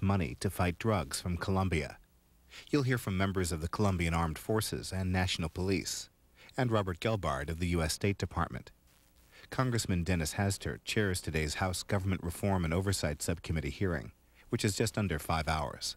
money to fight drugs from Colombia. You'll hear from members of the Colombian Armed Forces and National Police, and Robert Gelbard of the U.S. State Department. Congressman Dennis Hastert chairs today's House Government Reform and Oversight Subcommittee hearing, which is just under five hours.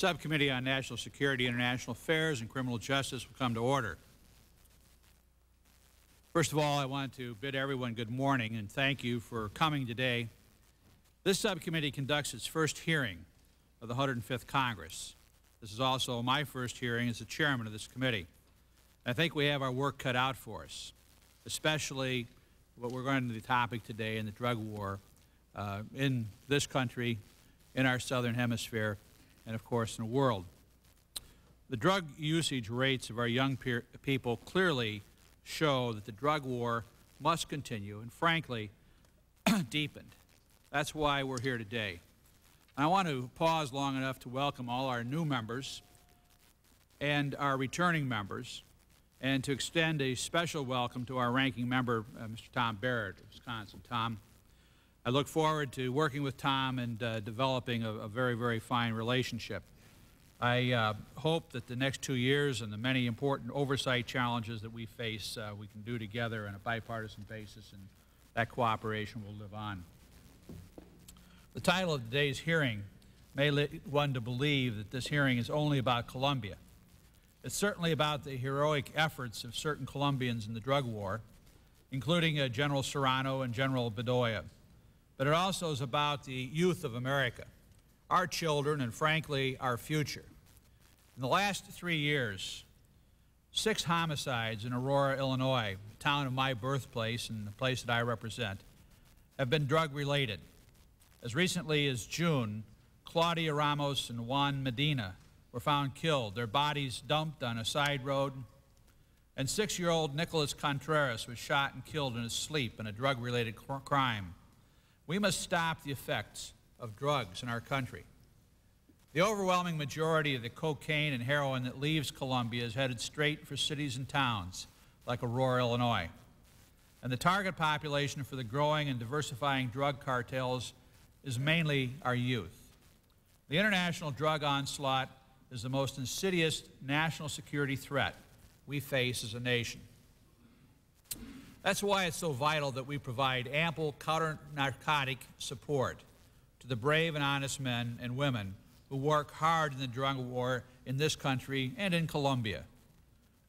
Subcommittee on National Security, International Affairs, and Criminal Justice will come to order. First of all, I want to bid everyone good morning and thank you for coming today. This subcommittee conducts its first hearing of the 105th Congress. This is also my first hearing as the chairman of this committee. I think we have our work cut out for us, especially what we're going to the topic today in the drug war uh, in this country, in our southern hemisphere, and, of course, in the world. The drug usage rates of our young people clearly show that the drug war must continue and, frankly, deepened. That's why we're here today. I want to pause long enough to welcome all our new members and our returning members and to extend a special welcome to our ranking member, uh, Mr. Tom Barrett of Wisconsin. Tom, I look forward to working with Tom and uh, developing a, a, very, very fine relationship. I uh, hope that the next two years and the many important oversight challenges that we face, uh, we can do together on a bipartisan basis, and that cooperation will live on. The title of today's hearing may lead one to believe that this hearing is only about Colombia. It's certainly about the heroic efforts of certain Colombians in the drug war, including uh, General Serrano and General Bedoya but it also is about the youth of America, our children, and frankly, our future. In the last three years, six homicides in Aurora, Illinois, the town of my birthplace and the place that I represent, have been drug related. As recently as June, Claudia Ramos and Juan Medina were found killed, their bodies dumped on a side road. And six year old Nicholas Contreras was shot and killed in his sleep in a drug related crime we must stop the effects of drugs in our country. The overwhelming majority of the cocaine and heroin that leaves Colombia is headed straight for cities and towns like Aurora, Illinois. And the target population for the growing and diversifying drug cartels is mainly our youth. The international drug onslaught is the most insidious national security threat we face as a nation. That's why it's so vital that we provide ample counter-narcotic support to the brave and honest men and women who work hard in the drug war in this country and in Colombia.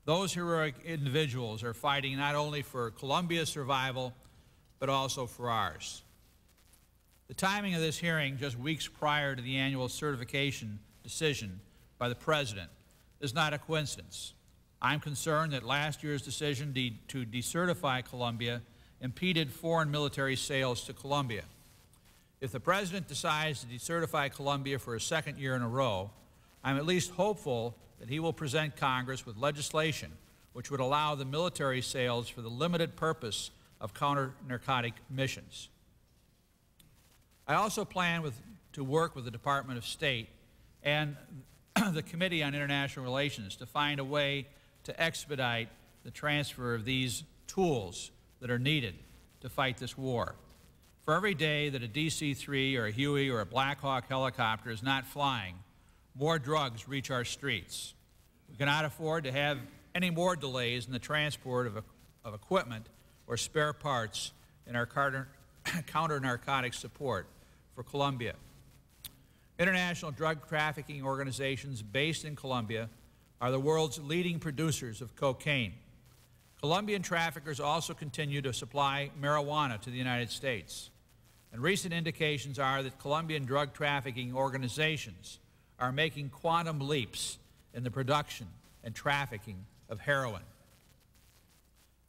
Those heroic individuals are fighting not only for Colombia's survival, but also for ours. The timing of this hearing, just weeks prior to the annual certification decision by the President, is not a coincidence. I'm concerned that last year's decision de to decertify Colombia impeded foreign military sales to Colombia. If the President decides to decertify Colombia for a second year in a row, I'm at least hopeful that he will present Congress with legislation which would allow the military sales for the limited purpose of counter-narcotic missions. I also plan with, to work with the Department of State and the Committee on International Relations to find a way to expedite the transfer of these tools that are needed to fight this war. For every day that a DC-3 or a Huey or a Black Hawk helicopter is not flying, more drugs reach our streets. We cannot afford to have any more delays in the transport of, of equipment or spare parts in our counter-narcotic support for Colombia. International drug trafficking organizations based in Colombia are the world's leading producers of cocaine. Colombian traffickers also continue to supply marijuana to the United States. And recent indications are that Colombian drug trafficking organizations are making quantum leaps in the production and trafficking of heroin.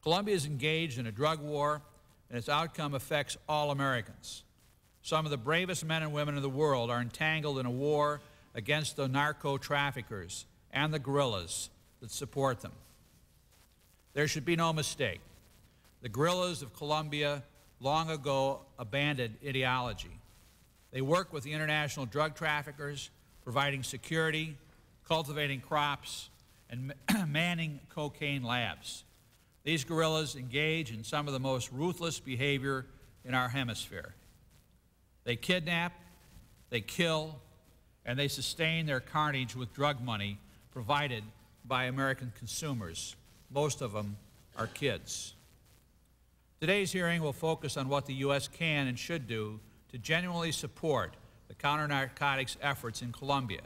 Colombia is engaged in a drug war, and its outcome affects all Americans. Some of the bravest men and women in the world are entangled in a war against the narco traffickers and the guerrillas that support them. There should be no mistake. The guerrillas of Colombia long ago abandoned ideology. They work with the international drug traffickers, providing security, cultivating crops, and manning cocaine labs. These guerrillas engage in some of the most ruthless behavior in our hemisphere. They kidnap, they kill, and they sustain their carnage with drug money provided by American consumers. Most of them are kids. Today's hearing will focus on what the U.S. can and should do to genuinely support the counter-narcotics efforts in Colombia,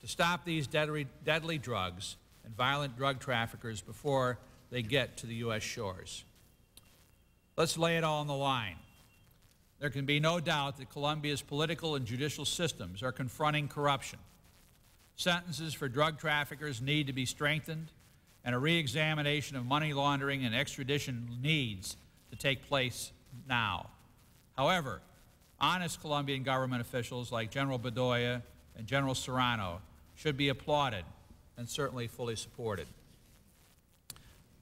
to stop these deadly, deadly drugs and violent drug traffickers before they get to the U.S. shores. Let's lay it all on the line. There can be no doubt that Colombia's political and judicial systems are confronting corruption. Sentences for drug traffickers need to be strengthened, and a reexamination of money laundering and extradition needs to take place now. However, honest Colombian government officials like General Bedoya and General Serrano should be applauded and certainly fully supported.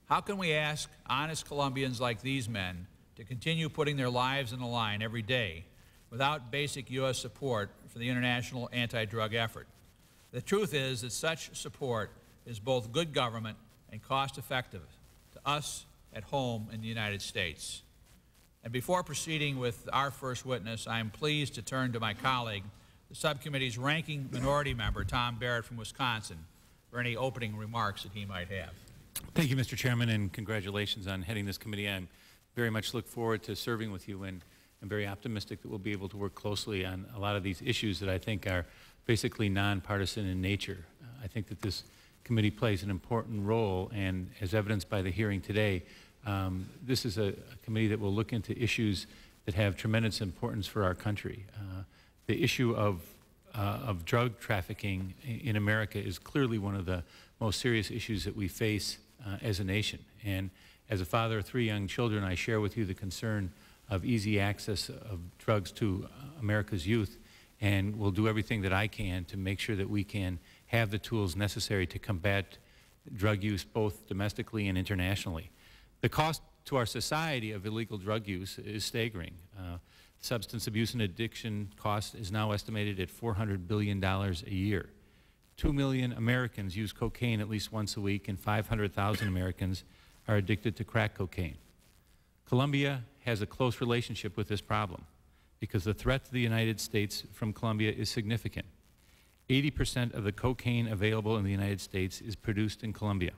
How can we ask honest Colombians like these men to continue putting their lives on the line every day without basic U.S. support for the international anti-drug effort? The truth is that such support is both good government and cost-effective to us at home in the United States. And before proceeding with our first witness, I am pleased to turn to my colleague, the subcommittee's ranking minority member, Tom Barrett from Wisconsin, for any opening remarks that he might have. Thank you, Mr. Chairman, and congratulations on heading this committee. I very much look forward to serving with you, and I'm very optimistic that we'll be able to work closely on a lot of these issues that I think are basically nonpartisan in nature. Uh, I think that this committee plays an important role, and as evidenced by the hearing today, um, this is a, a, committee that will look into issues that have tremendous importance for our country. Uh, the issue of, uh, of drug trafficking in America is clearly one of the most serious issues that we face uh, as a nation. And as a father of three young children, I share with you the concern of easy access of drugs to America's youth and will do everything that I can to make sure that we can have the tools necessary to combat drug use both domestically and internationally. The cost to our society of illegal drug use is staggering. Uh, substance abuse and addiction cost is now estimated at $400 billion a year. 2 million Americans use cocaine at least once a week, and 500,000 Americans are addicted to crack cocaine. Colombia has a close relationship with this problem because the threat to the United States from Colombia is significant. 80% of the cocaine available in the United States is produced in Colombia,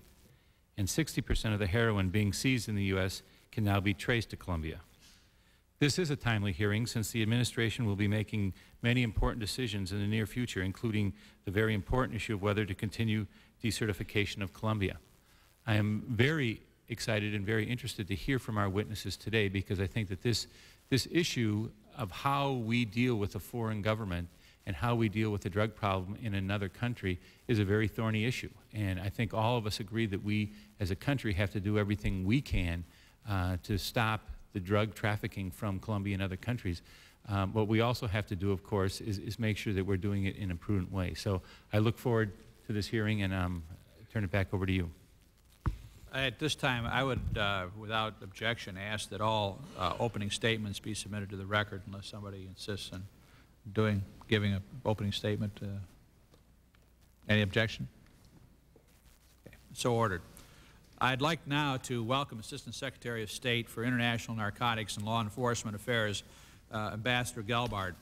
and 60% of the heroin being seized in the U.S. can now be traced to Colombia. This is a timely hearing since the administration will be making many important decisions in the near future, including the very important issue of whether to continue decertification of Colombia. I am very excited and very interested to hear from our witnesses today because I think that this, this issue of how we deal with a foreign government and how we deal with the drug problem in another country is a very thorny issue. And I think all of us agree that we, as a country, have to do everything we can uh, to stop the drug trafficking from Colombia and other countries. Um, what we also have to do, of course, is, is, make sure that we're doing it in a prudent way. So I look forward to this hearing and um, turn it back over to you. At this time, I would, uh, without objection, ask that all uh, opening statements be submitted to the record unless somebody insists on doing, giving an opening statement. Uh, any objection? Okay. So ordered. I'd like now to welcome Assistant Secretary of State for International Narcotics and Law Enforcement Affairs, uh, Ambassador Gelbard.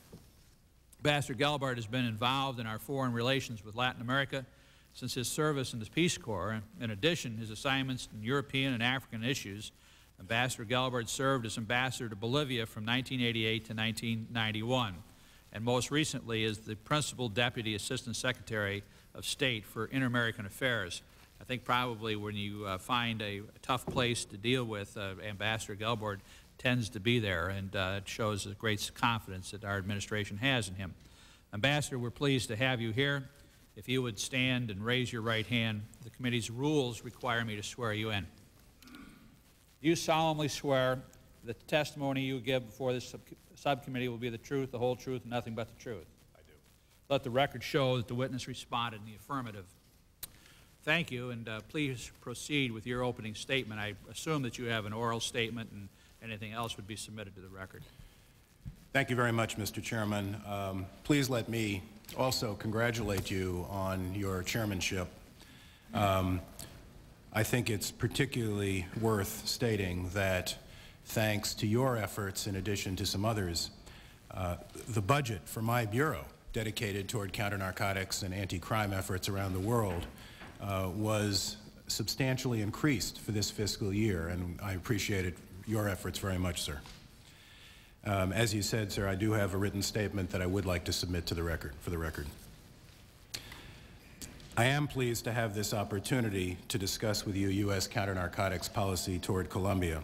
Ambassador Gelbard has been involved in our foreign relations with Latin America since his service in the Peace Corps. In addition, his assignments in European and African issues, Ambassador Gelbard served as ambassador to Bolivia from 1988 to 1991, and most recently as the Principal Deputy Assistant Secretary of State for Inter-American Affairs. I think probably when you uh, find a, a, tough place to deal with, uh, Ambassador Gelbard tends to be there, and uh, it shows the great confidence that our administration has in him. Ambassador, we're pleased to have you here. If you would stand and raise your right hand, the committee's rules require me to swear you in. You solemnly swear that the testimony you give before this sub subcommittee will be the truth, the whole truth, and nothing but the truth. I do. Let the record show that the witness responded in the affirmative. Thank you, and uh, please proceed with your opening statement. I assume that you have an oral statement, and anything else would be submitted to the record. Thank you very much, Mr. Chairman. Um, please let me also congratulate you on your chairmanship. Um, I think it's particularly worth stating that thanks to your efforts, in addition to some others, uh, the budget for my bureau dedicated toward counter-narcotics and anti-crime efforts around the world uh, was substantially increased for this fiscal year, and I appreciated your efforts very much, sir. Um, as you said, sir, I do have a written statement that I would like to submit to the record, for the record. I am pleased to have this opportunity to discuss with you U.S. counter-narcotics policy toward Colombia.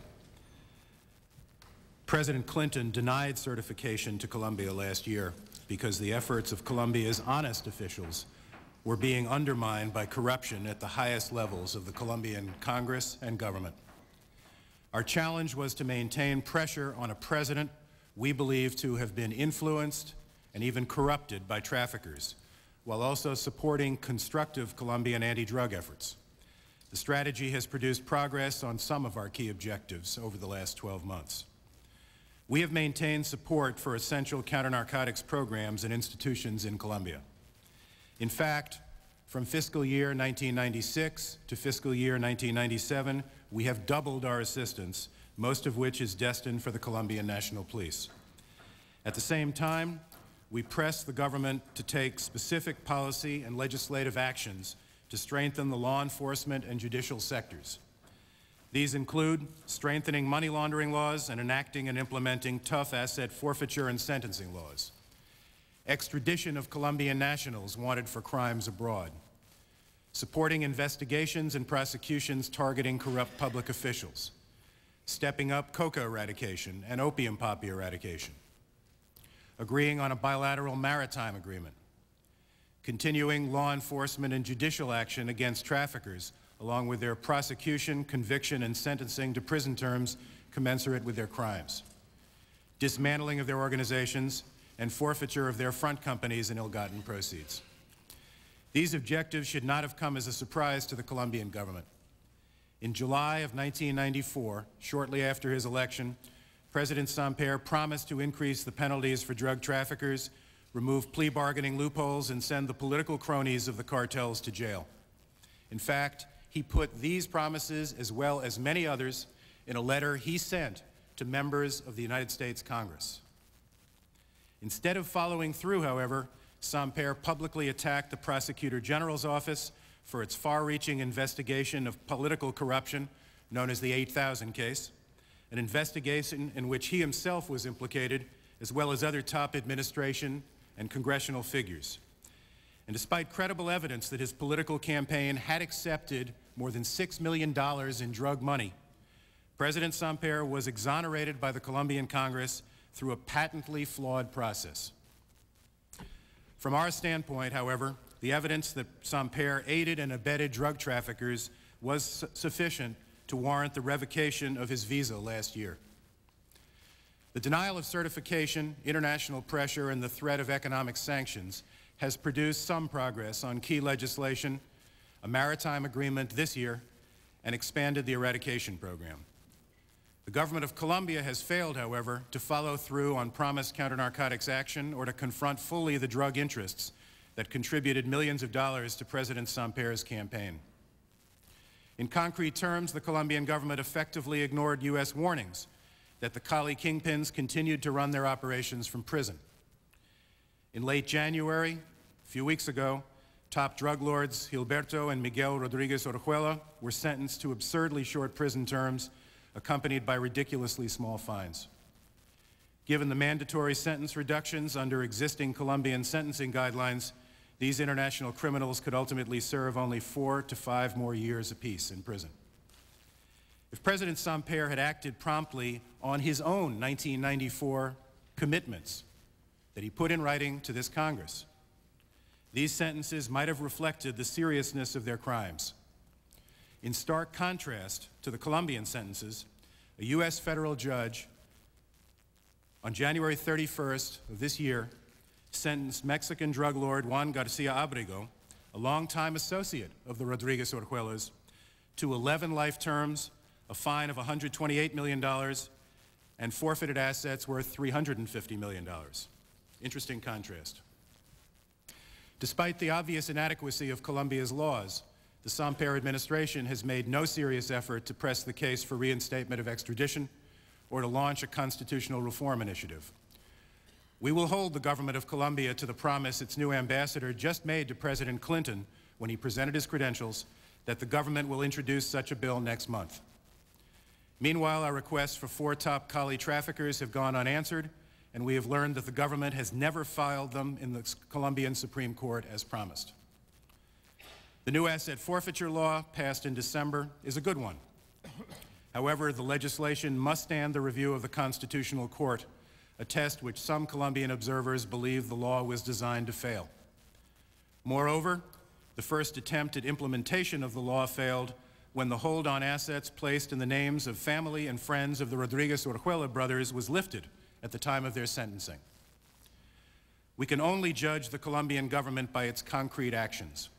President Clinton denied certification to Colombia last year because the efforts of Colombia's honest officials were being undermined by corruption at the highest levels of the Colombian Congress and government. Our challenge was to maintain pressure on a president we believe to have been influenced and even corrupted by traffickers, while also supporting constructive Colombian anti-drug efforts. The strategy has produced progress on some of our key objectives over the last 12 months. We have maintained support for essential counter-narcotics programs and institutions in Colombia. In fact, from fiscal year 1996 to fiscal year 1997, we have doubled our assistance, most of which is destined for the Colombian National Police. At the same time, we press the government to take specific policy and legislative actions to strengthen the law enforcement and judicial sectors. These include strengthening money laundering laws and enacting and implementing tough asset forfeiture and sentencing laws, extradition of Colombian nationals wanted for crimes abroad, supporting investigations and prosecutions targeting corrupt public officials, stepping up coca eradication and opium poppy eradication, agreeing on a bilateral maritime agreement, continuing law enforcement and judicial action against traffickers along with their prosecution, conviction, and sentencing to prison terms commensurate with their crimes, dismantling of their organizations, and forfeiture of their front companies and ill-gotten proceeds. These objectives should not have come as a surprise to the Colombian government. In July of 1994, shortly after his election, President Samper promised to increase the penalties for drug traffickers, remove plea bargaining loopholes, and send the political cronies of the cartels to jail. In fact, he put these promises, as well as many others, in a letter he sent to members of the United States Congress. Instead of following through, however, Samper publicly attacked the Prosecutor General's office for its far-reaching investigation of political corruption, known as the 8000 case, an investigation in which he himself was implicated, as well as other top administration and congressional figures. And despite credible evidence that his political campaign had accepted more than $6 million in drug money, President Samper was exonerated by the Colombian Congress through a patently flawed process. From our standpoint, however, the evidence that Samper aided and abetted drug traffickers was su sufficient to warrant the revocation of his visa last year. The denial of certification, international pressure, and the threat of economic sanctions has produced some progress on key legislation, a maritime agreement this year, and expanded the eradication program. The government of Colombia has failed, however, to follow through on promised counter-narcotics action or to confront fully the drug interests that contributed millions of dollars to President Samper's campaign. In concrete terms, the Colombian government effectively ignored U.S. warnings that the Cali kingpins continued to run their operations from prison. In late January, a few weeks ago, top drug lords Gilberto and Miguel Rodriguez Orejuela were sentenced to absurdly short prison terms accompanied by ridiculously small fines. Given the mandatory sentence reductions under existing Colombian sentencing guidelines, these international criminals could ultimately serve only four to five more years apiece in prison. If President Samper had acted promptly on his own 1994 commitments that he put in writing to this Congress. These sentences might have reflected the seriousness of their crimes. In stark contrast to the Colombian sentences, a U.S. federal judge on January 31st of this year sentenced Mexican drug lord Juan Garcia Abrego, a longtime associate of the Rodriguez Orejuelas, to 11 life terms, a fine of $128 million, and forfeited assets worth $350 million. Interesting contrast. Despite the obvious inadequacy of Colombia's laws, the Samper administration has made no serious effort to press the case for reinstatement of extradition or to launch a constitutional reform initiative. We will hold the government of Colombia to the promise its new ambassador just made to President Clinton when he presented his credentials that the government will introduce such a bill next month. Meanwhile, our requests for four top Cali traffickers have gone unanswered, and we have learned that the government has never filed them in the Colombian Supreme Court as promised. The new asset forfeiture law, passed in December, is a good one. However, the legislation must stand the review of the Constitutional Court, a test which some Colombian observers believe the law was designed to fail. Moreover, the first attempt at implementation of the law failed when the hold on assets placed in the names of family and friends of the Rodriguez Orejuela brothers was lifted at the time of their sentencing. We can only judge the Colombian government by its concrete actions.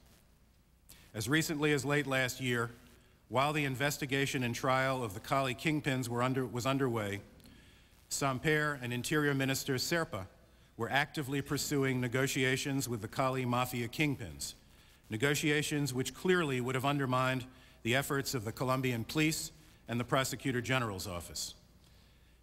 As recently as late last year, while the investigation and trial of the Cali kingpins were under, was underway, Samper and Interior Minister Serpa were actively pursuing negotiations with the Cali mafia kingpins, negotiations which clearly would have undermined the efforts of the Colombian police and the Prosecutor General's office.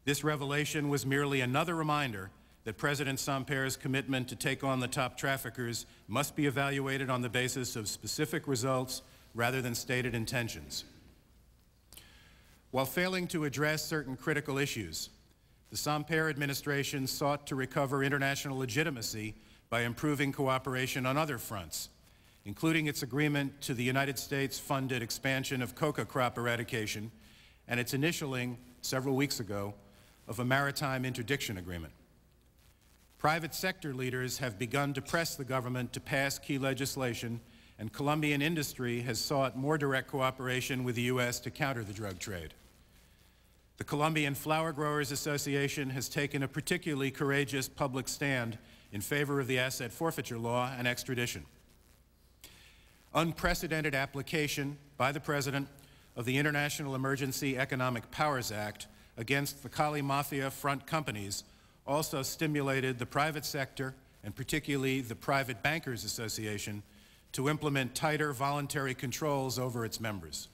This revelation was merely another reminder that President Samper's commitment to take on the top traffickers must be evaluated on the basis of specific results rather than stated intentions. While failing to address certain critical issues, the Samper administration sought to recover international legitimacy by improving cooperation on other fronts, including its agreement to the United States-funded expansion of coca crop eradication and its initialing, several weeks ago, of a maritime interdiction agreement. Private sector leaders have begun to press the government to pass key legislation, and Colombian industry has sought more direct cooperation with the U.S. to counter the drug trade. The Colombian Flower Growers Association has taken a particularly courageous public stand in favor of the asset forfeiture law and extradition unprecedented application by the President of the International Emergency Economic Powers Act against the Cali Mafia front companies also stimulated the private sector, and particularly the Private Bankers Association, to implement tighter voluntary controls over its members.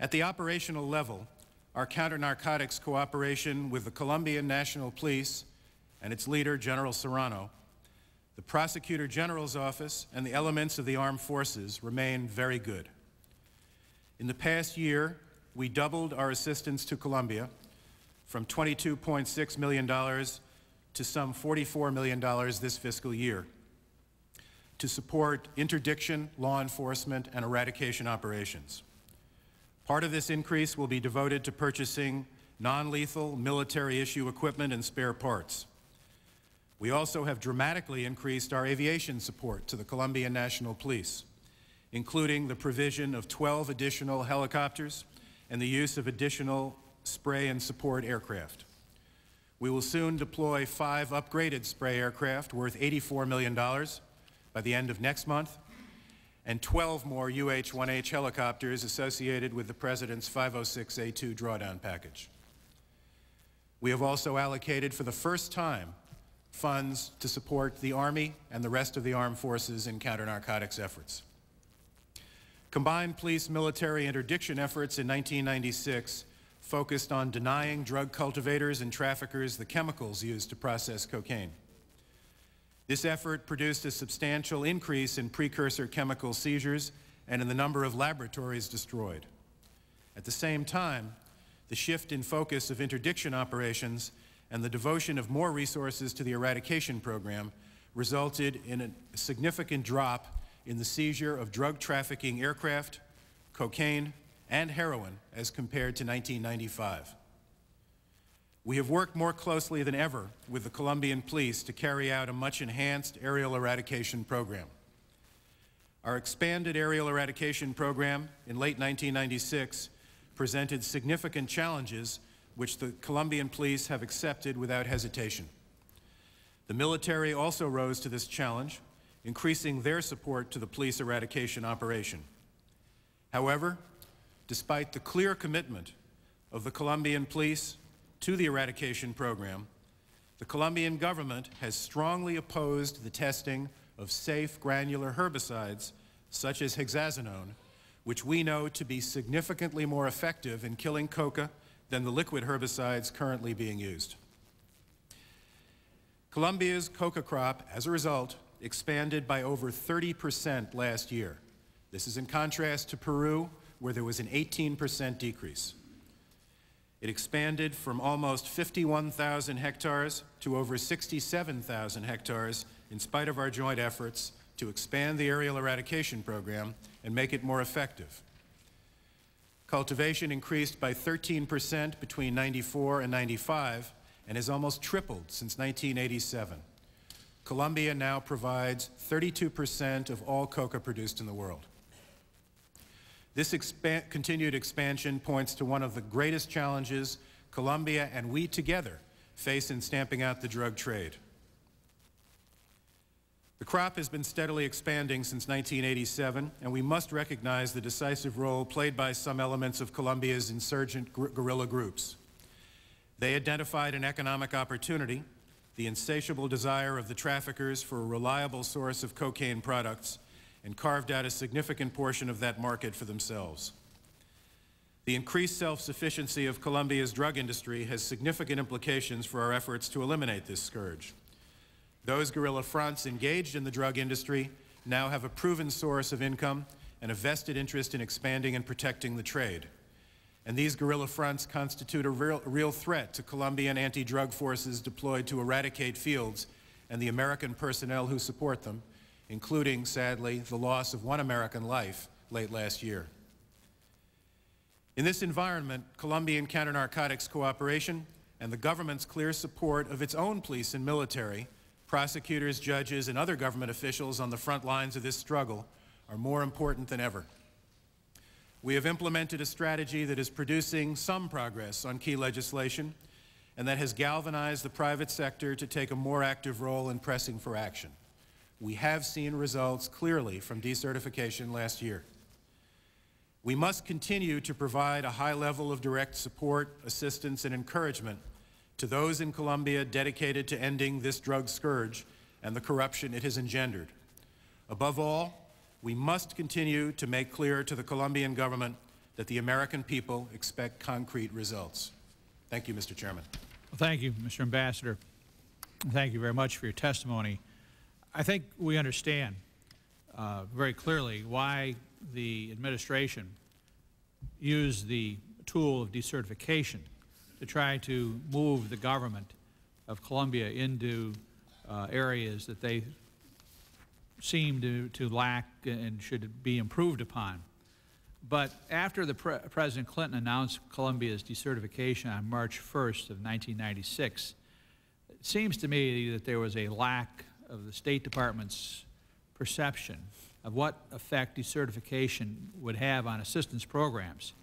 At the operational level, our counter-narcotics cooperation with the Colombian National Police and its leader, General Serrano, the Prosecutor General's office and the elements of the armed forces remain very good. In the past year, we doubled our assistance to Colombia from $22.6 million to some $44 million this fiscal year to support interdiction, law enforcement, and eradication operations. Part of this increase will be devoted to purchasing non-lethal military issue equipment and spare parts. We also have dramatically increased our aviation support to the Colombian National Police, including the provision of 12 additional helicopters and the use of additional spray and support aircraft. We will soon deploy five upgraded spray aircraft worth $84 million by the end of next month, and 12 more UH-1H helicopters associated with the President's 506A2 drawdown package. We have also allocated for the first time funds to support the Army and the rest of the armed forces in counter-narcotics efforts. Combined police-military interdiction efforts in 1996 focused on denying drug cultivators and traffickers the chemicals used to process cocaine. This effort produced a substantial increase in precursor chemical seizures and in the number of laboratories destroyed. At the same time, the shift in focus of interdiction operations and the devotion of more resources to the eradication program resulted in a significant drop in the seizure of drug trafficking aircraft, cocaine, and heroin as compared to 1995. We have worked more closely than ever with the Colombian police to carry out a much enhanced aerial eradication program. Our expanded aerial eradication program in late 1996 presented significant challenges which the Colombian police have accepted without hesitation. The military also rose to this challenge increasing their support to the police eradication operation. However, despite the clear commitment of the Colombian police to the eradication program, the Colombian government has strongly opposed the testing of safe granular herbicides such as hexazinone, which we know to be significantly more effective in killing coca than the liquid herbicides currently being used. Colombia's coca crop, as a result, expanded by over 30 percent last year. This is in contrast to Peru, where there was an 18 percent decrease. It expanded from almost 51,000 hectares to over 67,000 hectares in spite of our joint efforts to expand the aerial eradication program and make it more effective. Cultivation increased by 13 percent between 94 and 95 and has almost tripled since 1987. Colombia now provides 32 percent of all coca produced in the world. This expan continued expansion points to one of the greatest challenges Colombia and we together face in stamping out the drug trade. The crop has been steadily expanding since 1987, and we must recognize the decisive role played by some elements of Colombia's insurgent guerrilla groups. They identified an economic opportunity, the insatiable desire of the traffickers for a reliable source of cocaine products, and carved out a significant portion of that market for themselves. The increased self-sufficiency of Colombia's drug industry has significant implications for our efforts to eliminate this scourge. Those guerrilla fronts engaged in the drug industry now have a proven source of income and a vested interest in expanding and protecting the trade. And these guerrilla fronts constitute a real, real threat to Colombian anti-drug forces deployed to eradicate fields and the American personnel who support them, including, sadly, the loss of one American life late last year. In this environment, Colombian counter-narcotics cooperation and the government's clear support of its own police and military, prosecutors, judges, and other government officials on the front lines of this struggle are more important than ever. We have implemented a strategy that is producing some progress on key legislation and that has galvanized the private sector to take a more active role in pressing for action we have seen results clearly from decertification last year. We must continue to provide a high level of direct support, assistance, and encouragement to those in Colombia dedicated to ending this drug scourge and the corruption it has engendered. Above all, we must continue to make clear to the Colombian government that the American people expect concrete results. Thank you, Mr. Chairman. Well, thank you, Mr. Ambassador. Thank you very much for your testimony. I think we understand uh, very clearly why the administration used the tool of decertification to try to move the government of Colombia into uh, areas that they seem to, to lack and should be improved upon. But after the pre President Clinton announced Colombia's decertification on March 1st of 1996, it seems to me that there was a lack of the State Department's perception of what effect decertification would have on assistance programs.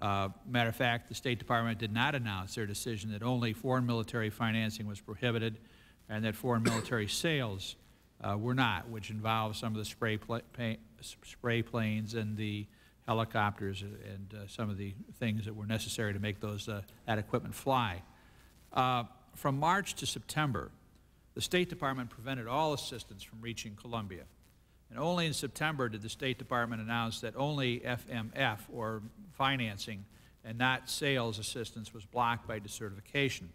Uh, matter of fact, the State Department did not announce their decision that only foreign military financing was prohibited and that foreign military sales uh, were not, which involved some of the spray, pla spray planes and the helicopters and uh, some of the things that were necessary to make those, uh, that equipment fly. Uh, from March to September, the State Department prevented all assistance from reaching Colombia. And only in September did the State Department announce that only FMF, or financing, and not sales assistance was blocked by decertification.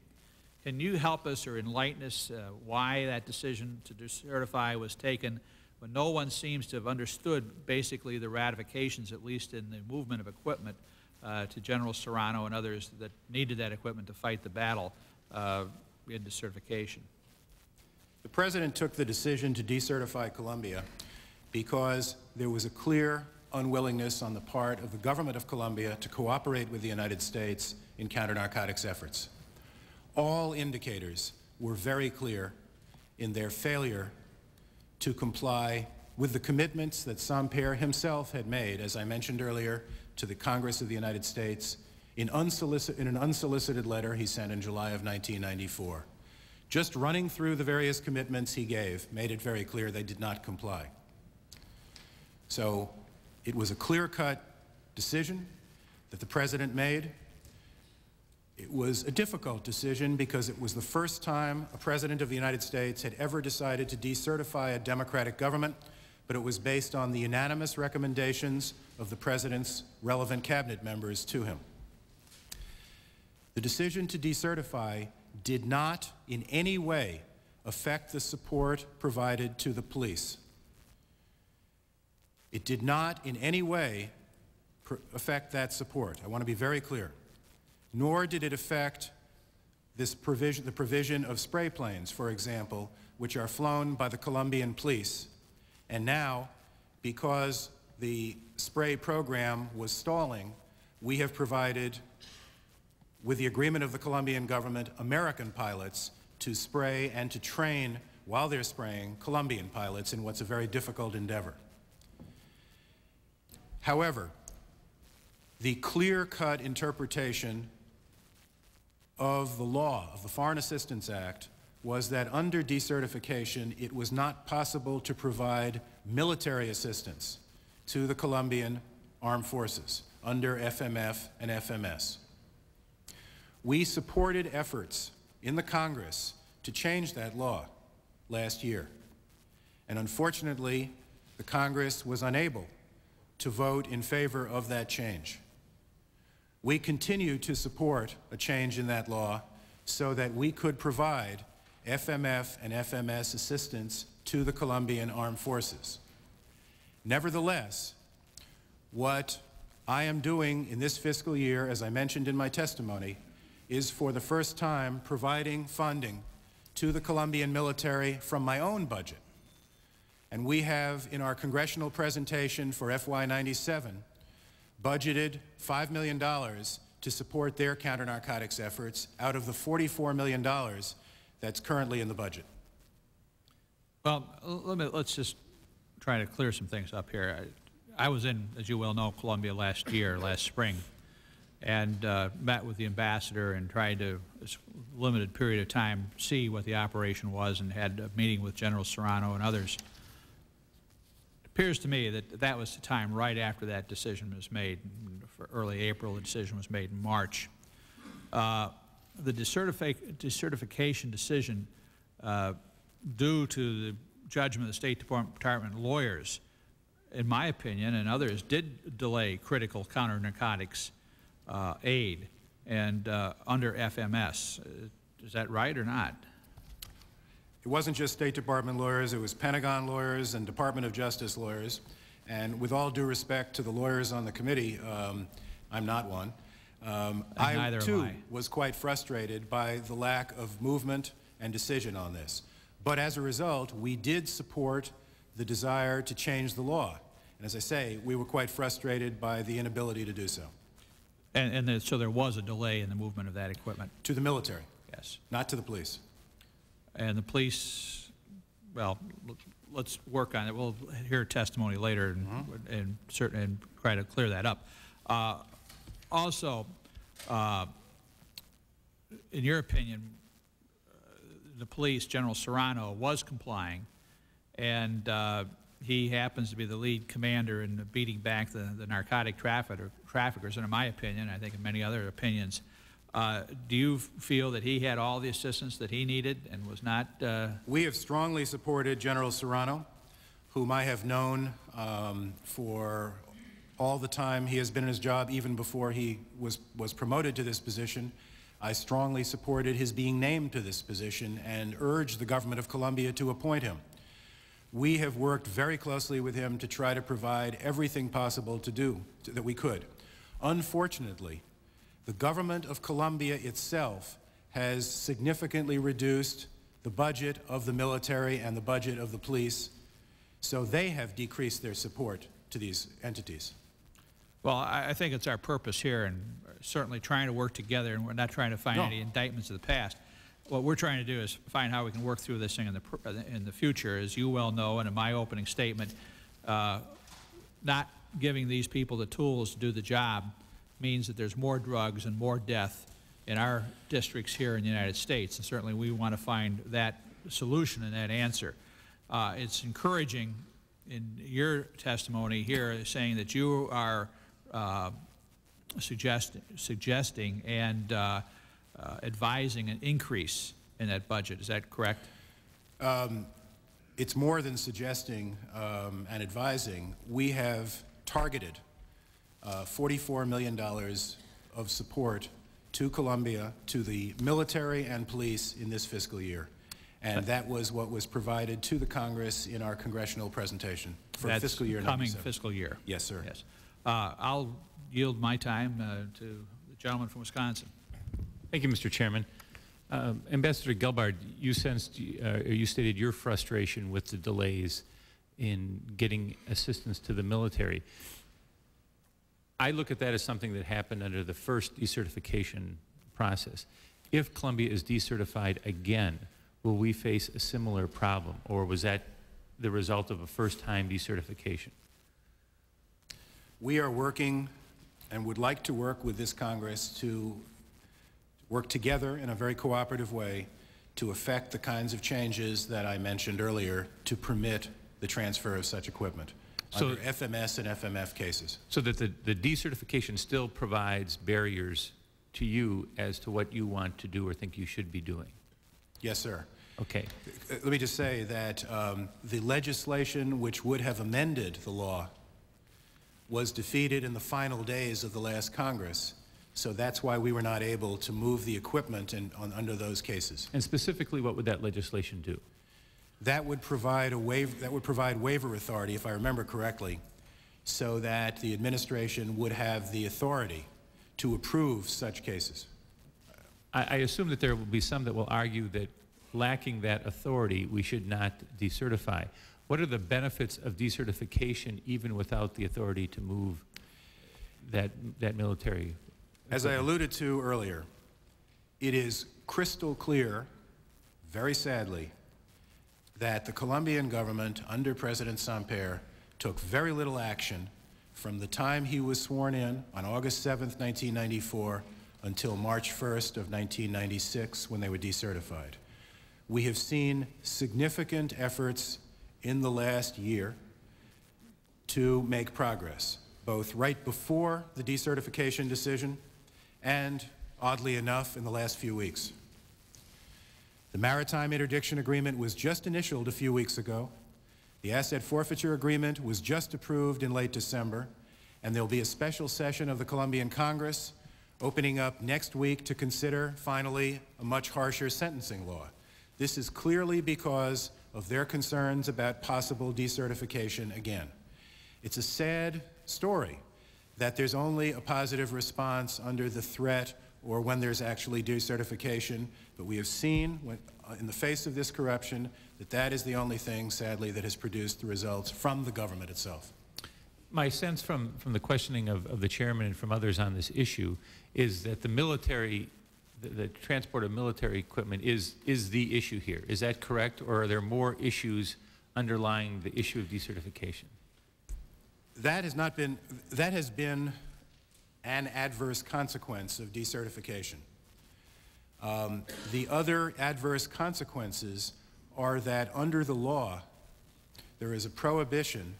Can you help us or enlighten us uh, why that decision to decertify was taken when no one seems to have understood basically the ratifications, at least in the movement of equipment uh, to General Serrano and others that needed that equipment to fight the battle uh, in decertification? The President took the decision to decertify Colombia because there was a clear unwillingness on the part of the government of Colombia to cooperate with the United States in counter-narcotics efforts. All indicators were very clear in their failure to comply with the commitments that Samper himself had made, as I mentioned earlier, to the Congress of the United States in, in, an unsolicited letter he sent in July of 1994 Just running through the various commitments he gave made it very clear they did not comply. So it was a clear-cut decision that the President made. It was a difficult decision because it was the first time a President of the United States had ever decided to decertify a democratic government, but it was based on the unanimous recommendations of the President's relevant cabinet members to him. The decision to decertify did not in any way affect the support provided to the police. It did not in any way affect that support. I want to be very clear. Nor did it affect this provision, the provision of spray planes, for example, which are flown by the Colombian police. And now, because the spray program was stalling, we have provided, with the agreement of the Colombian government, American pilots to spray and to train while they're spraying Colombian pilots in what's a very difficult endeavor. However, the clear-cut interpretation of the law, of the Foreign Assistance Act, was that under decertification, it was not possible to provide military assistance to the Colombian armed forces under FMF and FMS. We supported efforts in the Congress to change that law last year. And unfortunately, the Congress was unable to vote in favor of that change. We continue to support a change in that law so that we could provide FMF and FMS assistance to the Colombian Armed Forces. Nevertheless, what I am doing in this fiscal year, as I mentioned in my testimony, is for the first time providing funding to the Colombian military from my own budget. And we have, in our congressional presentation for FY97, budgeted $5 million to support their counter-narcotics efforts out of the $44 million that's currently in the budget. Well, let me, let's just try to clear some things up here. I, I was in, as you well know, Colombia last year, last spring, and uh, met with the ambassador and tried to, this limited period of time, see what the operation was and had a meeting with General Serrano and others. It appears to me that that was the time right after that decision was made. For early April, the decision was made in March. Uh, the decertifi- decertification decision, uh, due to the judgment of the State Department, Department lawyers, in my opinion, and others, did delay critical counter-narcotics uh, aid and uh, under FMS. Uh, Is that right or not? It wasn't just State Department lawyers, it was Pentagon lawyers and Department of Justice lawyers. And with all due respect to the lawyers on the committee, um, I'm not one. Um, I'm too, I. was quite frustrated by the lack of movement and decision on this. But as a result, we did support the desire to change the law. And as I say, we were quite frustrated by the inability to do so. And, and there- so there was a delay in the movement of that equipment, To the military, yes. not to the police. And the police, well, let's work on it. We'll hear testimony later and, and certain, and try to clear that up. Uh, Also, uh, in your opinion, uh, the police, General Serrano, was complying, and uh, he happens to be the lead commander in beating back the, the narcotic trafficker, traffickers, and in my opinion, I think in many other opinions, uh, do you feel that he had all the assistance that he needed and was not, uh, We have strongly supported General Serrano, whom I have known um, for all the time he has been in his job, even before he was, was promoted to this position. I strongly supported his being named to this position and urged the government of Colombia to appoint him. We have worked very closely with him to try to provide everything possible to do to, that we could. Unfortunately, the government of Colombia itself has significantly reduced the budget of the military and the budget of the police, so they have decreased their support to these entities. Well, I, think it's our purpose here, and certainly trying to work together, and we're not trying to find No. any indictments of the past. What we're trying to do is find how we can work through this thing in the, in the future. As you well know, and in my opening statement, uh, not giving these people the tools to do the job means that there's more drugs and more death in our districts here in the United States. And certainly we want to find that solution and that answer. Uh, it's encouraging in your testimony here saying that you are uh, suggest, suggesting and uh, uh, advising an increase in that budget. Is that correct? It's more than suggesting um, and advising. We have targeted uh, $44 million of support to Colombia, to the military and police in this fiscal year. And that was what was provided to the Congress in our congressional presentation for That's fiscal year coming 97. fiscal year. Yes, sir. Yes. Uh, I'll yield my time uh, to the gentleman from Wisconsin. Thank you, Mr. Chairman. Um, Ambassador Gelbard, you sensed, uh, you stated your frustration with the delays in getting assistance to the military. I look at that as something that happened under the first decertification process. If Colombia is decertified again, will we face a similar problem, or was that the result of a first-time decertification? We are working and would like to work with this Congress to work together in a very cooperative way to effect the kinds of changes that I mentioned earlier to permit the transfer of such equipment So- under FMS and FMF cases. So that the, the decertification still provides barriers to you as to what you want to do or think you should be doing? Yes, sir. Okay. Uh, Let me just say that um, the legislation which would have amended the law was defeated in the final days of the last Congress, so that's why we were not able to move the equipment in, on, under those cases. And specifically, what would that legislation do? That would provide a waiver, that would provide waiver authority, if I remember correctly, so that the administration would have the authority to approve such cases. I, I assume that there will be some that will argue that lacking that authority, we should not decertify. What are the benefits of decertification even without the authority to move that, that military? As I alluded to earlier, it is crystal clear, very sadly, that the Colombian government under President Samper took very little action from the time he was sworn in on August 7th, 1994, until March 1st of 1996, when they were decertified. We have seen significant efforts in the last year to make progress, both right before the decertification decision and, oddly enough, in the last few weeks. The Maritime Interdiction Agreement was just initialed a few weeks ago. The Asset Forfeiture Agreement was just approved in late December, and there'll be a special session of the Colombian Congress opening up next week to consider, finally, a much harsher sentencing law. This is clearly because of their concerns about possible decertification again. It's a sad story that there's only a positive response under the threat or when there's actually decertification, but we have seen when, uh, in the face of this corruption that that is the only thing, sadly, that has produced the results from the government itself. My sense from, from the questioning of, of the chairman and from others on this issue is that the military, the, the transport of military equipment is, is the issue here. Is that correct, or are there more issues underlying the issue of decertification? That has not been, that has been an adverse consequence of decertification. Um, the other adverse consequences are that under the law, there is a prohibition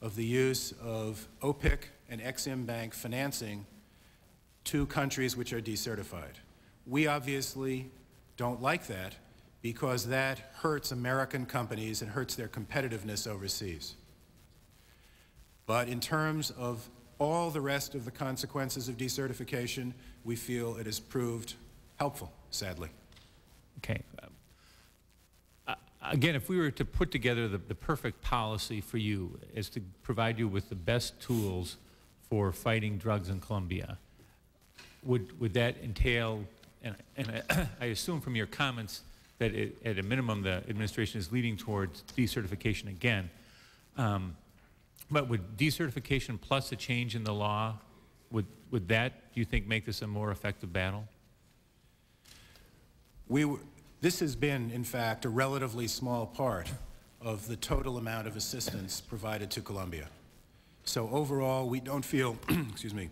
of the use of OPIC and Exim Bank financing to countries which are decertified. We obviously don't like that because that hurts American companies and hurts their competitiveness overseas. But in terms of all the rest of the consequences of decertification, we feel it has proved helpful, sadly. Okay. Uh, Again, if we were to put together the, the perfect policy for you is to provide you with the best tools for fighting drugs in Colombia, would, would that entail, and, and I, I assume from your comments that it, at a minimum, the administration is leading towards decertification again, um, but would decertification plus a change in the law, would, would that, do you think, make this a more effective battle? We, w- this has been, in fact, a relatively small part of the total amount of assistance provided to Colombia. So overall, we don't feel, excuse me,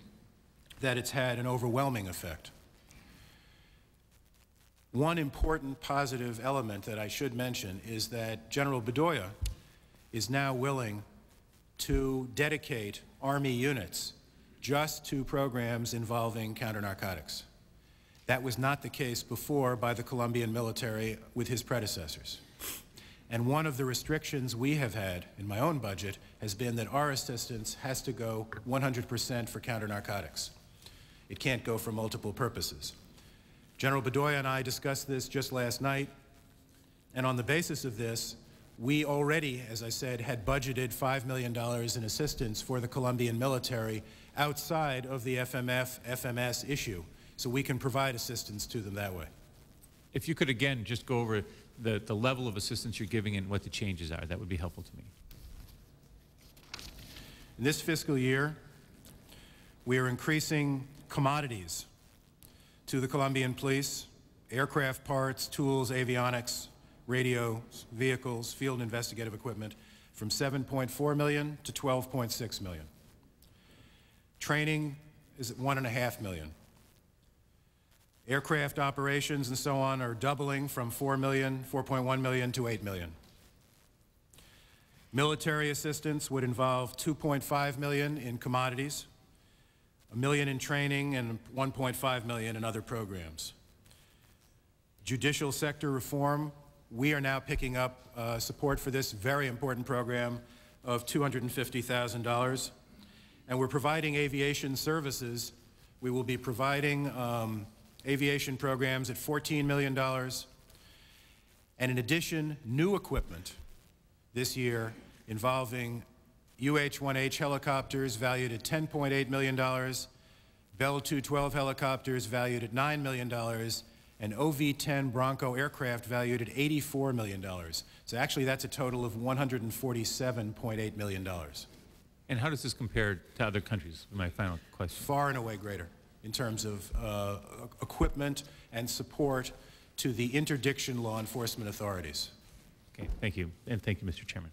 that it's had an overwhelming effect. One important positive element that I should mention is that General Bedoya is now willing to dedicate Army units just to programs involving counter-narcotics. That was not the case before by the Colombian military with his predecessors. And one of the restrictions we have had in my own budget has been that our assistance has to go 100% for counter-narcotics. It can't go for multiple purposes. General Bedoya and I discussed this just last night, and on the basis of this, we already, as I said, had budgeted $5 million in assistance for the Colombian military outside of the FMF FMS issue, so we can provide assistance to them that way. If you could again just go over the, the level of assistance you're giving and what the changes are, that would be helpful to me. In this fiscal year, we are increasing commodities to the Colombian police, aircraft parts, tools, avionics, radios, vehicles, field investigative equipment from 7.4 million to 12.6 million. Training is at one and a half million. Aircraft operations and so on are doubling from 4 million, 4.1 million to 8 million. Military assistance would involve 2.5 million in commodities, a million in training, and 1.5 million in other programs. Judicial sector reform, we are now picking up uh, support for this very important program of $250,000. And we're providing aviation services. We will be providing um, aviation programs at $14 million. And in addition, new equipment this year involving UH-1H helicopters valued at $10.8 million, Bell 212 helicopters valued at $9 million, and OV-10 Bronco aircraft valued at $84 million. So actually that's a total of $147.8 million. And how does this compare to other countries? My final question. Far and away greater in terms of uh, equipment and support to the interdiction law enforcement authorities. Okay, thank you. And thank you, Mr. Chairman.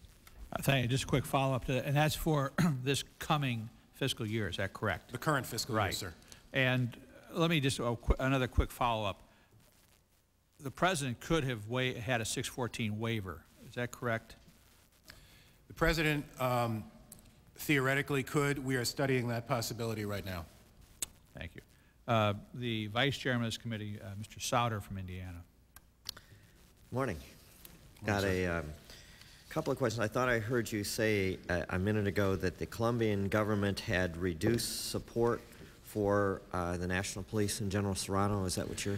Uh, Thank you. Just a quick follow-up to that, and that's for this coming fiscal year, is that correct? The current fiscal year, Right. sir. And let me just, oh, qu- another quick follow-up. The president could have wa, had a 614 waiver, is that correct? The president um, theoretically could. We are studying that possibility right now. Thank you. Uh, The vice chairman of this committee, uh, Mr. Souder from Indiana. Morning. Got a um, couple of questions. I thought I heard you say a, a minute ago that the Colombian government had reduced support for uh, the National Police and General Serrano. Is that what you're?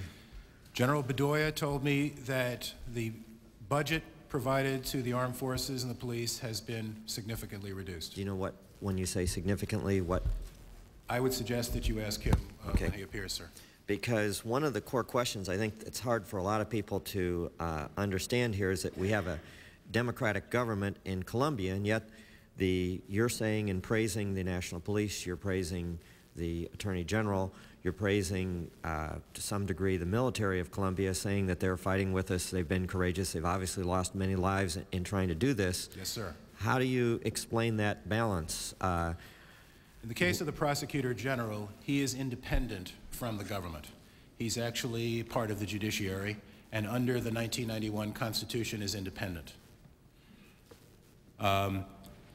General Bedoya told me that the budget provided to the armed forces and the police has been significantly reduced. Do you know what, when you say significantly, what? I would suggest that you ask him uh, Okay. when he appears, sir. Because one of the core questions I think it's hard for a lot of people to uh, understand here is that we have a democratic government in Colombia, and yet the you're saying and praising the national police, you're praising the attorney general, you're praising uh, to some degree the military of Colombia, saying that they're fighting with us, they've been courageous, they've obviously lost many lives in, in trying to do this. Yes, sir. How do you explain that balance? Uh, In the case of the prosecutor general, he is independent from the government. He's actually part of the judiciary, and under the 1991 Constitution is independent. Um,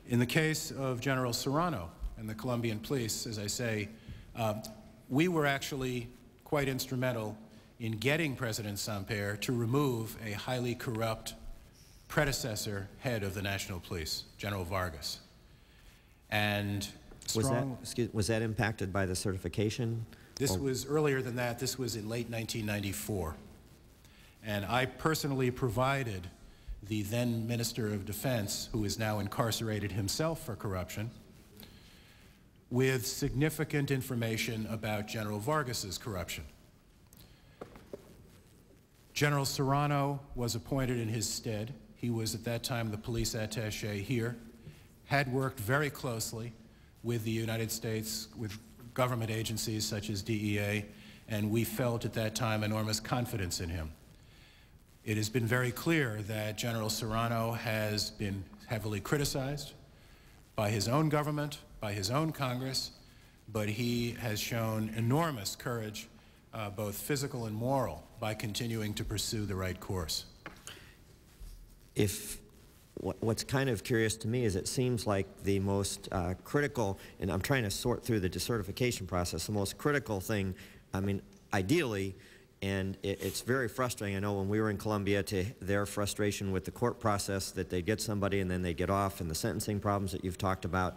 in the case of General Serrano and the Colombian police, as I say, um, we were actually quite instrumental in getting President Samper to remove a highly corrupt predecessor head of the National Police, General Vargas. And was that excuse, was that impacted by the certification? this Or- was earlier than that. This was in late 1994. And I personally provided the then Minister of Defense, who is now incarcerated himself for corruption, with significant information about General Vargas's corruption. General Serrano was appointed in his stead. He was at that time the police attaché here, had worked very closely with the United States, with government agencies such as DEA, and we felt at that time enormous confidence in him. It has been very clear that General Serrano has been heavily criticized by his own government, by his own Congress, but he has shown enormous courage uh, both physical and moral, by continuing to pursue the right course. if what's kind of curious to me is it seems like the most uh, critical, and I'm trying to sort through the decertification process, the most critical thing, I mean, ideally, and it, it's very frustrating. I know when we were in Colombia, to their frustration with the court process, that they get somebody and then they get off, and the sentencing problems that you've talked about.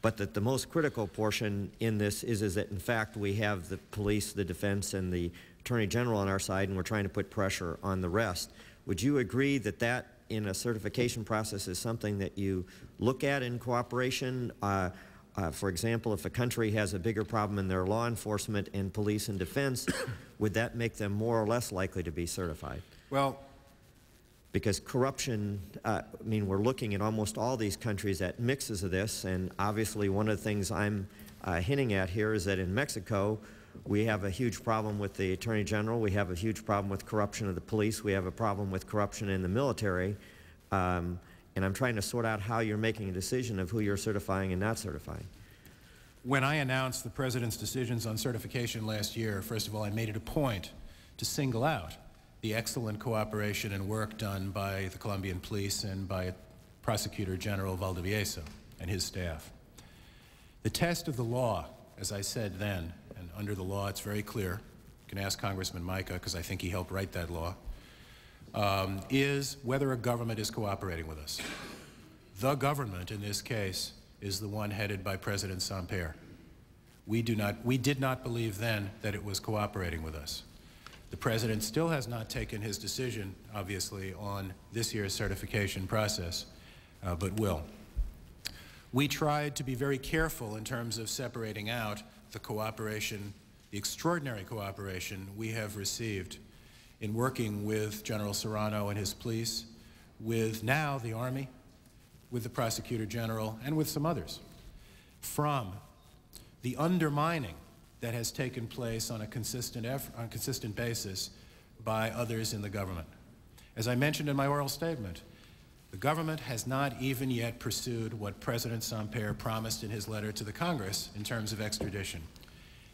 But that the most critical portion in this is, is that, in fact, we have the police, the defense, and the attorney general on our side, and we're trying to put pressure on the rest. Would you agree that that, in a certification process, is something that you look at in cooperation? Uh, uh, for example, if a country has a bigger problem in their law enforcement and police and defense, would that make them more or less likely to be certified? Well, because corruption, uh, I mean, we're looking at almost all these countries at mixes of this, and obviously one of the things I'm uh, hinting at here is that in Mexico, we have a huge problem with the Attorney General, we have a huge problem with corruption of the police, we have a problem with corruption in the military, um, and I'm trying to sort out how you're making a decision of who you're certifying and not certifying. when I announced the President's decisions on certification last year, first of all, I made it a point to single out the excellent cooperation and work done by the Colombian police and by Prosecutor General Valdivieso and his staff. The test of the law, as I said then, under the law it's very clear, you can ask Congressman Mica because I think he helped write that law, um, is whether a government is cooperating with us. The government in this case is the one headed by President Samper. We, do not, we did not believe then that it was cooperating with us. The President still has not taken his decision, obviously, on this year's certification process, uh, but will. We tried to be very careful in terms of separating out the cooperation, the extraordinary cooperation we have received in working with General Serrano and his police, with now the Army, with the Prosecutor General, and with some others, from the undermining that has taken place on a consistent, on a consistent basis by others in the government. As I mentioned in my oral statement, the government has not even yet pursued what President Samper promised in his letter to the Congress in terms of extradition.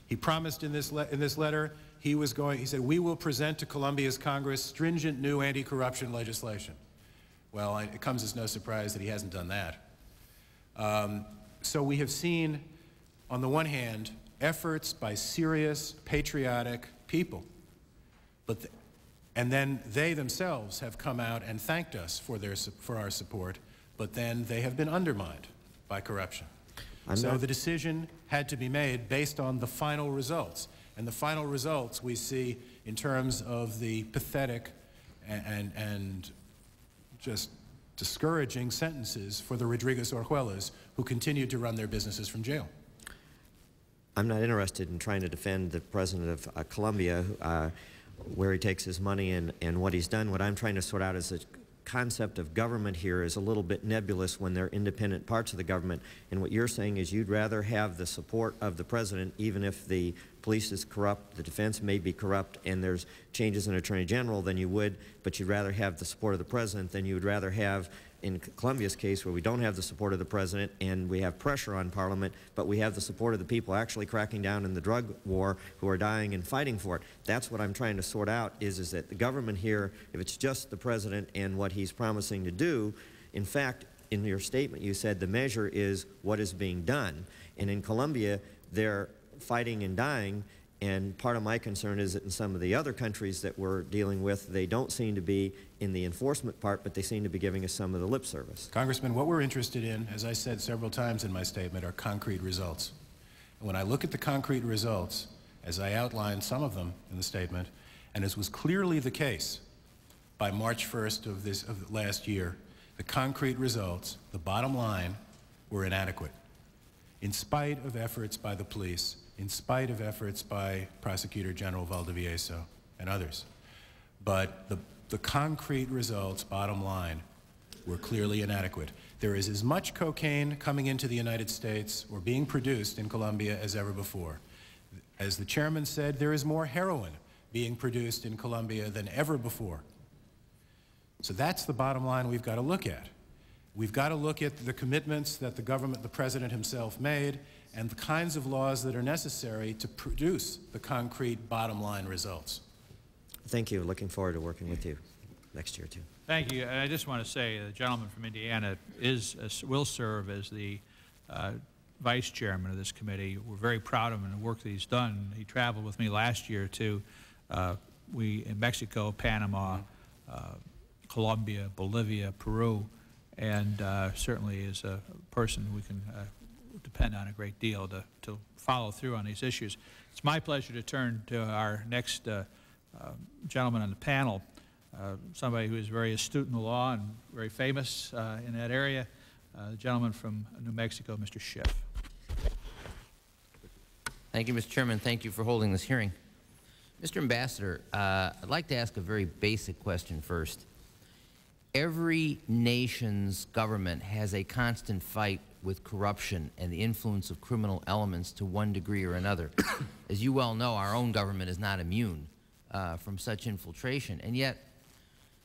He promised in this, in this letter he was going, he said, we will present to Colombia's Congress stringent new anti-corruption legislation. Well, it comes as no surprise that he hasn't done that. Um, so we have seen, on the one hand, efforts by serious, patriotic people, but th- and then they themselves have come out and thanked us for, their, for our support, but then they have been undermined by corruption. I'm so the decision had to be made based on the final results. And the final results we see in terms of the pathetic and, and, and just discouraging sentences for the Rodriguez Orejuelas who continued to run their businesses from jail. I'm not interested in trying to defend the president of uh, Colombia, uh, where he takes his money and, and what he's done. What I'm trying to sort out is the concept of government here is a little bit nebulous when they're independent parts of the government. And what you're saying is you'd rather have the support of the president, even if the police is corrupt, the defense may be corrupt, and there's changes in attorney general than you would, but you'd rather have the support of the president than you would rather have in Colombia's case, where we don't have the support of the president and we have pressure on Parliament, but we have the support of the people actually cracking down in the drug war who are dying and fighting for it. That's what I'm trying to sort out is, is that the government here, if it's just the president and what he's promising to do, in fact, in your statement you said the measure is what is being done. And in Colombia, they're fighting and dying, and part of my concern is that in some of the other countries that we're dealing with, they don't seem to be in the enforcement part, but they seem to be giving us some of the lip service. Congressman, what we're interested in, as I said several times in my statement, are concrete results. And when I look at the concrete results, as I outlined some of them in the statement, and as was clearly the case by March 1st of this of last year, the concrete results, the bottom line, were inadequate. In spite of efforts by the police, in spite of efforts by Prosecutor General Valdivieso and others. But the, the concrete results, bottom line, were clearly inadequate. There is as much cocaine coming into the United States or being produced in Colombia as ever before. As the chairman said, there is more heroin being produced in Colombia than ever before. So that's the bottom line we've got to look at. We've got to look at the commitments that the government, the president himself made, and the kinds of laws that are necessary to produce the concrete bottom line results. Thank you. Looking forward to working with you next year, too. Thank you. And I just want to say the gentleman from Indiana is, uh, will serve as the uh, vice chairman of this committee. We're very proud of him and the work that he's done. He traveled with me last year to uh, we in Mexico, Panama, uh, Colombia, Bolivia, Peru, and uh, certainly is a person we can uh, depend on a great deal to, to follow through on these issues. It's my pleasure to turn to our next uh, uh, gentleman on the panel, uh, somebody who is very astute in the law and very famous uh, in that area, uh, the gentleman from New Mexico, Mr. Schiff. Thank you, Mr. Chairman. Thank you for holding this hearing. Mr. Ambassador, uh, I'd like to ask a very basic question first. Every nation's government has a constant fight with corruption and the influence of criminal elements to one degree or another. As you well know, our own government is not immune uh, from such infiltration. And yet,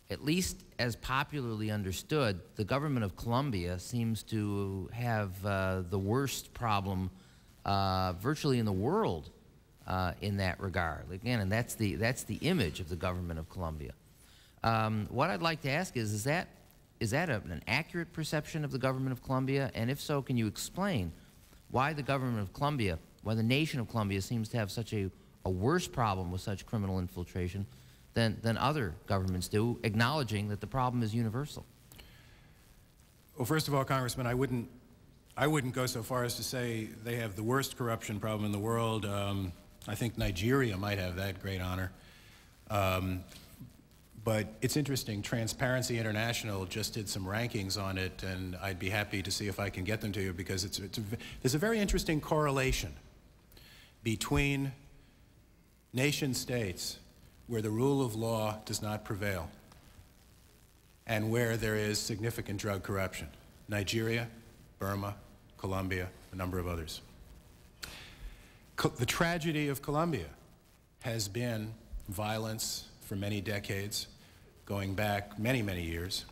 at least as popularly understood, the government of Colombia seems to have uh, the worst problem uh, virtually in the world uh, in that regard. Again, and that's the, that's the image of the government of Colombia. Um, what I'd like to ask is, is that, is that a, an accurate perception of the government of Colombia? And if so, can you explain why the government of Colombia, why the nation of Colombia seems to have such a, a worse problem with such criminal infiltration than, than other governments do, acknowledging that the problem is universal? Well, first of all, Congressman, I wouldn't, I wouldn't go so far as to say they have the worst corruption problem in the world. Um, I think Nigeria might have that great honor. Um, but it's interesting, Transparency International just did some rankings on it, and I'd be happy to see if I can get them to you because it's, it's a, there's a very interesting correlation between nation states where the rule of law does not prevail and where there is significant drug corruption. Nigeria, Burma, Colombia, a number of others. Co the tragedy of Colombia has been violence for many decades, going back many, many years.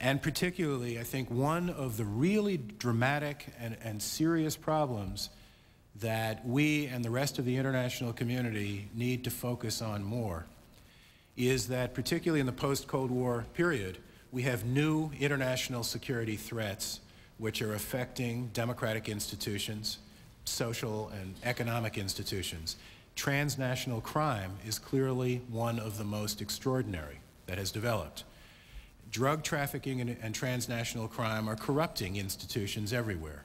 And particularly, I think one of the really dramatic and, and serious problems that we and the rest of the international community need to focus on more is that, particularly in the post-Cold War period, we have new international security threats which are affecting democratic institutions, social and economic institutions. Transnational crime is clearly one of the most extraordinary that has developed. Drug trafficking and, and transnational crime are corrupting institutions everywhere.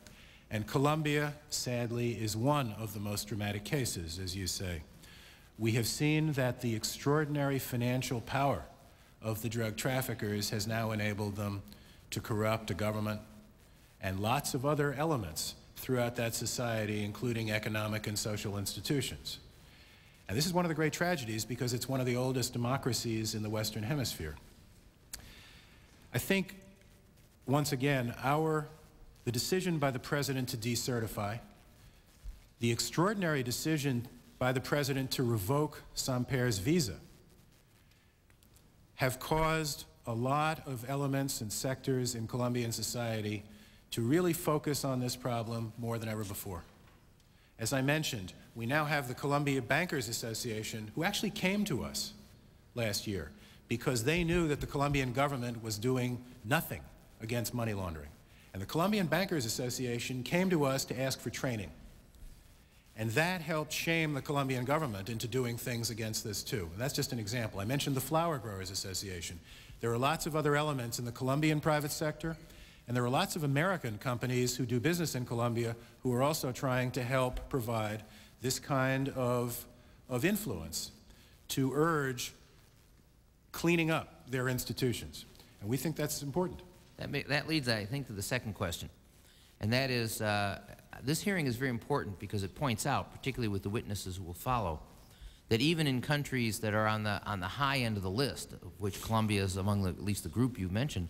And Colombia, sadly, is one of the most dramatic cases, as you say. We have seen that the extraordinary financial power of the drug traffickers has now enabled them to corrupt a government and lots of other elements throughout that society, including economic and social institutions. And this is one of the great tragedies because it's one of the oldest democracies in the Western Hemisphere. I think, once again, our, the decision by the President to decertify, the extraordinary decision by the President to revoke Samper's visa have caused a lot of elements and sectors in Colombian society to really focus on this problem more than ever before. As I mentioned, we now have the Colombia Bankers Association, who actually came to us last year because they knew that the Colombian government was doing nothing against money laundering. And the Colombian Bankers Association came to us to ask for training. And that helped shame the Colombian government into doing things against this too. And that's just an example. I mentioned the Flower Growers Association. There are lots of other elements in the Colombian private sector, and there are lots of American companies who do business in Colombia who are also trying to help provide this kind of, of influence to urge cleaning up their institutions. And we think that's important. That, may, that leads, I think, to the second question. And that is, uh, this hearing is very important because it points out, particularly with the witnesses who will follow, that even in countries that are on the, on the high end of the list, of which Colombia is among the, at least the group you mentioned,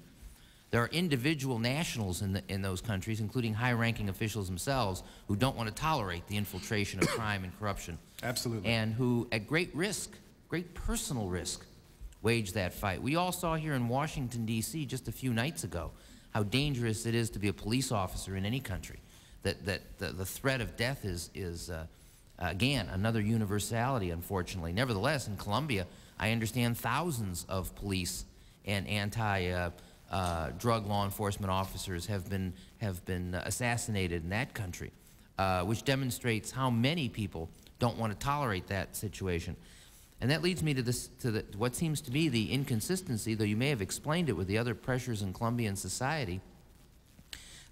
there are individual nationals in, the, in those countries, including high-ranking officials themselves, who don't want to tolerate the infiltration of crime and corruption. Absolutely. And who, at great risk, great personal risk, wage that fight. We all saw here in Washington, D.C. just a few nights ago how dangerous it is to be a police officer in any country that, that the, the threat of death is, is uh, again, another universality, unfortunately. Nevertheless, in Colombia, I understand thousands of police and anti-drug uh, law enforcement officers have been, have been assassinated in that country, uh, which demonstrates how many people don't want to tolerate that situation. And that leads me to, this, to the, what seems to be the inconsistency, though you may have explained it with the other pressures in Colombian society.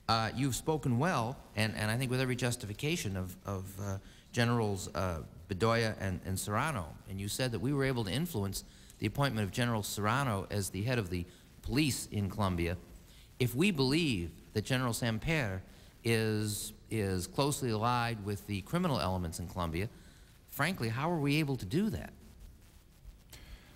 Uh, you've spoken well, and, and I think with every justification of, of uh, Generals uh, Bedoya and, and Serrano, and you said that we were able to influence the appointment of General Serrano as the head of the police in Colombia. If we believe that General Samper is, is closely allied with the criminal elements in Colombia, frankly, how are we able to do that?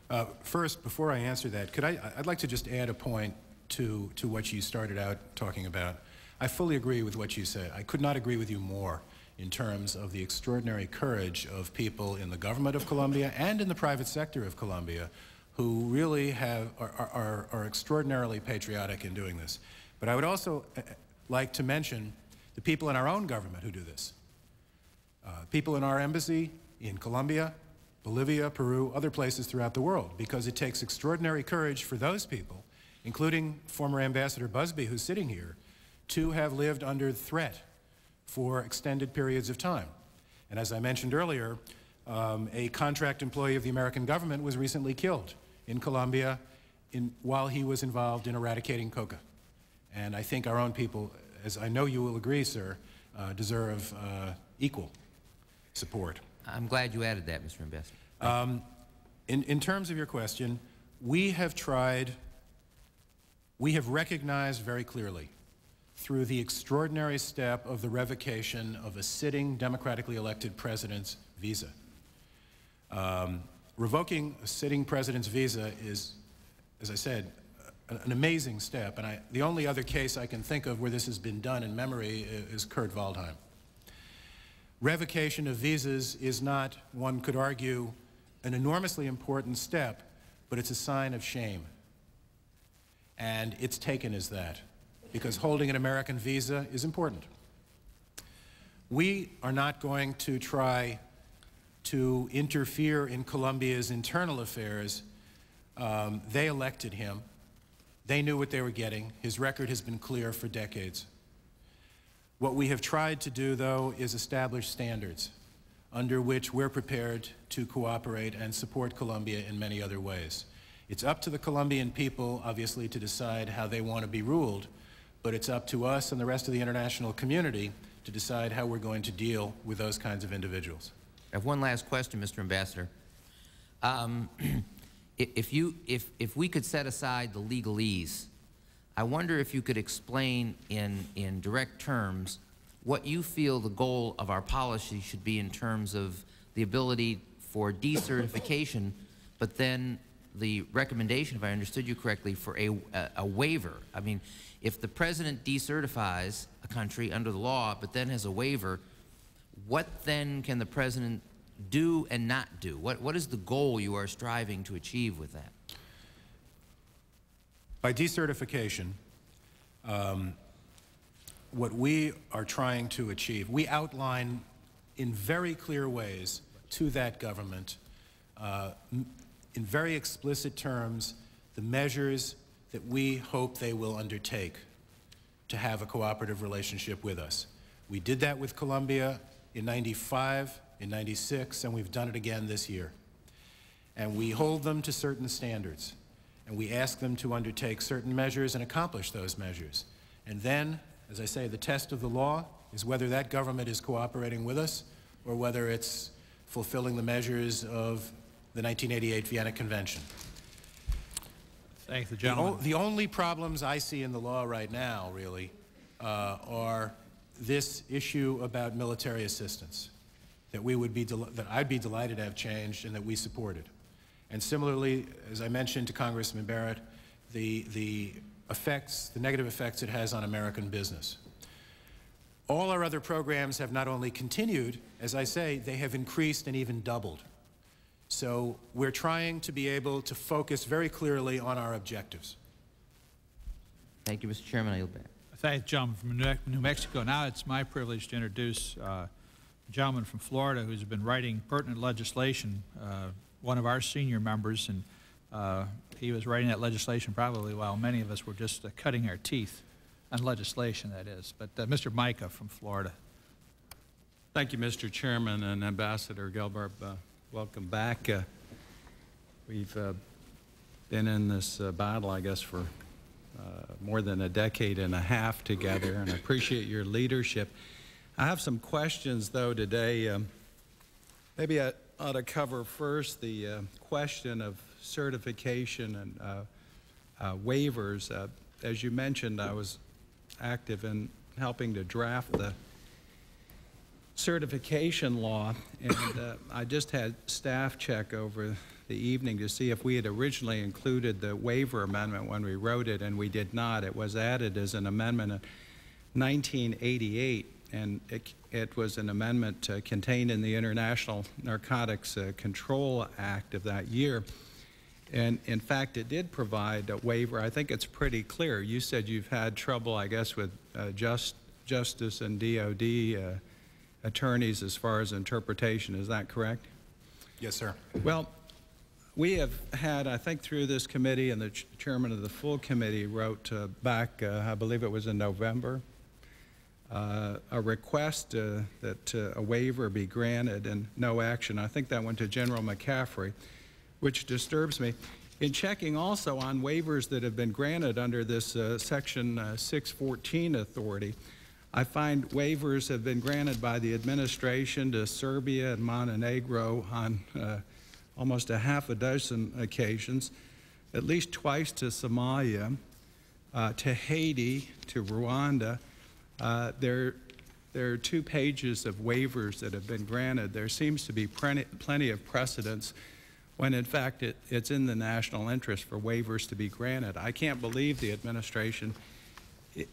Uh, first, before I answer that, could I, I'd like to just add a point to, to what you started out talking about. I fully agree with what you said. I could not agree with you more in terms of the extraordinary courage of people in the government of Colombia and in the private sector of Colombia who really have, are, are, are extraordinarily patriotic in doing this. But I would also uh, like to mention the people in our own government who do this. Uh, people in our embassy in Colombia, Bolivia, Peru, other places throughout the world, because it takes extraordinary courage for those people, including former Ambassador Busby, who's sitting here, to have lived under threat for extended periods of time. And as I mentioned earlier, um, a contract employee of the American government was recently killed in Colombia in, while he was involved in eradicating coca. And I think our own people, as I know you will agree, sir, uh, deserve uh, equal support. I'm glad you added that, Mr. Ambassador. Um, in, in terms of your question, we have tried, we have recognized very clearly through the extraordinary step of the revocation of a sitting democratically elected president's visa. Um, revoking a sitting president's visa is, as I said, an amazing step, and I, the only other case I can think of where this has been done in memory is Kurt Waldheim revocation of visas is not, one could argue, an enormously important step, but it's a sign of shame. And it's taken as that, because holding an American visa is important. We are not going to try to interfere in Colombia's internal affairs. Um, they elected him. They knew what they were getting. His record has been clear for decades. What we have tried to do, though, is establish standards under which we're prepared to cooperate and support Colombia in many other ways. It's up to the Colombian people, obviously, to decide how they want to be ruled, but it's up to us and the rest of the international community to decide how we're going to deal with those kinds of individuals. I have one last question, Mr. Ambassador. Um, if, you, if, if we could set aside the legalese I wonder if you could explain in, in direct terms what you feel the goal of our policy should be in terms of the ability for decertification, but then the recommendation, if I understood you correctly, for a, a, a, waiver. I mean, if the president decertifies a country under the law, but then has a waiver, what then can the president do and not do? What, what is the goal you are striving to achieve with that? By decertification, um, what we are trying to achieve, we outline in very clear ways to that government, uh, in very explicit terms, the measures that we hope they will undertake to have a cooperative relationship with us. We did that with Colombia in 95, in 96, and we've done it again this year. And we hold them to certain standards and we ask them to undertake certain measures and accomplish those measures. And then, as I say, the test of the law is whether that government is cooperating with us or whether it's fulfilling the measures of the 1988 Vienna Convention. Thank the gentleman. The, the only problems I see in the law right now, really, uh, are this issue about military assistance that we would be that I'd be delighted to have changed and that we supported. And similarly, as I mentioned to Congressman Barrett, the, the effects, the negative effects it has on American business. All our other programs have not only continued, as I say, they have increased and even doubled. So we're trying to be able to focus very clearly on our objectives. Thank you, Mr. Chairman. I yield back. Thank the gentleman from New Mexico. Now it's my privilege to introduce uh, a gentleman from Florida who's been writing pertinent legislation, uh, one of our senior members, and uh, he was writing that legislation probably while many of us were just uh, cutting our teeth on legislation, that is. But uh, Mr. Mica from Florida. Thank you, Mr. Chairman and Ambassador Gelbard. Uh, welcome back. We've been in this battle, I guess, for more than a decade and a half together, and I appreciate your leadership. I have some questions, though, today. Um, maybe I ought to cover first the uh, question of certification and waivers. as you mentioned, I was active in helping to draft the certification law, and uh, I just had staff check over the evening to see if we had originally included the waiver amendment when we wrote it, and we did not. It was added as an amendment in 1988, and it, it was an amendment uh, contained in the International Narcotics uh, Control Act of that year. And in fact, it did provide a waiver. I think it's pretty clear. You said you've had trouble, I guess, with uh, just, Justice and DOD uh, attorneys as far as interpretation. Is that correct? Yes, sir. Well, we have had, I think through this committee, and the ch chairman of the full committee wrote uh, back, uh, I believe it was in November, uh, a request uh, that uh, a waiver be granted and no action. I think that went to General McCaffrey, which disturbs me. In checking also on waivers that have been granted under this uh, Section 614 authority, I find waivers have been granted by the administration to Serbia and Montenegro on almost a half a dozen occasions, at least twice to Somalia, uh, to Haiti, to Rwanda. Uh, there, there are two pages of waivers that have been granted. There seems to be plenty, plenty of precedents when in fact it, it's in the national interest for waivers to be granted. I can't believe the administration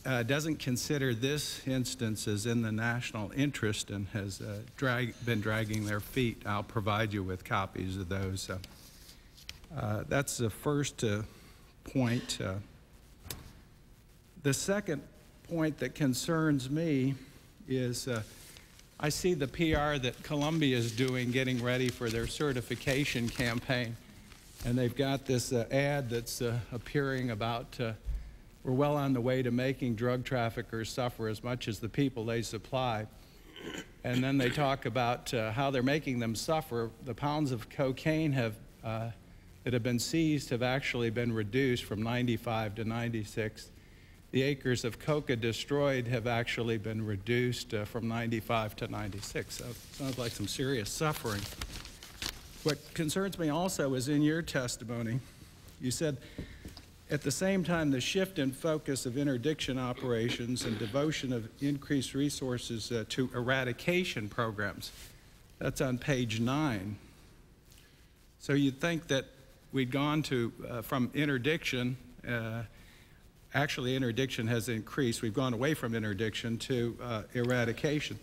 uh, doesn't consider this instance as in the national interest and has uh, drag, been dragging their feet. I'll provide you with copies of those. Uh, that's the first uh, point. Uh. the second point that concerns me is uh, I see the PR that Colombia is doing getting ready for their certification campaign. And they've got this ad that's appearing about we're well on the way to making drug traffickers suffer as much as the people they supply. And then they talk about uh, how they're making them suffer. The pounds of cocaine have, uh, that have been seized have actually been reduced from 95 to 96. The acres of coca destroyed have actually been reduced uh, from 95 to 96. So it sounds like some serious suffering. What concerns me also is in your testimony, you said at the same time, the shift in focus of interdiction operations and devotion of increased resources uh, to eradication programs. That's on page nine. So you'd think that we'd gone to, uh, from interdiction, uh, actually interdiction has increased. We've gone away from interdiction to uh, eradication.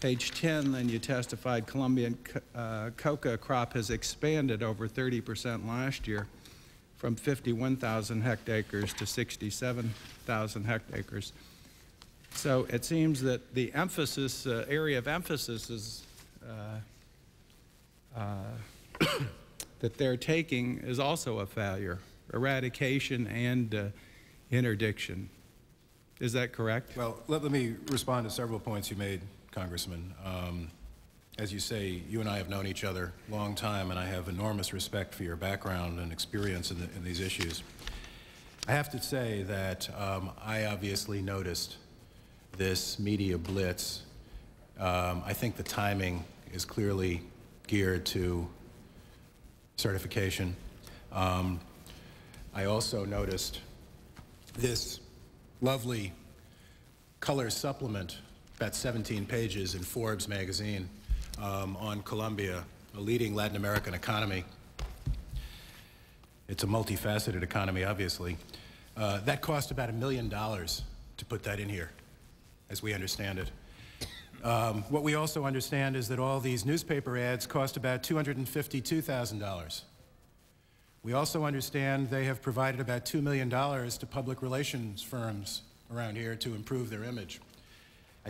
Page 10, then you testified Colombian uh, coca crop has expanded over 30% last year from 51,000 hectares to 67,000 hectares. So it seems that the emphasis, uh, area of emphasis is uh, uh, that they're taking is also a failure, eradication and uh, interdiction. Is that correct? Well, let, let, me respond to several points you made, Congressman. Um, as you say, you and I have known each other a long time, and I have enormous respect for your background and experience in, the, in these issues. I have to say that um, I obviously noticed this media blitz. Um, I think the timing is clearly geared to certification. Um, I also noticed this lovely color supplement, about 17 pages in Forbes magazine, um, on Colombia, a leading Latin American economy. It's a multifaceted economy, obviously. Uh, that cost about a million dollars to put that in here, as we understand it. Um, what we also understand is that all these newspaper ads cost about $252,000. We also understand they have provided about $2 million to public relations firms around here to improve their image.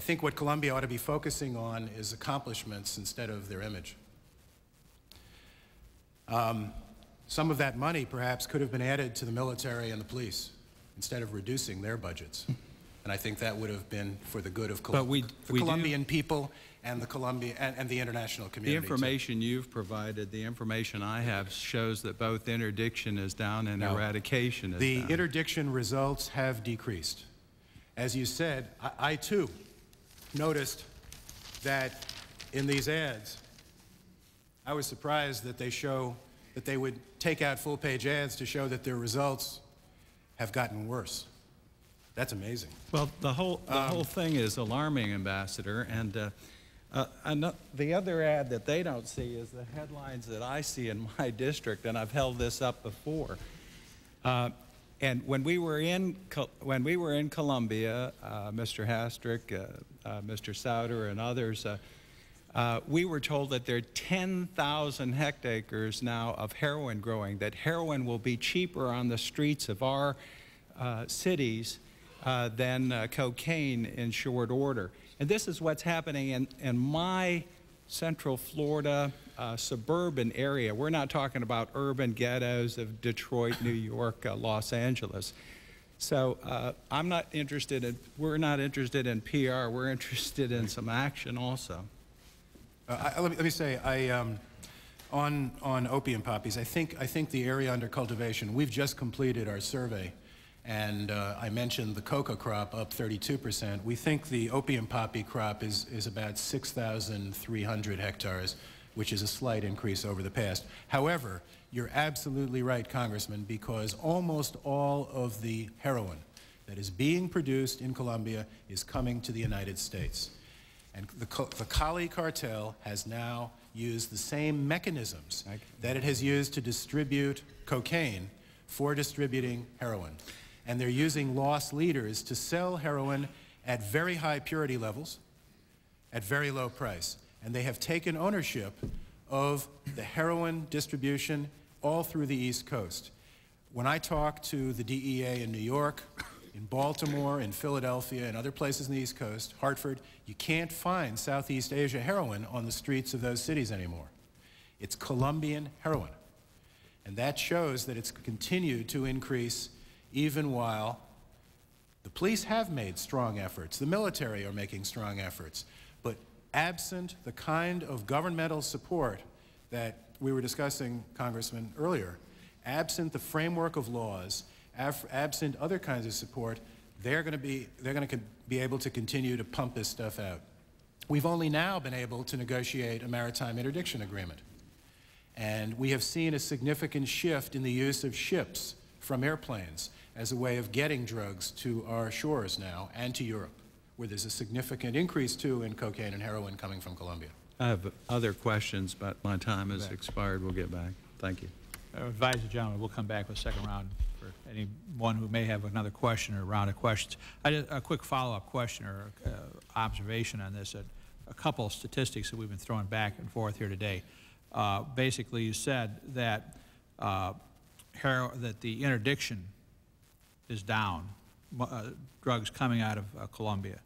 I think what Colombia ought to be focusing on is accomplishments instead of their image. Um, some of that money perhaps could have been added to the military and the police instead of reducing their budgets. And I think that would have been for the good of Col But we- the we do- Colombian people and the Colombia and, and the international The community. too. information you've provided, the information I have shows that both interdiction is down and No. eradication is The down. interdiction results have decreased. As you said, I, I too noticed that in these ads, I was surprised that they show that they would take out full-page ads to show that their results have gotten worse. That's amazing. Well, the whole, the whole thing is alarming, Ambassador, and uh, uh, the other ad that they don't see is the headlines that I see in my district, and I've held this up before. Uh, And when we were in, Col- when we were in Colombia, uh, Mr. Hastert, uh, Mr. Souder, and others, uh, uh, we were told that there are 10,000 hectares now of heroin growing, that heroin will be cheaper on the streets of our uh, cities uh, than uh, cocaine in short order. And this is what's happening in, in my Central Florida uh, suburban area. We're not talking about urban ghettos of Detroit, New York, uh, Los Angeles. So uh, I'm not interested in, we're not interested in PR, we're interested in some action also. Uh, I, let, me, let me say, I, um, on, on opium poppies, I think, I think the area under cultivation, we've just completed our survey, and uh, I mentioned the coca crop up 32%. We think the opium poppy crop is, is about 6,300 hectares, which is a slight increase over the past. However, you're absolutely right, Congressman, because almost all of the heroin that is being produced in Colombia is coming to the United States. And the, the Cali cartel has now used the same mechanisms that it has used to distribute cocaine for distributing heroin. And they're using loss leaders to sell heroin at very high purity levels at very low price. And they have taken ownership of the heroin distribution all through the East Coast. When I talk to the DEA in New York, in Baltimore, in Philadelphia, and other places in the East Coast, Hartford, you can't find Southeast Asia heroin on the streets of those cities anymore. It's Colombian heroin. And that shows that it's continued to increase even while the police have made strong efforts, the military are making strong efforts, but absent the kind of governmental support that we were discussing, Congressman, earlier, absent the framework of laws, absent other kinds of support, they're going to be they're going to be able to continue to pump this stuff out. We've only now been able to negotiate a maritime interdiction agreement. And we have seen a significant shift in the use of ships from airplanes as a way of getting drugs to our shores now and to Europe, where there's a significant increase, too, in cocaine and heroin coming from Colombia. I have other questions, but my time has expired. We'll get back. Thank you. I advise the gentleman, we'll come back with a second round for anyone who may have another question or round of questions. I just, a quick follow-up question or uh, observation on this. A, a couple of statistics that we've been throwing back and forth here today. Uh, basically, you said that uh, that the interdiction is down, uh, drugs coming out of uh, Colombia.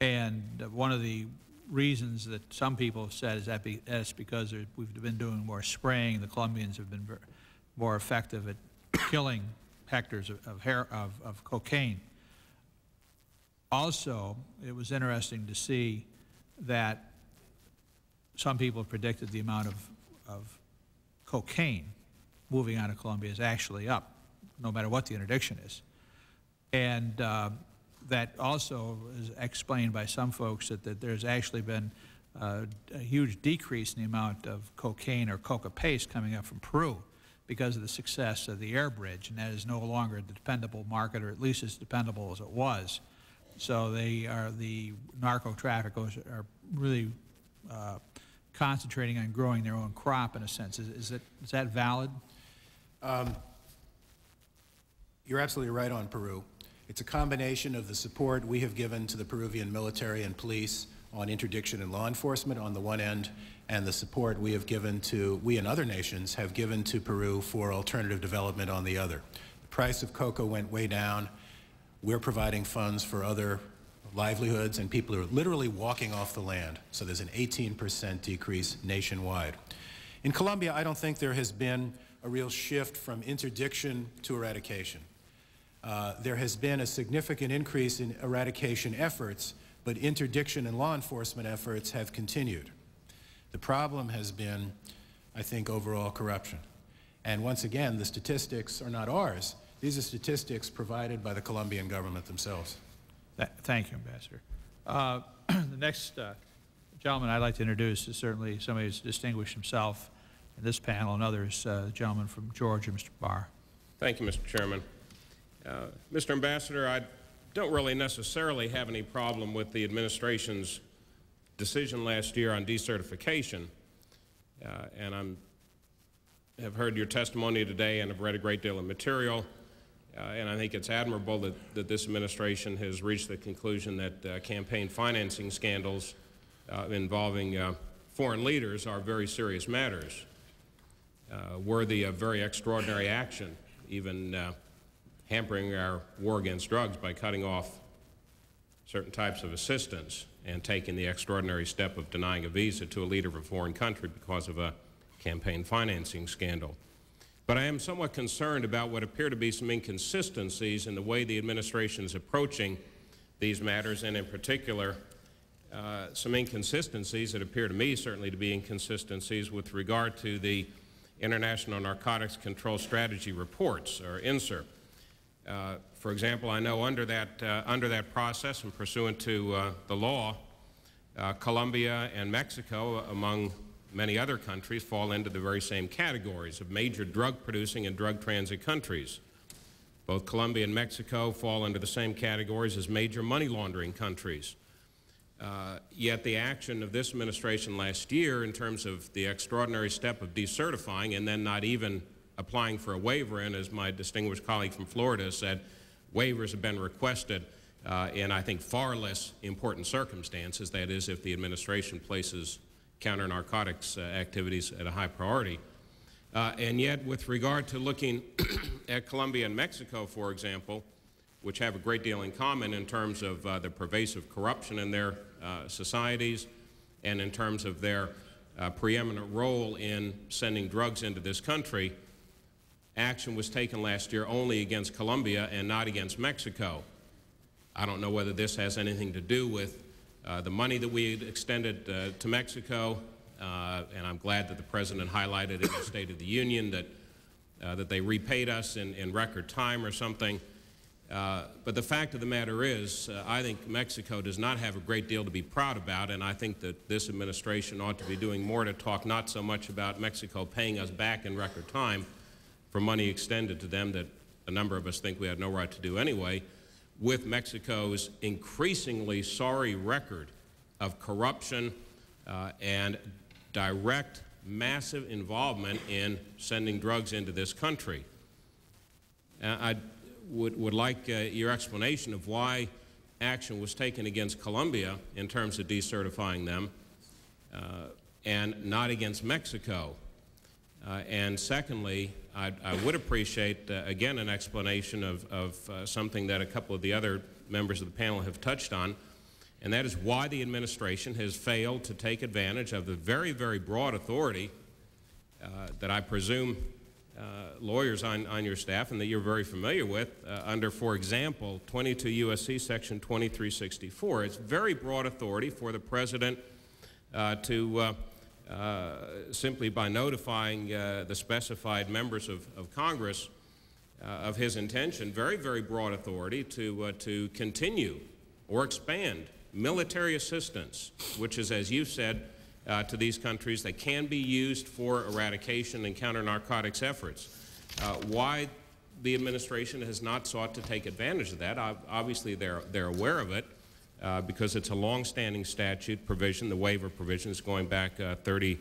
And uh, one of the reasons that some people have said is that be, that's because we've been doing more spraying. The Colombians have been more effective at killing hectares of, of, hair, of, of cocaine. Also, it was interesting to see that some people predicted the amount of, of cocaine moving out of Colombia is actually up, no matter what the interdiction is. And uh, that also is explained by some folks that, that there's actually been uh, a huge decrease in the amount of cocaine or coca paste coming up from Peru because of the success of the air bridge, and that is no longer a dependable market, or at least as dependable as it was. So they are the narco traffickers are really uh, concentrating on growing their own crop in a sense. Is, is, that valid? You're absolutely right on Peru. It's a combination of the support we have given to the Peruvian military and police on interdiction and law enforcement on the one end, and the support we have given to, we and other nations have given to Peru for alternative development on the other. The price of cocoa went way down. we're providing funds for other livelihoods, and people are literally walking off the land. So there's an 18% decrease nationwide. In Colombia, I don't think there has been a real shift from interdiction to eradication. Uh, there has been a significant increase in eradication efforts, but interdiction and law enforcement efforts have continued. The problem has been, I think, overall corruption. And once again, the statistics are not ours. These are statistics provided by the Colombian government themselves. Th thank you, Ambassador. Uh, the next uh, gentleman I'd like to introduce is certainly somebody who's distinguished himself in this panel and others, uh, the gentleman from Georgia, Mr. Barr. Thank you, Mr. Chairman. Uh, Mr. Ambassador, I don't really necessarily have any problem with the administration's decision last year on decertification, uh, and I'm have heard your testimony today and have read a great deal of material. Uh, and I think it's admirable that, that this administration has reached the conclusion that uh, campaign financing scandals uh, involving uh, foreign leaders are very serious matters, uh, worthy of very extraordinary action, even hampering our war against drugs by cutting off certain types of assistance and taking the extraordinary step of denying a visa to a leader of a foreign country because of a campaign financing scandal. But I am somewhat concerned about what appear to be some inconsistencies in the way the administration is approaching these matters, and in particular, uh, some inconsistencies that appear to me certainly to be inconsistencies with regard to the International Narcotics Control Strategy reports, or INSER. Uh, for example, I know under that, uh, under that process and pursuant to uh, the law, uh, Colombia and Mexico, among many other countries, fall into the very same categories of major drug producing and drug transit countries. Both Colombia and Mexico fall into the same categories as major money laundering countries. Uh, yet the action of this administration last year in terms of the extraordinary step of decertifying and then not even applying for a waiver, and as my distinguished colleague from Florida said, waivers have been requested uh, in, I think, far less important circumstances, that is, if the administration places counter narcotics uh, activities at a high priority. Uh, and yet, with regard to looking at Colombia and Mexico, for example, which have a great deal in common in terms of uh, the pervasive corruption in their uh, societies and in terms of their uh, preeminent role in sending drugs into this country, action was taken last year only against Colombia and not against Mexico. I don't know whether this has anything to do with uh, the money that we extended uh, to Mexico, uh, and I'm glad that the President highlighted in the State of the Union that, uh, that they repaid us in, in record time or something. Uh, but the fact of the matter is, uh, I think Mexico does not have a great deal to be proud about, and I think that this administration ought to be doing more to talk not so much about Mexico paying us back in record time for money extended to them that a number of us think we had no right to do anyway, with Mexico's increasingly sorry record of corruption uh, and direct massive involvement in sending drugs into this country. Uh, I would, would like uh, your explanation of why action was taken against Colombia in terms of decertifying them uh, and not against Mexico. Uh, and secondly, I, I would appreciate, uh, again, an explanation of, of uh, something that a couple of the other members of the panel have touched on, and that is why the administration has failed to take advantage of the very, very broad authority uh, that I presume uh, lawyers on, on your staff and that you're very familiar with uh, under, for example, 22 U.S.C. Section 2364. It's very broad authority for the President to uh, simply by notifying uh, the specified members of, of Congress uh, of his intention, very, very broad authority to, to continue or expand military assistance, which is, as you said, uh, to these countries that can be used for eradication and counter-narcotics efforts. Uh, why the administration has not sought to take advantage of that, obviously they're, they're aware of it, uh, because it's a long-standing statute provision. The waiver provision is going back uh, 30,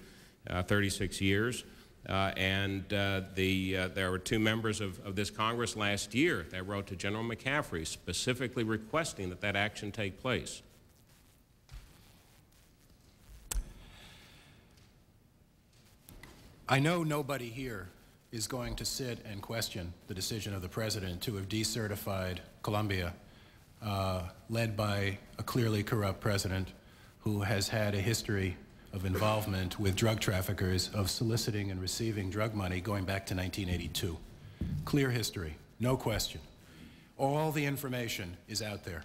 uh, 36 years. Uh, and the, there were two members of, of, this Congress last year that wrote to General McCaffrey specifically requesting that that action take place. I know nobody here is going to sit and question the decision of the President to have decertified Colombia uh, led by a clearly corrupt president who has had a history of involvement with drug traffickers, of soliciting and receiving drug money going back to 1982. Clear history, no question. All the information is out there.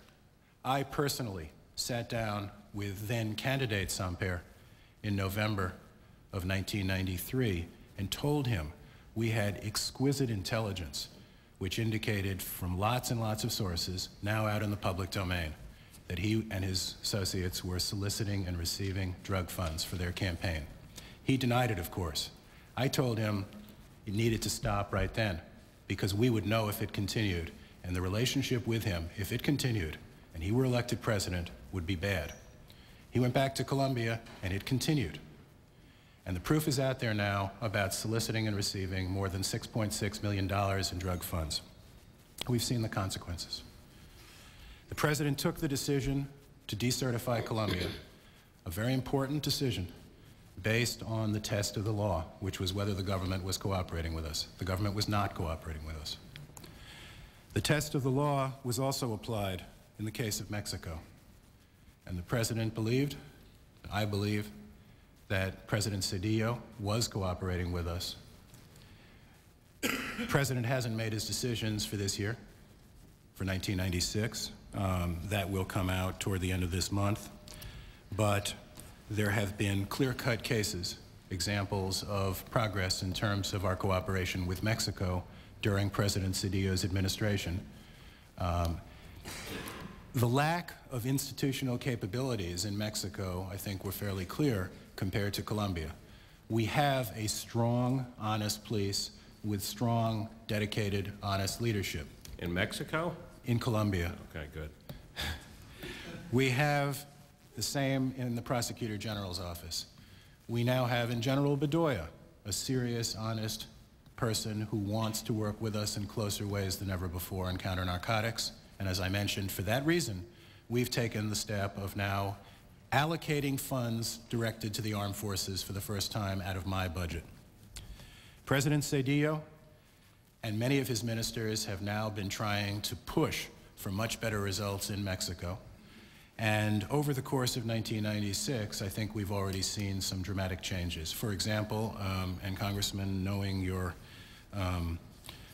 I personally sat down with then candidate Samper in November of 1993 and told him we had exquisite intelligence which indicated from lots and lots of sources, now out in the public domain, that he and his associates were soliciting and receiving drug funds for their campaign. He denied it, of course. I told him it needed to stop right then because we would know if it continued, and the relationship with him, if it continued, and he were elected president, would be bad. He went back to Colombia, and it continued. And the proof is out there now about soliciting and receiving more than $6.6 million in drug funds. We've seen the consequences. The president took the decision to decertify Colombia, a very important decision based on the test of the law, which was whether the government was cooperating with us. The government was not cooperating with us. The test of the law was also applied in the case of Mexico. And the president believed, I believe, that President Zedillo was cooperating with us. the president hasn't made his decisions for this year, for 1996. Um, that will come out toward the end of this month. But there have been clear-cut cases, examples of progress in terms of our cooperation with Mexico during President Zedillo's administration. Um, the lack of institutional capabilities in Mexico, I think, were fairly clear compared to Colombia. We have a strong, honest police with strong, dedicated, honest leadership. In Mexico? In Colombia. Okay, good. We have the same in the Prosecutor General's office. We now have in General Bedoya a serious, honest person who wants to work with us in closer ways than ever before in counter narcotics. And as I mentioned, for that reason, we've taken the step of now allocating funds directed to the armed forces for the first time out of my budget. President Zedillo and many of his ministers have now been trying to push for much better results in Mexico. And over the course of 1996, I think we've already seen some dramatic changes. For example, um, and Congressman, knowing your, um,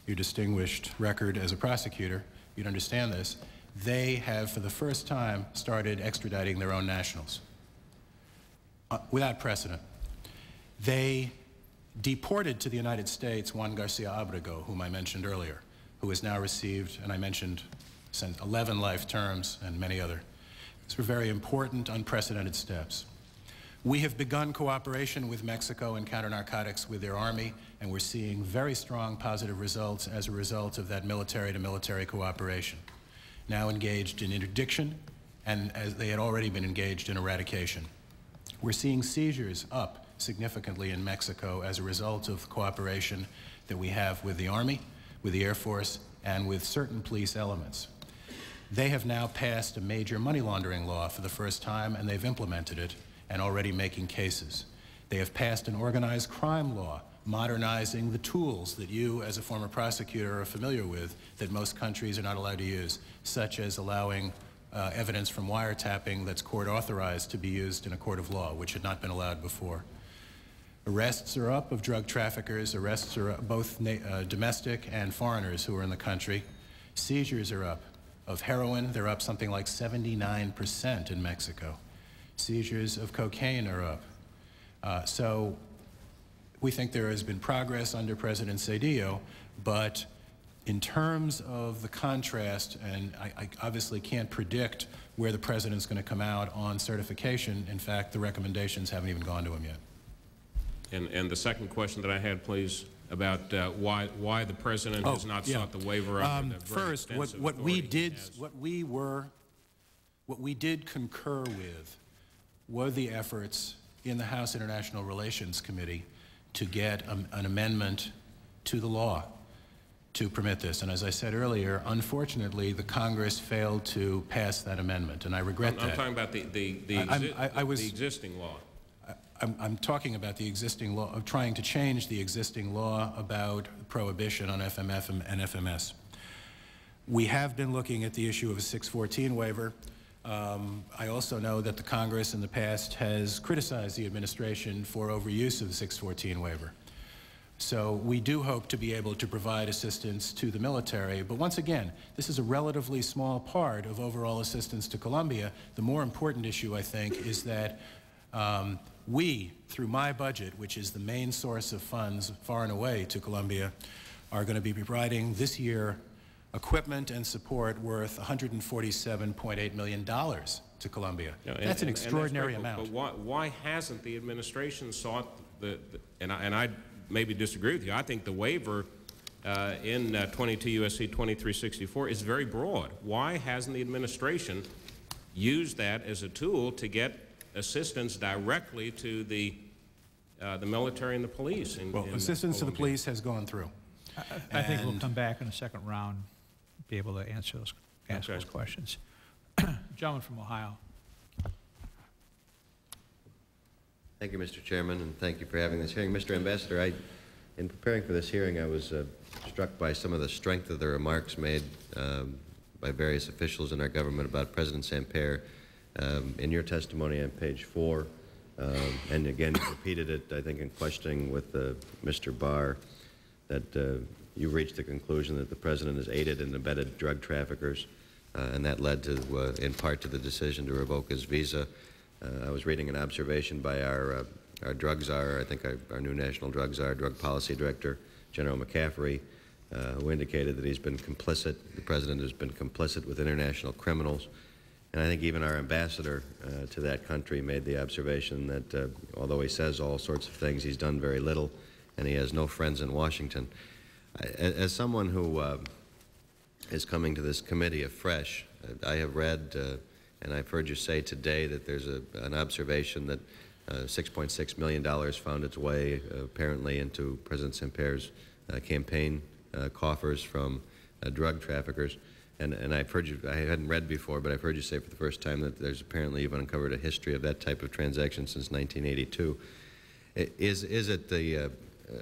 your distinguished record as a prosecutor, you'd understand this, they have, for the first time, started extraditing their own nationals uh, without precedent. They deported to the United States Juan Garcia Abrego, whom I mentioned earlier, who has now received, and I mentioned, 11 life terms and many other. These were very important, unprecedented steps. We have begun cooperation with Mexico in counter-narcotics with their army, and we're seeing very strong positive results as a result of that military-to-military -military cooperation now engaged in interdiction, and as they had already been engaged in eradication. We're seeing seizures up significantly in Mexico as a result of cooperation that we have with the Army, with the Air Force, and with certain police elements. They have now passed a major money laundering law for the first time, and they've implemented it and already making cases. They have passed an organized crime law modernizing the tools that you, as a former prosecutor, are familiar with that most countries are not allowed to use, such as allowing uh, evidence from wiretapping that's court authorized to be used in a court of law, which had not been allowed before. Arrests are up of drug traffickers. Arrests are both uh, domestic and foreigners who are in the country. Seizures are up. Of heroin, they're up something like 79% in Mexico. Seizures of cocaine are up. Uh, so we think there has been progress under President Zedillo, but in terms of the contrast, and I, I obviously can't predict where the president's going to come out on certification. In fact, the recommendations haven't even gone to him yet. And, and the second question that I had, please, about uh, why, why the president oh, has not yeah. sought the waiver um, First, what, what we did, what we were, what we did concur with were the efforts in the House International Relations Committee to get a, an amendment to the law to permit this. And as I said earlier, unfortunately, the Congress failed to pass that amendment, and I regret I'm, that. I'm talking about the, the, the, I, I, I was, the existing law. I'm, I'm, talking about the existing law, of trying to change the existing law about prohibition on FMF and FMS. We have been looking at the issue of a 614 waiver. Um, I also know that the Congress in the past has criticized the administration for overuse of the 614 waiver. So we do hope to be able to provide assistance to the military. But once again, this is a relatively small part of overall assistance to Colombia. The more important issue, I think, is that um, we, through my budget, which is the main source of funds far and away to Colombia, are going to be providing this year equipment and support worth $147.8 million to Colombia. You know, and- that's an and- and that's extraordinary great, but- amount. But why, why hasn't the administration sought the, the- and I, and I maybe disagree with you, I think the waiver uh, in uh, 22 U.S.C. 2364 is very broad. Why hasn't the administration used that as a tool to get assistance directly to the, uh, the military and the police in Well, in assistance to the police has gone through. I think we'll come back in a second round, be able to answer those, ask Okay. those questions. Gentleman from Ohio. Thank you, Mr. Chairman, and thank you for having this hearing. Mr. Ambassador, I, in preparing for this hearing, I was uh, struck by some of the strength of the remarks made um, by various officials in our government about President Samper. Um, in your testimony on page four, um, and again, repeated it, I think, in questioning with uh, Mr. Barr, that uh, you reached the conclusion that the President has aided and abetted drug traffickers, uh, and that led to, uh, in part, to the decision to revoke his visa. Uh, I was reading an observation by our, uh, our drug czar, I think our, our new national drug czar, drug policy director, General McCaffrey, uh, who indicated that he's been complicit, the president has been complicit with international criminals. And I think even our ambassador uh, to that country made the observation that although he says all sorts of things, he's done very little, and he has no friends in Washington. As someone who uh, is coming to this committee afresh, uh, I have read, uh, and I've heard you say today that there's a, an observation that uh, $6.6 million found its way uh, apparently into President Samper's uh, campaign uh, coffers from uh, drug traffickers. And, and I've heard you, I hadn't read before, but I've heard you say for the first time that there's apparently you've uncovered a history of that type of transaction since 1982. Is, is it the, uh, uh,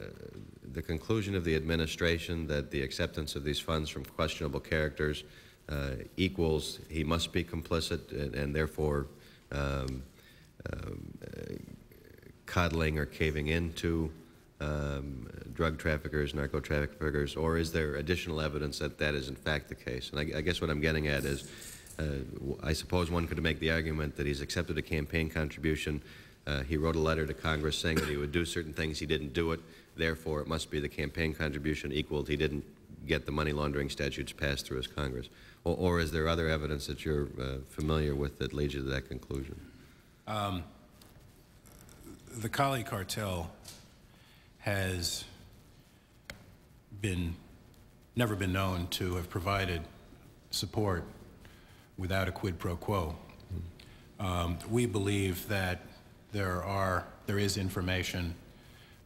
the conclusion of the administration that the acceptance of these funds from questionable characters uh, equals he must be complicit and, and therefore um, um, uh, coddling or caving into um, drug traffickers, narco traffickers, or is there additional evidence that that is in fact the case? And I, I guess what I'm getting at is, uh, I suppose one could make the argument that he's accepted a campaign contribution. Uh, he wrote a letter to Congress saying that he would do certain things. He didn't do it. Therefore, it must be the campaign contribution equaled. He didn't get the money laundering statutes passed through his Congress. Or, or is there other evidence that you're uh, familiar with that leads you to that conclusion? Um, the Cali cartel has been, never been known to have provided support without a quid pro quo. Um, we believe that there are, there is information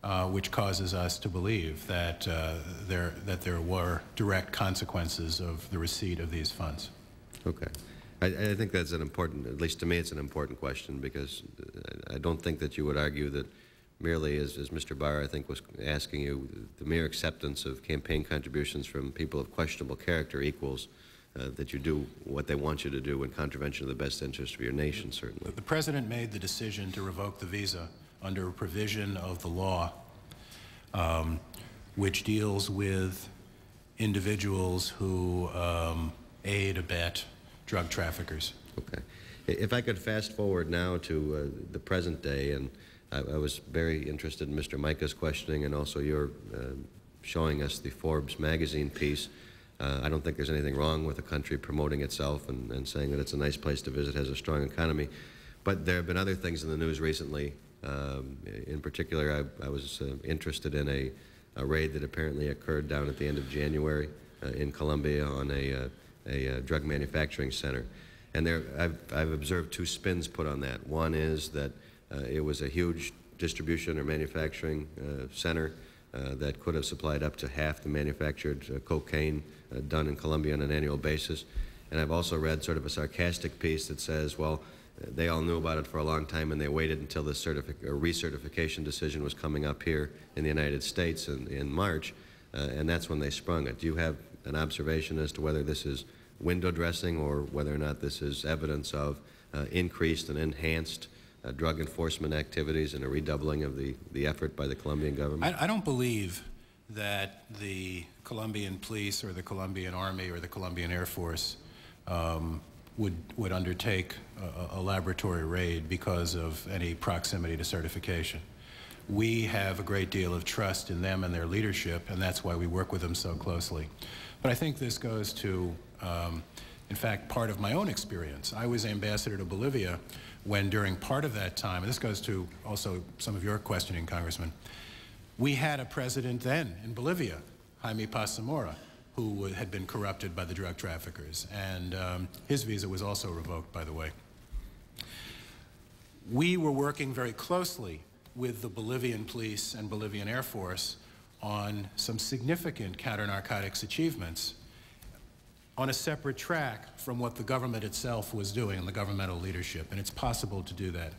uh, which causes us to believe that uh, there, that there were direct consequences of the receipt of these funds. Okay. I, I think that's an important, at least to me, it's an important question because uh, I don't think that you would argue that merely, as, as Mr. Barr, I think, was asking you, the mere acceptance of campaign contributions from people of questionable character equals uh, that you do what they want you to do in contravention of the best interest of your nation, certainly. The President made the decision to revoke the visa under a provision of the law um, which deals with individuals who um, aid, abet drug traffickers. Okay. If I could fast forward now to uh, the present day, and I, I was very interested in Mr. Mica's questioning and also your uh, showing us the Forbes magazine piece. Uh, I don't think there's anything wrong with a country promoting itself and, and saying that it's a nice place to visit, has a strong economy. But there have been other things in the news recently. Um, in particular, I, I was uh, interested in a, a raid that apparently occurred down at the end of January uh, in Colombia on a, uh, a uh, drug manufacturing center. And there, I've, I've observed two spins put on that. One is that uh, it was a huge distribution or manufacturing center that could have supplied up to half the manufactured cocaine done in Colombia on an annual basis. And I've also read sort of a sarcastic piece that says, well, they all knew about it for a long time and they waited until the certific- recertification decision was coming up here in the United States in, in March, uh, and that's when they sprung it. Do you have an observation as to whether this is window dressing or whether or not this is evidence of uh, increased and enhanced uh, drug enforcement activities and a redoubling of the, the effort by the Colombian government? I, I don't believe that the Colombian police or the Colombian Army or the Colombian Air Force um, would, would undertake a, a laboratory raid because of any proximity to certification. We have a great deal of trust in them and their leadership, and that's why we work with them so closely. But I think this goes to, um, in fact, part of my own experience. I was ambassador to Bolivia when during part of that time, and this goes to also some of your questioning, Congressman, we had a president then in Bolivia, Jaime Paz Zamora, who had been corrupted by the drug traffickers, and um, his visa was also revoked, by the way. We were working very closely with the Bolivian police and Bolivian Air Force on some significant counter-narcotics achievements on a separate track from what the government itself was doing and the governmental leadership, and it's possible to do that.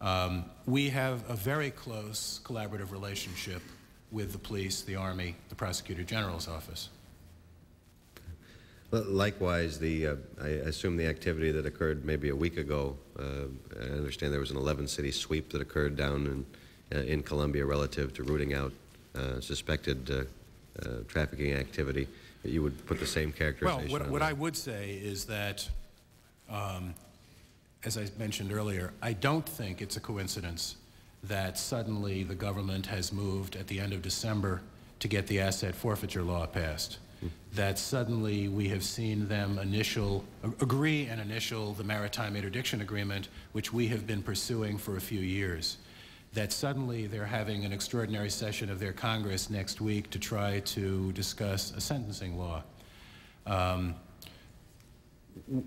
Um, we have a very close collaborative relationship with the police, the Army, the Prosecutor General's office. Likewise, the, uh, I assume the activity that occurred maybe a week ago, I understand there was an 11-city sweep that occurred down in, uh, in Colombia relative to rooting out uh, suspected uh, uh, trafficking activity. You would put the same Well, characterization what, on what that. I would say is that, um, as I mentioned earlier, I don't think it's a coincidence that suddenly the government has moved at the end of December to get the asset forfeiture law passed. That suddenly we have seen them initial, agree and initial the maritime interdiction agreement, which we have been pursuing for a few years. That suddenly they're having an extraordinary session of their Congress next week to try to discuss a sentencing law. Um,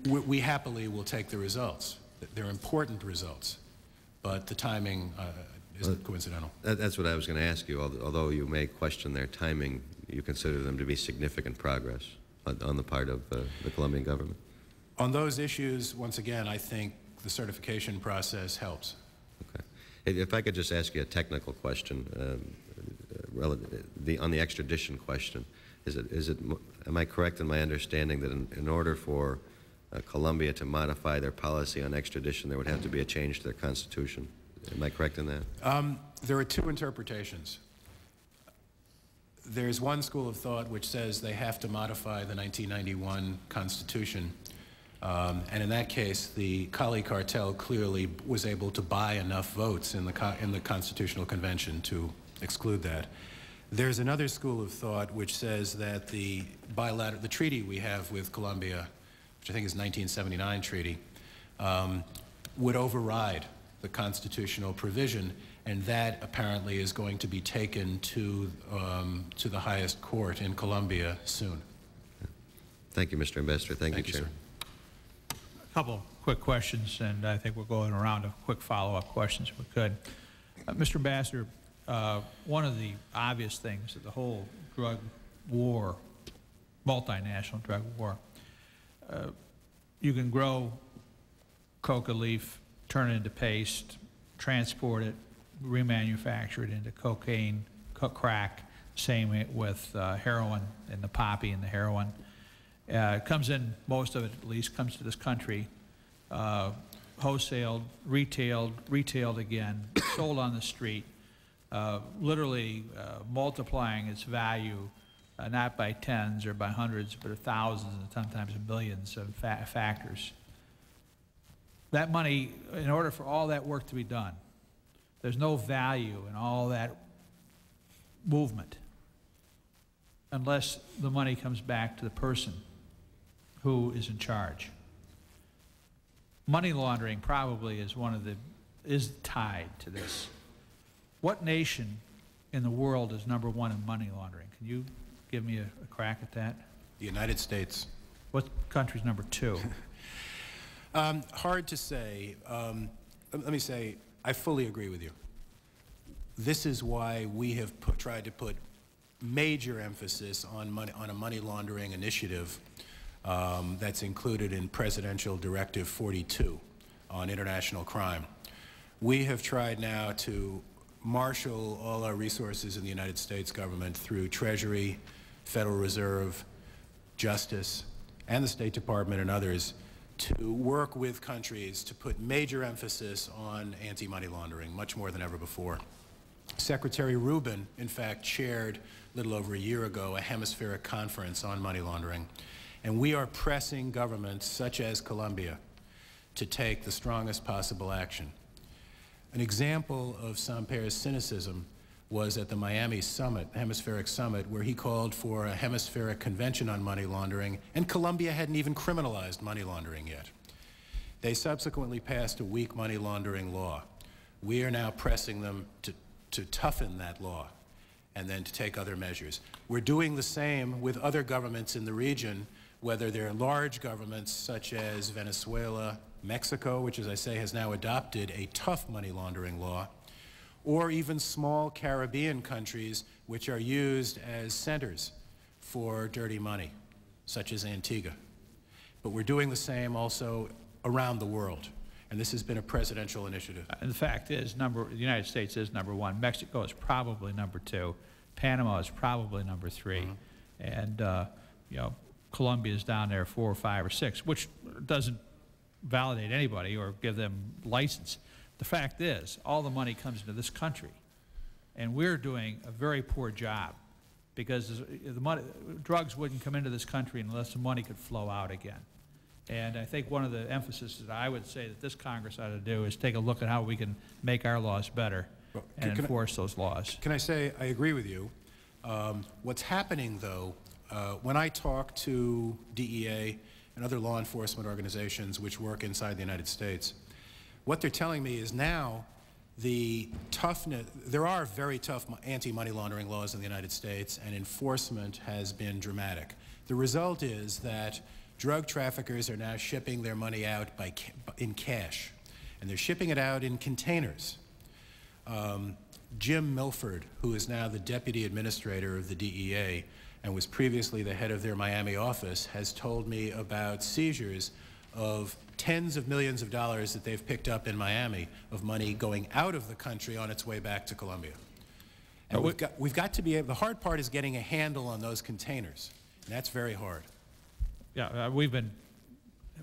w- we happily will take the results. They're important results, but the timing uh, isn't coincidental. That- That's what I was going to ask you. Although you may question their timing, you consider them to be significant progress on, on the part of uh, the Colombian government? On those issues, once again, I think the certification process helps. Okay. If- I could just ask you a technical question, um, uh, the, on the extradition question, is it, is it, am I correct in my understanding that in, in order for uh, Colombia to modify their policy on extradition, there would have to be a change to their constitution? Am I correct in that? Um, there are two interpretations. There's one school of thought which says they have to modify the 1991 Constitution. Um, and in that case, the Cali cartel clearly was able to buy enough votes in the, in the Constitutional Convention to exclude that. There's another school of thought which says that the bilateral, the treaty we have with Colombia, which I think is 1979 treaty, um, would override the constitutional provision, and that apparently is going to be taken to, um, to the highest court in Colombia soon. Thank you, Mr. Ambassador. Thank, Thank you, you, Chair. sir. A couple quick questions, and I think we'll go in a round of quick follow-up questions if we could. Uh, Mr. Ambassador, uh, one of the obvious things that the whole drug war, multinational drug war, uh, you can grow coca leaf, turn it into paste, transport it, remanufacture it into cocaine, crack, same with uh, heroin and the poppy and the heroin. Uh, it comes in, most of it at least, comes to this country, uh, wholesaled, retailed, retailed again, sold on the street, uh, literally uh, multiplying its value, uh, not by tens or by hundreds, but thousands and sometimes millions of fa- factors. That money, in order for all that work to be done, there's no value in all that movement unless the money comes back to the person who is in charge. Money laundering probably is one of the, is tied to this. What nation in the world is number one in money laundering? Can you give me a, a crack at that? The United States. What country's number two? Um, hard to say. Um, let let me say, I fully agree with you. This is why we have put, tried to put major emphasis on, money, on a money laundering initiative um, that's included in Presidential Directive 42 on international crime. We have tried now to marshal all our resources in the United States government through Treasury, Federal Reserve, Justice, and the State Department and others to work with countries to put major emphasis on anti-money laundering, much more than ever before. Secretary Rubin, in fact, chaired a little over a year ago a hemispheric conference on money laundering, and we are pressing governments such as Colombia to take the strongest possible action. An example of Samper's cynicism was at the Miami summit, hemispheric summit, where he called for a hemispheric convention on money laundering, and Colombia hadn't even criminalized money laundering yet. They subsequently passed a weak money laundering law. We are now pressing them to, to toughen that law and then to take other measures. We're doing the same with other governments in the region, whether they're large governments such as Venezuela, Mexico, which, as I say, has now adopted a tough money laundering law, or even small Caribbean countries which are used as centers for dirty money, such as Antigua. But we're doing the same also around the world. And this has been a presidential initiative. And the fact is, number, the United States is number one. Mexico is probably number two. Panama is probably number 3 And, uh, you know, Colombia is down there four or five or six, which doesn't validate anybody or give them license. The fact is, all the money comes into this country, and we're doing a very poor job because the money, drugs wouldn't come into this country unless the money could flow out again. And I think one of the emphasis that I would say that this Congress ought to do is take a look at how we can make our laws better Well, and can- can I- enforce those laws. Can I say I agree with you? Um, what's happening, though, uh, when I talk to DEA and other law enforcement organizations which work inside the United States, what they're telling me is now the toughness, there are very tough anti-money laundering laws in the United States, and enforcement has been dramatic. The result is that drug traffickers are now shipping their money out by, in cash, and they're shipping it out in containers. Um, Jim Milford, who is now the deputy administrator of the DEA and was previously the head of their Miami office, has told me about seizures of tens of millions of dollars that they've picked up in Miami of money going out of the country on its way back to Colombia. And we've got, we've got to be able, the hard part is getting a handle on those containers, and that's very hard. Yeah, uh, we've been,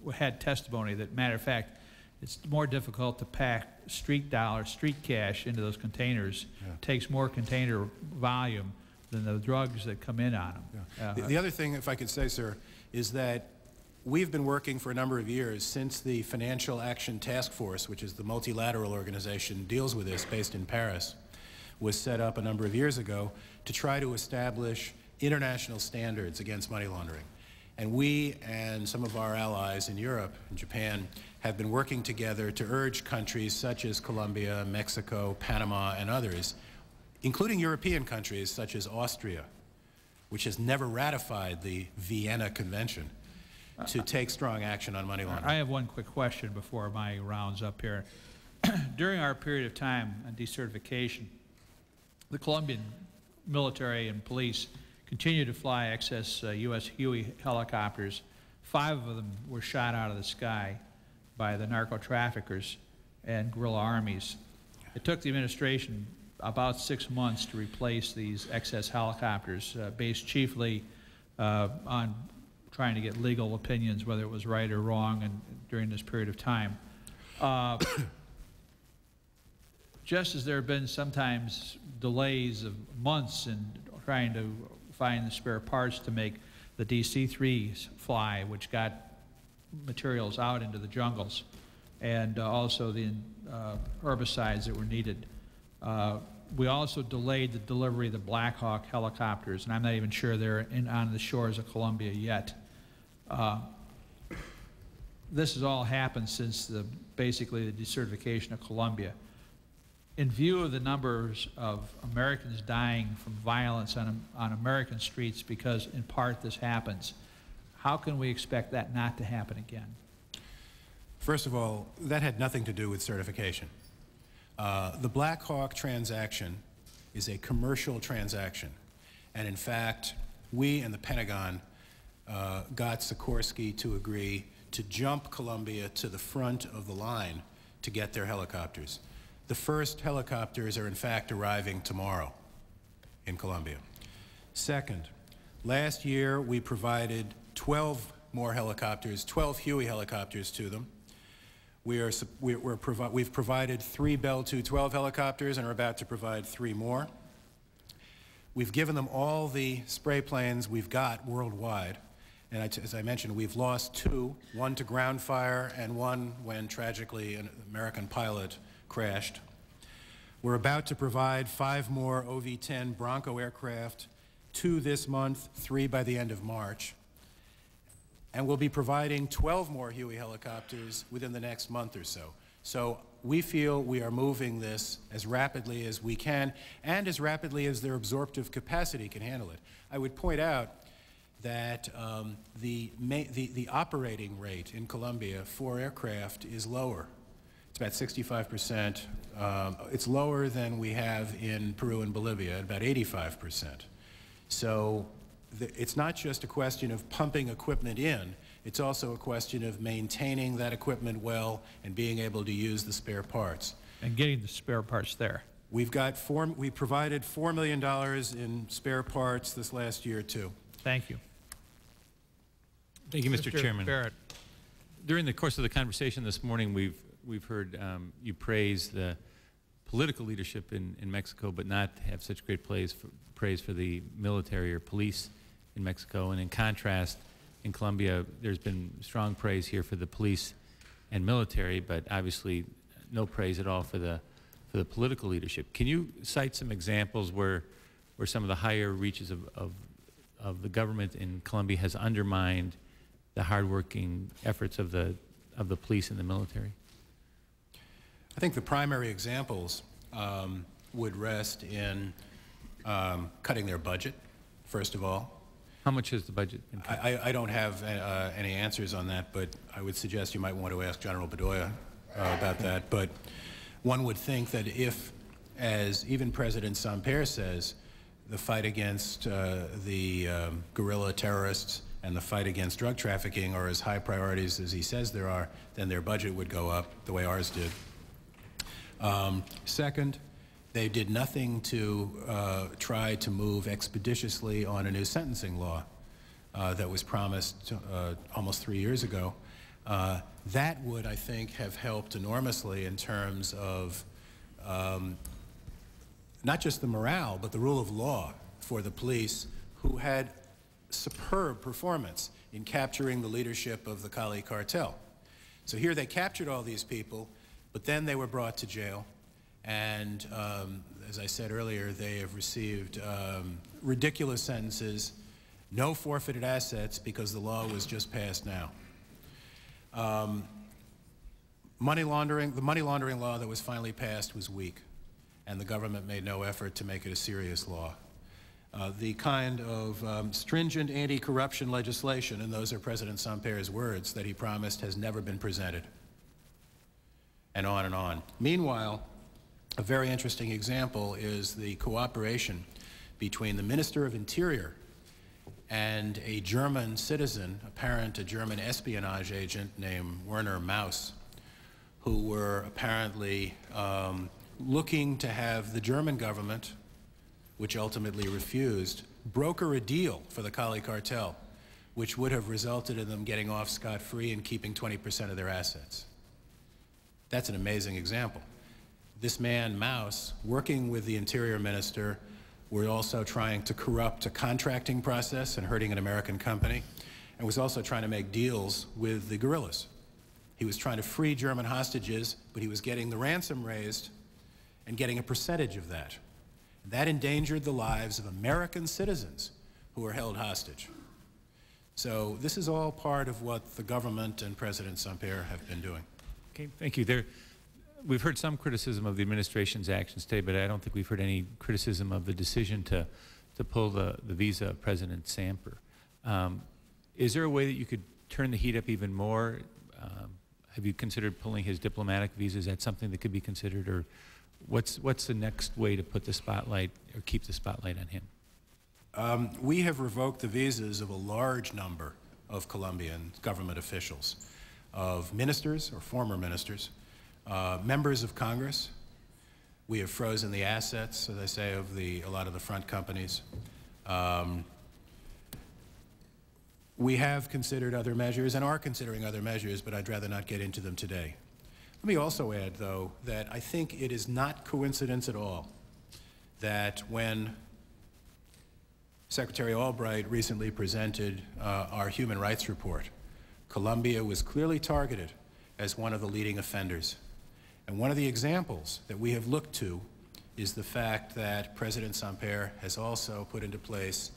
we had testimony that, matter of fact, it's more difficult to pack street dollars, street cash into those containers. Takes more container volume than the drugs that come in on them. Uh, The, the other thing, if I could say, sir, is that we've been working for a number of years since the Financial Action Task Force, which is the multilateral organization deals with this, based in Paris, was set up a number of years ago to try to establish international standards against money laundering. And we and some of our allies in Europe and Japan have been working together to urge countries such as Colombia, Mexico, Panama, and others, including European countries such as Austria, which has never ratified the Vienna Convention, to take strong action on money laundering. I have one quick question before my rounds up here. During our period of time on decertification, the Colombian military and police continue to fly excess uh, U.S. Huey helicopters. Five of them were shot out of the sky by the narco traffickers and guerrilla armies. It took the administration about six months to replace these excess helicopters, uh, based chiefly uh, on trying to get legal opinions, whether it was right or wrong, and during this period of time. Uh, just as there have been sometimes delays of months in trying to find the spare parts to make the DC-3s fly, which got materials out into the jungles, and uh, also the uh, herbicides that were needed. Uh, we also delayed the delivery of the Black Hawk helicopters, and I'm not even sure they're in, on the shores of Colombia yet. Uh, this has all happened since the, basically the decertification of Colombia. In view of the numbers of Americans dying from violence on, on American streets because in part this happens, how can we expect that not to happen again? First of all, that had nothing to do with certification. Uh, the Black Hawk transaction is a commercial transaction. And in fact, we and the Pentagon uh, got Sikorsky to agree to jump Colombia to the front of the line to get their helicopters. The first helicopters are in fact arriving tomorrow in Colombia. Second, last year we provided 12 more helicopters, 12 Huey helicopters to them. We are, we- we're provi- we've provided three Bell 212 helicopters and are about to provide three more. We've given them all the spray planes we've got worldwide. And as I mentioned, we've lost two, one to ground fire and one when tragically an American pilot crashed. We're about to provide five more OV-10 Bronco aircraft, two this month, three by the end of March. And we'll be providing 12 more Huey helicopters within the next month or so. So we feel we are moving this as rapidly as we can and as rapidly as their absorptive capacity can handle it. I would point out that um, the, ma- the, the operating rate in Colombia for aircraft is lower. It's about 65%. Um, it's lower than we have in Peru and Bolivia, at about 85%. So the, it's not just a question of pumping equipment in, it's also a question of maintaining that equipment well and being able to use the spare parts. And getting the spare parts there. We've got four, we provided $4 million in spare parts this last year, too. Thank you. Thank you, Mr. Chairman. Barrett. During the course of the conversation this morning, we've, we've heard um, you praise the political leadership in, in Mexico, but not have such great praise for, praise for the military or police in Mexico. And in contrast, in Colombia, there's been strong praise here for the police and military, but obviously no praise at all for the, for the political leadership. Can you cite some examples where, where some of the higher reaches of, of, of the government in Colombia has undermined the hardworking efforts of the, of the police and the military? I think the primary examples um, would rest in um, cutting their budget, first of all. How much has the budget been cut? I, I- I don't have uh, any answers on that, but I would suggest you might want to ask General Bedoya uh, about that. But one would think that if, as even President Samper says, the fight against uh, the um, guerrilla terrorists and the fight against drug trafficking are as high priorities as he says there are, then their budget would go up the way ours did. Um, Second, they did nothing to uh, try to move expeditiously on a new sentencing law uh, that was promised uh, almost three years ago. Uh, That would, I think, have helped enormously in terms of um, not just the morale, but the rule of law for the police, who had superb performance in capturing the leadership of the Cali cartel. So here they captured all these people, but then they were brought to jail. And um, as I said earlier, they have received um, ridiculous sentences, no forfeited assets because the law was just passed now. Um, money laundering, the money laundering law that was finally passed was weak, and the government made no effort to make it a serious law. Uh, the kind of um, stringent anti-corruption legislation, and those are President Samper's words, that he promised has never been presented. And on and on. Meanwhile, a very interesting example is the cooperation between the Minister of Interior and a German citizen, apparent a German espionage agent named Werner Mauss, who were apparently um, looking to have the German government, which ultimately refused, broker a deal for the Cali cartel, which would have resulted in them getting off scot-free and keeping 20% of their assets. That's an amazing example. This man, Mauss, working with the interior minister, were also trying to corrupt a contracting process and hurting an American company, and was also trying to make deals with the guerrillas. He was trying to free German hostages, but he was getting the ransom raised and getting a percentage of that. That endangered the lives of American citizens who were held hostage. So this is all part of what the government and President Samper have been doing. Okay, thank you. There, we've heard some criticism of the administration's actions today, but I don't think we've heard any criticism of the decision to, to pull the, the visa of President Samper. Um, is there a way that you could turn the heat up even more? Um, have you considered pulling his diplomatic visa? Is that something that could be considered, or what's what's the next way to put the spotlight or keep the spotlight on him? Um, we have revoked the visas of a large number of Colombian government officials, of ministers or former ministers, uh, members of Congress. We have frozen the assets, as I say, of the, a lot of the front companies. Um, We have considered other measures and are considering other measures, but I'd rather not get into them today. Let me also add, though, that I think it is not coincidence at all that when Secretary Albright recently presented uh, our human rights report, Colombia was clearly targeted as one of the leading offenders. And one of the examples that we have looked to is the fact that President Samper has also put into place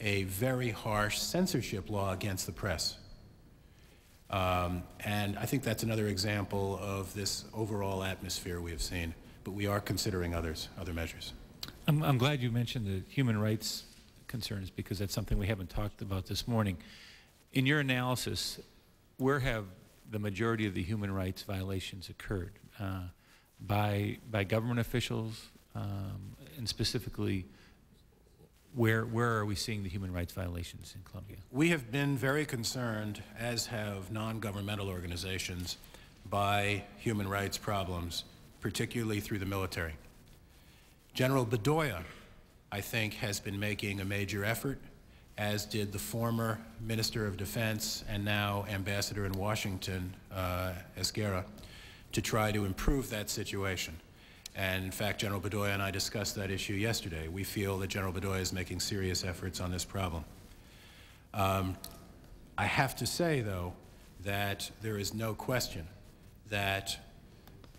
a very harsh censorship law against the press. Um, and I think that's another example of this overall atmosphere we have seen. But we are considering others, other measures. I'm, I'm glad you mentioned the human rights concerns because that's something we haven't talked about this morning. In your analysis, where have the majority of the human rights violations occurred? Uh, by, by government officials, um, and specifically, where, where are we seeing the human rights violations in Colombia? We have been very concerned, as have non-governmental organizations, by human rights problems, particularly through the military. General Bedoya, I think, has been making a major effort, as did the former Minister of Defense and now Ambassador in Washington, uh, Esguerra, to try to improve that situation. And in fact, General Bedoya and I discussed that issue yesterday. We feel that General Bedoya is making serious efforts on this problem. Um, I have to say, though, that there is no question that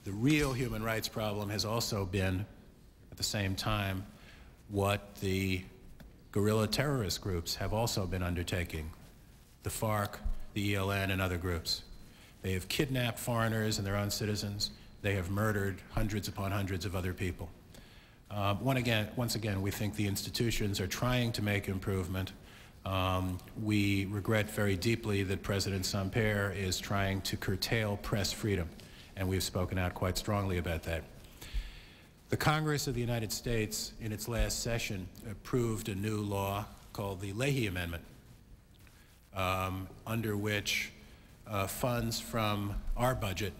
the real human rights problem has also been, at the same time, what the guerrilla terrorist groups have also been undertaking, the FARC, the ELN, and other groups. They have kidnapped foreigners and their own citizens. They have murdered hundreds upon hundreds of other people. Uh, one again, once again, we think the institutions are trying to make improvement. Um, we regret very deeply that President Samper is trying to curtail press freedom, and we've spoken out quite strongly about that. The Congress of the United States, in its last session, approved a new law called the Leahy Amendment, um, under which uh, funds from our budget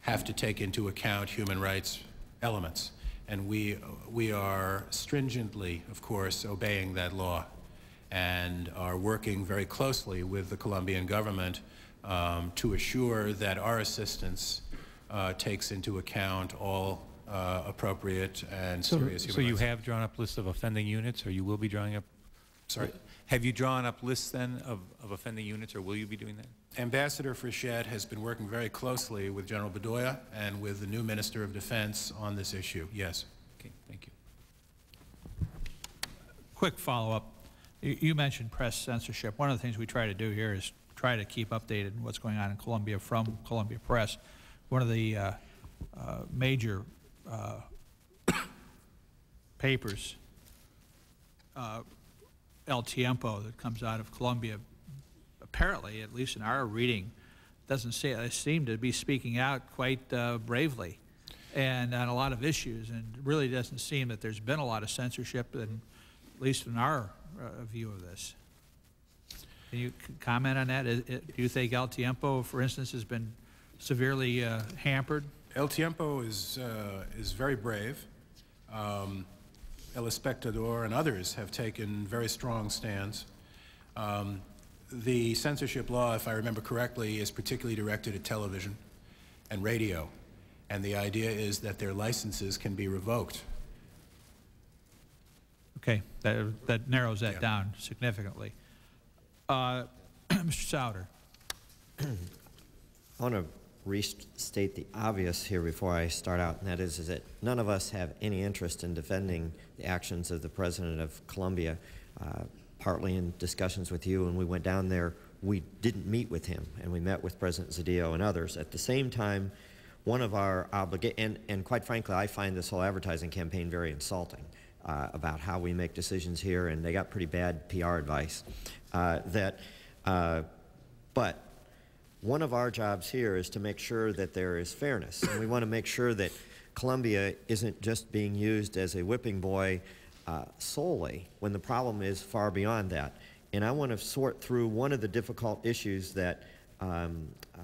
have to take into account human rights elements. And we, we are stringently, of course, obeying that law and are working very closely with the Colombian government um, to assure that our assistance uh, takes into account all uh, appropriate and so, serious human So you have drawn up lists of offending units, or you will be drawing up? Sorry? Have you drawn up lists then of, of offending units, or will you be doing that? Ambassador Frechette has been working very closely with General Bedoya and with the new Minister of Defense on this issue, yes. Okay, thank you. Quick follow-up. You you mentioned press censorship. One of the things we try to do here is try to keep updated on what's going on in Colombia from Colombia Press. One of the uh, uh, major uh, papers, uh, El Tiempo, that comes out of Colombia, apparently, at least in our reading, doesn't say, they seem to be speaking out quite uh, bravely and on a lot of issues, and really doesn't seem that there's been a lot of censorship, and at least in our uh, view of this. Can you comment on that? Is- Do you think El Tiempo, for instance, has been severely uh, hampered? El Tiempo is, uh, is very brave. Um, El Espectador and others have taken very strong stands. Um, the censorship law, if I remember correctly, is particularly directed at television and radio. And the idea is that their licenses can be revoked. Okay, that, that narrows that Yeah. down significantly. Uh, Mr. Souder, I want to restate the obvious here before I start out, and that is, is that none of us have any interest in defending the actions of the President of Colombia. Uh, partly in discussions with you, when we went down there, we didn't meet with him, and we met with President Zedillo and others. At the same time, one of our obligations, and, and quite frankly, I find this whole advertising campaign very insulting uh, about how we make decisions here, and they got pretty bad PR advice. Uh, that, uh, but one of our jobs here is to make sure that there is fairness, and we want to make sure that Colombia isn't just being used as a whipping boy uh, solely, when the problem is far beyond that. And I want to sort through one of the difficult issues that um, uh,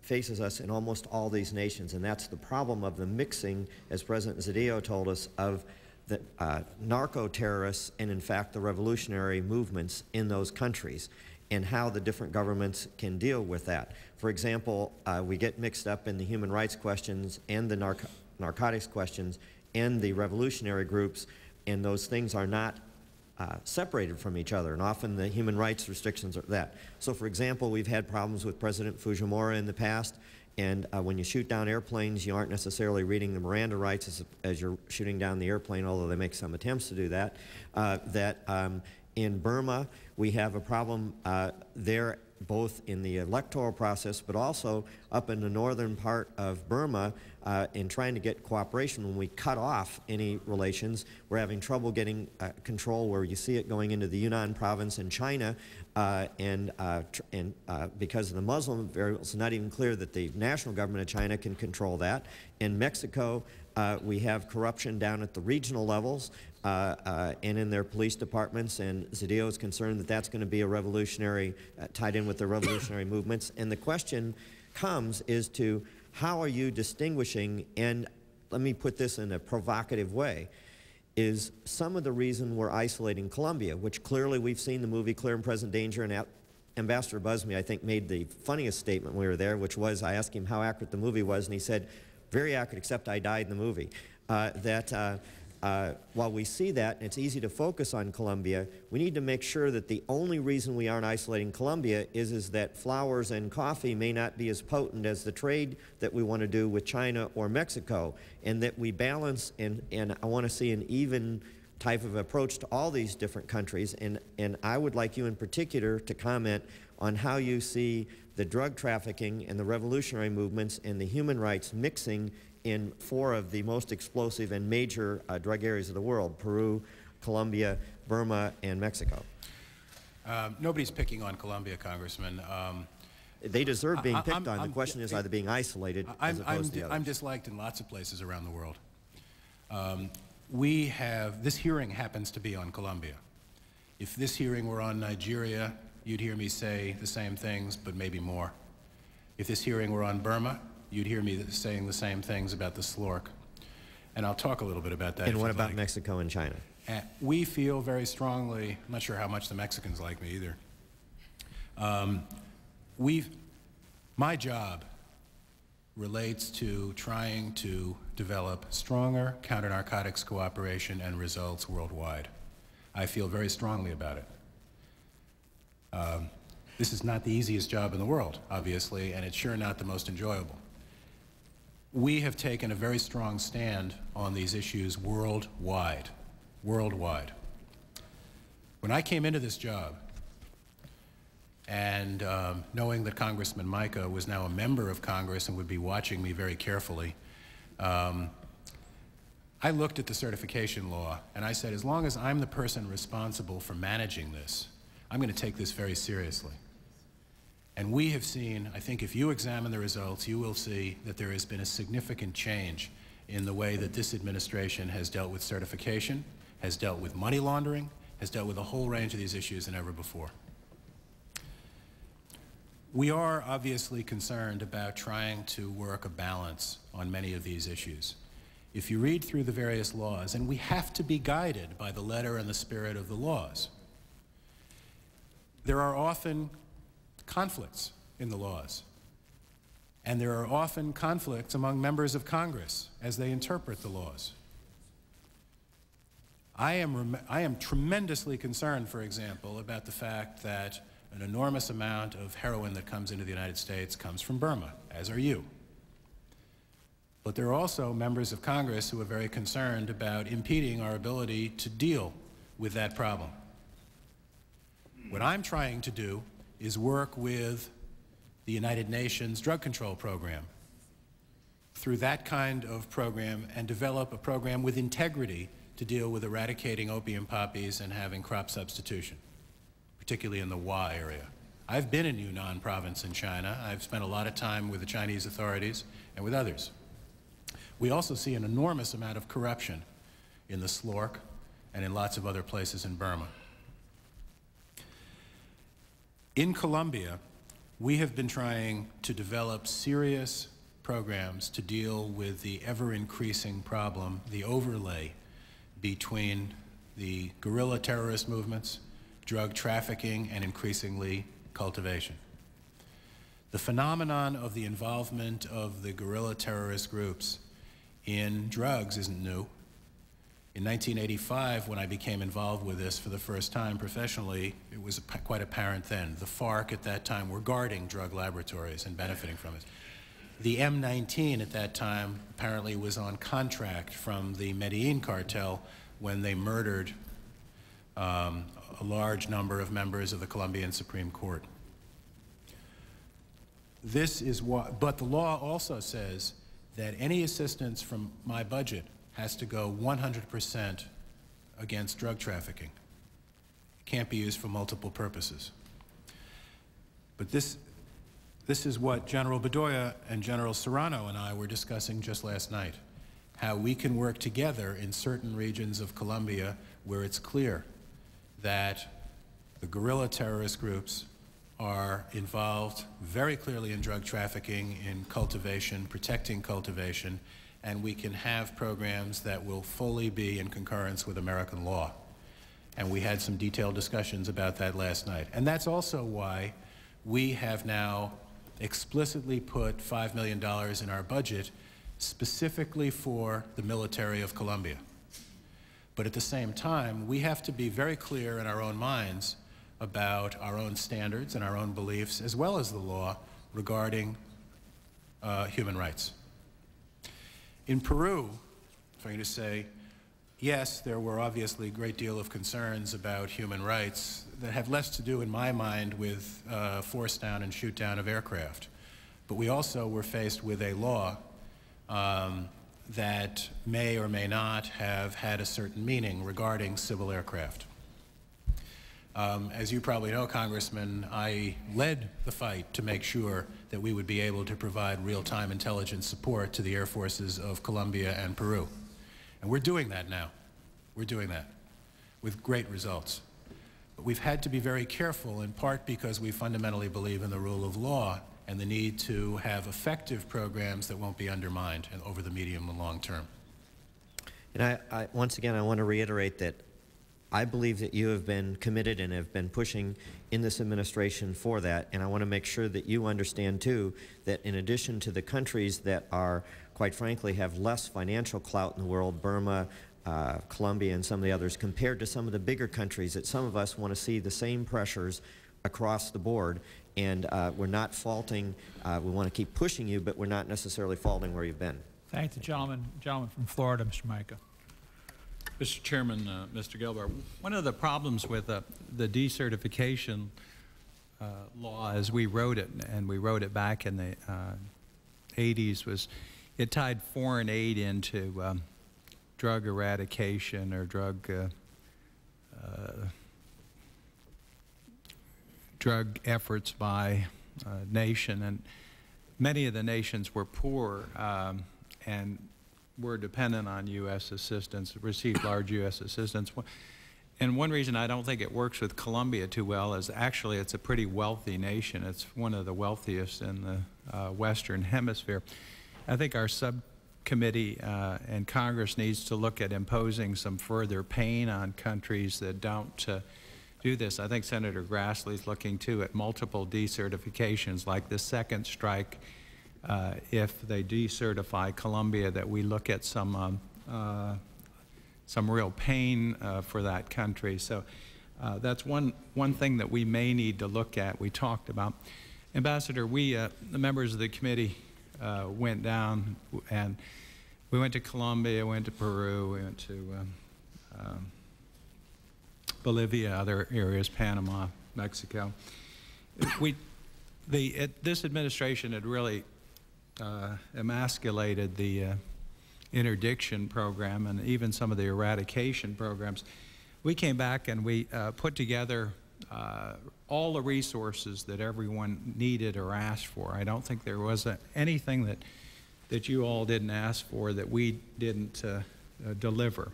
faces us in almost all these nations, and that's the problem of the mixing, as President Zedillo told us, of the uh, narco-terrorists and, in fact, the revolutionary movements in those countries and how the different governments can deal with that. For example, uh, we get mixed up in the human rights questions and the narco narcotics questions and the revolutionary groups, and those things are not uh, separated from each other, and often the human rights restrictions are that. So, for example, we've had problems with President Fujimori in the past, and uh, when you shoot down airplanes, you aren't necessarily reading the Miranda rights as, as, you're shooting down the airplane, although they make some attempts to do that. Uh, that um, in Burma, we have a problem uh, there both in the electoral process, but also up in the northern part of Burma uh, in trying to get cooperation. When we cut off any relations, we're having trouble getting uh, control where you see it going into the Yunnan province in China, uh, and, uh, and uh, because of the Muslim variables, it's not even clear that the national government of China can control that. In Mexico, uh, we have corruption down at the regional levels and in their police departments, and Zedillo is concerned that that's going to be a revolutionary, uh, tied in with the revolutionary movements. And the question comes is to how are you distinguishing, and let me put this in a provocative way, is some of the reason we're isolating Colombia, which clearly we've seen the movie Clear and Present Danger, and Ambassador Busby, I think, made the funniest statement when we were there, which was, I asked him how accurate the movie was, and he said, very accurate, except I died in the movie. Uh, that uh, uh, while we see that, and it's easy to focus on Colombia, we need to make sure that the only reason we aren't isolating Colombia is, is that flowers and coffee may not be as potent as the trade that we want to do with China or Mexico, and that we balance, and, and I want to see an even type of approach to all these different countries, and, and I would like you in particular to comment on how you see the drug trafficking and the revolutionary movements and the human rights mixing in four of the most explosive and major uh, drug areas of the world, Peru, Colombia, Burma, and Mexico. Um, nobody's picking on Colombia, Congressman. Um, they deserve being picked I'm, on. I'm, the question is, either being isolated I'm, as opposed to the others? I'm disliked in lots of places around the world. Um, we have, this hearing happens to be on Colombia. If this hearing were on Nigeria, you'd hear me say the same things, but maybe more. If this hearing were on Burma, you'd hear me saying the same things about the SLORC. And I'll talk a little bit about that. And what about like. Mexico and China? Uh, we feel very strongly, I'm not sure how much the Mexicans like me either. Um, we've, my job relates to trying to develop stronger counter-narcotics cooperation and results worldwide. I feel very strongly about it. Um, this is not the easiest job in the world, obviously, and it's sure not the most enjoyable we have taken a very strong stand on these issues worldwide, worldwide. When I came into this job, and um, knowing that Congressman Mica was now a member of Congress and would be watching me very carefully, um, I looked at the certification law and I said, as long as I'm the person responsible for managing this, I'm going to take this very seriously. And we have seen, I think if you examine the results, you will see that there has been a significant change in the way that this administration has dealt with certification, has dealt with money laundering, has dealt with a whole range of these issues than ever before. We are obviously concerned about trying to work a balance on many of these issues. If you read through the various laws, and we have to be guided by the letter and the spirit of the laws, there are often conflicts in the laws. And there are often conflicts among members of Congress as they interpret the laws. I am, I am tremendously concerned, for example, about the fact that an enormous amount of heroin that comes into the United States comes from Burma, as are you. But there are also members of Congress who are very concerned about impeding our ability to deal with that problem. What I'm trying to do is work with the United Nations Drug Control Program through that kind of program and develop a program with integrity to deal with eradicating opium poppies and having crop substitution, particularly in the Wa area. I've been in Yunnan province in China. I've spent a lot of time with the Chinese authorities and with others. We also see an enormous amount of corruption in the SLORC and in lots of other places in Burma. In Colombia, we have been trying to develop serious programs to deal with the ever-increasing problem, the overlay between the guerrilla terrorist movements, drug trafficking, and increasingly cultivation. The phenomenon of the involvement of the guerrilla terrorist groups in drugs isn't new. In 1985, when I became involved with this for the first time professionally, it was quite apparent then. The FARC at that time were guarding drug laboratories and benefiting from it. The M19 at that time apparently was on contract from the Medellin cartel when they murdered um, a large number of members of the Colombian Supreme Court. This is what, but the law also says that any assistance from my budget has to go 100% against drug trafficking. It can't be used for multiple purposes. But this, this is what General Bedoya and General Serrano and I were discussing just last night, how we can work together in certain regions of Colombia where it's clear that the guerrilla terrorist groups are involved very clearly in drug trafficking, in cultivation, protecting cultivation, and we can have programs that will fully be in concurrence with American law. And we had some detailed discussions about that last night. And that's also why we have now explicitly put $5 million in our budget specifically for the military of Colombia. But at the same time, we have to be very clear in our own minds about our own standards and our own beliefs, as well as the law regarding uh, human rights. In Peru, if I can just say, yes, there were obviously a great deal of concerns about human rights that have less to do, in my mind, with uh, force down and shoot down of aircraft. But we also were faced with a law um, that may or may not have had a certain meaning regarding civil aircraft. Um, as you probably know, Congressman, I led the fight to make sure that we would be able to provide real-time intelligence support to the air forces of Colombia and Peru. And we're doing that now. We're doing that with great results. But we've had to be very careful, in part because we fundamentally believe in the rule of law and the need to have effective programs that won't be undermined over the medium and long term. And I, I, once again, I want to reiterate that I believe that you have been committed and have been pushing in this administration for that. And I want to make sure that you understand, too, that in addition to the countries that are, quite frankly, have less financial clout in the world, Burma, uh, Colombia, and some of the others, compared to some of the bigger countries, that some of us want to see the same pressures across the board. And uh, we're not faulting, uh, we want to keep pushing you, but we're not necessarily faulting where you've been. Thank the gentleman, gentleman from Florida, Mr. Mica. Mr. Chairman, uh, Mr. Gelbard, one of the problems with uh, the decertification uh, law as we wrote it, and we wrote it back in the 80s, uh, was it tied foreign aid into um, drug eradication or drug uh, uh, drug efforts by nation, and many of the nations were poor, um, and were dependent on U.S. assistance, received large U.S. assistance. And one reason I don't think it works with Colombia too well is actually it's a pretty wealthy nation. It's one of the wealthiest in the uh, Western Hemisphere. I think our subcommittee uh, and Congress needs to look at imposing some further pain on countries that don't uh, do this. I think Senator Grassley is looking too at multiple decertifications like the second strike uh, if they decertify Colombia, that we look at some um, uh, some real pain uh, for that country. So uh, that's one one thing that we may need to look at. We talked about, Ambassador. We the members of the committee went down and we went to Colombia, went to Peru, we went to um, um, Bolivia, other areas, Panama, Mexico. We the it, this administration had really uh, emasculated the uh, interdiction program and even some of the eradication programs, we came back and we uh, put together uh, all the resources that everyone needed or asked for. I don't think there was a, anything that, that you all didn't ask for that we didn't uh, uh, deliver.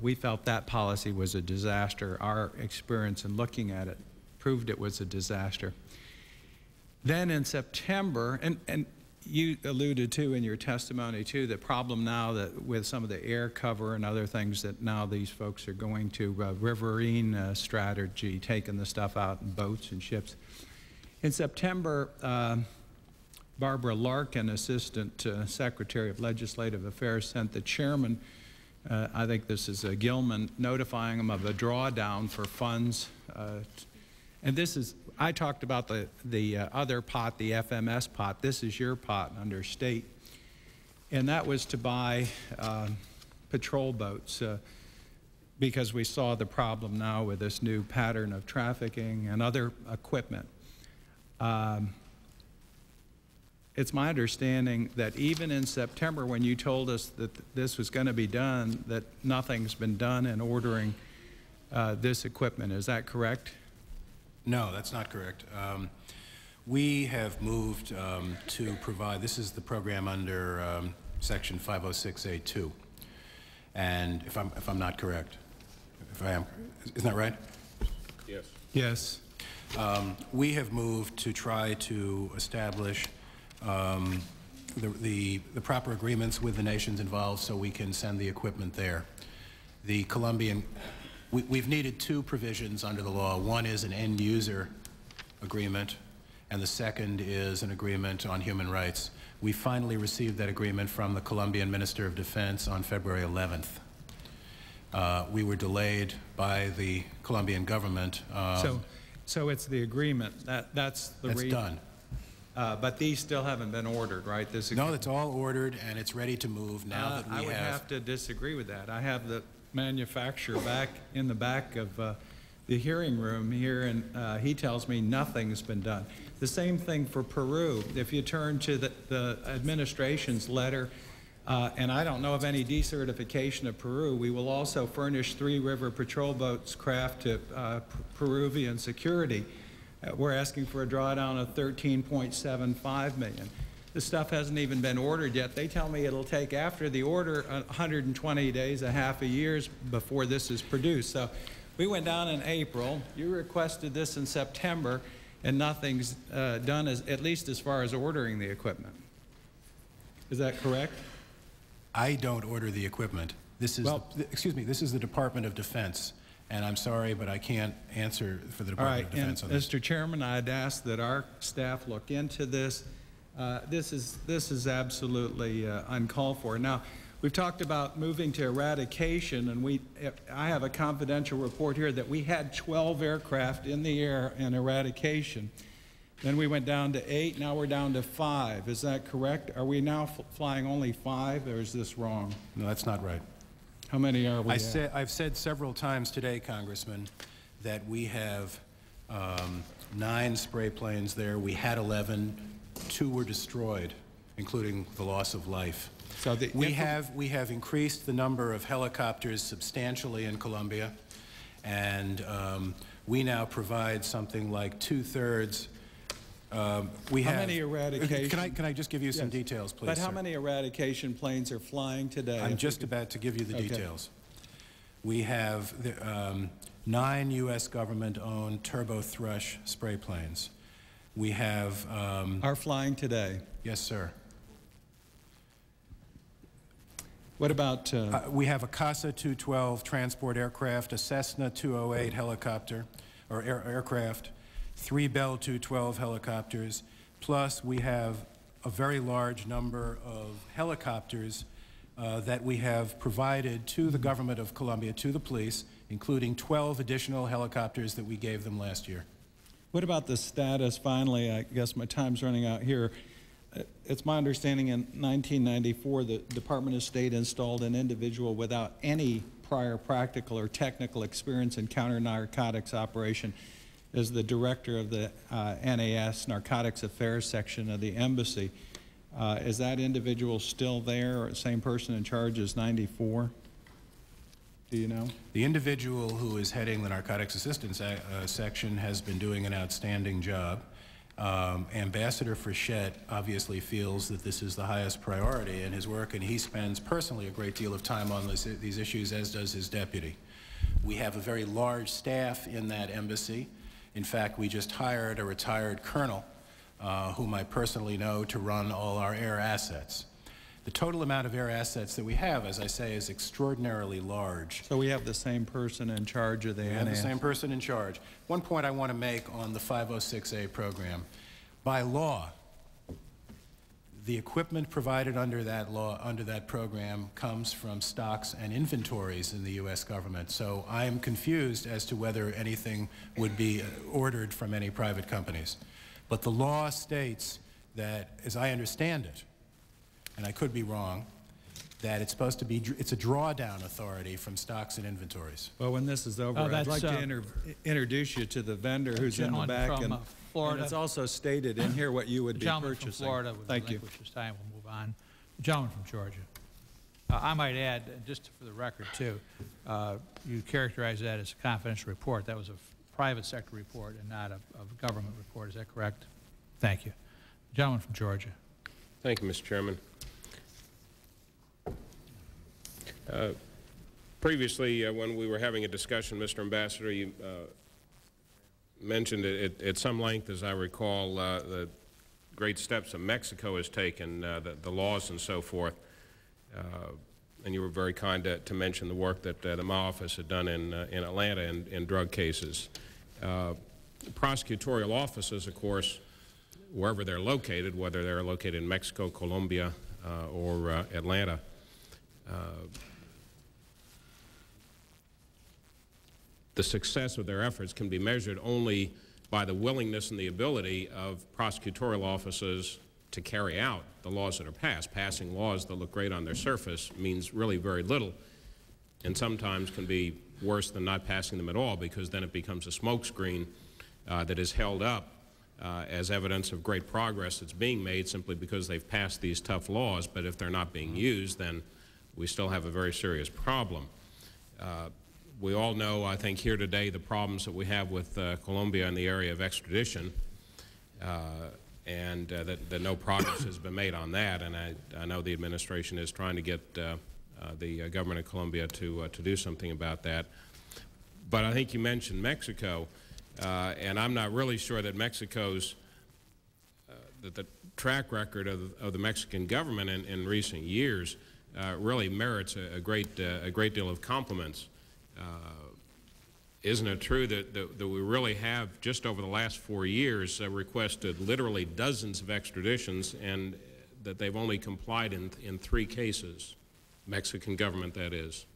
we felt that policy was a disaster. Our experience in looking at it proved it was a disaster. Then in September, and, and you alluded to in your testimony too, the problem now that with some of the air cover and other things that now these folks are going to uh, riverine uh, strategy, taking the stuff out in boats and ships. In September, uh, Barbara Larkin, Assistant uh, Secretary of Legislative Affairs, sent the chairman, uh, I think this is uh, Gilman, notifying him of a drawdown for funds. And this is, I talked about the, the uh, other pot, the FMS pot. This is your pot under state. And that was to buy uh, patrol boats uh, because we saw the problem now with this new pattern of trafficking and other equipment. Um, it's my understanding that even in September, when you told us that this was going to be done, that nothing's been done in ordering uh, this equipment. Is that correct? No, that's not correct. Um, we have moved um, to provide, this is the program under um, Section 506A2. And if I'm, if I'm not correct, if I am, isn't that right? Yes. Yes. Um, we have moved to try to establish um, the, the, the proper agreements with the nations involved so we can send the equipment there. The Colombian, we, we've needed two provisions under the law. One is an end user agreement, and the second is an agreement on human rights. We finally received that agreement from the Colombian Minister of Defense on February 11th. Uh, we were delayed by the Colombian government. Um, So, so it's the agreement, that, that's the That's done. Uh, but these still haven't been ordered, right? This No, it's all ordered and it's ready to move now Uh, that I would have. have to disagree with that. I have the manufacturer back in the back of uh, the hearing room here, and uh, he tells me nothing's been done. The same thing for Peru. If you turn to the, the administration's letter, uh, and I don't know of any decertification of Peru, we will also furnish three river patrol boats craft to uh, Peruvian security. Uh, We're asking for a drawdown of 13.75 million. The stuff hasn't even been ordered yet. They tell me it'll take after the order uh, 120 days, a half a years before this is produced. So we went down in April. You requested this in September, and nothing's uh, done, as, at least as far as ordering the equipment. Is that correct? I don't order the equipment. This is, Well- the- excuse me, this is the Department of Defense, and I'm sorry, but I can't answer for the Department right, of Defense on this. Mr. Chairman, I'd ask that our staff look into this. Uh, This is, this is absolutely uh, uncalled for. Now, we've talked about moving to eradication, and we, I have a confidential report here that we had 12 aircraft in the air in eradication. Then we went down to eight, now we're down to five. Is that correct? Are we now flying only five, or is this wrong? No, that's not right. How many are we I said, I've said several times today, Congressman, that we have um, nine spray planes there. We had 11. Two were destroyed, including the loss of life. So the We have, we have increased the number of helicopters substantially in Colombia, and um, we now provide something like two-thirds. um, We How have. many eradication- Can I, can I just give you some Yes. details, please, But how sir? many eradication planes are flying today? I'm just about to give you the Okay. details. We have the, um, nine U.S. government-owned turbo thrush spray planes. We have, um, Are flying today. yes, sir. What about, uh, Uh, We have a CASA 212 transport aircraft, a Cessna 208 helicopter, or air- aircraft, three Bell 212 helicopters, plus we have a very large number of helicopters uh, that we have provided to the government of Colombia, to the police, including 12 additional helicopters that we gave them last year. What about the status, finally, I guess my time's running out here. Uh, It's my understanding in 1994, the Department of State installed an individual without any prior practical or technical experience in counter-narcotics operation as the director of the uh, NAS Narcotics Affairs section of the embassy. Uh, Is that individual still there, or same person in charge as 94? Do you know? The individual who is heading the narcotics assistance uh, uh, section has been doing an outstanding job. Um, Ambassador Frechette obviously feels that this is the highest priority in his work, and he spends personally a great deal of time on this, these issues, as does his deputy. We have a very large staff in that embassy. In fact, we just hired a retired colonel uh, whom I personally know to run all our air assets. The total amount of air assets that we have, as I say, is extraordinarily large. So we have the same person in charge of the We have the same person in charge. One point I want to make on the 506A program. By law, the equipment provided under that law, under that program, comes from stocks and inventories in the U.S. government. So I am confused as to whether anything would be ordered from any private companies. But the law states that, as I understand it, and I could be wrong, that it's supposed to be, it's a drawdown authority from stocks and inventories. Well, when this is over, Oh, I'd that's, like to uh, inter- introduce you to the vendor who's in the gentleman back. from, and- uh, Florida. And it's also stated in here what you would The be gentleman purchasing. from Florida would Thank you. relinquish his time. We'll move on. The gentleman from Georgia. Uh, I might add, uh, just for the record, too, uh, you characterize that as a confidential report. That was a f- private sector report and not a, a government report. Is that correct? Thank you. Gentleman from Georgia. Thank you, Mr. Chairman. Uh, Previously, uh, when we were having a discussion, Mr. Ambassador, you uh, mentioned it at- some length, as I recall, uh, the great steps that Mexico has taken, uh, the the laws and so forth. And you were very kind to to mention the work that the my office had done in in Atlanta in in drug cases. Prosecutorial offices, of course, wherever they're located, whether they're located in Mexico, Colombia, or Atlanta. Uh, the success of their efforts can be measured only by the willingness and the ability of prosecutorial offices to carry out the laws that are passed. Passing laws that look great on their surface means really very little, and sometimes can be worse than not passing them at all, because then it becomes a smokescreen uh, that is held up uh, as evidence of great progress that's being made simply because they've passed these tough laws, but if they're not being used, then we still have a very serious problem. Uh, we all know, I think, here today the problems that we have with uh, Colombia in the area of extradition, uh, and uh, that, that no progress has been made on that. And I, I know the administration is trying to get uh, uh, the uh, government of Colombia to, to do something about that. But I think you mentioned Mexico, and I'm not really sure that Mexico's that the track record of, of the Mexican government in, in recent years really merits a, a great a great deal of compliments. Uh, isn't it true that, that, that we really have, just over the last four years, uh, requested literally dozens of extraditions and that they've only complied in, in three cases? Mexican government, that is.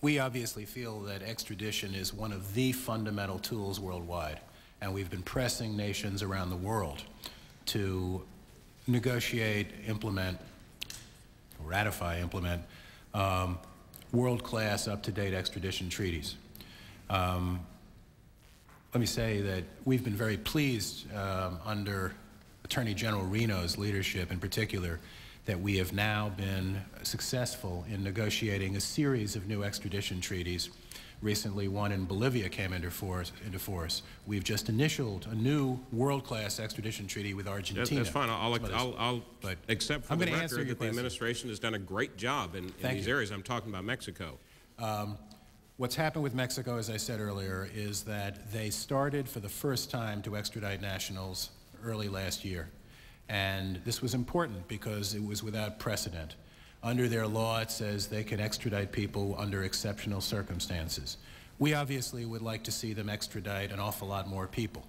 We obviously feel that extradition is one of the fundamental tools worldwide, and we've been pressing nations around the world to negotiate, implement, ratify, implement um, world-class, up-to-date extradition treaties. Um, let me say that we've been very pleased um, under Attorney General Reno's leadership in particular that we have now been successful in negotiating a series of new extradition treaties. Recently, one in Bolivia came into force. Into force. We've just initialed a new world-class extradition treaty with Argentina. That's, that's fine. I'll, I'll, I'll But accept for I'm the answer record your that the question. administration has done a great job in, in these you. areas. I'm talking about Mexico. Um, What's happened with Mexico, as I said earlier, is that they started for the first time to extradite nationals early last year. And this was important because it was without precedent. Under their law, it says they can extradite people under exceptional circumstances. We obviously would like to see them extradite an awful lot more people.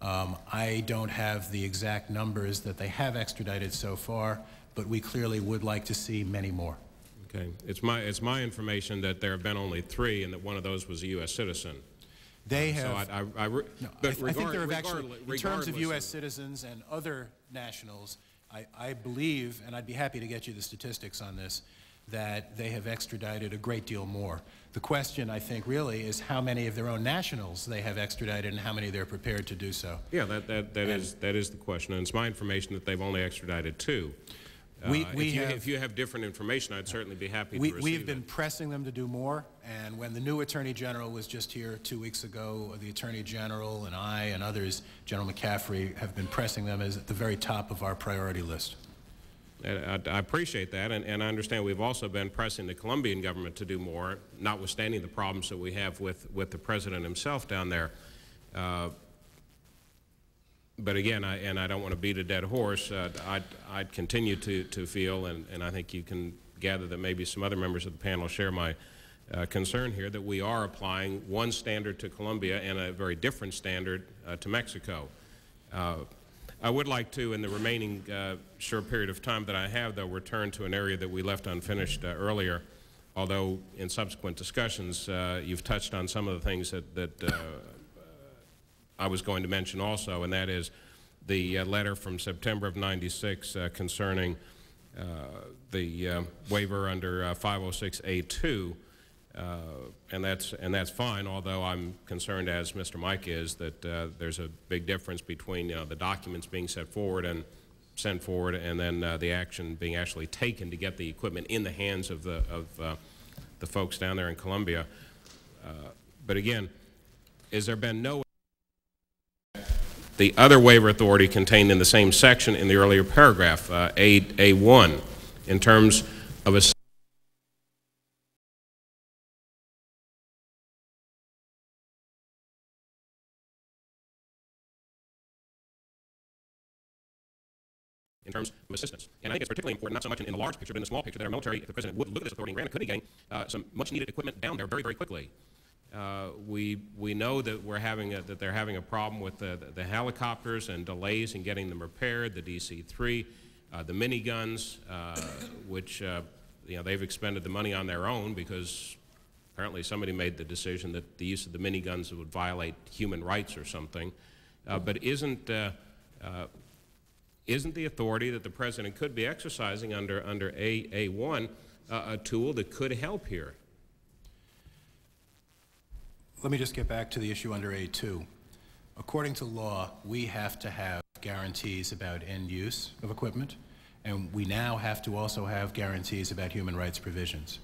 Um, I don't have the exact numbers that they have extradited so far, but we clearly would like to see many more. Okay. It's my, it's my information that there have been only three and that one of those was a U.S. citizen. They So have. I, I, I re- No, I, th- I think there have actually, in terms of U.S. citizens and other nationals, I, I believe, and I'd be happy to get you the statistics on this, that they have extradited a great deal more. The question, I think, really is how many of their own nationals they have extradited and how many they're prepared to do so. Yeah, that, that, that is, that is the question, and it's my information that they've only extradited two. We- Uh, we if you, have- if you have different information, I'd certainly be happy We, to receive we've it. been pressing them to do more, and when the new Attorney General was just here two weeks ago, the Attorney General and I and others, General McCaffrey, have been pressing them as at the very top of our priority list. I, I appreciate that, and, and I understand we've also been pressing the Colombian government to do more, notwithstanding the problems that we have with, with the president himself down there. Uh, but again, I, and I don't want to beat a dead horse, uh, I'd, I'd continue to, to feel, and, and I think you can gather that maybe some other members of the panel share my uh, concern here, that we are applying one standard to Colombia and a very different standard uh, to Mexico. Uh, I would like to, in the remaining uh, short period of time that I have, though, return to an area that we left unfinished uh, earlier, although in subsequent discussions you've touched on some of the things that, that I was going to mention also, and that is the uh, letter from September of 96 uh, concerning the waiver under 506A2, uh, and that's and that's fine. Although I'm concerned, as Mr. Mica is, that uh, there's a big difference between you know, the documents being set forward and sent forward, and then uh, the action being actually taken to get the equipment in the hands of the of the folks down there in Colombia. but again, has there been no the other waiver authority contained in the same section in the earlier paragraph, uh, A, A1, in terms of a in terms of assistance. And I think it's particularly important, not so much in, in the large picture, but in the small picture, that our military, if the President would look at this authority and grant it, could he gain uh, some much-needed equipment down there very, very quickly. Uh, we, we know that, we're having a, that they're having a problem with the, the, the helicopters and delays in getting them repaired, the DC-3, uh, the miniguns, uh, which uh, you know, they've expended the money on their own because apparently somebody made the decision that the use of the miniguns would violate human rights or something. Uh, but isn't isn't the authority that the President could be exercising under, under A, A1 uh, a tool that could help here? Let me just get back to the issue under A2. According to law, we have to have guarantees about end use of equipment, and we now have to also have guarantees about human rights provisions.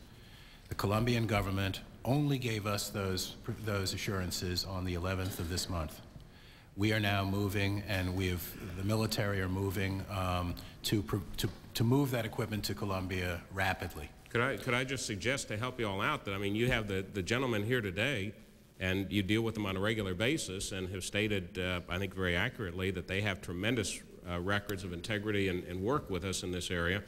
The Colombian government only gave us those, those assurances on the 11th of this month we are now moving, and we have the military are moving um, to, to to move that equipment to Colombia rapidly. Could I could I just suggest to help you all out that I mean you have the the gentleman here today, and you deal with them on a regular basis, and have stated uh, I think very accurately that they have tremendous uh, records of integrity and, and, work with us in this area.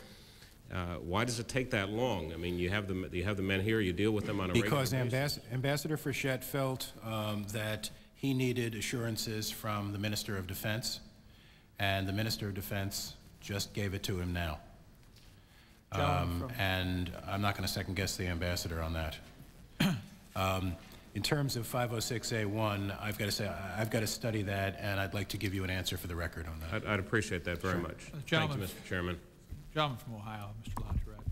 Uh, why does it take that long? I mean, you have the you have the men here. You deal with them on a because regular basis. Because Ambassador Frechette felt um, that he needed assurances from the Minister of Defense, and the Minister of Defense just gave it to him now. Um, and I'm not going to second guess the ambassador on that. um, in terms of 506A1, I've got to say I've got to study that, and I'd like to give you an answer for the record on that. I'd, I'd appreciate that very sure. much. Thank you, Mr. Chairman. Gentleman from Ohio, Mr. LaTourette.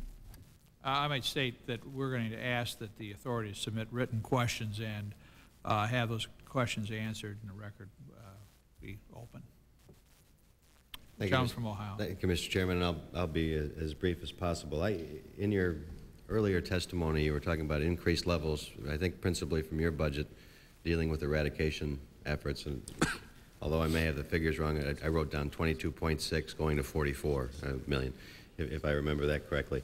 Uh, I might state that we're going to ask that the authorities submit written questions and uh, have those questions answered and the record uh, be open. Thank John you, from Ohio. Thank you, Mr. Chairman, and I'll, I'll be as brief as possible. I, in your earlier testimony, you were talking about increased levels, I think principally from your budget, dealing with eradication efforts. And although I may have the figures wrong, I, I wrote down 22.6 going to 44 uh, million, if, if I remember that correctly.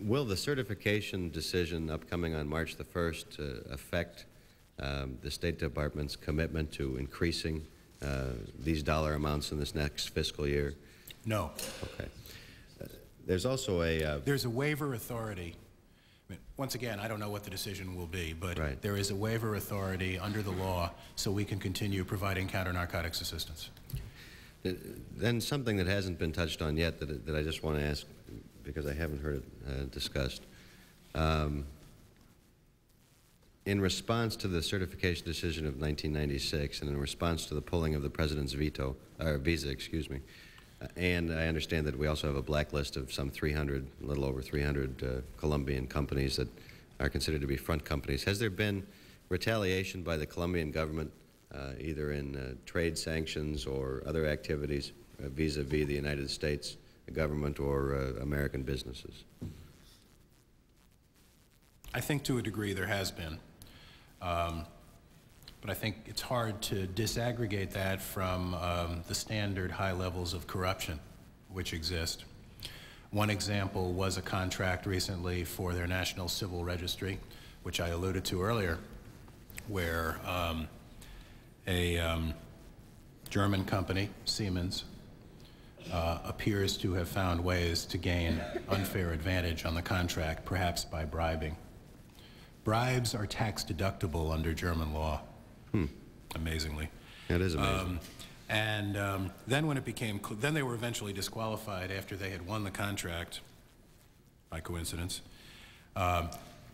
Will the certification decision upcoming on March the 1st uh, affect um, the State Department's commitment to increasing uh, these dollar amounts in this next fiscal year? No. Okay. There's also a... Uh, there's a waiver authority. I mean, once again, I don't know what the decision will be, but right. there is a waiver authority under the law so we can continue providing counter-narcotics assistance. Then something that hasn't been touched on yet that, that I just want to ask because I haven't heard it uh, discussed. Um, in response to the certification decision of 1996 and in response to the pulling of the president's veto, or visa, excuse me, and I understand that we also have a blacklist of some 300, a little over 300 uh, Colombian companies that are considered to be front companies. Has there been retaliation by the Colombian government, uh, either in uh, trade sanctions or other activities uh, vis-a-vis -vis the United States government or uh, American businesses? I think to a degree there has been. Um, but I think it's hard to disaggregate that from um, the standard high levels of corruption which exist. One example was a contract recently for their National Civil Registry, which I alluded to earlier, where um, a um, German company, Siemens, uh, appears to have found ways to gain unfair advantage on the contract, perhaps by bribing. Bribes are tax deductible under German law, amazingly. That is amazing. Um, and um, then when it became, then they were eventually disqualified after they had won the contract, by coincidence. Um,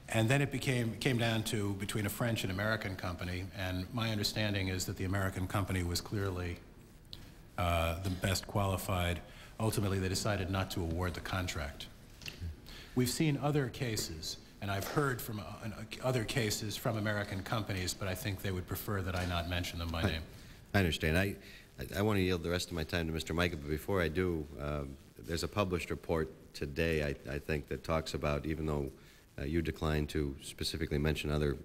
and then it became, came down to between a French and American company, and my understanding is that the American company was clearly uh, the best qualified. Ultimately, they decided not to award the contract. We've seen other cases, and I've heard from uh, other cases from American companies, but I think they would prefer that I not mention them by name. I understand. I, I, I want to yield the rest of my time to Mr. Mica, but before I do, um, there's a published report today, I, I think, that talks about, even though uh, you declined to specifically mention other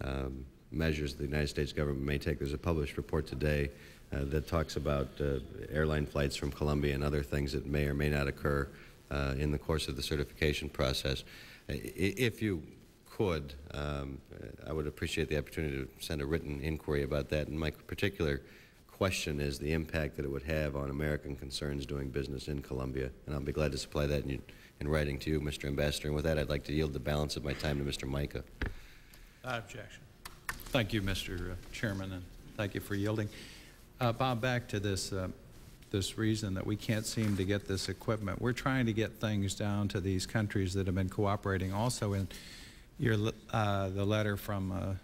um, measures the United States government may take, there's a published report today uh, that talks about uh, airline flights from Colombia and other things that may or may not occur uh, in the course of the certification process. If you could, um, I would appreciate the opportunity to send a written inquiry about that. And my particular question is the impact that it would have on American concerns doing business in Colombia. And I'll be glad to supply that in, in writing to you, Mr. Ambassador. And with that, I'd like to yield the balance of my time to Mr. Mica. Without objection. Thank you, Mr. Chairman, and thank you for yielding. Uh, Bob, back to this, uh, this reason that we can't seem to get this equipment. We're trying to get things down to these countries that have been cooperating. Also in your, uh, the letter from uh,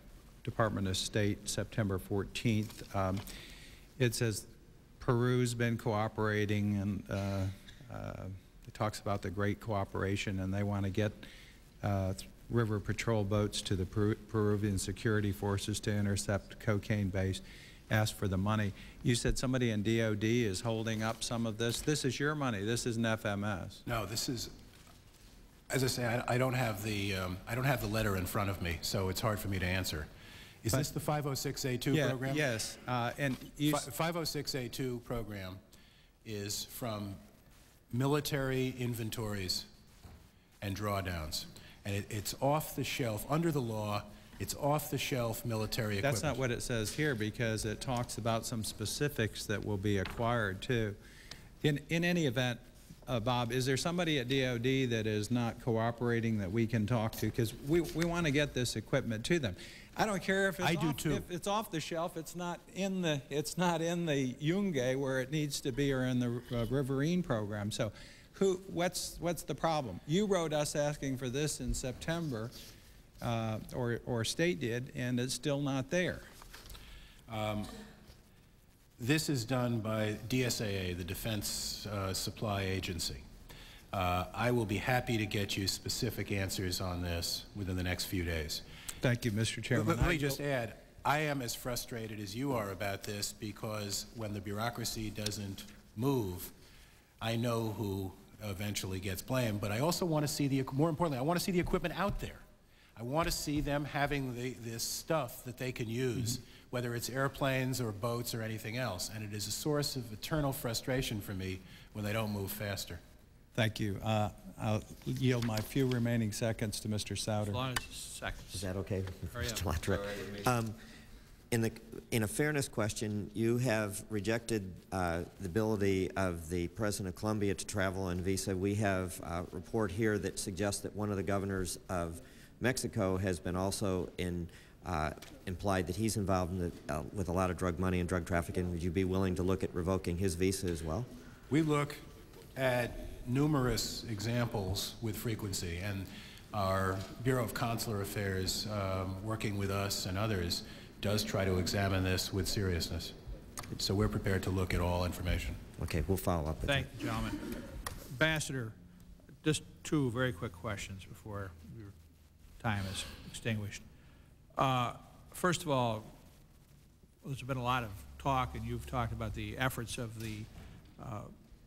Department of State, September 14th, um, it says Peru's been cooperating and uh, uh, it talks about the great cooperation and they want to get uh, river patrol boats to the Peru- Peruvian security forces to intercept cocaine base, ask for the money. You said somebody in DOD is holding up some of this. This is your money. This isn't FMS. No, this is, as I say, I, I don't have the, um, I don't have the letter in front of me, so it's hard for me to answer. Is But- this the 506A2 Yeah, program? Yes, uh, and you, s- 506A2 program is from military inventories and drawdowns. And it, it's off the shelf, under the law, it's off-the-shelf military equipment. that's not what it says here because it talks about some specifics that will be acquired too. In, in any event, uh, Bob, is there somebody at DOD that is not cooperating that we can talk to? Because we, we want to get this equipment to them. I don't care if it's I do off, too. if it's off the shelf, it's not in the, it's not in the Yungay where it needs to be or in the uh, Riverine program. So who, what's, what's the problem? You wrote us asking for this in September, uh, or, or state did, and it's still not there. This is done by DSAA, the Defense uh, Supply Agency. Uh, I will be happy to get you specific answers on this within the next few days. Thank you, Mr. Chairman. Let let me just add, I am as frustrated as you are about this because when the bureaucracy doesn't move, I know who eventually gets blamed, but I also want to see the, more importantly, I want to see the equipment out there. I want to see them having the, this stuff that they can use, whether it's airplanes or boats or anything else, and it is a source of eternal frustration for me when they don't move faster. Thank you. Uh, I'll yield my few remaining seconds to Mr. Souder. As long as seconds. Is that okay, Mr. LaTourette? Um, In the, in a fairness question, you have rejected uh, the ability of the President of Colombia to travel on visa. We have a report here that suggests that one of the governors of Mexico has been also in, uh, implied that he's involved in the, uh, with a lot of drug money and drug trafficking. Would you be willing to look at revoking his visa as well? We look at numerous examples with frequency, and our Bureau of Consular Affairs, um, working with us and others, does try to examine this with seriousness. So we're prepared to look at all information. Okay, we'll follow up with. Thank you, gentlemen. Ambassador, just two very quick questions before your time is extinguished. Uh, First of all, there's been a lot of talk, and you've talked about the efforts of the, uh,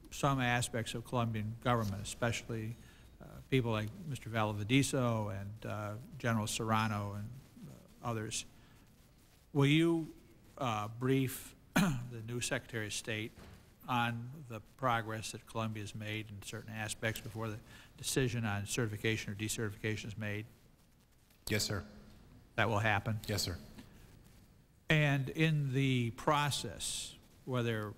some aspects of Colombian government, especially uh, people like Mr. Valdivieso and uh, General Serrano and uh, others. Will you uh, brief the new Secretary of State on the progress that Colombia has made in certain aspects before the decision on certification or decertification is made? Yes, sir. That will happen. Yes, sir. And in the process, whether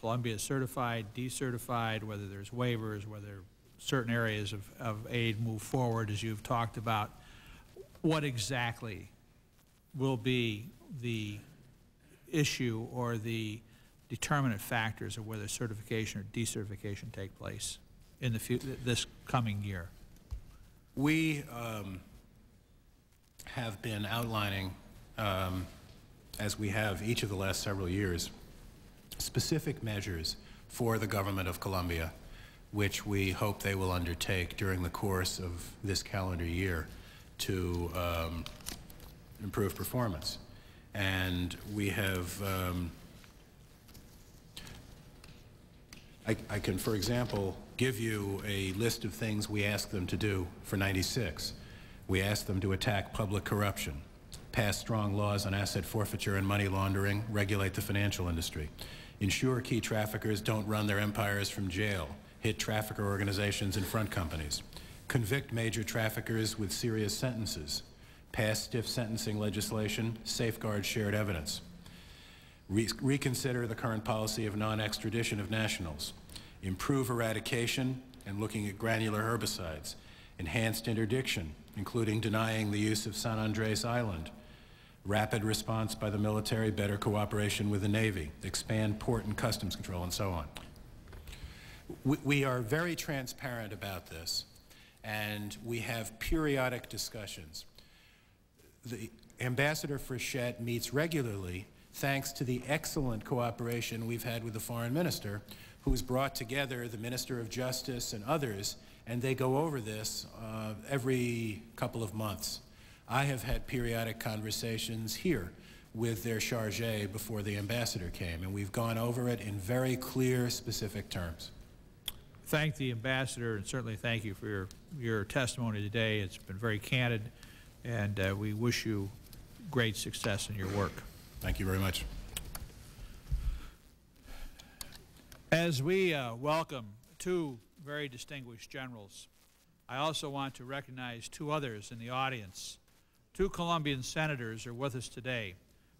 Colombia is certified, decertified, whether there's waivers, whether certain areas of, of aid move forward, as you've talked about, what exactly will be the issue or the determinant factors of whether certification or decertification take place in the fut- this coming year? We um, have been outlining, um, as we have each of the last several years, specific measures for the government of Colombia, which we hope they will undertake during the course of this calendar year to um, improve performance. And we have, um, I, I can, for example, give you a list of things we asked them to do for 96. We asked them to attack public corruption, pass strong laws on asset forfeiture and money laundering, regulate the financial industry, ensure key traffickers don't run their empires from jail, hit trafficker organizations and front companies, convict major traffickers with serious sentences, pass stiff sentencing legislation, safeguard shared evidence, Re reconsider the current policy of non-extradition of nationals, improve eradication and looking at granular herbicides, enhanced interdiction, including denying the use of San Andres Island, rapid response by the military, better cooperation with the Navy, expand port and customs control, and so on. We, we are very transparent about this, and we have periodic discussions. The Ambassador Frechette meets regularly thanks to the excellent cooperation we've had with the foreign minister, who's brought together the Minister of Justice and others, and they go over this uh, every couple of months. I have had periodic conversations here with their charge before the ambassador came, and we've gone over it in very clear, specific terms. Thank the ambassador, and certainly thank you for your, your testimony today. It's been very candid, and uh, we wish you great success in your work. Thank you very much. As we uh, welcome two very distinguished generals, I also want to recognize two others in the audience. Two Colombian senators are with us today.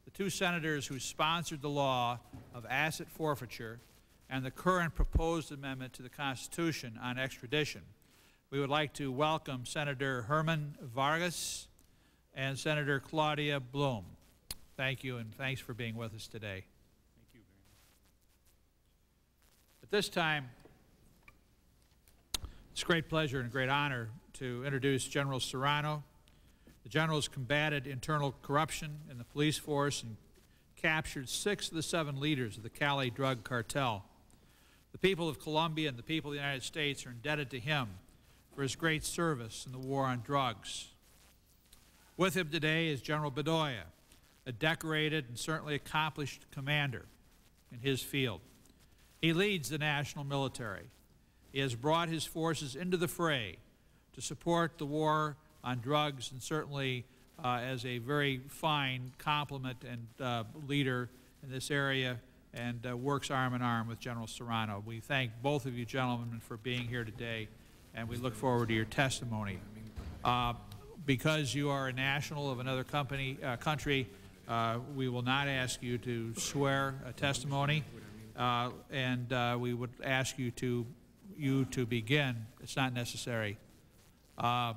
The two senators who sponsored the law of asset forfeiture and the current proposed amendment to the Constitution on extradition. We would like to welcome Senator Germán Vargas and Senator Claudia Blum. Thank you, and thanks for being with us today. Thank you very much. At this time, it's a great pleasure and a great honor to introduce General Serrano. The general has combated internal corruption in the police force and captured six of the seven leaders of the Cali drug cartel. The people of Colombia and the people of the United States are indebted to him for his great service in the war on drugs. With him today is General Bedoya, a decorated and certainly accomplished commander in his field. He leads the national military. Has brought his forces into the fray to support the war on drugs and certainly uh, as a very fine complement and uh, leader in this area and uh, works arm in arm with General Serrano. We thank both of you gentlemen for being here today and we look forward to your testimony. Uh, because you are a national of another company, uh, country, uh, we will not ask you to swear a testimony, and we would ask you to you to begin. It's not necessary uh,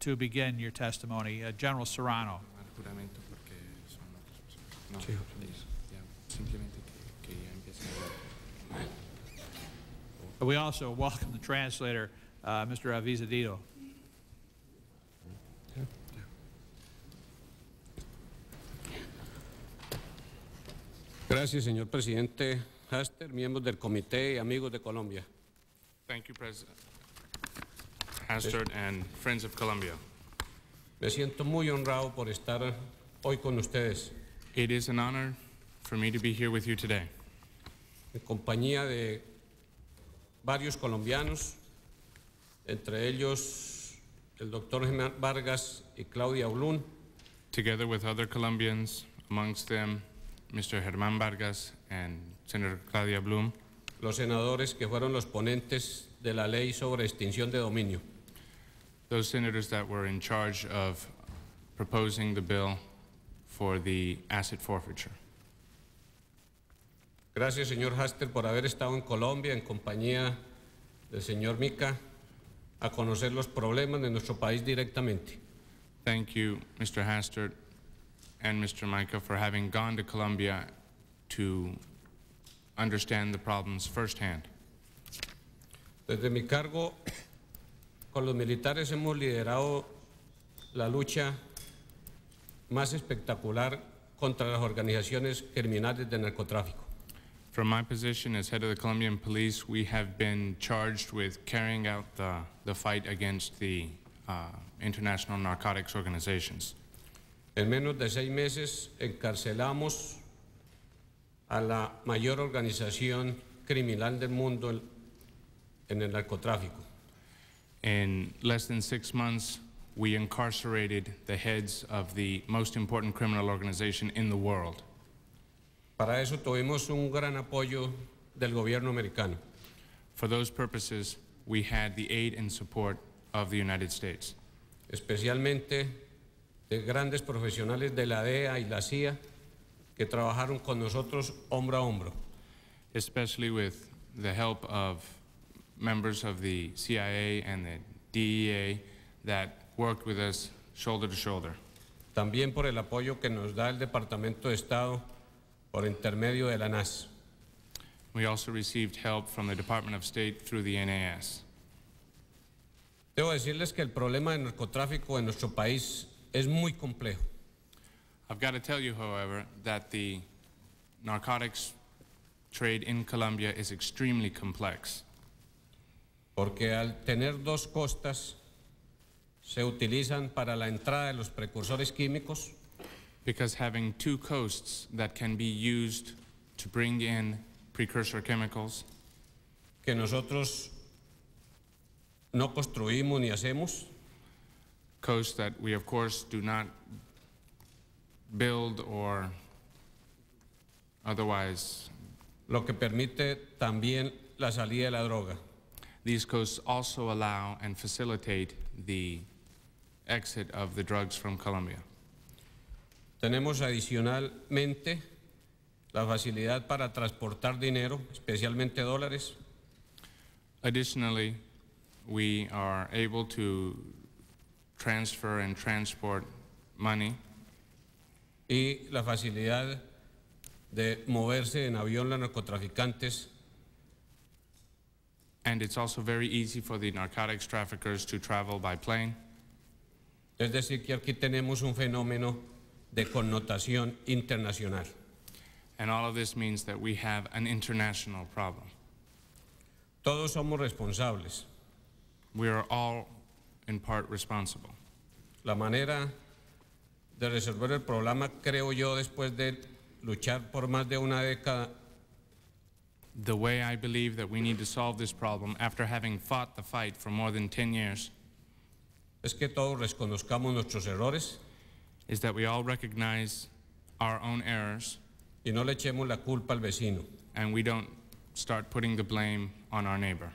to begin your testimony, uh, General Serrano. We also welcome the translator, uh, Mr. Avizadito. Gracias, señor presidente Hastert, miembros del comité y amigos de Colombia. Thank you, President Hastert and friends of Colombia. Me siento muy honrado por estar hoy con ustedes It is an honor for me to be here with you today, en compañía de varios colombianos, entre ellos el doctor Germán Vargas y Claudia Blum, together with other Colombians, amongst them Mr. Germán Vargas and Senator Claudia Blum, los senadores que fueron los ponentes de la ley sobre extinción de dominio. those senators that were in charge of proposing the bill for the asset forfeiture. Gracias, señor Hastert, por haber estado en Colombia en compañía del señor Mica a conocer los problemas de nuestro país directamente. Thank you, Mr. Hastert and Mr. Mica, for having gone to Colombia to understand the problems firsthand. Desde mi cargo con los militares hemos liderado la lucha más espectacular contra las organizaciones criminales de narcotráfico. From my position as head of the Colombian police, we have been charged with carrying out the, the fight against the uh, international narcotics organizations. En menos de seis meses encarcelamos a la mayor organización criminal del mundo en- el narcotráfico. In less than six months, we incarcerated the heads of the most important criminal organization in the world. Para eso tuvimos un gran apoyo del gobierno americano. For those purposes, we had the aid and support of the United States, especialmente de grandes profesionales de la DEA y la CIA que trabajaron con nosotros hombro a hombro. especially with the help of members of the CIA and the DEA that worked with us shoulder to shoulder. También por el apoyo que nos da el Departamento de Estado por intermedio de la NAS. We also received help from the Department of State through the NAS. Debo decirles que el problema del narcotráfico en nuestro país es muy complejo. I've got to tell you, however, that the narcotics trade in Colombia is extremely complex. Porque al tener dos costas se utilizan para la entrada de los precursores químicos, because having two coasts that can be used to bring in precursor chemicals. Que nosotros no construimos ni hacemos, coasts that we, of course, do not build or otherwise. lo que permite también la salida de la droga. These coasts also allow and facilitate the exit of the drugs from Colombia. Tenemos adicionalmente la facilidad para transportar dinero, especialmente dólares, Additionally, we are able to transfer and transport money y la facilidad de moverse en avión los narcotraficantes and it's also very easy for the narcotics traffickers to travel by plane. Es decir, que aquí tenemos un fenómeno de connotación internacional. And all of this means that we have an international problem. Todos somos responsables. We are all in part responsible. La manera de resolver el problema, creo yo, después de luchar por más de una década, The way I believe that we need to solve this problem after having fought the fight for more than 10 years es que todos reconozcamos nuestros errores is that we all recognize our own errors y no le echemos la culpa al vecino. and we don't start putting the blame on our neighbor.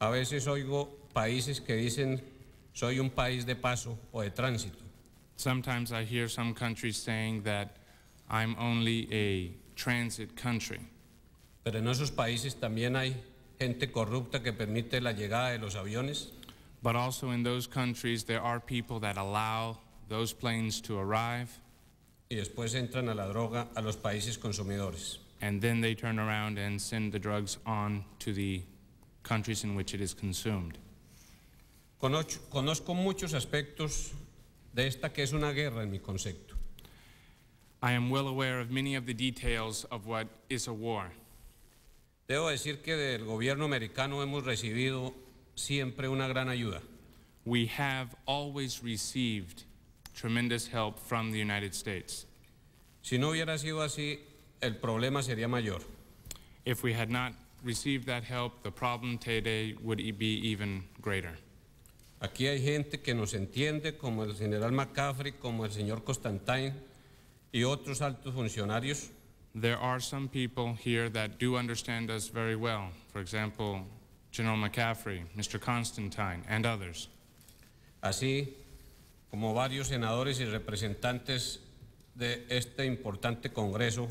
A veces oigo países que dicen, soy un país de paso o de tránsito. Sometimes I hear some countries saying that I'm only a transit country. Pero en esos países también hay gente corrupta que permite la llegada de los aviones But also in those countries, there are people that allow those planes to arrive y después entran a la droga a los países consumidores. and then they turn around and send the drugs on to the countries in which it is consumed. Conozco, conozco muchos aspectos de esta que es una guerra en mi concepto. I am well aware of many of the details of what is a war. Debo decir que del gobierno americano hemos recibido siempre una gran ayuda. We have always received tremendous help from the United States. Si no hubiera sido así, el problema sería mayor. If we had not received that help, the problem today would be even greater. Aquí hay gente que nos entiende, como el general McCaffrey, como el señor Constantine y otros altos funcionarios. There are some people here that do understand us very well. For example, General McCaffrey, Mr. Constantine, and others. así como varios senadores y representantes de este importante Congreso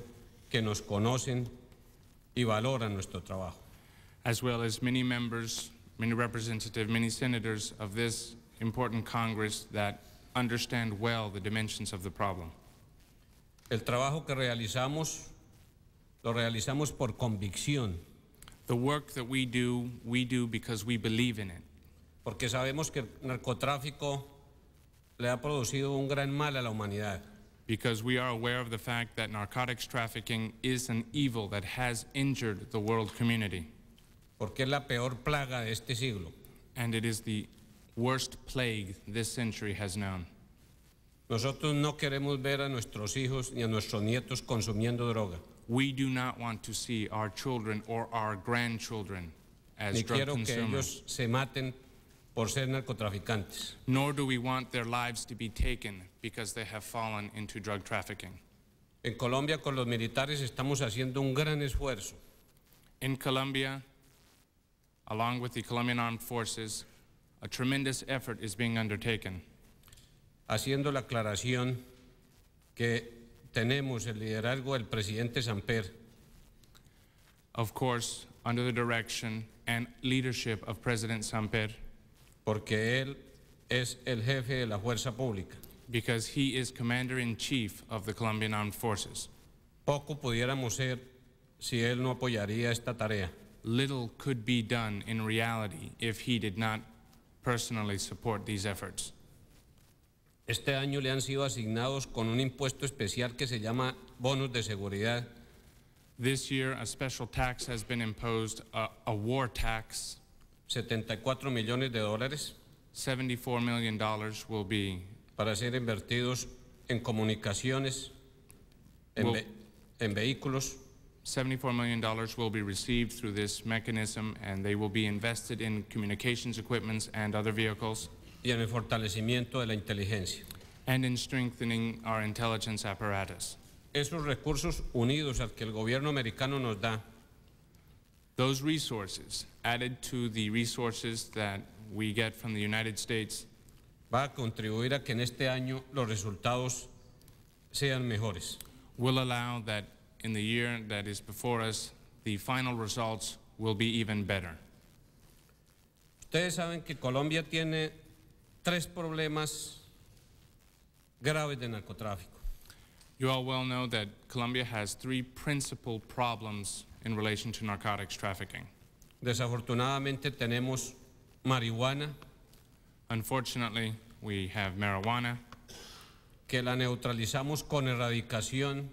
que nos conocen y valoran nuestro trabajo. as well as many members, many representatives, many senators of this important Congress that understand well the dimensions of the problem. El trabajo que realizamos lo realizamos por convicción, The work that we do, we do because we believe in it, porque sabemos que el narcotráfico le ha producido un gran mal a la humanidad. because we are aware of the fact that narcotics trafficking is an evil that has injured the world community, porque es la peor plaga de este siglo. and it is the worst plague this century has known. Nosotros no queremos ver a nuestros hijos ni a nuestros nietos consumiendo droga. We do not want to see our children or our grandchildren as Ni drug quiero que consumers. ellos se maten por ser narcotraficantes. nor do we want their lives to be taken because they have fallen into drug trafficking. En Colombia con los militares estamos haciendo un gran esfuerzo In Colombia, along with the Colombian Armed Forces, a tremendous effort is being undertaken, haciendo la aclaración que tenemos el liderazgo del presidente Samper of course, under the direction and leadership of President Samper, porque él es el jefe de la fuerza pública. because he is Commander in Chief of the Colombian Armed Forces. Poco pudiéramos ser si él no apoyaría esta tarea. Little could be done in reality if he did not personally support these efforts. Este año le han sido asignados con un impuesto especial que se llama bonus de seguridad This year, a special tax has been imposed, a, a war tax. 74 millones de dólares $74 million will be para ser invertidos en comunicaciones, en, Well- ve- en vehículos, $74 million will be received through this mechanism, and they will be invested in communications equipment and other vehicles, y en el fortalecimiento de la inteligencia. and in strengthening our intelligence apparatus. Esos recursos unidos al que el gobierno americano nos da Those resources, added to the resources that we get from the United States, va a contribuir a que en este año los resultados sean mejores. will allow that in the year that is before us, the final results will be even better. Ustedes saben que Colombia tiene tres problemas graves de narcotráfico. You all well know that Colombia has three principal problems in relation to narcotics trafficking. Desafortunadamente tenemos marihuana, Unfortunately, we have marijuana que la neutralizamos con erradicación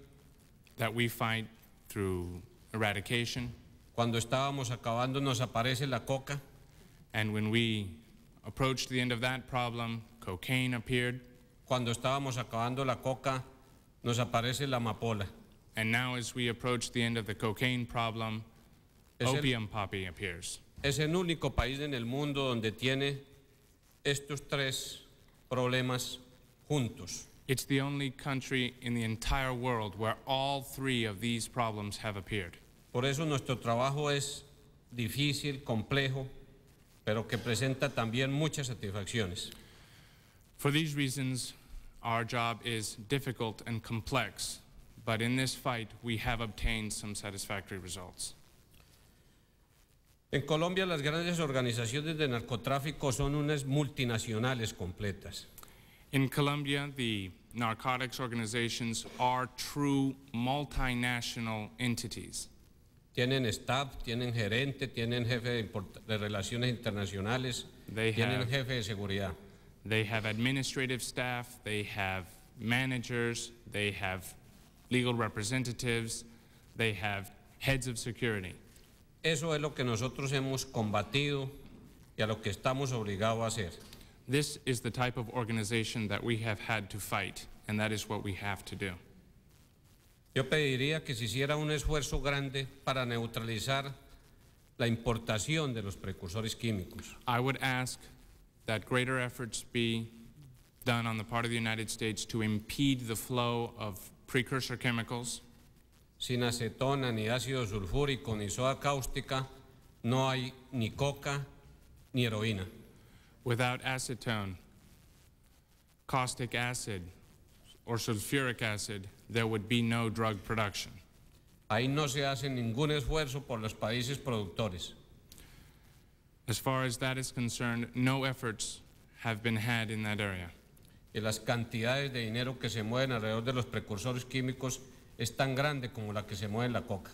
that we fight through eradication, Cuando estábamos acabando nos aparece la coca, and when we approached the end of that problem, cocaine appeared, cuando estábamos acabando la coca nos aparece la amapola. and now as we approach the end of the cocaine problem, Es el- opium poppy appears. Es el único país en el mundo donde tiene estos tres problemas juntos. It's the only country in the entire world where all three of these problems have appeared. Por eso nuestro trabajo es difícil, complejo, pero que presenta también muchas satisfacciones. For these reasons, our job is difficult and complex, but in this fight, we have obtained some satisfactory results. En Colombia las grandes organizaciones de narcotráfico son unas multinacionales completas. In Colombia, the narcotics organizations are true multinational entities. Tienen staff, tienen gerente, tienen jefe de, relaciones internacionales, They tienen have- jefe de seguridad. They have administrative staff, they have managers, they have legal representatives, they have heads of security. Eso es lo que nosotros hemos combatido y a lo que estamos obligados a hacer. This is the type of organization that we have had to fight, and that is what we have to do. Yo pediría que se hiciera un esfuerzo grande para neutralizar la importación de los precursores químicos. I would ask that greater efforts be done on the part of the United States to impede the flow of precursor chemicals. Sin acetona, ni ácido sulfúrico, ni soda cáustica, no hay ni coca ni heroína. Without acetone, caustic acid, or sulfuric acid, there would be no drug production. Ahí no se hace ningún esfuerzo por los países productores. As far as that is concerned, no efforts have been had in that area. Y las cantidades de dinero que se mueven alrededor de los precursores químicos es tan grande como la que se mueve en la coca.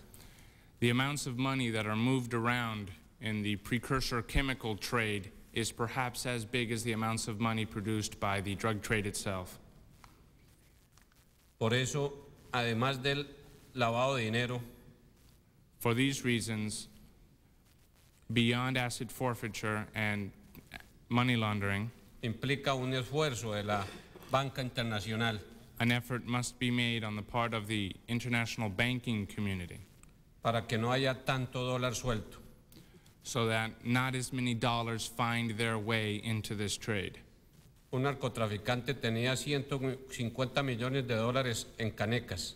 The amounts of money that are moved around in the precursor chemical trade is perhaps as big as the amounts of money produced by the drug trade itself. Por eso, además del lavado de dinero, For these reasons, beyond asset forfeiture and money laundering, implica un esfuerzo de la banca internacional an effort must be made on the part of the international banking community para que no haya tanto dólar suelto. So that not as many dollars find their way into this trade. Un narcotraficante tenía 150 millones de dólares en canecas.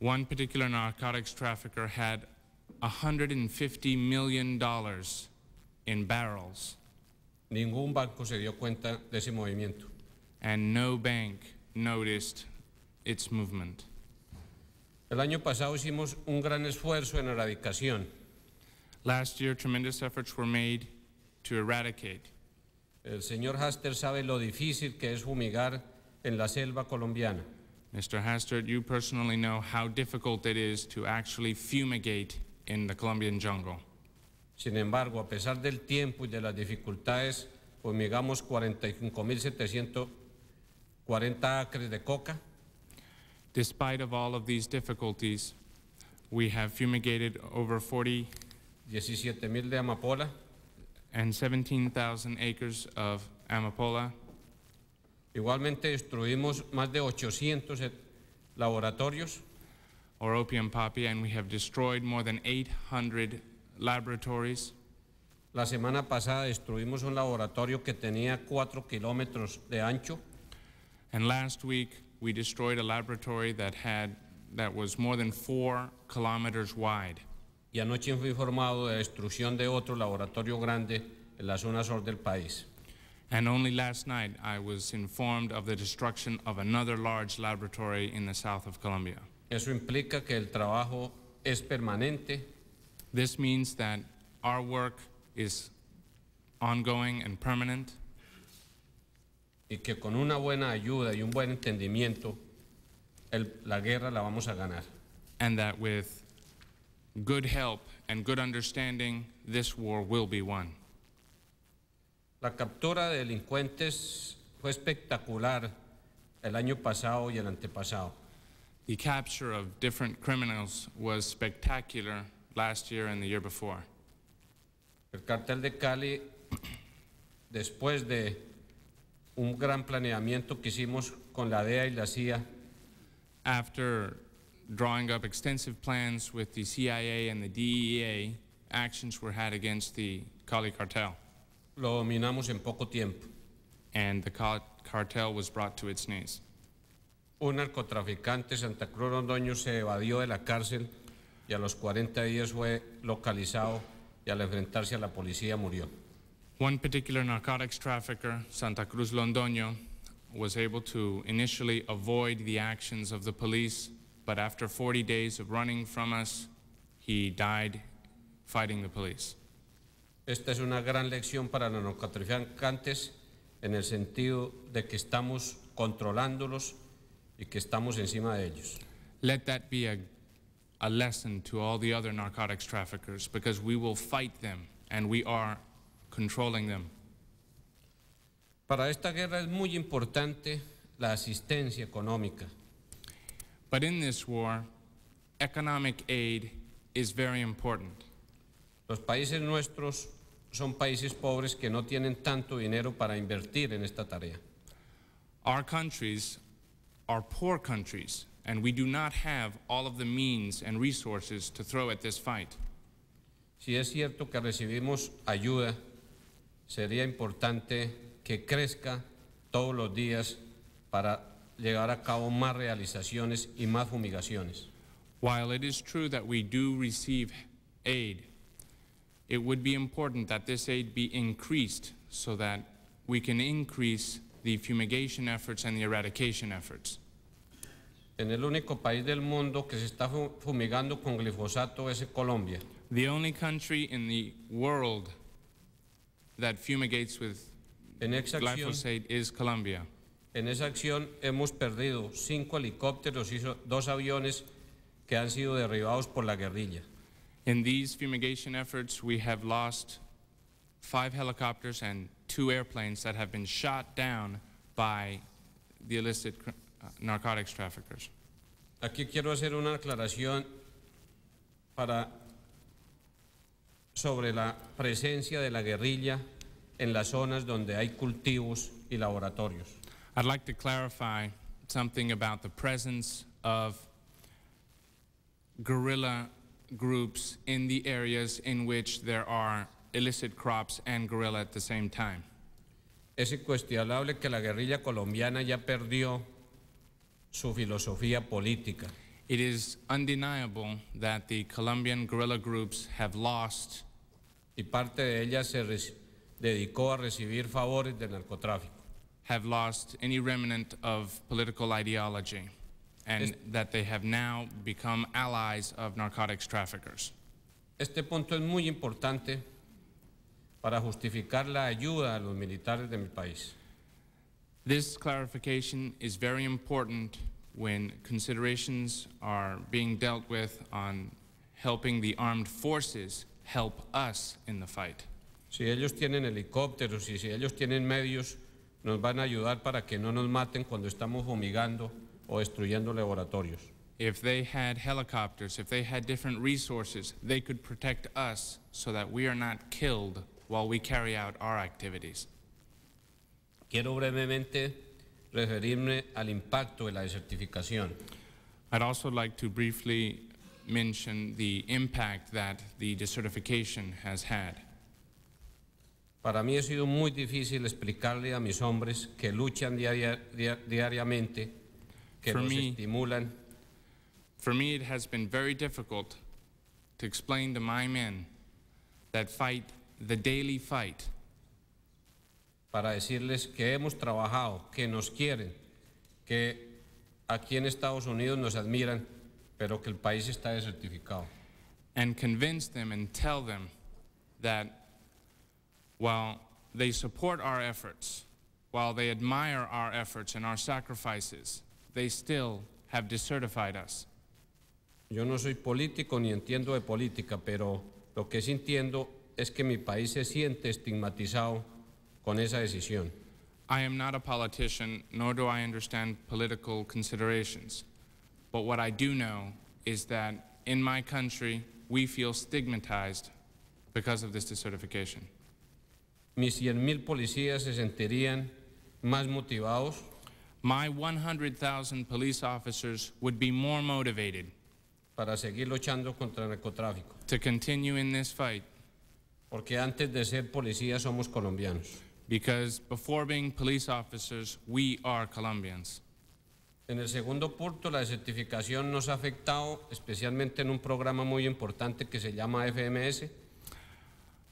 One particular narcotics trafficker had $150 million in barrels, Ningún banco se dio cuenta de ese movimiento. and no bank noticed its movement. El año pasado hicimos un gran esfuerzo en erradicación. Last year, tremendous efforts were made to eradicate. El señor Hastert sabe lo difícil que es fumigar en la selva colombiana. Mr. Hastert, you personally know how difficult it is to actually fumigate in the Colombian jungle. Sin embargo, a pesar del tiempo y de las dificultades, fumigamos 45.740 acres de coca, Despite of all of these difficulties, we have fumigated over 40 17.000 de amapola, and 17,000 acres of amapola. Igualmente destruimos más de 800 e- laboratorios, or opium poppy, and we have destroyed more than 800 laboratories. La semana pasada destruimos un laboratorio que tenía 4 kilómetros de ancho And last week, we destroyed a laboratory that had that was more than four kilometers wide. Y anoche fui informado de destrucción de otro laboratorio grande en la zona sur del país. And only last night, I was informed of the destruction of another large laboratory in the south of Colombia. Eso implica que el trabajo es permanente This means that our work is ongoing and permanent, y que con una buena ayuda y un buen entendimiento el- la guerra la vamos a ganar. and that with good help and good understanding, this war will be won. La captura de delincuentes fue espectacular el año pasado y el antepasado. The capture of different criminals was spectacular last year and the year before. El cartel de Cali, después de un gran planeamiento que hicimos con la DEA y la CIA, After drawing up extensive plans with the CIA and the DEA, actions were had against the Cali cartel, lo dominamos en poco tiempo. and the car- cartel was brought to its knees. Un narcotraficante, Santa Cruz Londoño, se evadió de la cárcel y a los 40 días fue localizado y al enfrentarse a la policía murió. One particular narcotics trafficker, Santa Cruz Londoño, was able to initially avoid the actions of the police, but after 40 days of running from us, he died fighting the police. Esta es una gran lección para los narcotraficantes en el sentido de que estamos controlándolos y que estamos encima de ellos. Let that be a, a lesson to all the other narcotics traffickers because we will fight them and we are controlling them. Para esta guerra es muy importante la asistencia económica. But in this war, economic aid is very important. Los países nuestros son países pobres que no tienen tanto dinero para invertir en esta tarea. Our countries are poor countries, and we do not have all of the means and resources to throw at this fight. Si es cierto que recibimos ayuda, sería importante que crezca todos los días para llevar a cabo más realizaciones y más fumigaciones. While it is true that we do receive aid, it would be important that this aid be increased so that we can increase the fumigation efforts and the eradication efforts. En el único país del mundo que se está fu- fumigando con glifosato es Colombia. The only country in the world that fumigates with glyphosate is Colombia. En esa acción hemos perdido cinco helicópteros y dos aviones que han sido derribados por la guerrilla. In these fumigation efforts, we have lost five helicopters and two airplanes that have been shot down by the illicit uh, narcotics traffickers. Aquí quiero hacer una aclaración para sobre la presencia de la guerrilla en las zonas donde hay cultivos y laboratorios. I'd like to clarify something about the presence of guerrilla groups in the areas in which there are illicit crops and guerrilla at the same time. Es incuestionable que la guerrilla colombiana ya perdió su filosofía política. It is undeniable that the Colombian guerrilla groups have lost y parte de ella se dedicó a recibir favores del narcotráfico. Have lost any remnant of political ideology and that they have now become allies of narcotics traffickers. Este punto es muy importante para justificar la ayuda a los militares de mi país. This clarification is very important when considerations are being dealt with on helping the armed forces help us in the fight. Si ellos tienen helicópteros y si ellos tienen medios, nos van a ayudar para que no nos maten cuando estamos fumigando o destruyendo laboratorios. If they had helicopters, if they had different resources, they could protect us so that we are not killed while we carry out our activities. Quiero brevemente referirme al impacto de la desertificación. I'd also like to briefly mention the impact that the decertification has had. Para mí ha sido muy difícil explicarle a mis hombres que luchan diaria- dia- diariamente, que For nos me- estimulan, For me, it has been very difficult to explain to my men that fight the daily fight para decirles que hemos trabajado, que nos quieren, que aquí en Estados Unidos nos admiran, pero que el país está desertificado. and convince them and tell them that while they support our efforts, while they admire our efforts and our sacrifices, they still have decertified us. Yo no soy político ni entiendo de política, pero lo que sí entiendo es que mi país se siente estigmatizado con esa decisión. I am not a politician, nor do I understand political considerations. But what I do know is that in my country, we feel stigmatized because of this decertification. Mis 100.000 policías se sentirían más motivados My 100,000 police officers would be more motivated para seguir luchando contra el narcotráfico, to continue in this fight porque antes de ser policías somos colombianos. because before being police officers, we are Colombians. En el segundo punto, la desertificación nos ha afectado especialmente en un programa muy importante que se llama FMS,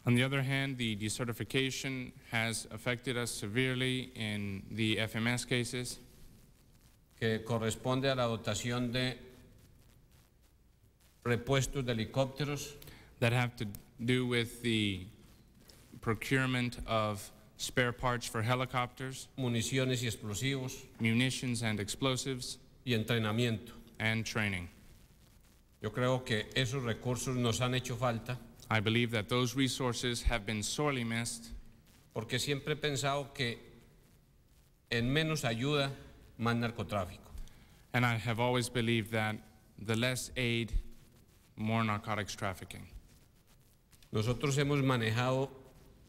On the other hand, the decertification has affected us severely in the FMS cases. que corresponde a la dotación de repuestos de helicópteros, that have to do with the procurement of spare parts for helicopters, municiones y explosivos munitions and explosives, y entrenamiento. and training. Yo creo que esos recursos nos han hecho falta I believe that those resources have been sorely missed porque siempre he pensado que en menos ayuda, más narcotráfico. and I have always believed that the less aid, more narcotics trafficking. Nosotros hemos manejado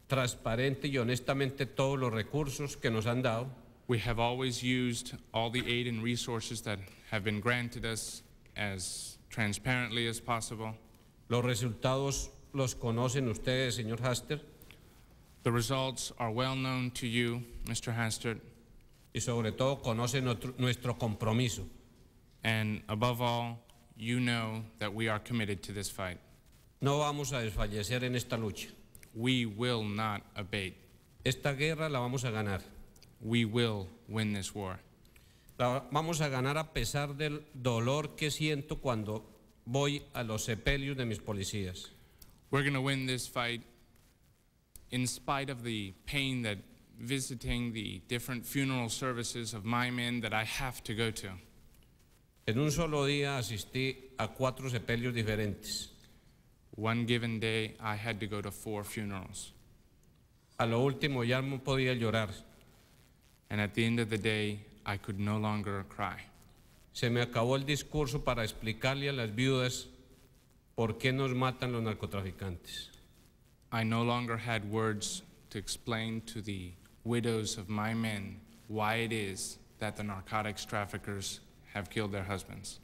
transparente y honestamente todos los recursos que nos han dado We have always used all the aid and resources that have been granted us as transparently as possible. Los resultados los conocen ustedes, señor Haster, The results are well known to you, Mr. Hastert, y sobre todo conocen nuestro, nuestro compromiso. and above all, you know that we are committed to this fight. No vamos a desfallecer en esta lucha. We will not abate. Esta guerra la vamos a ganar. we will win this war. La vamos a ganar a pesar del dolor que siento cuando voy a los sepelios de mis policías. We're going to win this fight in spite of the pain that visiting the different funeral services of my men that I have to go to. En un solo día asistí a cuatro sepelios diferentes. One given day, I had to go to four funerals. A lo último ya no podía llorar. And at the end of the day, I could no longer cry. Se me acabó el discurso para explicarle a las viudas por qué nos matan los narcotraficantes. I no longer had words to explain to the widows of my men why it is that the narcotics traffickers have killed their husbands.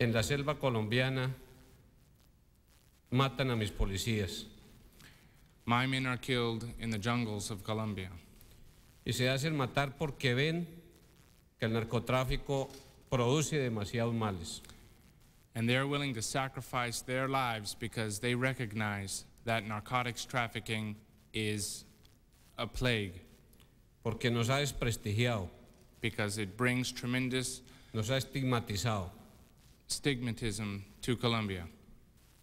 En la selva colombiana matan a mis policías My men are killed in the jungles of Colombia. y se hacen matar porque ven que el narcotráfico produce demasiados males. And they're willing to sacrifice their lives because they recognize that narcotics trafficking is a plague, porque nos ha desprestigiado, because it brings tremendous nos ha estigmatizado. stigmatism to Colombia.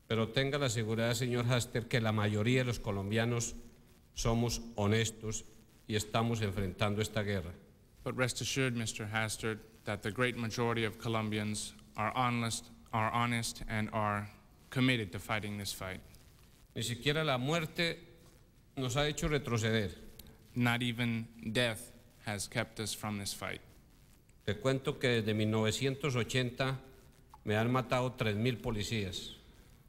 Pero tenga la seguridad, señor Haster, que la mayoría de los colombianos somos honestos y estamos enfrentando esta guerra. But rest assured, Mr. Hastert, that the great majority of Colombians are honest, are honest and are committed to fighting this fight. Ni siquiera la muerte nos ha hecho retroceder. Not even death has kept us from this fight. Te cuento que desde 1980 me han matado 3.000 policías.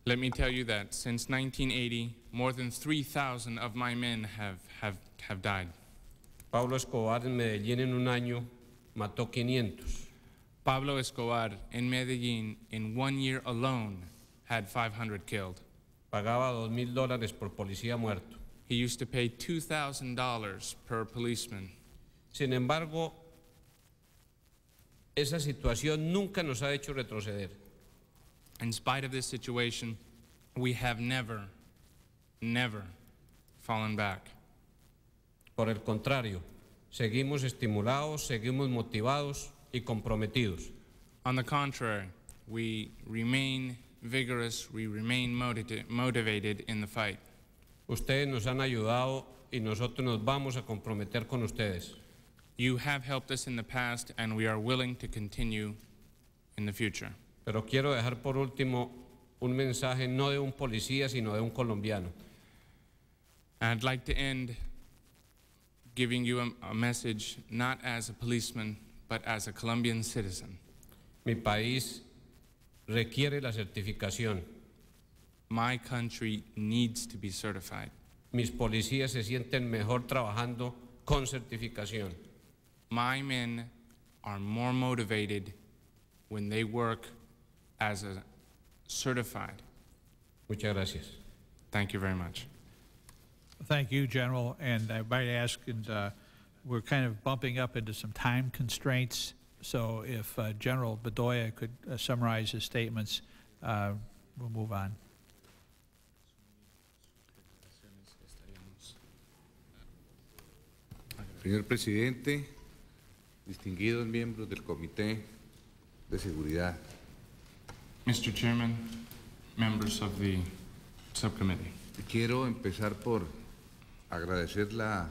Let me tell you that since 1980, more than 3,000 of my men have, have, have died. Pablo Escobar en Medellín en un año mató 500. Pablo Escobar in Medellin, in one year alone, had 500 killed. Pagaba 2.000 dólares por policía muerto. He used to pay $2,000 per policeman. Sin embargo, esa situación nunca nos ha hecho retroceder. In spite of this situation, we have never, never fallen back. Por el contrario, seguimos estimulados, seguimos motivados y comprometidos. On the contrary, we remain vigorous, we remain motiva- motivated in the fight. Ustedes nos han ayudado y nosotros nos vamos a comprometer con ustedes. You have helped us in the past, and we are willing to continue in the future. Pero quiero dejar por último un mensaje no de un policía, sino de un colombiano. I'd like to end giving you a, a message not as a policeman, but as a Colombian citizen. Mi país requiere la certificación. My country needs to be certified. Mis policías se sienten mejor trabajando con certificación. My men are more motivated when they work as a certified. Muchas gracias. Thank you very much. Thank you, General. And I might ask, and uh, we're kind of bumping up into some time constraints. So if uh, General Bedoya could uh, summarize his statements, uh, we'll move on. Señor presidente, distinguidos miembros del Comité de Seguridad, Mr. Chairman, members of the subcommittee, quiero empezar por agradecer la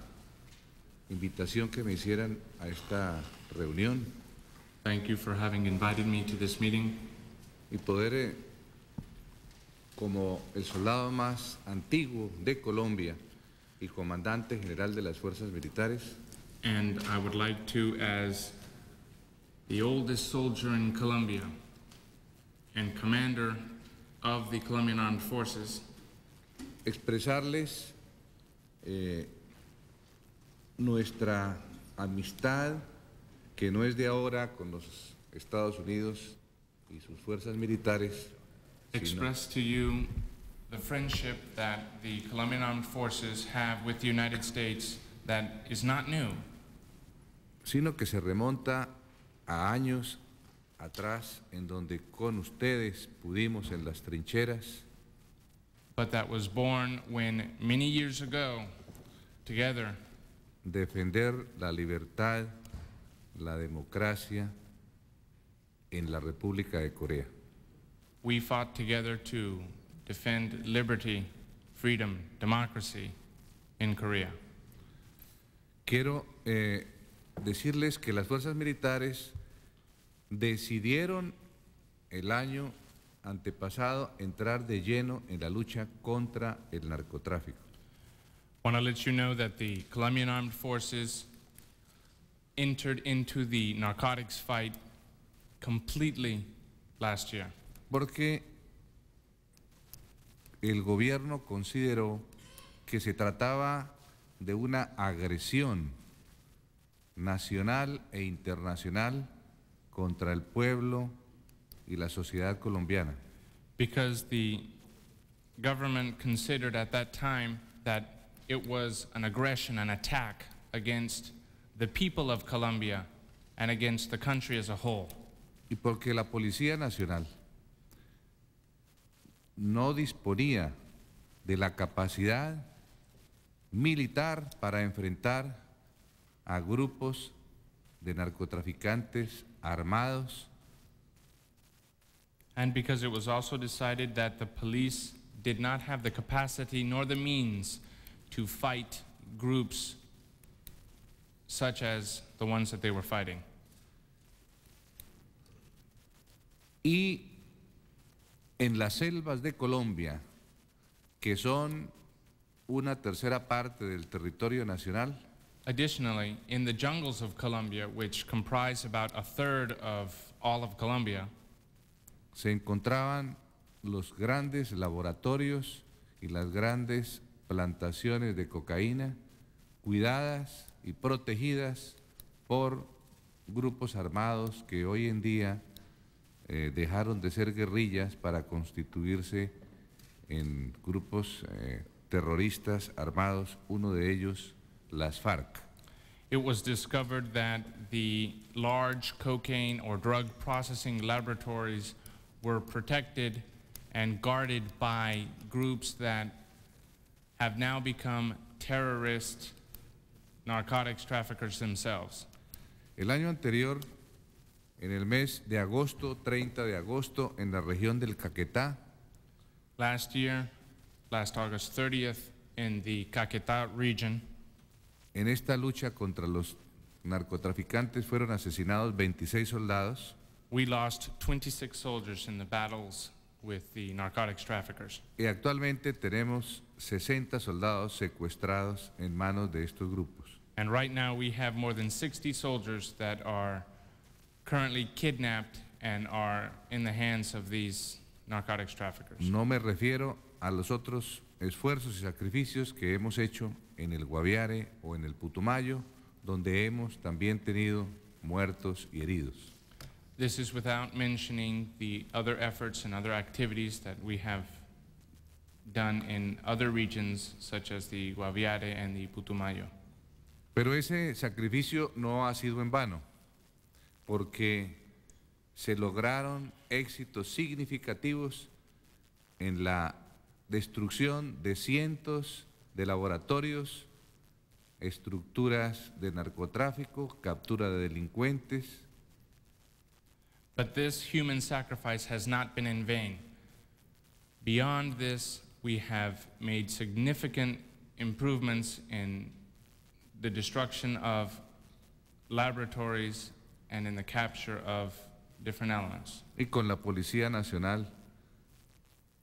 invitación que me hicieran a esta reunión thank you for having invited me to this meeting. y poder, eh, como el soldado más antiguo de Colombia y comandante general de las fuerzas militares, And I would like to, as the oldest soldier in Colombia and commander of the Colombian Armed Forces, expresarles eh, nuestra amistad, que no es de ahora con los Estados Unidos y sus fuerzas militares, express to you the friendship that the Colombian Armed Forces have with the United States that is not new, sino que se remonta a años atrás en donde con ustedes pudimos en las trincheras. But that was born when many years ago, together, defender la libertad, la democracia en la República de Corea. We fought together to defend liberty, freedom, democracy in Korea. Quiero eh, decirles que las fuerzas militares decidieron el año antepasado entrar de lleno en la lucha contra el narcotráfico. Want to let you know that the Colombian Armed Forces entered into the narcotics fight completely last year. Porque el gobierno consideró que se trataba de una agresión nacional e internacional contra el pueblo y la sociedad colombiana. Because the government considered at that time that it was an aggression, an attack against the people of Colombia and against the country as a whole. Y porque la Policía Nacional no disponía de la capacidad militar para enfrentar a grupos de narcotraficantes armados And because it was also decided that the police did not have the capacity nor the means to fight groups such as the ones that they were fighting. y en las selvas de Colombia, que son una tercera parte del territorio nacional, Additionally, in the jungles of Colombia, which comprise about a third of all of Colombia, se encontraban los grandes laboratorios y las grandes plantaciones de cocaína cuidadas y protegidas por grupos armados que hoy en día eh, dejaron de ser guerrillas para constituirse en grupos eh, terroristas armados, uno de ellos las FARC. it was discovered that the large cocaine or drug processing laboratories were protected and guarded by groups that have now become terrorist narcotics traffickers themselves. El año anterior, en el mes de agosto, 30 de agosto, en la región del Caquetá, Last year, last August 30th, in the Caquetá region, en esta lucha contra los narcotraficantes fueron asesinados 26 soldados we lost 26 soldiers in the battles with the narcotics traffickers. y actualmente tenemos 60 soldados secuestrados en manos de estos grupos. And right now, we have more than 60 soldiers that are currently kidnapped and are in the hands of these narcotics traffickers. No me refiero a los otros esfuerzos y sacrificios que hemos hecho en el Guaviare o en el Putumayo, donde hemos también tenido muertos y heridos. This is without mentioning the other efforts and other activities that we have done in other regions, such as the Guaviare and the Putumayo. Pero ese sacrificio no ha sido en vano, porque se lograron éxitos significativos en la destrucción de cientos de laboratorios, estructuras de narcotráfico, captura de delincuentes, But this human sacrifice has not been in vain. Beyond this, we have made significant improvements in the destruction of laboratories and in the capture of different elements. y con la Policía Nacional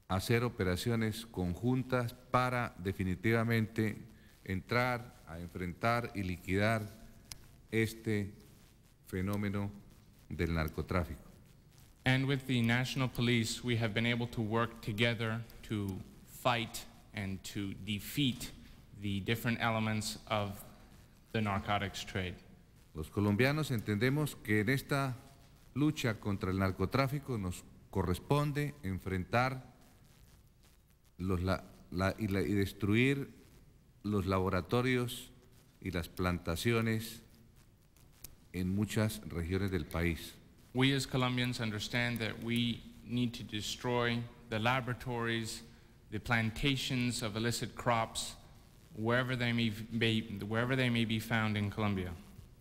hacer operaciones conjuntas para definitivamente entrar a enfrentar y liquidar este fenómeno del narcotráfico. And with the National Police, we have been able to work together to fight and to defeat the different elements of the narcotics trade. Los colombianos entendemos que en esta lucha contra el narcotráfico nos corresponde enfrentar los la- la- y, la- y destruir los laboratorios y las plantaciones en muchas regiones del país. We as Colombians understand that we need to destroy the laboratories, the plantations of illicit crops wherever they may be, wherever they may be found in Colombia.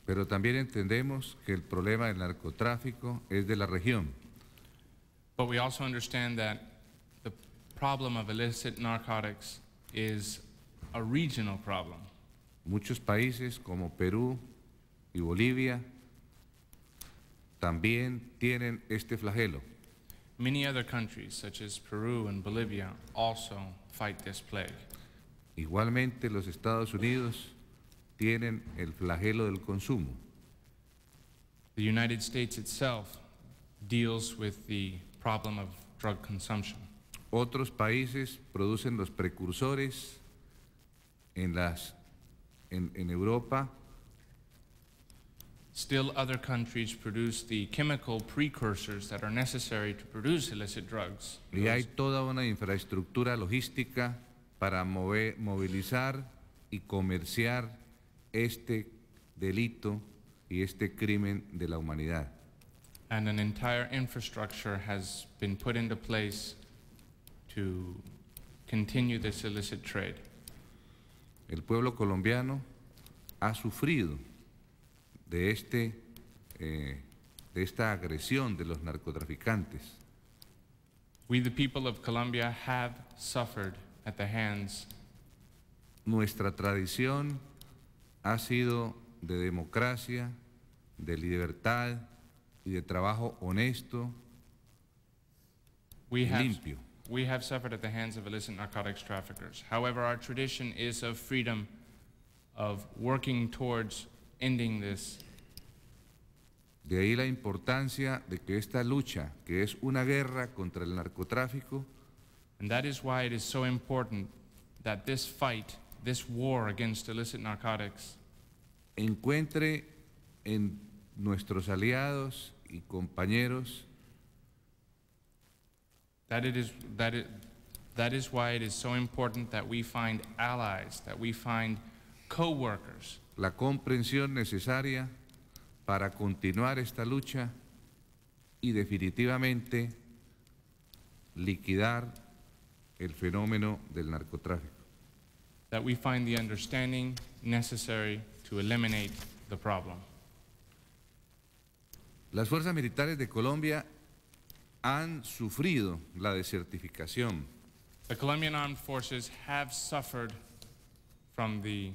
Pero también entendemos que el problema del narcotráfico es de la región. But we also understand that the problem of illicit narcotics is a regional problem. Muchos países como Perú y Bolivia también tienen este flagelo. Many other countries, such as Peru and Bolivia, also fight this plague. Igualmente los Estados Unidos tienen el flagelo del consumo. The United States itself deals with the problem of drug consumption. Otros países producen los precursores en, las, en, en Europa Still, other countries produce the chemical precursors that are necessary to produce illicit drugs. y hay toda una infraestructura logística para mover- movilizar y comerciar este delito y este crimen de la humanidad. And an entire infrastructure has been put into place to continue this illicit trade. El pueblo colombiano ha sufrido de, este, eh, de esta agresión de los narcotraficantes. We, the people of Colombia, have suffered at the hands Nuestra tradición ha sido de democracia, de libertad y de trabajo honesto we have, limpio. we have suffered at the hands of illicit narcotics traffickers. However, our tradition is of freedom, of working towards ending this. De ahí la importancia de que esta lucha, que es una guerra contra el narcotráfico, And that is why it is so important that this fight, this war against illicit narcotics, encuentre en nuestros aliados y compañeros that it is that it that is why it is so important that we find allies, that we find co-workers, la comprensión necesaria para continuar esta lucha y definitivamente liquidar el fenómeno del narcotráfico. that we find the understanding necessary to eliminate the problem. Las fuerzas militares de Colombia han sufrido la desertificación. The Colombian armed forces have suffered from the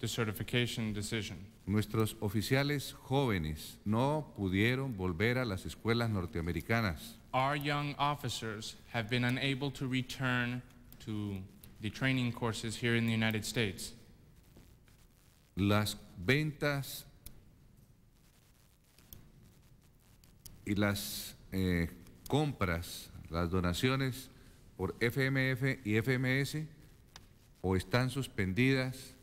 decertification decision. Nuestros oficiales jóvenes no pudieron volver a las escuelas norteamericanas. Our young officers have been unable to return to the training courses here in the United States. Las ventas y las eh, compras, las donaciones por FMF y FMS o están suspendidas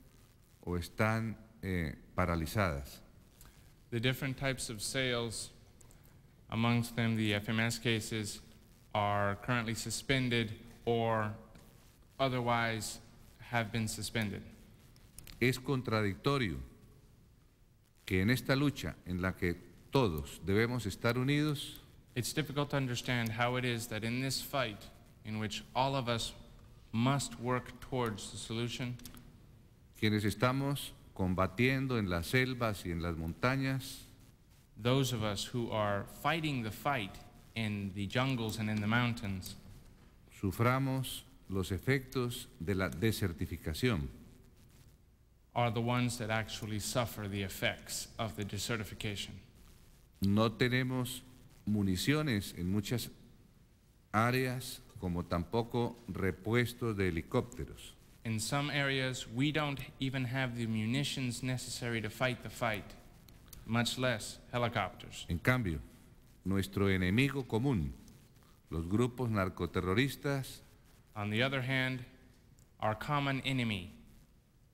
o están eh, paralizadas. The different types of sales, amongst them the FMS cases, are currently suspended or otherwise have been suspended. Es contradictorio que en esta lucha en la que todos debemos estar unidos, It's difficult to understand how it is that in this fight, in which all of us must work towards the solution, quienes estamos combatiendo en las selvas y en las montañas, those of us who are fighting the fight in the jungles and in the mountains, suframos los efectos de la desertificación. are the ones that actually suffer the effects of the desertification. No tenemos municiones en muchas áreas, como tampoco repuestos de helicópteros. In some areas, we don't even have the munitions necessary to fight the fight, much less helicopters. En cambio, nuestro enemigo común, los grupos narcoterroristas, On the other hand, our common enemy,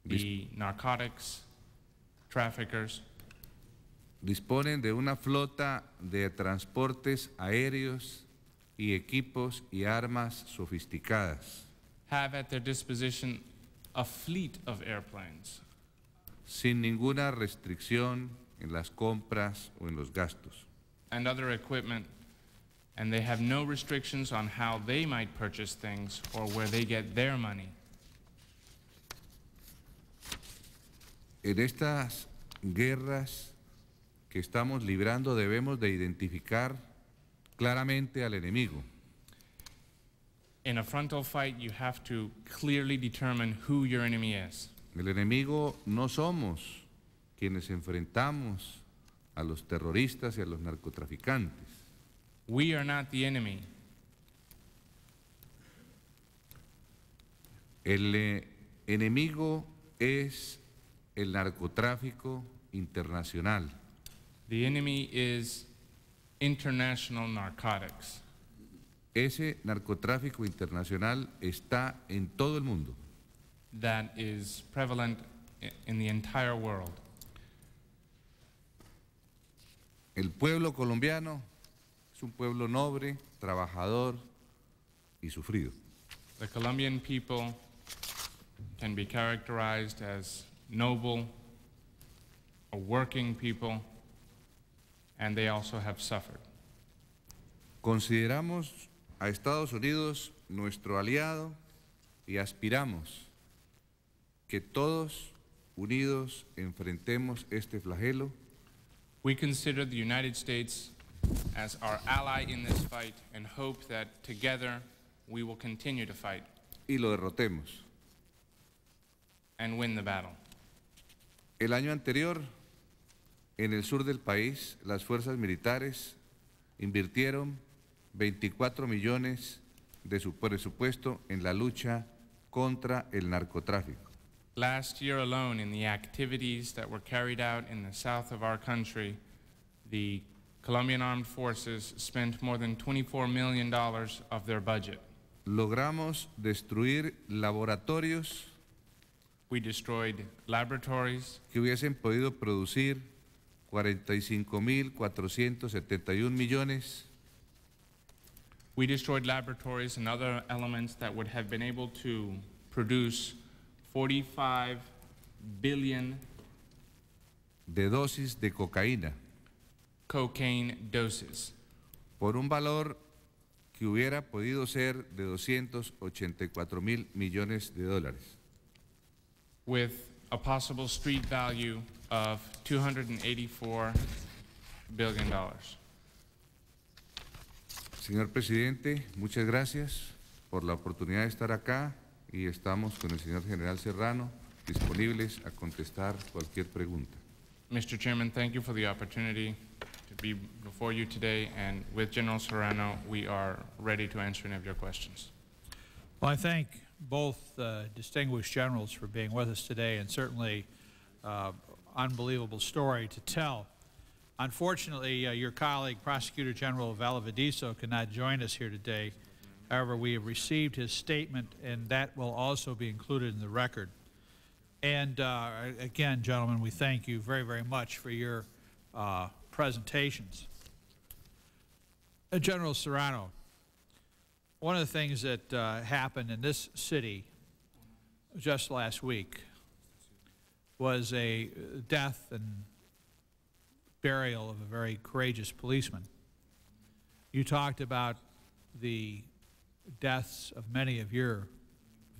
the narcotics traffickers, disponen de una flota de transportes aéreos y equipos y armas sofisticadas, have at their disposition a fleet of airplanes sin ninguna restricción en las compras o en los gastos. and other equipment, and they have no restrictions on how they might purchase things or where they get their money. En estas guerras que estamos librando debemos de identificar claramente al enemigo. In a frontal fight, you have to clearly determine who your enemy is. El enemigo no somos quienes enfrentamos a los terroristas y a los narcotraficantes. We are not the enemy. El eh, enemigo es el narcotráfico internacional. The enemy is international narcotics. Ese narcotráfico internacional está en todo el mundo. that is prevalent in the entire world. El pueblo colombiano es un pueblo noble, trabajador y sufrido. The Colombian people can be characterized as noble, a working people, and they also have suffered. Consideramos a Estados Unidos nuestro aliado y aspiramos que todos unidos enfrentemos este flagelo We consider the United States as our ally in this fight and hope that together we will continue to fight y lo derrotemos. and win the battle. El año anterior, en el sur del país, las fuerzas militares invirtieron 24 millones de su presupuesto en la lucha contra el narcotráfico. Last year alone, in the activities that were carried out in the south of our country, the Colombian Armed Forces spent more than $24 million of their budget. Logramos destruir laboratorios We destroyed laboratories que hubiesen podido producir 45.471 millones We destroyed laboratories and other elements that would have been able to produce 45 billion de dosis de cocaína cocaine doses por un valor que hubiera podido ser de 284 mil millones de dólares. with a possible street value of 284 billion dollars. Señor presidente, muchas gracias por la oportunidad de estar acá y estamos con el señor general Serrano disponibles a contestar cualquier pregunta. Mr. Chairman, thank you for the opportunity to be before you today, and with General Serrano, we are ready to answer any of your questions. Well, I thank both uh, distinguished generals for being with us today, and certainly uh, unbelievable story to tell. Unfortunately, uh, your colleague, Prosecutor General Valdivieso, cannot join us here today. However, we have received his statement, and that will also be included in the record. And uh, again, gentlemen, we thank you very, very much for your uh, presentations. Uh, General Serrano, one of the things that uh, happened in this city just last week was a death and burial of a very courageous policeman. You talked about the deaths of many of your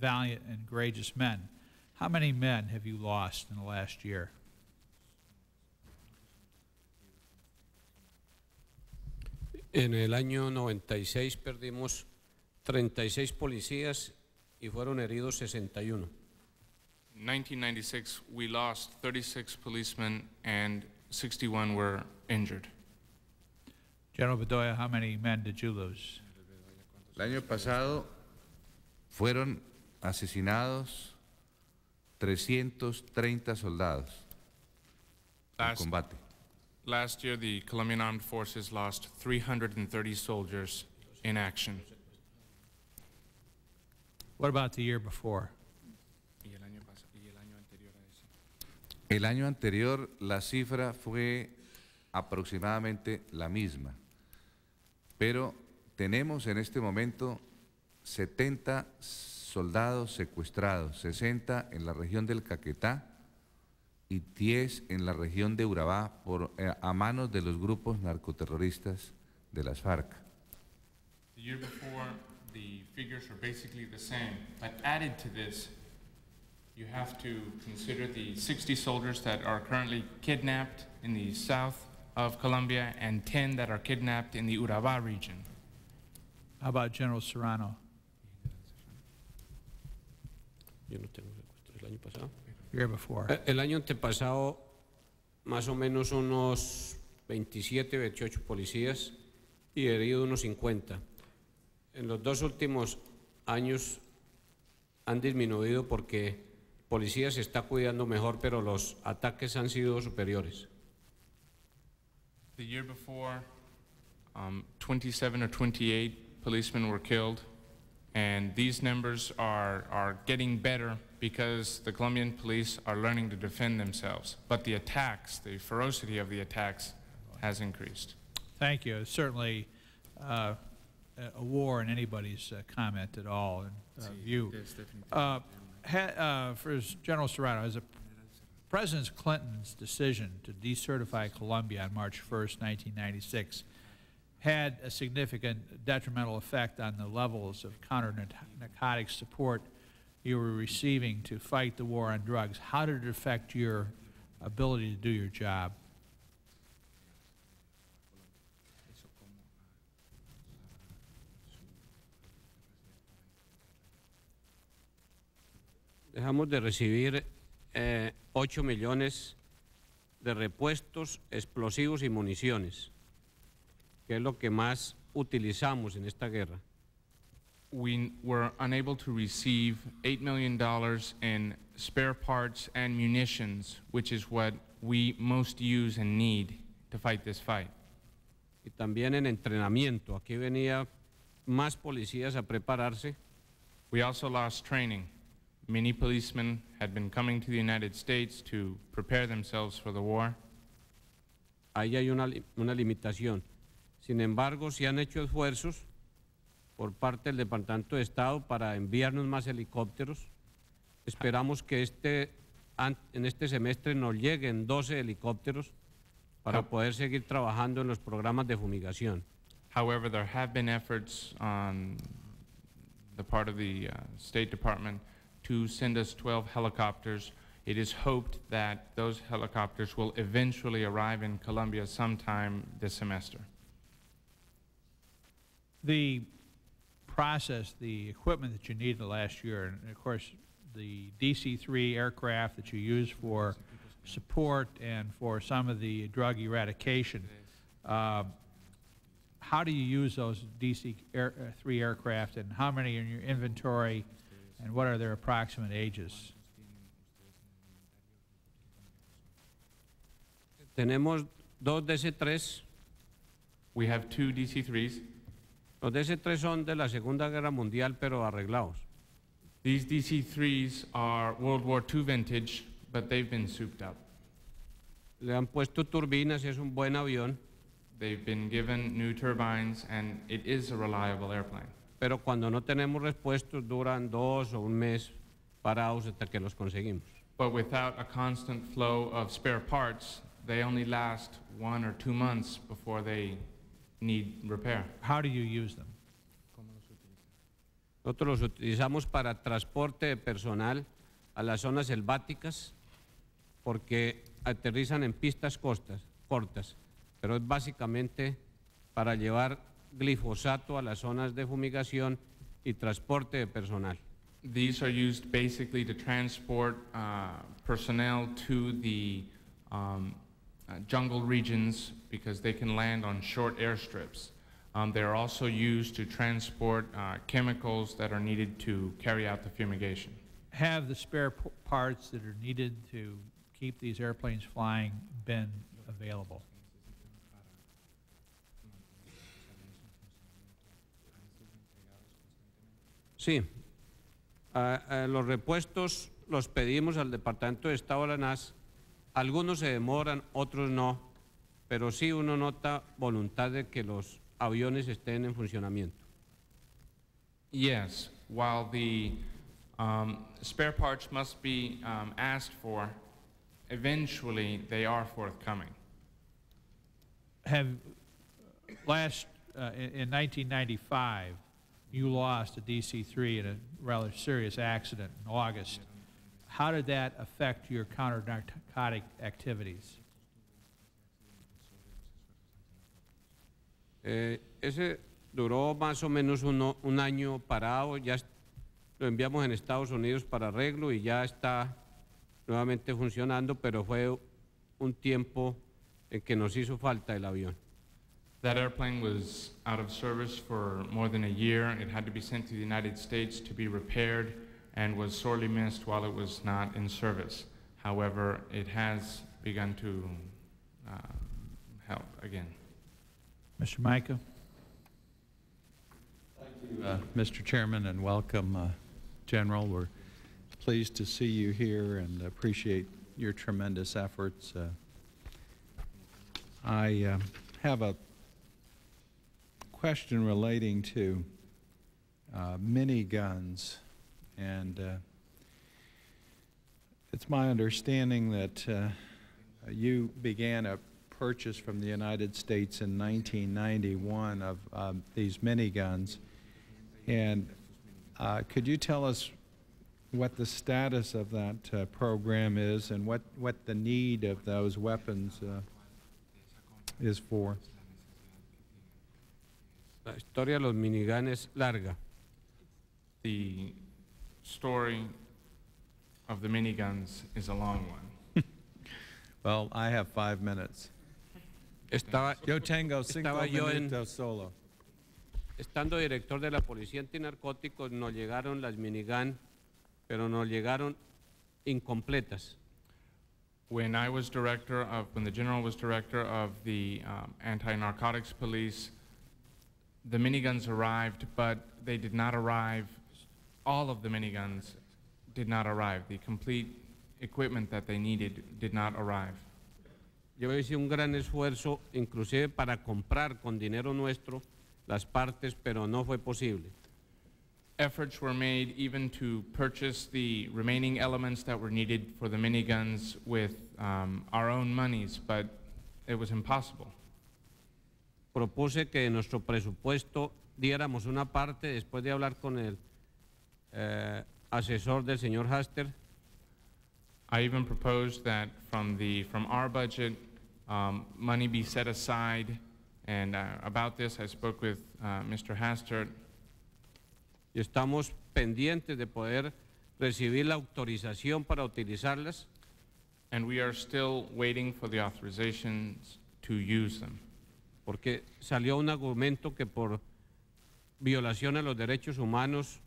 valiant and courageous men. How many men have you lost in the last year? En el año 96 perdimos 36 policías y fueron heridos 61. In 1996, we lost 36 policemen and 61 were injured. General Bedoya, how many men did you lose? El año pasado fueron asesinados 330 soldados en combate. last year, the Colombian Armed Forces lost 330 soldiers in action. What about the year before? El año anterior la cifra fue aproximadamente la misma, pero tenemos en este momento 70 soldados secuestrados, 60 en la región del Caquetá y 10 en la región de Urabá por, eh, a manos de los grupos narcoterroristas de las FARC. The year before, the figures basically the same, but added to this, you have to consider the 60 soldiers that are currently kidnapped in the south of Colombia and 10 that are kidnapped in the Urabá region. How about General Serrano? Yo no tengo secuestros el año pasado. Year before. Eh, El año antepasado, más o menos unos 27, 28 policías y heridos unos 50. En los dos últimos años han disminuido porque policía se está cuidando mejor, pero los ataques han sido superiores. The year before, um, 27 or 28 policemen were killed, and these numbers are, are getting better because the Colombian police are learning to defend themselves. But the attacks, the ferocity of the attacks, has increased. Thank you. Certainly uh, a a war in anybody's uh, comment at all and uh, view. Uh, ha- uh, For General Serrano, as a President Clinton's decision to decertify Colombia on March 1st, 1996, had a significant detrimental effect on the levels of counter-narcotics support you were receiving to fight the war on drugs. How did it affect your ability to do your job? Dejamos de recibir eh, 8 millones de repuestos, explosivos y municiones, que es lo que más utilizamos en esta guerra. We were unable to receive $8 million in spare parts and munitions, which is what we most use and need to fight this fight. Y también en entrenamiento. Aquí venía más policías a prepararse. We also lost training. Many policemen had been coming to the United States to prepare themselves for the war. Ahí hay una, una limitación. Sin embargo, se han hecho esfuerzos por parte del Departamento de Estado para enviarnos más helicópteros. Esperamos que este, en este semestre nos lleguen 12 helicópteros para poder seguir trabajando en los programas de fumigación. However, there have been efforts on the part of the uh, State Department to send us 12 helicopters. It is hoped that those helicopters will eventually arrive in Colombia sometime this semester. the process, the equipment that you needed last year, and of course, the DC-3 aircraft that you use for support and for some of the drug eradication, uh, how do you use those DC-3 aircraft, and how many in your inventory, and what are their approximate ages? Tenemos dos DC-3. We have two DC-3s. Los DC-3 son de la Segunda Guerra Mundial, pero arreglados. These DC-3s are World War II vintage, but they've been souped up. Le han puesto turbinas, es un buen avión, They've been given new turbines, and it is a reliable airplane. Pero cuando no tenemos repuestos duran dos o un mes parados hasta que los conseguimos. But without a constant flow of spare parts, they only last one or two months before they need repair. How do you use them? Nosotros los utilizamos para transporte de personal a las zonas selváticas porque aterrizan en pistas costas, cortas, pero es básicamente para llevar glifosato a las zonas de fumigación y transporte de personal. These are used basically to transport uh, personnel to the um, uh, jungle regions because they can land on short airstrips. Um, they're also used to transport uh, chemicals that are needed to carry out the fumigation. Have the spare parts that are needed to keep these airplanes flying been available? Sí, los repuestos los pedimos al Departamento de Estado de la NAS. Algunos se demoran, otros no, pero sí uno nota voluntad de que los aviones estén en funcionamiento. Yes, while the um, spare parts must be um, asked for, eventually they are forthcoming. Have, last, uh, in in 1995, you lost a DC-3 in a rather serious accident in August. how did that affect your counter-narcotic activities? Eh, ese duró más o menos uno- un año parado, ya lo enviamos en Estados Unidos para arreglo y ya está nuevamente funcionando, pero fue un tiempo en que nos hizo falta el avión. That airplane was out of service for more than a year. It had to be sent to the United States to be repaired and was sorely missed while it was not in service. However, it has begun to uh, help again. Mr. Mica? Thank you, uh, Mr. Chairman, and welcome, uh, General. We're pleased to see you here and appreciate your tremendous efforts. Uh, I um, have a question relating to uh, miniguns, and uh, it's my understanding that uh, you began a purchase from the United States in 1991 of um, these miniguns. And uh, could you tell us what the status of that uh, program is and what, what the need of those weapons uh, is for? La historia de los minigun es larga. The story of the miniguns is a long one. Well, I have five minutes. Estaba, Yo tengo cinco Estaba yo en- minutos solo. estando director de la Policía Antinarcóticos, nos llegaron las minigun, pero nos llegaron incompletas. When I was director of, when the general was director of the um, anti-narcotics police, the miniguns arrived, but they did not arrive, all of the miniguns did not arrive. The complete equipment that they needed did not arrive. Yo hice un gran esfuerzo, inclusive para comprar con dinero nuestro las partes, pero no fue posible. Efforts were made even to purchase the remaining elements that were needed for the miniguns with um, our own monies, but it was impossible. Propuse que de nuestro presupuesto diéramos una parte después de hablar con el eh, asesor del señor Haster. I even proposed that from the, from our budget, um, money be set aside. And uh, about this, I spoke with uh, Mr. Hastert, y estamos pendientes de poder recibir la autorización para utilizarlas. and we are still waiting for the authorizations to use them. Porque salió un argumento que por violación a los derechos humanos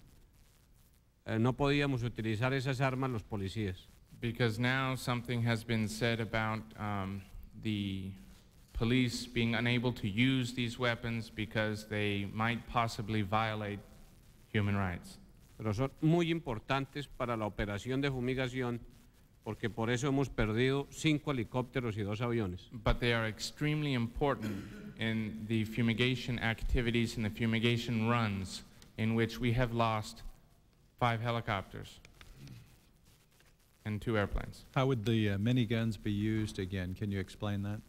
eh, no podíamos utilizar esas armas los policías. Because now something has been said about um, the police being unable to use these weapons because they might possibly violate human rights. Pero son muy importantes para la operación de fumigación porque por eso hemos perdido cinco helicópteros y dos aviones. But they are extremely important in the fumigation activities and the fumigation runs in which we have lost five helicopters and two airplanes. How would the uh, miniguns be used again? Can you explain that?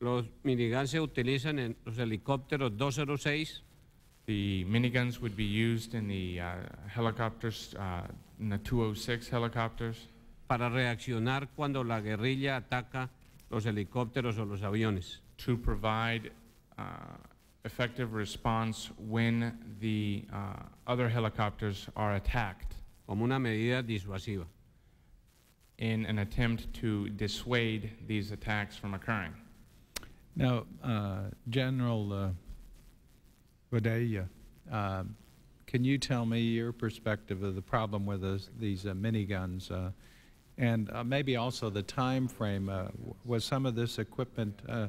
Los miniguns se utilizan en los helicópteros 206 The miniguns would be used in the uh, helicopters, uh, in the 206 helicopters, para reaccionar cuando la guerrilla ataca los helicópteros o los aviones. to provide uh, effective response when the uh, other helicopters are attacked como una medida disuasiva. in an attempt to dissuade these attacks from occurring. Now, uh, General uh, Bedoya, um, can you tell me your perspective of the problem with those, these uh, miniguns? And uh, maybe also the time frame. Uh, was some of this equipment, uh,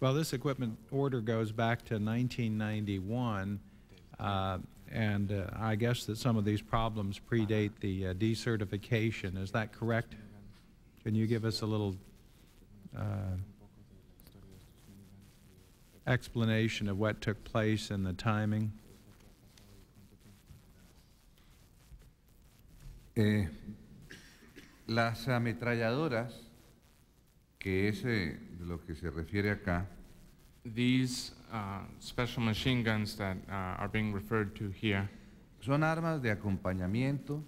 well, this equipment order goes back to 1991, uh, and uh, I guess that some of these problems predate the uh, decertification. Is that correct? Can you give us a little explanation of what took place and the timing? Las ametralladoras, que es eh, de lo que se refiere acá, These uh, special machine guns that uh, are being referred to here son armas de acompañamiento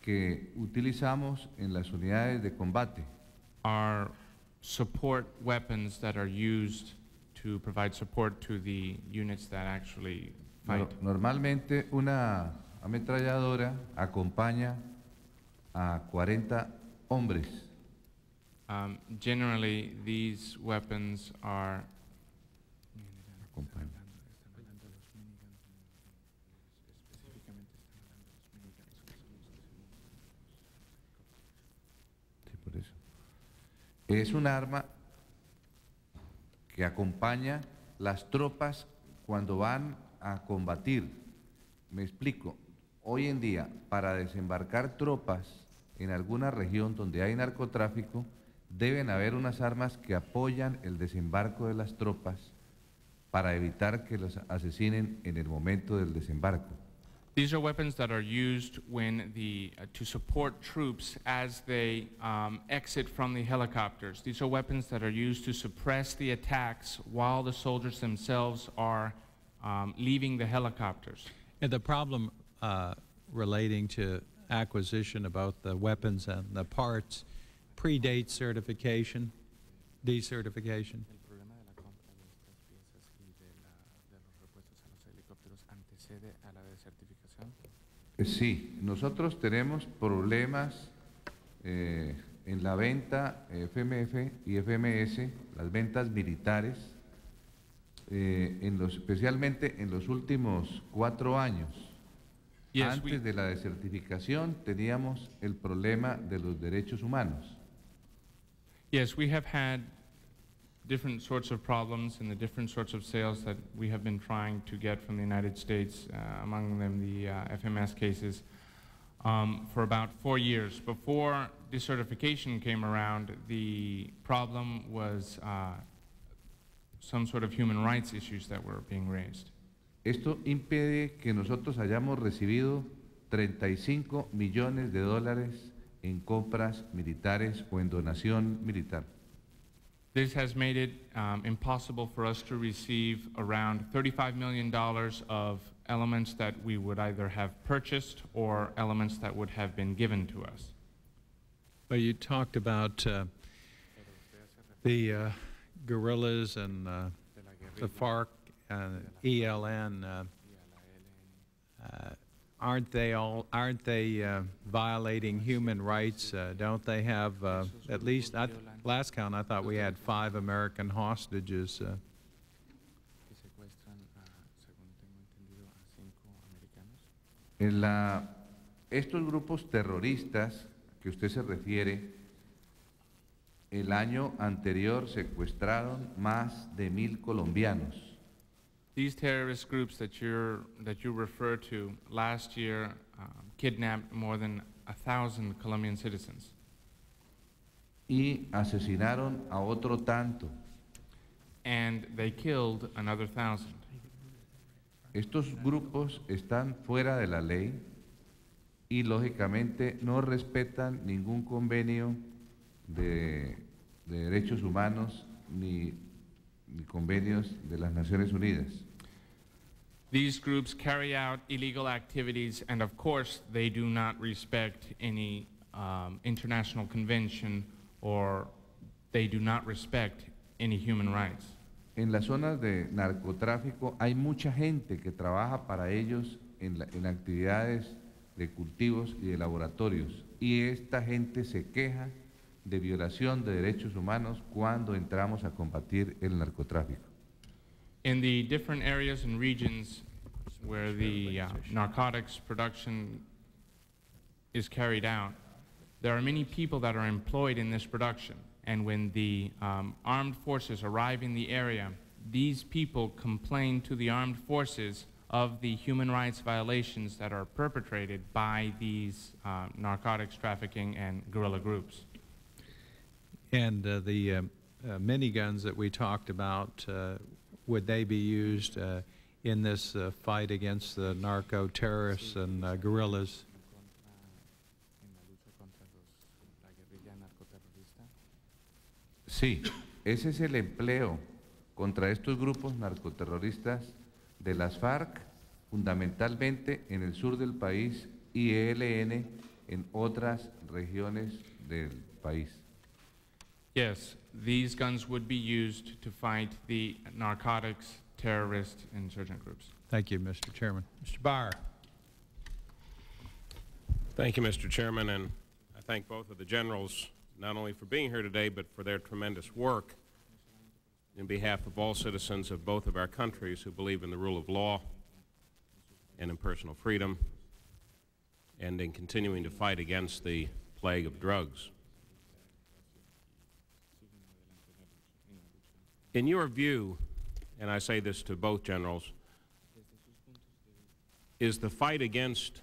que utilizamos en las unidades de combate. Are support weapons that are used to provide support to the units that actually fight. Normalmente una ametralladora acompaña a 40 hombres. Um, generally, these weapons are. Sí, por eso. Es un arma que acompaña las tropas cuando van a combatir. Me explico. Hoy en día, para desembarcar tropas en alguna región donde hay narcotráfico, deben haber unas armas que apoyan el desembarco de las tropas para evitar que los asesinen en el momento del desembarco. These are weapons that are used when the, uh, to support troops as they um, exit from the helicopters. These are weapons that are used to suppress the attacks while the soldiers themselves are um, leaving the helicopters. And the problem uh, relating to acquisition about the weapons and the parts predates certification, decertification. Eh, Sí, nosotros tenemos problemas eh, en la venta eh, FMF y FMS, las ventas militares, eh, en los, especialmente en los últimos cuatro años. Yes, Antes we- de la descertificación teníamos el problema de los derechos humanos. Yes, we have had different sorts of problems and the different sorts of sales that we have been trying to get from the United States, uh, among them the uh, FMS cases, um, for about four years. Before decertification came around, the problem was uh, some sort of human rights issues that were being raised. Esto impide que nosotros hayamos recibido 35 millones de dólares en compras militares o en donación militar. This has made it um, impossible for us to receive around $35 million of elements that we would either have purchased or elements that would have been given to us. But you talked about uh, the uh, guerrillas and uh, the FARC, ELN. Uh, uh, aren't they all? Aren't they uh, violating human rights? Uh, don't they have uh, at least? I, last count, I thought we had five American hostages. Uh, la, estos grupos terroristas que usted se refiere, el año anterior secuestraron más de mil colombianos. These terrorist groups that, you're, that you refer to last year um, kidnapped more than a thousand Colombian citizens. y asesinaron a otro tanto. And they killed another thousand. Estos grupos están fuera de la ley y lógicamente no respetan ningún convenio de, de derechos humanos ni, ni convenios de las Naciones Unidas. These groups carry out illegal activities, and of course, they do not respect any um, international convention or they do not respect any human rights. En las zonas de narcotráfico hay mucha gente que trabaja para ellos en, la- en actividades de cultivos y de laboratorios y esta gente se queja de violación de derechos humanos cuando entramos a combatir el narcotráfico. In the different areas and regions where the uh, narcotics production is carried out, there are many people that are employed in this production. And when the um, armed forces arrive in the area, these people complain to the armed forces of the human rights violations that are perpetrated by these uh, narcotics trafficking and guerrilla groups. And uh, the um, uh, miniguns that we talked about, uh, would they be used uh, in this uh, fight against the narco terrorists and uh, guerrillas? Sí, ese es el empleo contra estos grupos narcoterroristas de las FARC fundamentalmente en el sur del país y ELN en otras regiones del país. Yes, these guns would be used to fight the narcotics, terrorist, insurgent groups. Thank you, Mr. Chairman. Mr. Barr. Thank you, Mr. Chairman, and I thank both of the generals not only for being here today, but for their tremendous work in behalf of all citizens of both of our countries who believe in the rule of law and in personal freedom and in continuing to fight against the plague of drugs. In your view, and I say this to both generals, is the fight against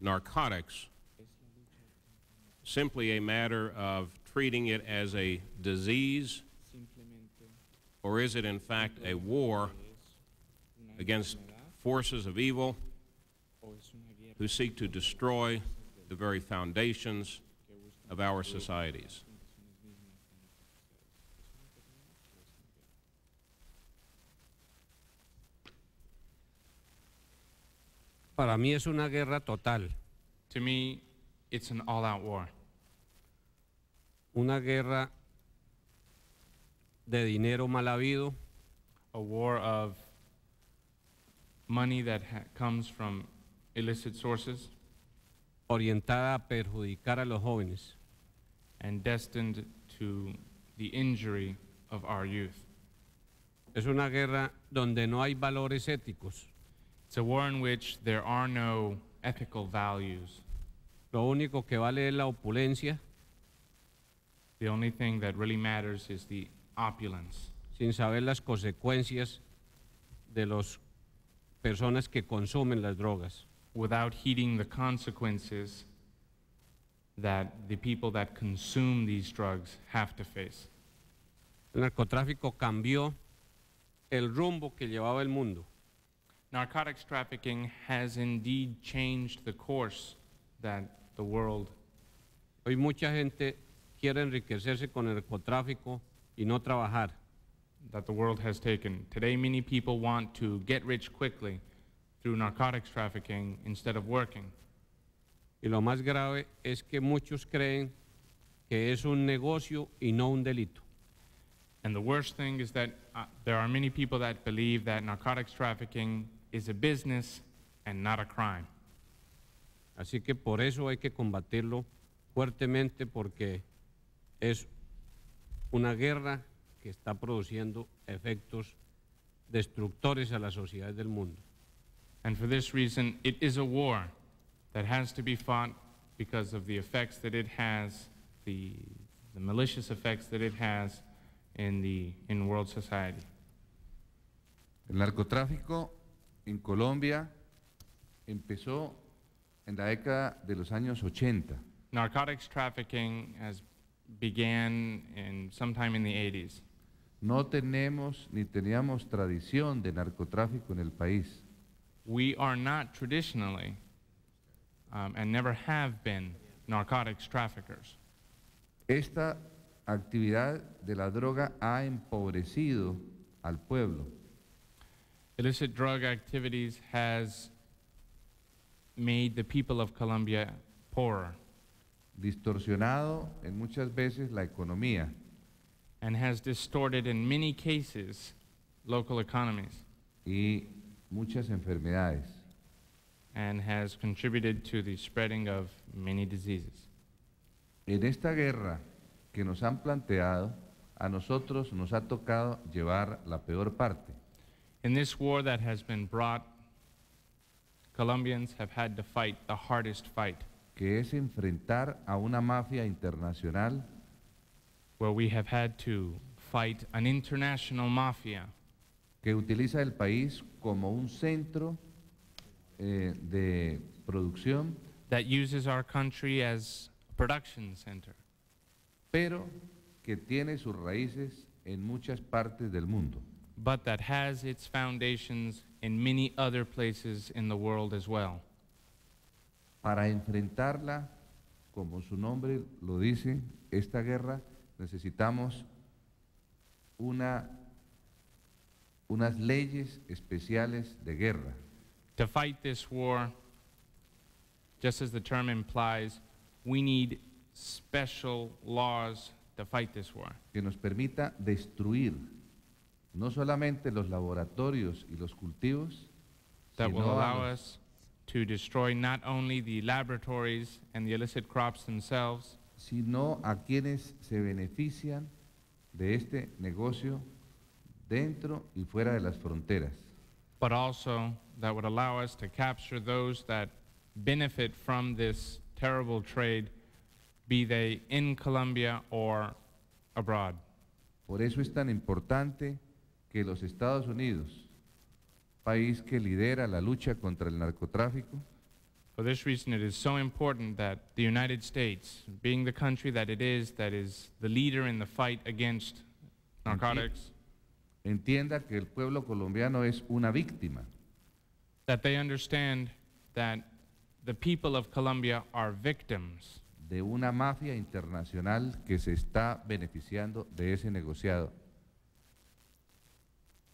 narcotics simply a matter of treating it as a disease, or is it in fact a war against forces of evil who seek to destroy the very foundations of our societies? Para mí es una guerra total. To me, it's an all-out war. Una guerra de dinero mal habido, A war of money that ha- comes from illicit sources orientada a perjudicar a los jóvenes. and destined to the injury of our youth. Es una guerra donde no hay valores éticos. It's a war in which there are no ethical values. Lo único que vale es la opulencia, The only thing that really matters is the opulence, sin saber las consecuencias de las personas que consumen las drogas. without heeding the consequences that the people that consume these drugs have to face. El narcotráfico cambió el rumbo que llevaba el mundo. Narcotics trafficking has indeed changed the course that the world Hoy mucha gente quiere enriquecerse con el narcotráfico y no trabajar. that the world has taken. Today, many people want to get rich quickly through narcotics trafficking instead of working. Y lo más grave es que muchos creen que es un negocio y no un delito. And the worst thing is that uh, there are many people that believe that narcotics trafficking is a business and not a crime. Así que por eso hay que combatirlo fuertemente porque es una guerra que está produciendo efectos destructores a la sociedad del mundo. And for this reason, it is a war that has to be fought because of the effects that it has, the, the malicious effects that it has in, the, in world society. El narcotráfico en Colombia empezó en la década de los años 80. Narcotics trafficking has began in sometime in the 80s. No tenemos ni teníamos tradición de narcotráfico en el país. We are not traditionally um, and never have been narcotics traffickers. Esta actividad de la droga ha empobrecido al pueblo. Illicit drug activities has made the people of Colombia poorer distorsionado en muchas veces la economía and has distorted in many cases local economies y muchas enfermedades. and has contributed to the spreading of many diseases. En esta guerra que nos han planteado, a nosotros nos ha tocado llevar la peor parte. In this war that has been brought, Colombians have had to fight the hardest fight, que es enfrentar a una mafia internacional where we have had to fight an international mafia que utiliza el país como un centro eh, de producción, that uses our country as a production center, pero que tiene sus raíces en muchas partes del mundo. But that has its foundations in many other places in the world as well. Para enfrentarla, como su nombre lo dice, esta guerra necesitamos una unas leyes especiales de guerra To fight this war, just as the term implies, we need special laws to fight this war. que nos permita destruir no solamente los laboratorios y los cultivos, that will sino a allow us to destroy not only the laboratories and the illicit crops themselves, sino a quienes se benefician de este negocio dentro y fuera de las fronteras. but also that would allow us to capture those that benefit from this terrible trade, be they in Colombia or abroad. Por eso es tan importante que los Estados Unidos, país que lidera la lucha contra el narcotráfico, For this reason, it is so important that the United States, being the country that it is, that is the leader in the fight against narcotics, entienda que el pueblo colombiano es una víctima that they understand that the people of Colombia are victims de una mafia internacional que se está beneficiando de ese negociado.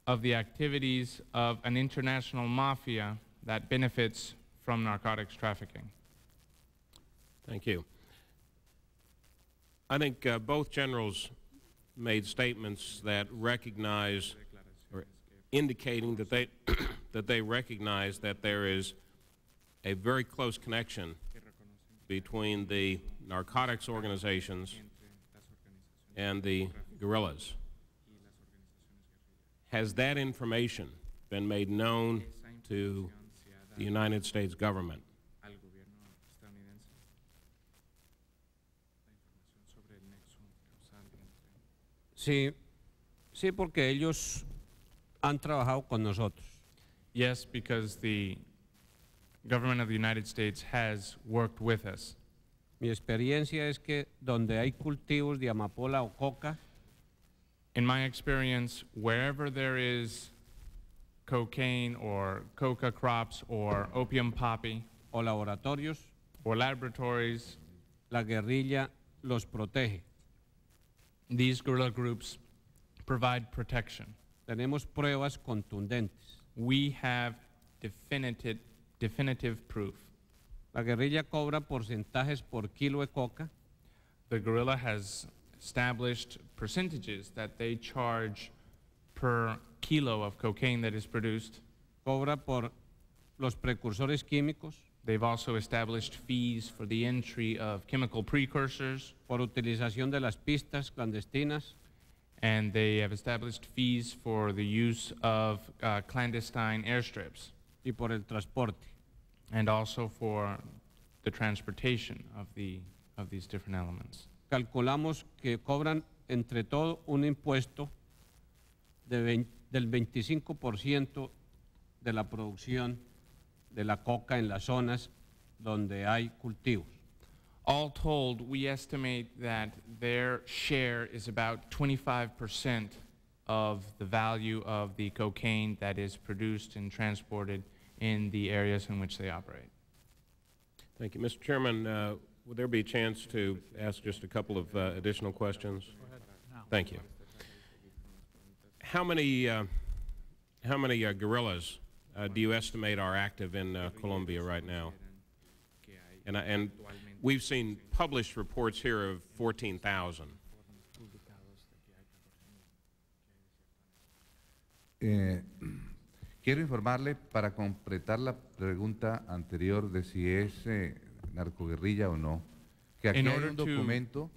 Of the activities of an international mafia that benefits from narcotics trafficking. Thank you. I think uh, both generals made statements that recognize, or indicating that they, that they recognize that there is a very close connection between the narcotics organizations and the guerrillas. Has that information been made known to the United States government? al gobierno estadounidense la información sobre el nexo causal entre Sí, sí, porque ellos han trabajado con nosotros. Yes, because the government of the United States has worked with us. Mi experiencia es que donde hay cultivos de amapola o coca, In my experience, wherever there is cocaine or coca crops or opium poppy o laboratorios, or laboratories, la guerrilla los protege. these guerrilla groups provide protection. Tenemos pruebas contundentes. We have definitive, definitive proof. La guerrilla cobra porcentajes por kilo de coca The guerrilla has established percentages that they charge per kilo of cocaine that is produced. cobra por los precursores químicos, They've also established fees for the entry of chemical precursors, por utilización de las pistas clandestinas, and they have established fees for the use of uh, clandestine airstrips, y por el transporte. and also for the transportation of, the, of these different elements. Calculamos que cobran entre todo un impuesto de vein- del 25% de la producción de la coca en las zonas donde hay cultivos. All told, we estimate that their share is about 25% of the value of the cocaine that is produced and transported in the areas in which they operate. Thank you. Mr. Chairman, uh, would there be a chance to ask just a couple of uh, additional questions? Thank you. How many, uh, how many uh, guerrillas uh, do you estimate are active in uh, Colombia right now? And, I- and we've seen published reports here of 14,000. Eh, quiero informarle, para completar la pregunta anterior de si es eh, narcoguerrilla o no, que aquí In hay order un to- documento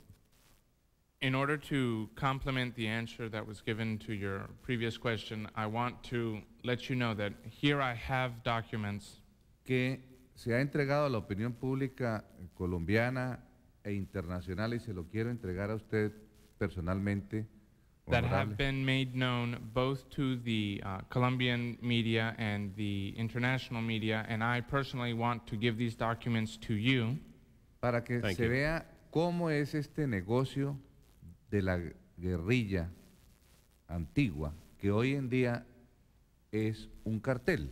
In order to complement the answer that was given to your previous question, I want to let you know that here I have documents que se ha entregado a la opinión pública colombiana e internacional y se lo quiero entregar a usted personalmente. that honorable. have been made known both to the uh, Colombian media and the international media, and I personally want to give these documents to you para que Thank se you. vea cómo es este negocio de la guerrilla antigua, que hoy en día es un cartel.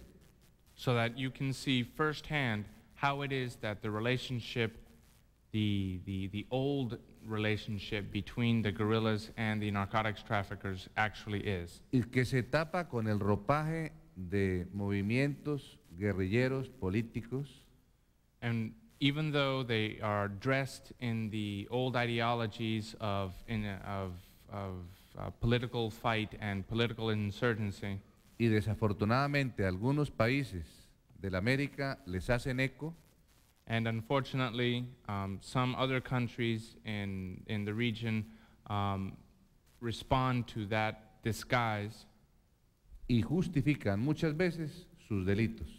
so that you can see firsthand how it is that the relationship, the, the, the old relationship between the guerrillas and the narcotics traffickers actually is. y que se tapa con el ropaje de movimientos guerrilleros políticos And even though they are dressed in the old ideologies of, in, of, of uh, political fight and political insurgency, y desafortunadamente algunos países de la América les hacen eco and unfortunately, um, some other countries in, in the region um, respond to that disguise y justifican muchas veces sus delitos.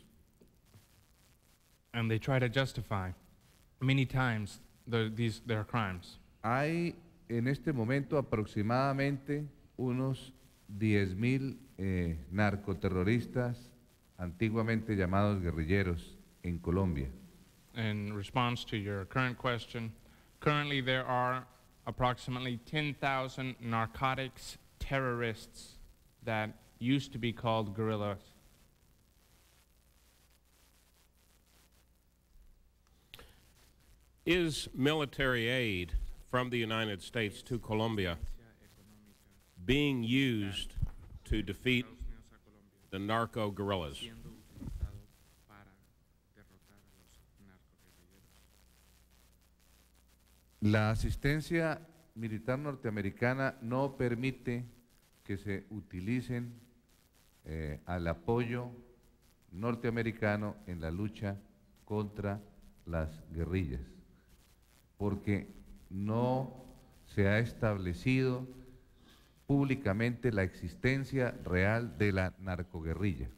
And they try to justify many times the, these, their crimes. Hay en este momento aproximadamente unos 10.000 eh, narcoterroristas antiguamente llamados guerrilleros en Colombia. In response to your current question, currently there are approximately 10,000 narcotics terrorists that used to be called guerrillas. Is military aid from the United States to Colombia being used to defeat the narco guerrillas? La asistencia militar norteamericana no permite que se utilicen eh, al apoyo norteamericano en la lucha contra las guerrillas, porque no se ha establecido públicamente la existencia real de la narcoguerrilla.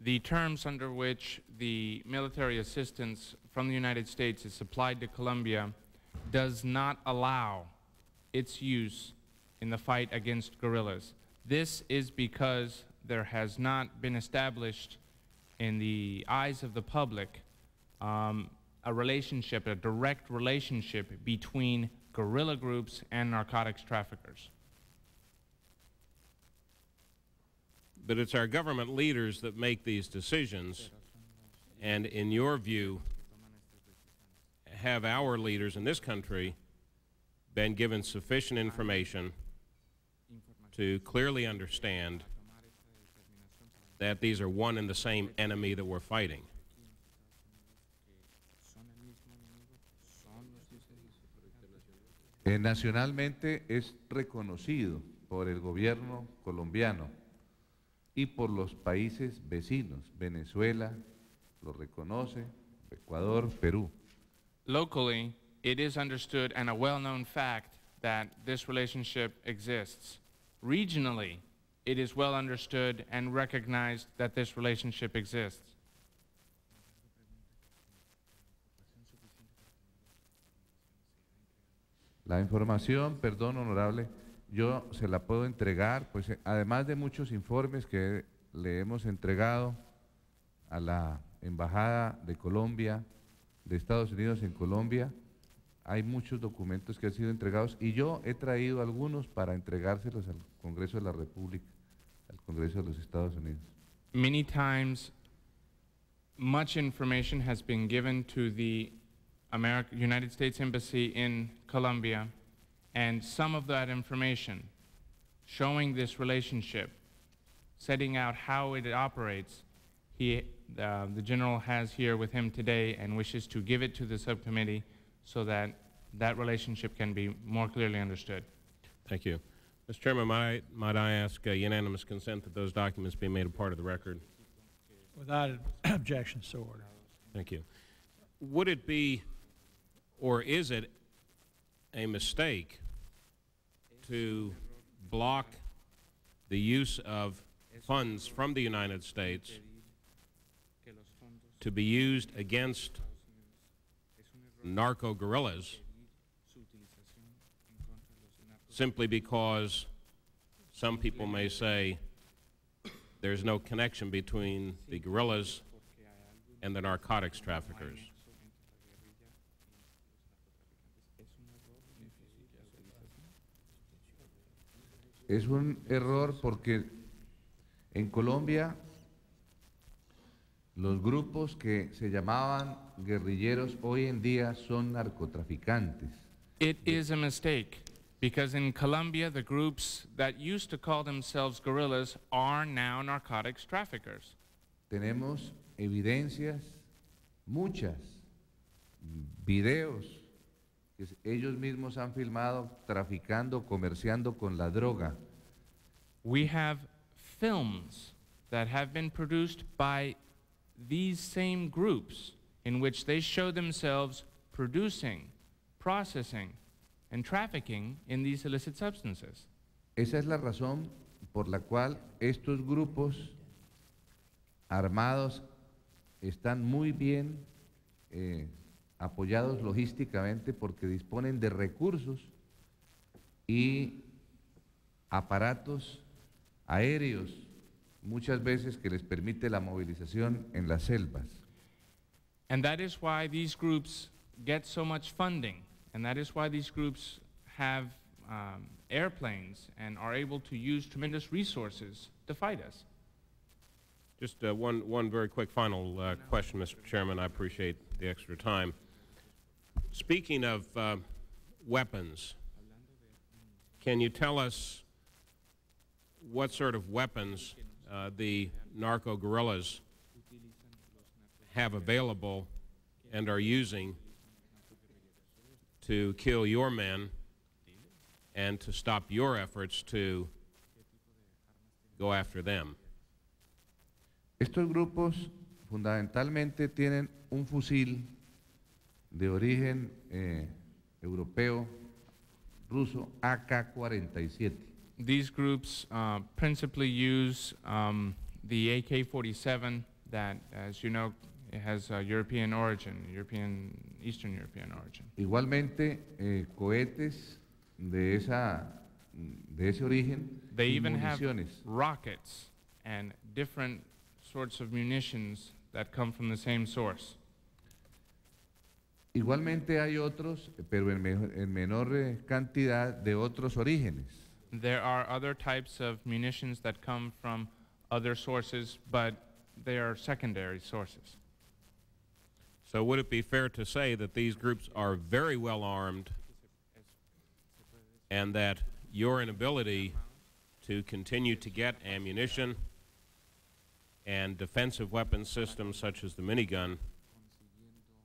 The terms under which the military assistance from the United States is supplied to Colombia does not allow its use in the fight against guerrillas. This is because there has not been established in the eyes of the public um, a relationship, a direct relationship between guerrilla groups and narcotics traffickers. But it's our government leaders that make these decisions, and in your view, have our leaders in this country been given sufficient information to clearly understand that these are one and the same enemy that we're fighting? Son el mismo enemigo, son los mismos. Eh, nacionalmente es reconocido por el gobierno colombiano y por los países vecinos. Venezuela lo reconoce, Ecuador, Perú. Locally, it is understood and a well-known fact that this relationship exists. Regionally, it is well understood and recognized that this relationship exists. La información, perdón, honorable, yo se la puedo entregar, pues eh, además de muchos informes que le hemos entregado a la Embajada de Colombia, de Estados Unidos en Colombia, hay muchos documentos que han sido entregados y yo he traído algunos para entregárselos al Congreso de la República, al Congreso de los Estados Unidos. Many times, much information has been given to the America, United States Embassy in Colombia, and some of that information showing this relationship, setting out how it operates, he, uh, the general has here with him today and wishes to give it to the subcommittee so that that relationship can be more clearly understood. Thank you. Mr. Chairman, might, might I ask uh, unanimous consent that those documents be made a part of the record? Without objection, so ordered. Thank you. Would it be, or is it, a mistake to block the use of funds from the United States to be used against narco guerrillas simply because some people may say there's no connection between the guerrillas and the narcotics traffickers. Es un error porque en Colombia los grupos que se llamaban guerrilleros hoy en día son narcotraficantes It is a mistake because in Colombia, the groups that used to call themselves guerrillas are now narcotics traffickers. Tenemos evidencias, muchas, videos que ellos mismos han filmado traficando, comerciando con la droga. We have films that have been produced by these same groups in which they show themselves producing, processing, and trafficking in these illicit substances. Esa es la razón por la cual estos grupos armados están muy bien eh, apoyados logísticamente porque disponen de recursos y aparatos aéreos, muchas veces que les permite la movilización en las selvas. And that is why these groups get so much funding, and that is why these groups have um, airplanes and are able to use tremendous resources to fight us. Just uh, one, one very quick final uh, question, Mr. Chairman. I appreciate the extra time. Speaking of uh, weapons, can you tell us what sort of weapons uh, the narco guerrillas have available and are using to kill your men and to stop your efforts to go after them? Estos grupos fundamentalmente tienen un fusil de origen eh, europeo, ruso, AK-47. These groups uh, principally use um, the AK-47 that, as you know, it has a European origin, European, Eastern European origin. Igualmente, eh, cohetes de, esa, de ese origen They even have municiones. rockets and different sorts of munitions that come from the same source. Igualmente hay otros, pero en, me- en menor eh, cantidad, de otros orígenes. There are other types of munitions that come from other sources, but they are secondary sources. So would it be fair to say that these groups are very well armed and that your inability to continue to get ammunition and defensive weapon systems such as the minigun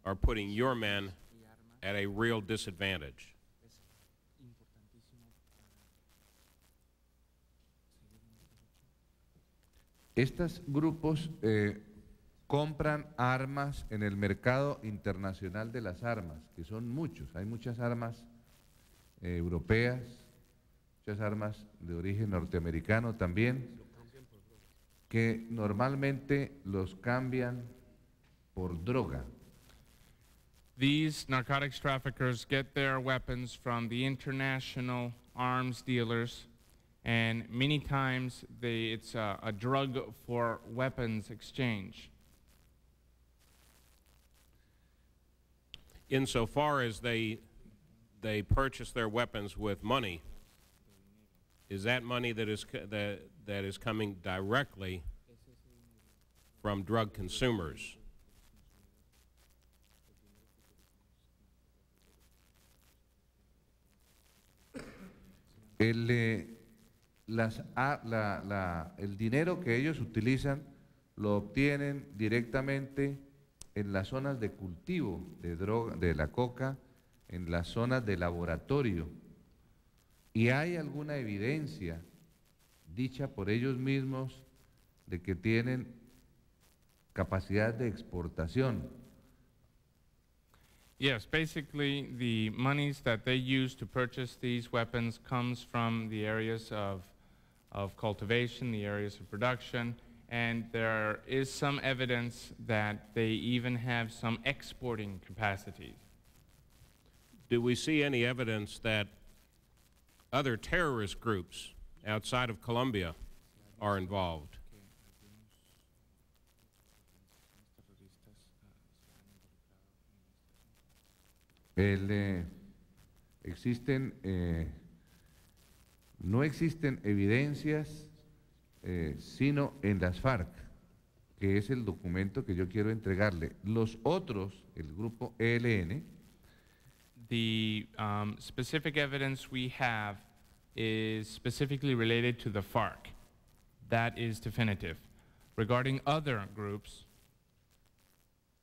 are putting your men at a real disadvantage? Estos grupos eh, compran armas en el mercado internacional de las armas, que son muchos. Hay muchas armas eh, europeas, muchas armas de origen norteamericano también, que normalmente los cambian por droga. These narcotics traffickers get their weapons from the international arms dealers, and many times they, it's a, a drug for weapons exchange. Insofar as they, they purchase their weapons with money, is that money that is, that, that is coming directly from drug consumers? El, eh, las a- la- la- el dinero que ellos utilizan lo obtienen directamente en las zonas de cultivo de, droga, de la coca, en las zonas de laboratorio. Y hay alguna evidencia dicha por ellos mismos de que tienen capacidad de exportación. Yes, basically the monies that they use to purchase these weapons comes from the areas of, of cultivation, the areas of production, and there is some evidence that they even have some exporting capacity. Do we see any evidence that other terrorist groups outside of Colombia are involved? El, eh, existen, eh, no existen evidencias, eh, sino en las FARC, que es el documento que yo quiero entregarle. Los otros, el grupo ELN, the um, specific evidence we have is specifically related to the FARC. That is definitive. Regarding other groups,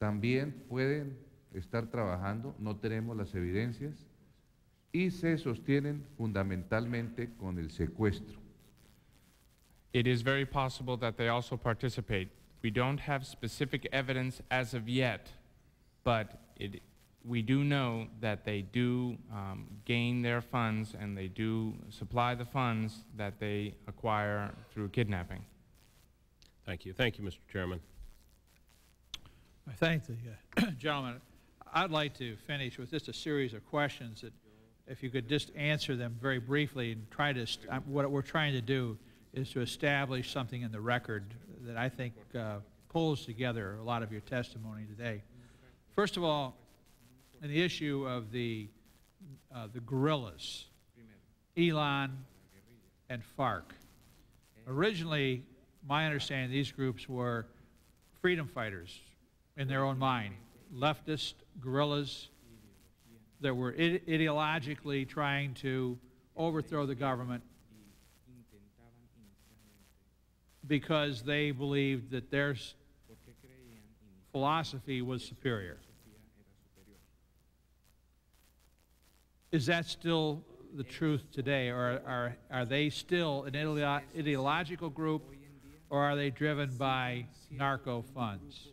También pueden estar trabajando, no tenemos las evidencias, y se sostienen fundamentalmente con el secuestro. it is very possible that they also participate. We don't have specific evidence as of yet, but it, we do know that they do um, gain their funds and they do supply the funds that they acquire through kidnapping. Thank you. Thank you, Mr. Chairman. I thank the uh, gentleman. I'd like to finish with just a series of questions that, if you could just answer them very briefly and try to, uh, what we're trying to do is to establish something in the record that I think uh, pulls together a lot of your testimony today. First of all, in the issue of the, uh, the guerrillas, ELN and FARC. Originally, my understanding, these groups were freedom fighters in their own mind, leftist guerrillas that were ideologically trying to overthrow the government because they believed that their philosophy was superior. Is that still the truth today, or are, are they still an ideo- ideological group, or are they driven by narco funds?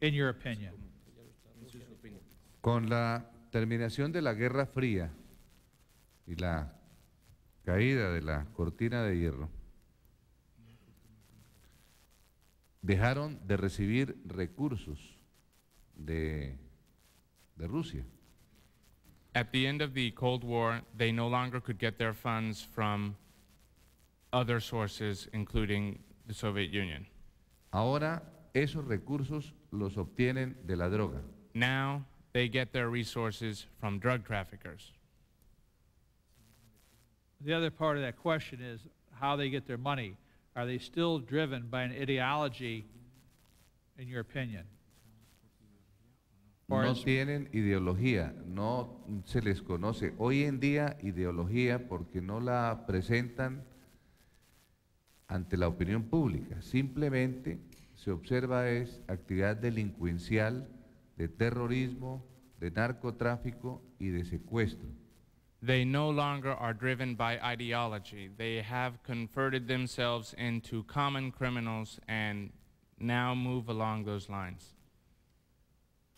In your opinion? Con la terminación de la Guerra Fría y la caída de la cortina de hierro, dejaron de recibir recursos de, de Rusia. At the end of the Cold War, they no longer could get their funds from other sources, including the Soviet Union. Ahora esos recursos los obtienen de la droga. Now they get their resources from drug traffickers. The other part of that question is how they get their money. Are they still driven by an ideology, in your opinion? Or No tienen ideología, no se les conoce hoy en día ideología porque no la presentan ante la opinión pública. Simplemente se observa es actividad delincuencial, de terrorismo, de narcotráfico y de secuestro. They no longer are driven by ideology. They have converted themselves into common criminals and now move along those lines.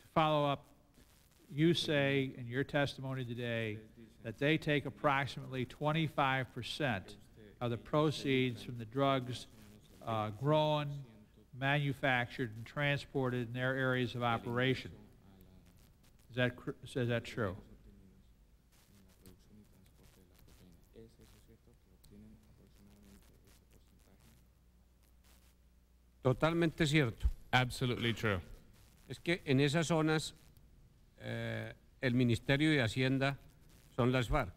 To follow up, you say in your testimony today that they take approximately 25% of the proceeds from the drugs uh, grown, manufactured, and transported in their areas of operation. Is that, cr- that true? Totalmente cierto. Absolutely true. Es que en esas zonas eh, el Ministerio de Hacienda son las FARC.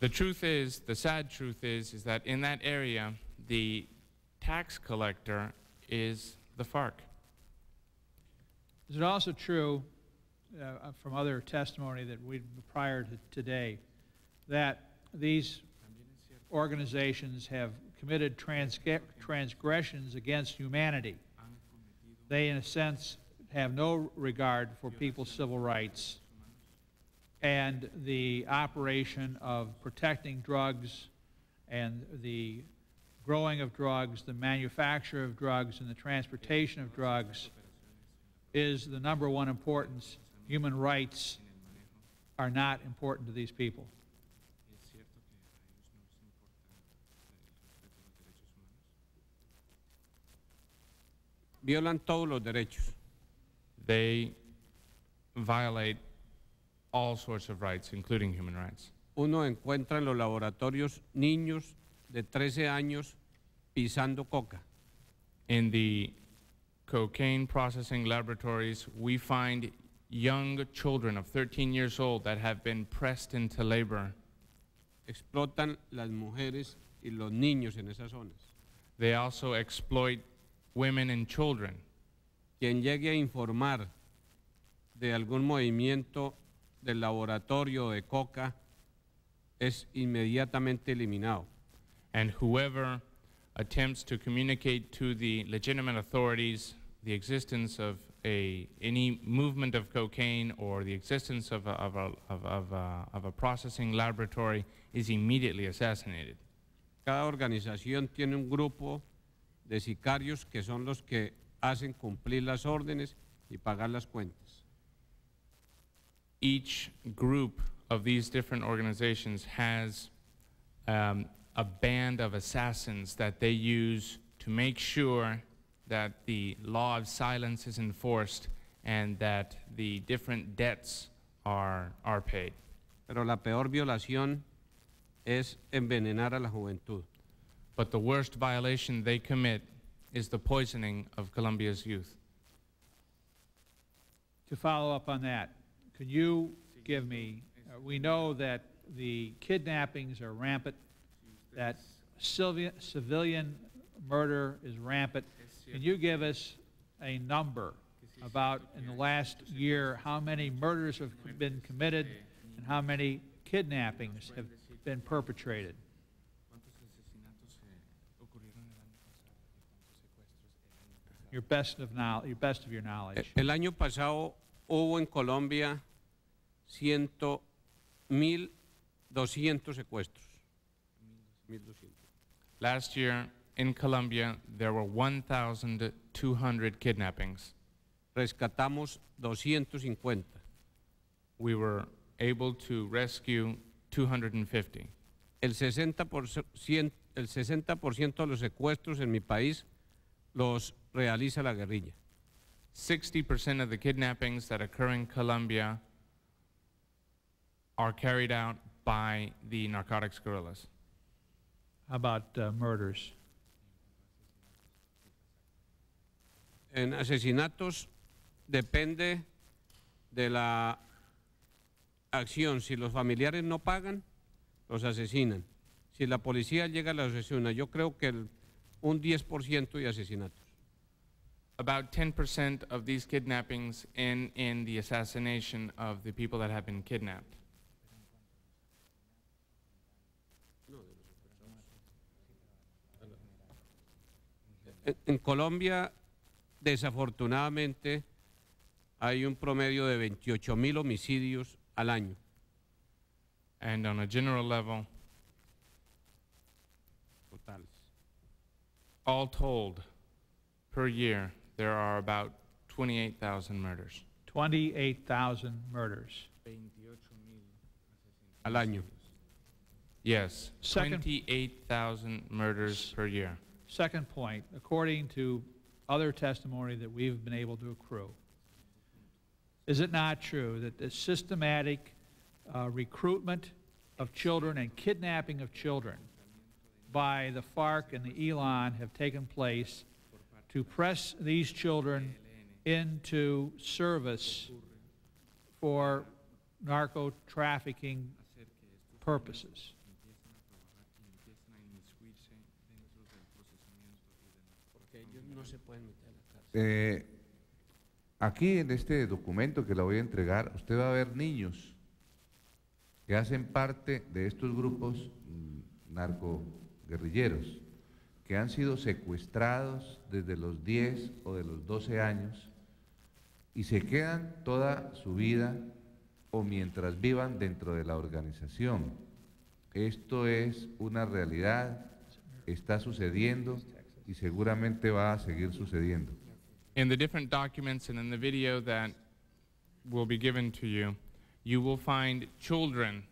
The truth is, the sad truth is, is that in that area, the tax collector is the FARC. Is it also true, uh, from other testimony that we, prior to today, that these organizations have committed transgressions against humanity? They, in a sense, have no regard for people's civil rights and the operation of protecting drugs and the growing of drugs, the manufacture of drugs, and the transportation of drugs is the number one importance. Human rights are not important to these people. Violan todos los derechos. They violate all sorts of rights, including human rights. Uno encuentra en los laboratorios niños de 13 años pisando coca. In the cocaine processing laboratories, we find young children of 13 years old that have been pressed into labor. Explotan las mujeres y los niños en esas zonas. They also exploit women and children quien llegue a informar de algún movimiento del laboratorio de coca es inmediatamente eliminado. And whoever attempts to communicate to the legitimate authorities the existence of a, any movement of cocaine or the existence of a, of a, of, of a, of a processing laboratory is immediately assassinated. Cada organización tiene un grupo de sicarios que son los que hacen cumplir las órdenes y pagar las cuentas. Each group of these different organizations has um, a band of assassins that they use to make sure that the law of silence is enforced and that the different debts are, are paid. Pero la peor violación es envenenar a la juventud. But the worst violation they commit is the poisoning of Colombia's youth. To follow up on that, could you give me, uh, we know that the kidnappings are rampant, that civilian, murder is rampant. Can you give us a number about, in the last year, how many murders have been committed and how many kidnappings have been perpetrated? Your best of knowledge, your best of your knowledge. El año pasado hubo en Colombia 100, 1.200 secuestros. 1.200. Last year in Colombia, there were 1,200 kidnappings. Rescatamos 250. We were able to rescue 250. El 60%, el 60 de los secuestros en mi país los realiza la guerrilla. 60% of the kidnappings that occur in Colombia are carried out by the narcotics guerrillas. How about uh, murders? En asesinatos depende de la acción. Si los familiares no pagan, los asesinan. Si la policía llega, los asesina. Yo creo que el, un 10% de asesinatos. About 10% of these kidnappings end in the assassination of the people that have been kidnapped. En, en Colombia, desafortunadamente, hay un promedio de 28 mil homicidios al año. And on a general level, totales. all told, per year, there are about 28,000 murders. 28,000 murders. Al año. Yes, Second- 28,000 murders per year. Second point, according to other testimony that we've been able to accrue, is it not true that the systematic uh, recruitment of children and kidnapping of children by the FARC and the ELN have taken place to press these children into service for narco trafficking purposes? Eh, aquí en este documento que le voy a entregar, usted va a ver niños que hacen parte de estos grupos mm, narcoguerrilleros, que han sido secuestrados desde los 10 o de los 12 años y se quedan toda su vida o mientras vivan dentro de la organización. Esto es una realidad, está sucediendo y seguramente va a seguir sucediendo. In the different documents and in the video that will be given to you, you will find children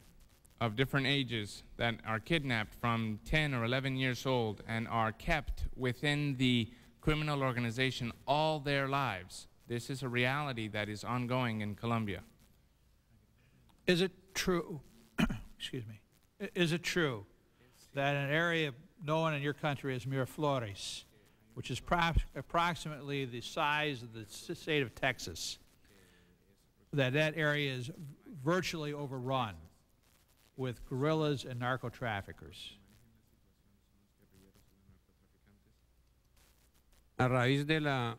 of different ages that are kidnapped from 10 or 11 years old and are kept within the criminal organization all their lives. This is a reality that is ongoing in Colombia. Is it true, excuse me, is it true that an area known in your country as Miraflores, which is approximately the size of the state of Texas, that that area is virtually overrun with guerrillas and narco traffickers? A raíz de la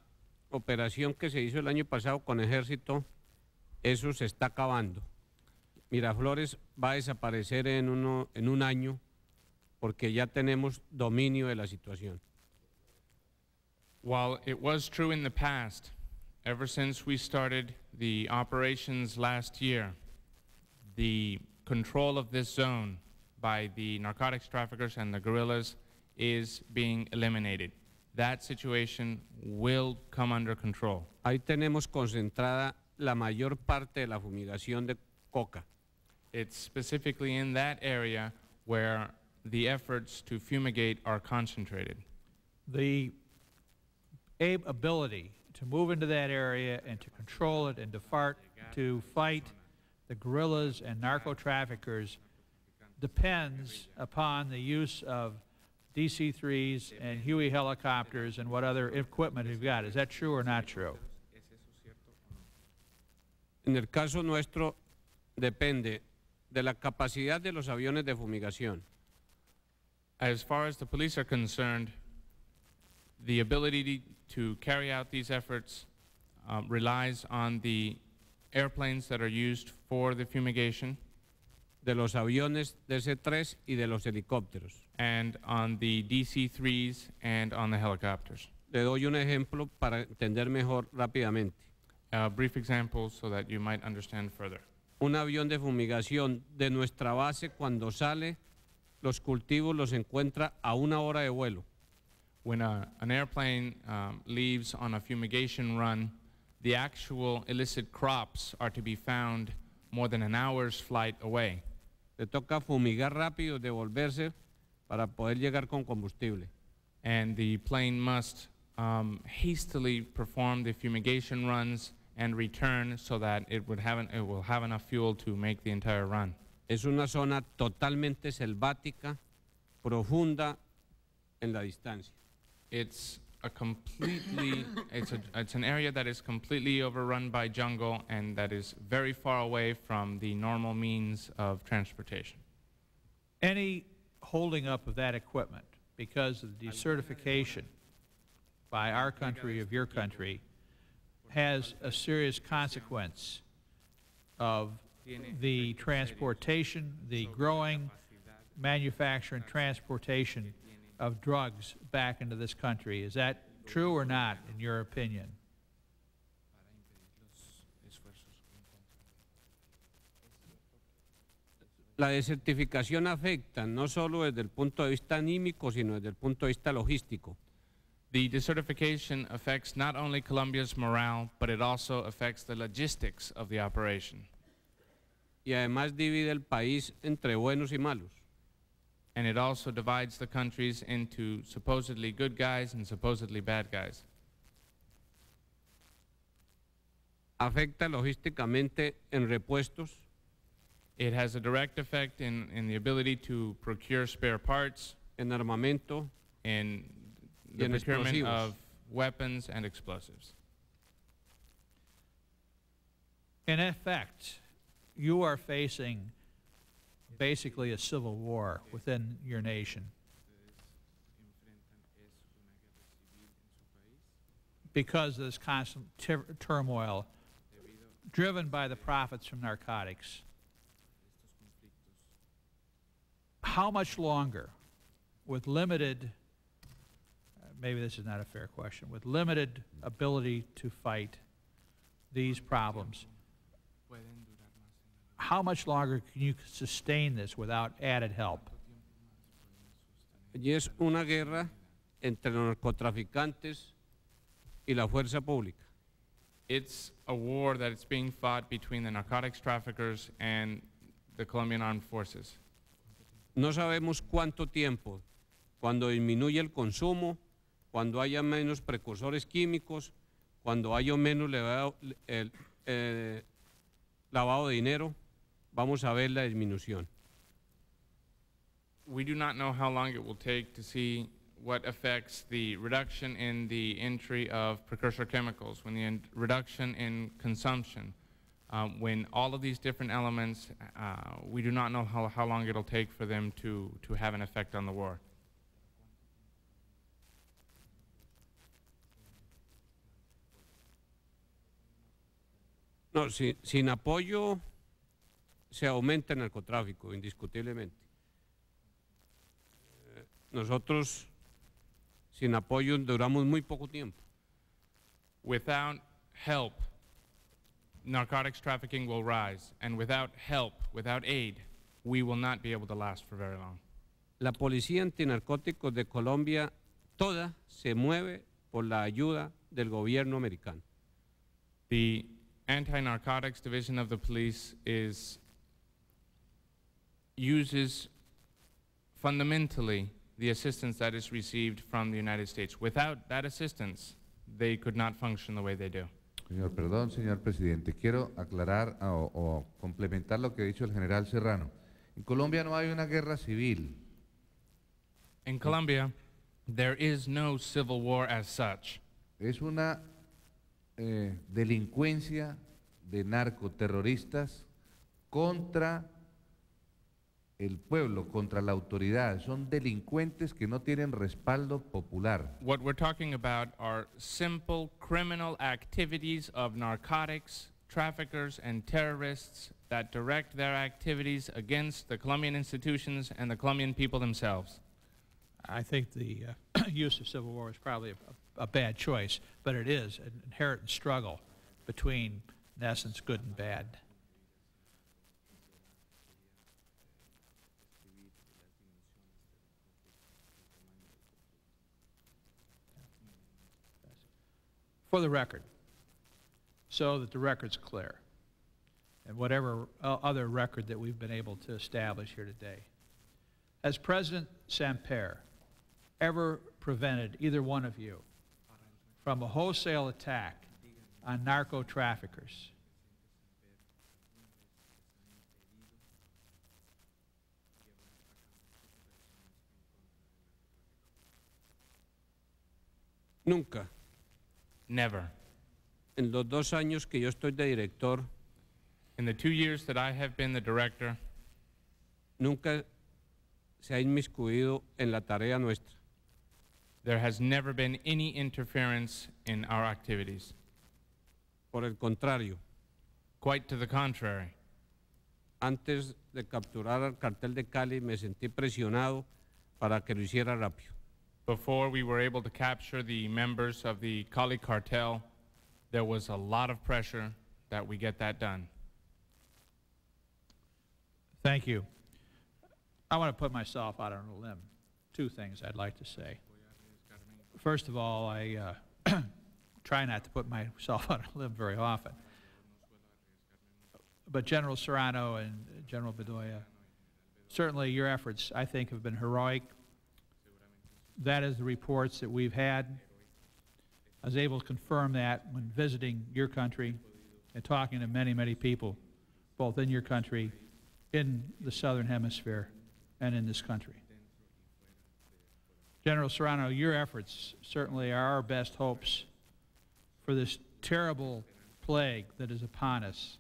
operación que se hizo el año pasado con ejército, eso se está acabando. Miraflores va a desaparecer en, uno, en un año porque ya tenemos dominio de la situación. While it was true in the past, ever since we started the operations last year, the control of this zone by the narcotics traffickers and the guerrillas is being eliminated. That situation will come under control. Ahí tenemos concentrada la mayor parte de la fumigación de coca. It's specifically in that area where the efforts to fumigate are concentrated. The a- ability to move into that area and to control it and to, fart, to fight the guerrillas and narco traffickers depends upon the use of DC-3s and Huey helicopters and what other equipment we've got. Is that true or not true? En el caso nuestro depende de la capacidad de los aviones de fumigación, As far as the police are concerned, the ability to carry out these efforts um, relies on the airplanes that are used for the fumigation de los aviones DC-3 y de los helicópteros. and on the DC-3s and on the helicopters. Le doy un ejemplo para entender mejor rápidamente. A brief example so that you might understand further. Un avión de fumigación de nuestra base cuando sale, los cultivos los encuentra a una hora de vuelo. When a, an airplane um, leaves on a fumigation run, the actual illicit crops are to be found more than an hour's flight away. Le toca fumigar rápido, devolverse para poder llegar con combustible. And the plane must um, hastily perform the fumigation runs and return so that it, would have an, it will have enough fuel to make the entire run. Es una zona totalmente selvática, profunda en la distancia. It's a completely, it's, a, it's an area that is completely overrun by jungle and that is very far away from the normal means of transportation. Any holding up of that equipment because of the decertification by our country of your country has a serious consequence of the transportation, the growing manufacture and transportation of drugs back into this country. Is that true or not, in your opinion? La descertificación afecta no solo desde el punto de vista anímico, sino desde el punto de vista logístico. The decertification affects not only Colombia's morale, but it also affects the logistics of the operation. Y además divide el país entre buenos y malos. And it also divides the countries into supposedly good guys and supposedly bad guys. Afecta logísticamente en repuestos, It has a direct effect in, in the ability to procure spare parts, en armamento in the en procurement explosivos. of weapons and explosives. In effect, you are facing basically a civil war within your nation. Because of this constant tur- turmoil driven by the profits from narcotics. How much longer, with limited, uh, maybe this is not a fair question, with limited ability to fight these problems, how much longer can you sustain this without added help? y es una guerra entre los narcotraficantes y la fuerza pública. It's a war that is being fought between the narcotics traffickers and the Colombian armed forces. No sabemos cuánto tiempo, cuando disminuye el consumo, cuando haya menos precursores químicos, cuando haya menos lavado, el, eh, lavado de dinero, vamos a ver la disminución. We do not know how long it will take to see what affects the reduction in the entry of precursor chemicals, when the in- reduction in consumption, um, when all of these different elements, uh, we do not know how, how long it'll take for them to, to have an effect on the war. No, si- sin apoyo se aumenta el narcotráfico, indiscutiblemente. Eh, Nosotros, sin apoyo, duramos muy poco tiempo. Without help, narcotics trafficking will rise. And without help, without aid, we will not be able to last for very long. La policía antinarcóticos de Colombia toda se mueve por la ayuda del gobierno americano. The anti narcotics division of the police is uses fundamentally the assistance that is received from the United States. Without that assistance, they could not function the way they do. Señor, perdón, señor presidente. Quiero aclarar ah, o, o complementar lo que ha dicho el general Serrano. En Colombia no hay una guerra civil. In Colombia, there is no civil war as such. Es una eh, delincuencia de narcoterroristas contra el pueblo, contra la autoridad. Son delincuentes que no tienen respaldo popular. What we're talking about are simple criminal activities of narcotics traffickers and terrorists that direct their activities against the Colombian institutions and the Colombian people themselves. I think the uh, use of civil war is probably a, a bad choice, but it is an inherent struggle between, in essence, good and bad. For the record, so that the record's clear, and whatever uh, other record that we've been able to establish here today. Has President Samper ever prevented either one of you from a wholesale attack on narco traffickers? Nunca. Never. En los dos años que yo estoy de director, In the two years that I have been the director, nunca se ha inmiscuido en la tarea nuestra. there has never been any interference in our activities. Por el contrario, Quite to the contrary. antes de capturar al cartel de Cali me sentí presionado para que lo hiciera rápido. Before we were able to capture the members of the Cali cartel, there was a lot of pressure that we get that done. Thank you. I want to put myself out on a limb. Two things I'd like to say. First of all, I uh, try not to put myself on a limb very often. But General Serrano and General Bedoya, certainly your efforts, I think, have been heroic. That is the reports that we've had. I was able to confirm that when visiting your country and talking to many, many people, both in your country, in the Southern Hemisphere, and in this country. General Serrano, your efforts certainly are our best hopes for this terrible plague that is upon us,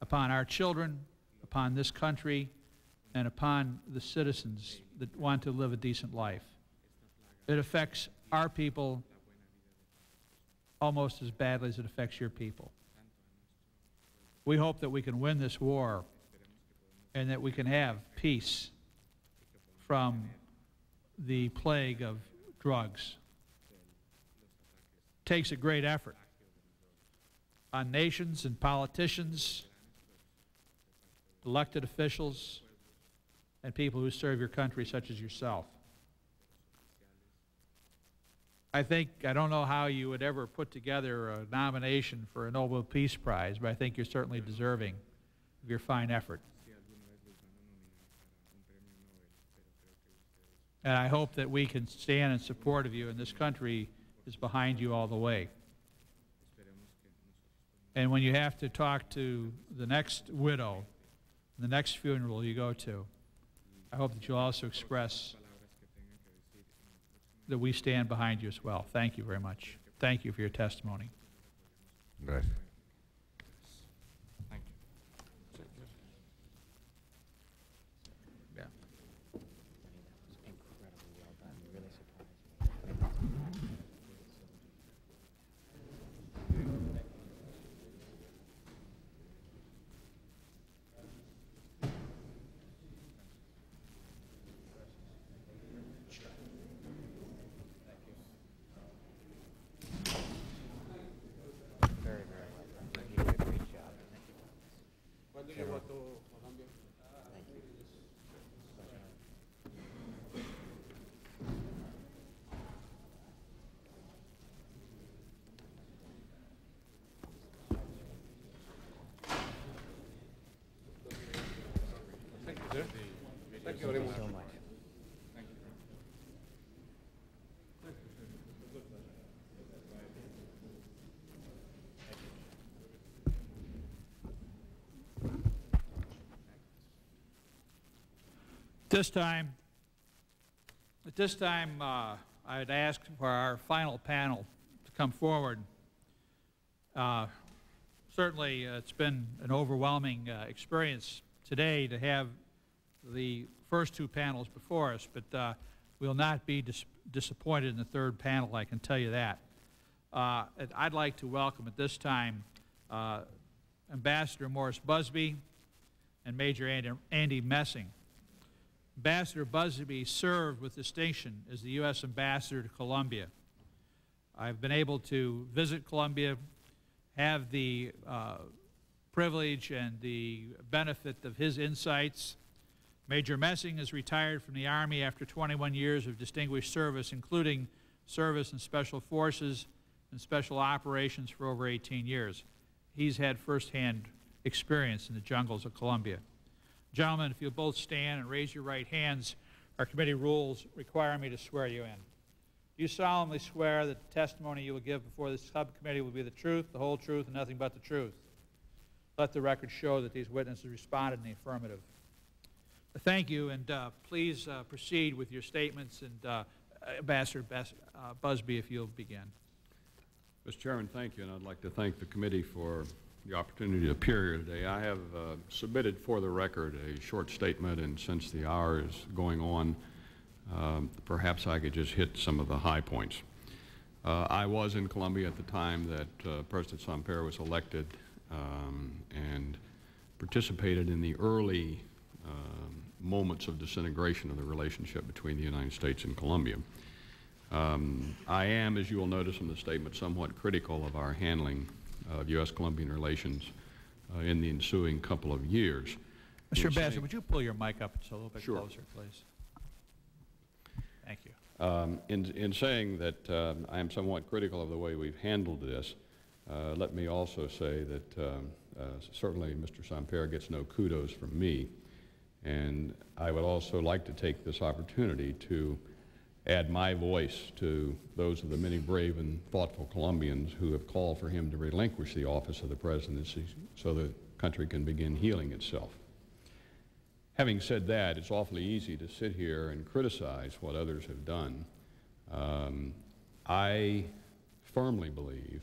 upon our children, upon this country, and upon the citizens that want to live a decent life. It affects our people almost as badly as it affects your people. We hope that we can win this war and that we can have peace from the plague of drugs. It Takes a great effort on nations and politicians, elected officials, and people who serve your country, such as yourself. I think, I don't know how you would ever put together a nomination for a Nobel Peace Prize, but I think you're certainly deserving of your fine effort. And I hope that we can stand in support of you, and this country is behind you all the way. And when you have to talk to the next widow, the next funeral you go to, I hope that you'll also express that we stand behind you as well. Thank you very much. Thank you for your testimony. Gracias. Thank you. Thank you very much. This time, at this time, uh, I'd ask for our final panel to come forward. Uh, certainly, uh, it's been an overwhelming uh, experience today to have the first two panels before us, but uh, we'll not be dis disappointed in the third panel, I can tell you that. Uh, I'd like to welcome at this time Ambassador Morris Busby and Major Andy, Andy Messing. Ambassador Busby served with distinction as the U.S. Ambassador to Colombia. I've been able to visit Colombia, have the uh, privilege and the benefit of his insights. Major Messing is retired from the Army after 21 years of distinguished service, including service in Special Forces and Special Operations for over 18 years. He's had firsthand experience in the jungles of Colombia. Gentlemen, if you'll both stand and raise your right hands, our committee rules require me to swear you in. Do you solemnly swear that the testimony you will give before this subcommittee will be the truth, the whole truth, and nothing but the truth? Let the record show that these witnesses responded in the affirmative. Thank you, and uh, please uh, proceed with your statements. And uh, Ambassador Bes uh, Busby, if you'll begin. Mr. Chairman, thank you, and I'd like to thank the committee for the opportunity to appear here today. I have uh, submitted for the record a short statement, and since the hour is going on, um, perhaps I could just hit some of the high points. Uh, I was in Colombia at the time that uh, President Samper was elected um, and participated in the early um, moments of disintegration of the relationship between the United States and Colombia. Um, I am, as you will notice in the statement, somewhat critical of our handling of U.S.-Colombian relations uh, in the ensuing couple of years. Mr. Ambassador, would you pull your mic up just a little bit sure. closer, please? Thank you. Um, in, in saying that um, I am somewhat critical of the way we've handled this, uh, let me also say that um, uh, certainly Mr. Samper gets no kudos from me, and I would also like to take this opportunity to add my voice to those of the many brave and thoughtful Colombians who have called for him to relinquish the office of the presidency so the country can begin healing itself. Having said that, it's awfully easy to sit here and criticize what others have done. Um, I firmly believe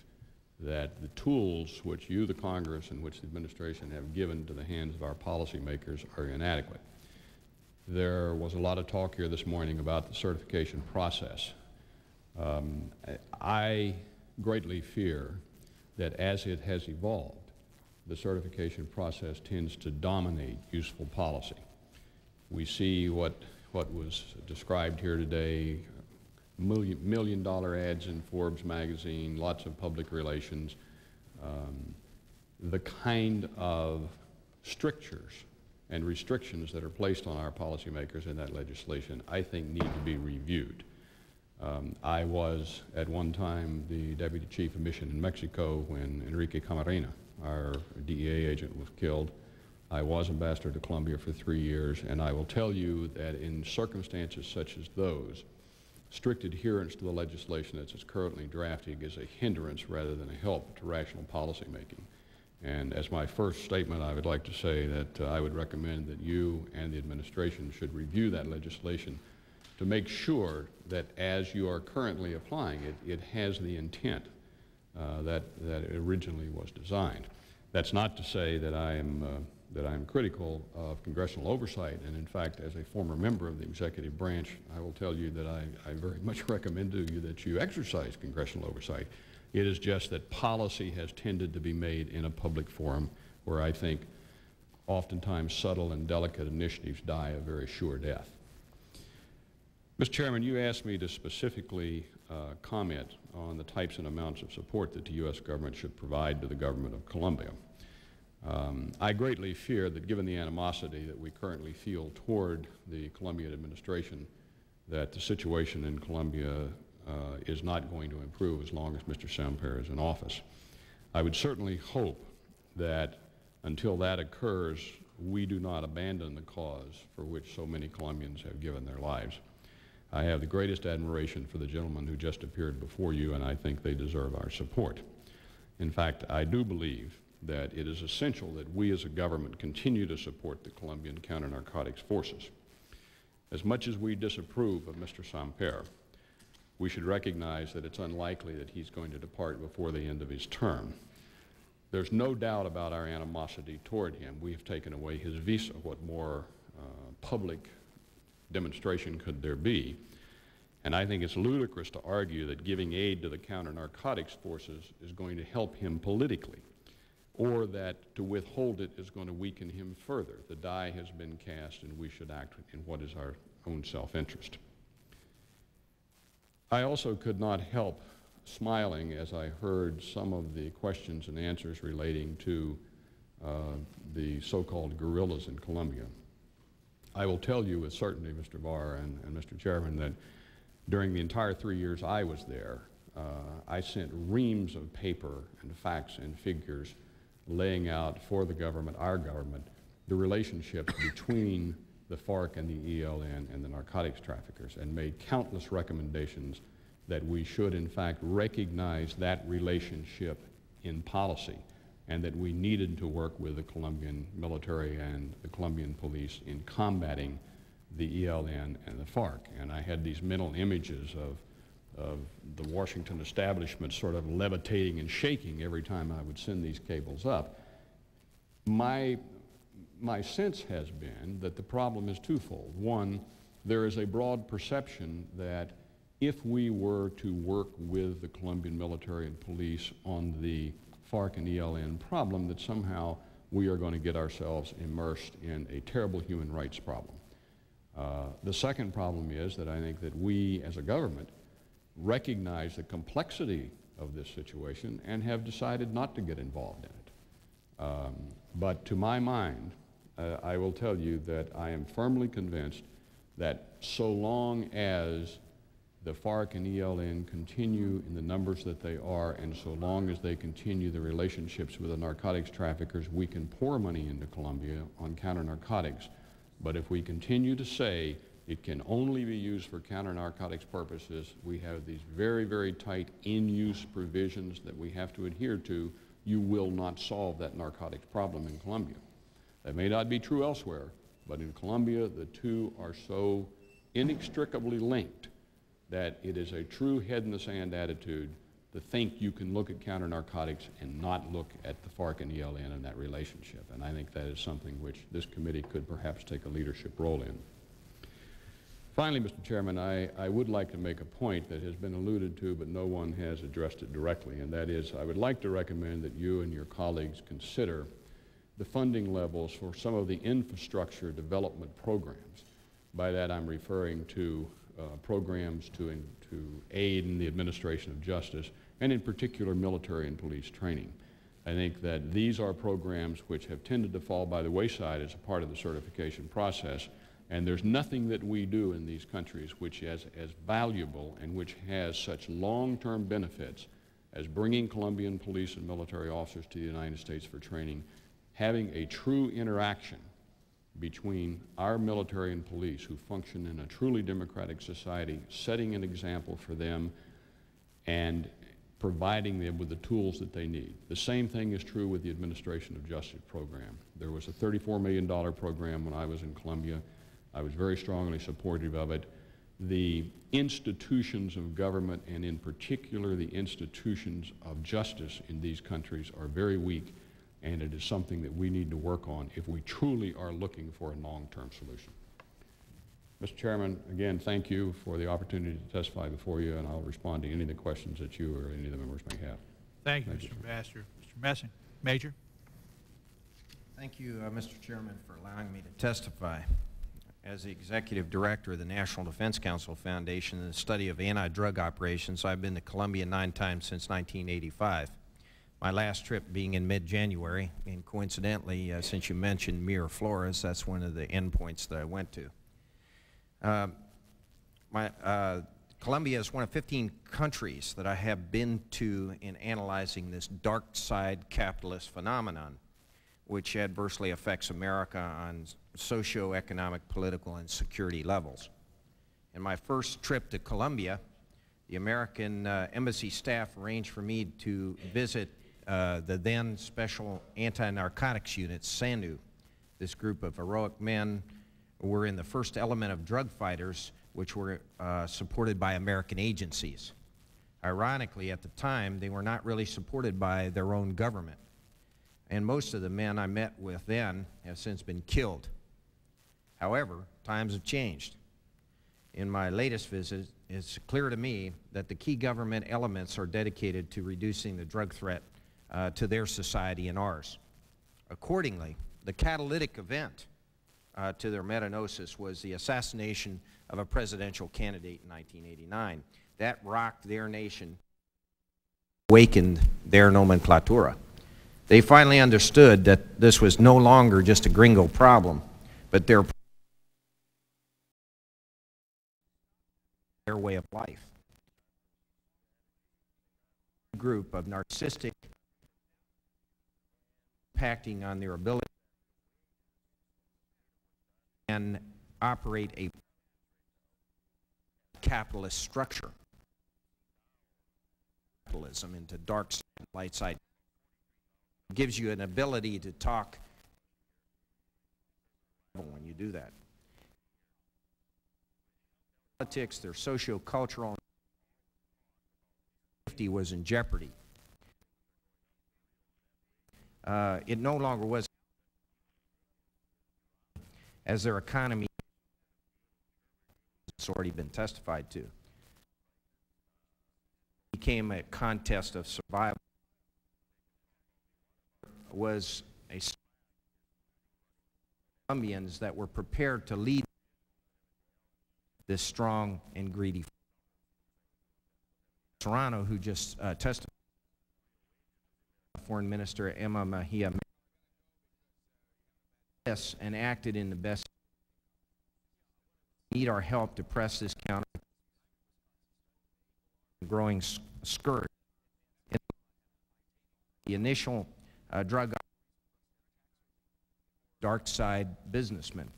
that the tools which you, the Congress, and which the administration have given to the hands of our policymakers are inadequate. There was a lot of talk here this morning about the certification process. Um, I greatly fear that as it has evolved, the certification process tends to dominate useful policy. We see what, what was described here today, million, million dollar ads in Forbes magazine, lots of public relations, um, the kind of strictures and restrictions that are placed on our policymakers in that legislation, I think need to be reviewed. Um, I was at one time the deputy chief of mission in Mexico when Enrique Camarena, our DEA agent, was killed. I was ambassador to Colombia for three years, and I will tell you that in circumstances such as those, strict adherence to the legislation as it's currently drafted is a hindrance rather than a help to rational policymaking. And as my first statement, I would like to say that uh, I would recommend that you and the administration should review that legislation to make sure that as you are currently applying it, it has the intent uh, that, that it originally was designed. That's not to say that I am, uh, that I am critical of congressional oversight, and in fact, as a former member of the executive branch, I will tell you that I, I very much recommend to you that you exercise congressional oversight. It is just that policy has tended to be made in a public forum where I think oftentimes subtle and delicate initiatives die a very sure death. Mr. Chairman, you asked me to specifically uh, comment on the types and amounts of support that the U.S. government should provide to the government of Colombia. Um, I greatly fear that given the animosity that we currently feel toward the Colombian administration, that the situation in Colombia uh, is not going to improve as long as Mr. Samper is in office. I would certainly hope that until that occurs, we do not abandon the cause for which so many Colombians have given their lives. I have the greatest admiration for the gentleman who just appeared before you, and I think they deserve our support. In fact, I do believe that it is essential that we as a government continue to support the Colombian counter-narcotics forces. As much as we disapprove of Mr. Samper, we should recognize that it's unlikely that he's going to depart before the end of his term. There's no doubt about our animosity toward him. We have taken away his visa. What more uh, public demonstration could there be? And I think it's ludicrous to argue that giving aid to the counter-narcotics forces is going to help him politically, or that to withhold it is going to weaken him further. The die has been cast, and we should act in what is our own self-interest. I also could not help smiling as I heard some of the questions and answers relating to uh, the so-called guerrillas in Colombia. I will tell you with certainty, Mr. Barr and, and Mr. Chairman, that during the entire three years I was there, uh, I sent reams of paper and facts and figures laying out for the government, our government, the relationship between the FARC and the ELN and the narcotics traffickers and made countless recommendations that we should in fact recognize that relationship in policy and that we needed to work with the Colombian military and the Colombian police in combating the ELN and the FARC. And I had these mental images of, of the Washington establishment sort of levitating and shaking every time I would send these cables up. My, my sense has been that the problem is twofold. One, there is a broad perception that if we were to work with the Colombian military and police on the FARC and ELN problem, that somehow we are going to get ourselves immersed in a terrible human rights problem. Uh, the second problem is that I think that we as a government recognize the complexity of this situation and have decided not to get involved in it. Um, but to my mind, uh, I will tell you that I am firmly convinced that so long as the FARC and ELN continue in the numbers that they are, and so long as they continue the relationships with the narcotics traffickers, we can pour money into Colombia on counter-narcotics. But if we continue to say it can only be used for counter-narcotics purposes, we have these very, very tight in-use provisions that we have to adhere to, you will not solve that narcotics problem in Colombia. That may not be true elsewhere, but in Colombia, the two are so inextricably linked that it is a true head-in-the-sand attitude to think you can look at counter-narcotics and not look at the FARC and ELN and that relationship. And I think that is something which this committee could perhaps take a leadership role in. Finally, Mr. Chairman, I, I would like to make a point that has been alluded to, but no one has addressed it directly, and that is I would like to recommend that you and your colleagues consider the funding levels for some of the infrastructure development programs. By that I'm referring to uh, programs to, in, to aid in the administration of justice, and in particular military and police training. I think that these are programs which have tended to fall by the wayside as a part of the certification process, and there's nothing that we do in these countries which is as valuable and which has such long-term benefits as bringing Colombian police and military officers to the United States for training, having a true interaction between our military and police who function in a truly democratic society, setting an example for them and providing them with the tools that they need. The same thing is true with the Administration of Justice program. There was a $34 million program when I was in Colombia. I was very strongly supportive of it. The institutions of government, and in particular the institutions of justice in these countries, are very weak and it is something that we need to work on if we truly are looking for a long-term solution. Mr. Chairman, again, thank you for the opportunity to testify before you, and I'll respond to any of the questions that you or any of the members may have. Thank you, Thank Mr. you. Ambassador. Mr. Messing, Major. Thank you, uh, Mr. Chairman, for allowing me to testify. As the Executive Director of the National Defense Council Foundation in the study of anti-drug operations, I've been to Colombia nine times since 1985. My last trip being in mid-January, and coincidentally, uh, since you mentioned Miraflores, that's one of the endpoints that I went to. Um, my, uh, Colombia is one of 15 countries that I have been to in analyzing this dark side capitalist phenomenon which adversely affects America on socioeconomic, political, and security levels. In my first trip to Colombia, the American uh, Embassy staff arranged for me to visit uh, the then Special Anti-Narcotics Unit, SANU. This group of heroic men were in the first element of drug fighters, which were uh, supported by American agencies. Ironically, at the time, they were not really supported by their own government. And most of the men I met with then have since been killed. However, times have changed. In my latest visit, it's clear to me that the key government elements are dedicated to reducing the drug threat uh, to their society and ours. Accordingly, the catalytic event uh, to their metanosis was the assassination of a presidential candidate in 1989. That rocked their nation, awakened their nomenclatura. They finally understood that this was no longer just a gringo problem, but their, their way of life. Group of narcissistic impacting on their ability and operate a capitalist structure. Capitalism into dark side, light side gives you an ability to talk when you do that. Politics, their socio-cultural safety was in jeopardy. Uh, it no longer was as their economy it's already been testified to. Became a contest of survival. Was a Colombians that were prepared to lead this strong and greedy Serrano, who just uh, testified, Foreign Minister Emma Mejia, yes, and acted in the best. Need our help to press this counter growing scourge. The initial uh, drug dark side businessmen.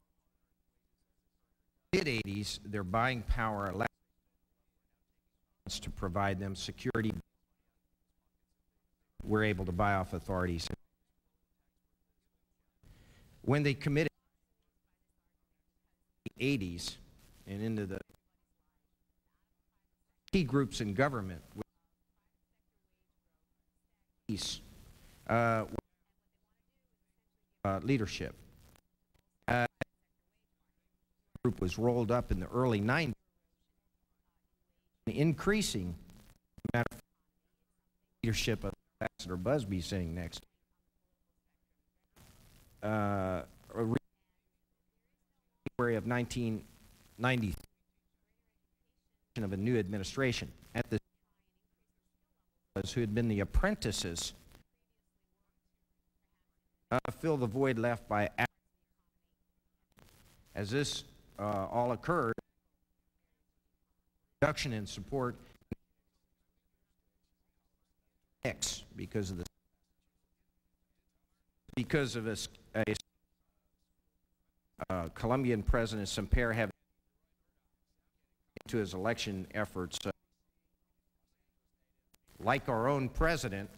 Mid 80s, their buying power allowed to provide them security. We're able to buy off authorities. When they committed the 80s and into the key groups in government, uh, leadership. Uh, group was rolled up in the early 90s, increasing leadership of Ambassador Busby sitting next. Uh, February of 1990 of a new administration at the who had been the apprentices uh, fill the void left by as this uh, all occurred reduction in support X because of the because of a, a uh, Colombian President Samper having to his election efforts uh, like our own president,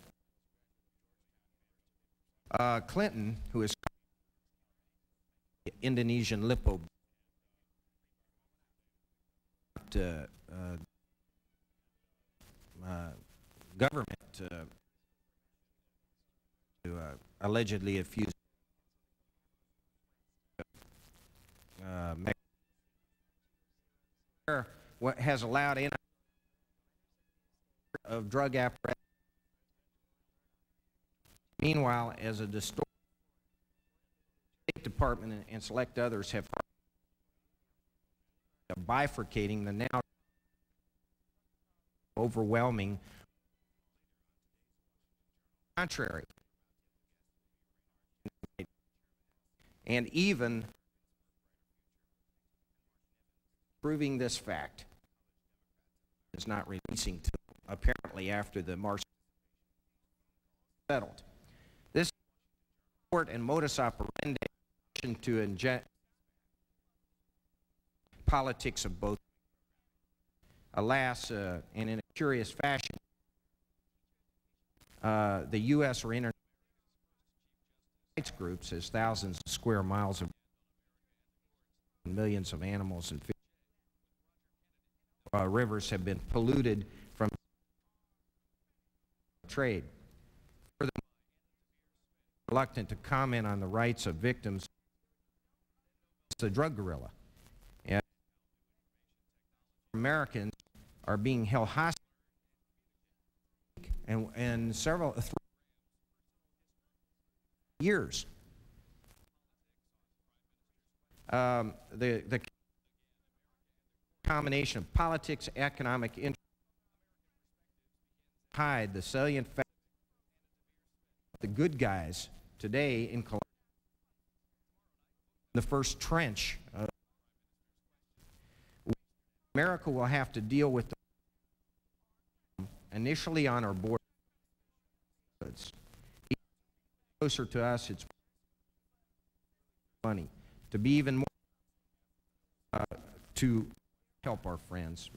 uh, Clinton, who is Indonesian Lippo uh, uh, government uh, to uh, allegedly accuse what has allowed in of drug apparatus. Meanwhile, as a distorted State Department and select others have bifurcating the now overwhelming contrary and even proving this fact is not releasing to apparently after the March settled. This support and modus operandi to inject politics of both. Alas, uh, and in a curious fashion, uh, the U.S. or international rights groups has thousands of square miles of millions of animals and fish. Uh, rivers have been polluted from trade. Furthermore, reluctant to comment on the rights of victims the drug guerrilla. And Americans are being held hostage and, and several years. Um, the, the combination of politics, economic interest, hide the salient fact the good guys today in the first trench. America will have to deal with initially on our border. Closer to us, it's money. To be even more, uh, to help our friends.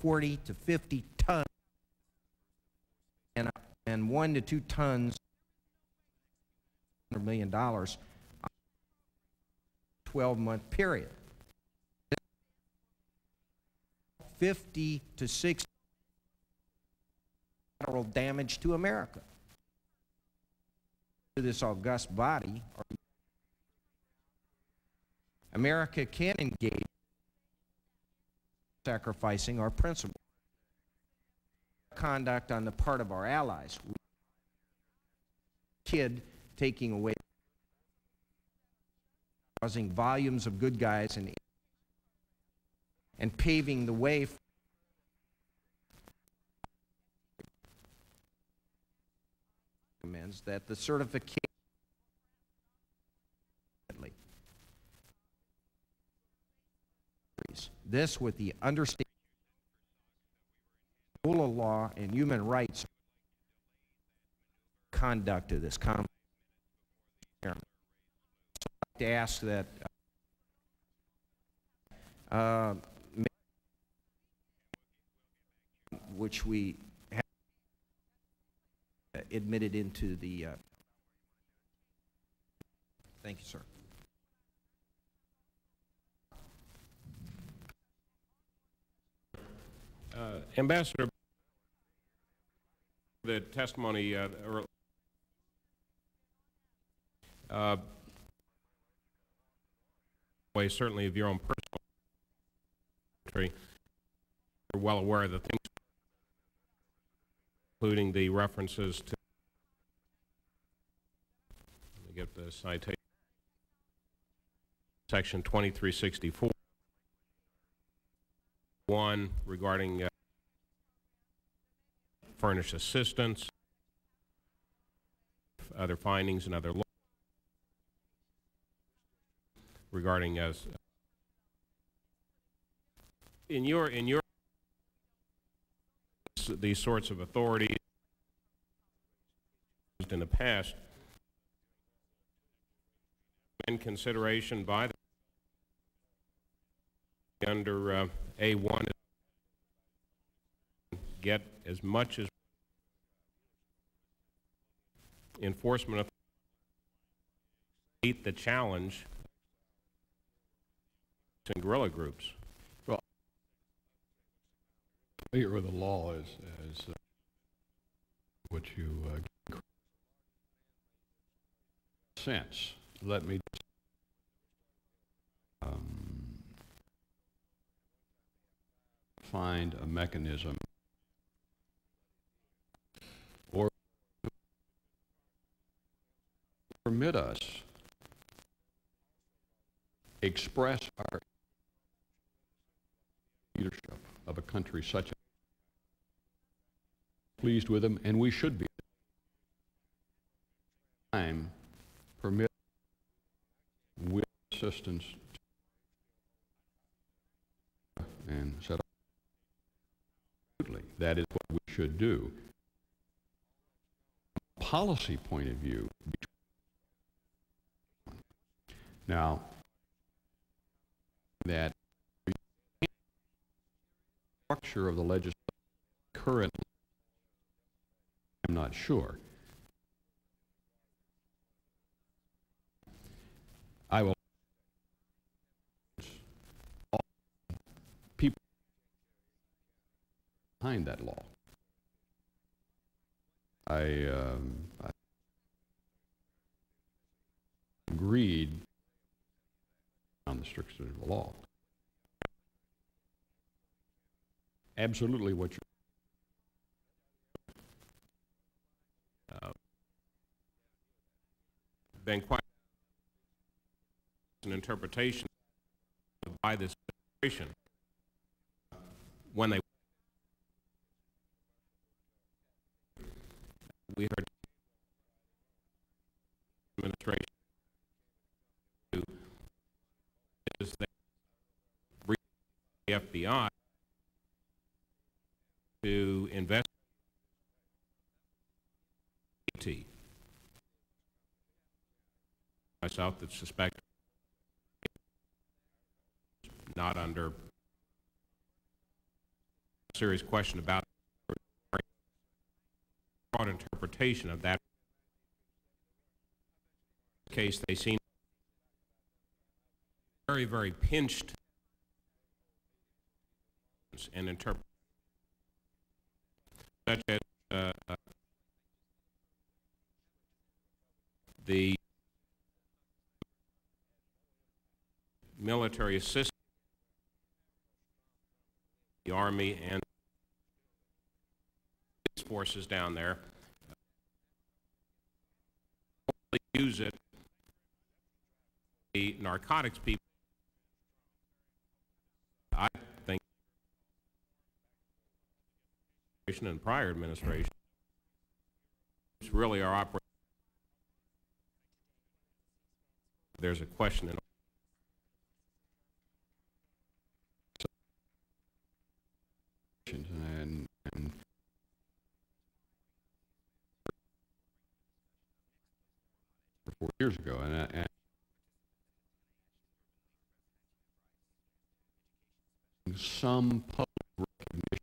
40 to 50 tons and, and one to two tons, $100 million 12-month period. 50 to 60 collateral damage to America. To this august body, America can engage sacrificing our principles. Conduct on the part of our allies. Kid taking away causing volumes of good guys and, and paving the way for that the certification this with the understanding rule of law and human rights conduct of this conference to ask that uh, which we admitted into the. Uh, thank you, sir. Uh, Ambassador, the testimony uh, uh, way, certainly of your own personal history, you're well aware of the things, including the references to. Let me get the citation. Section 2364. One regarding uh, furnish assistance, other findings and other laws regarding us. In your in your these sorts of authorities used in the past in consideration by the under uh, A1 get as much as enforcement of meet the challenge and guerrilla groups. With the law as uh, what you uh, sense. Let me um, find a mechanism or permit us express our leadership of a country such as pleased with them, and we should be. Time permit with assistance and said that is what we should do. policy point of view. Now, that structure of the legislature currently, I'm not sure. I will people behind that law. I, um, I agreed on the strictures of the law. Absolutely what you're uh, been quite an interpretation by this administration when they we heard administration is that the FBI to invest myself that suspect not under serious question about broad interpretation of that case. They seem very, very pinched and interpret such as uh, the military assistance, the Army and police forces down there use it. The narcotics people, I think, and prior administration, really are operating. There's a question in and, and four years ago, and, uh, and some public recognition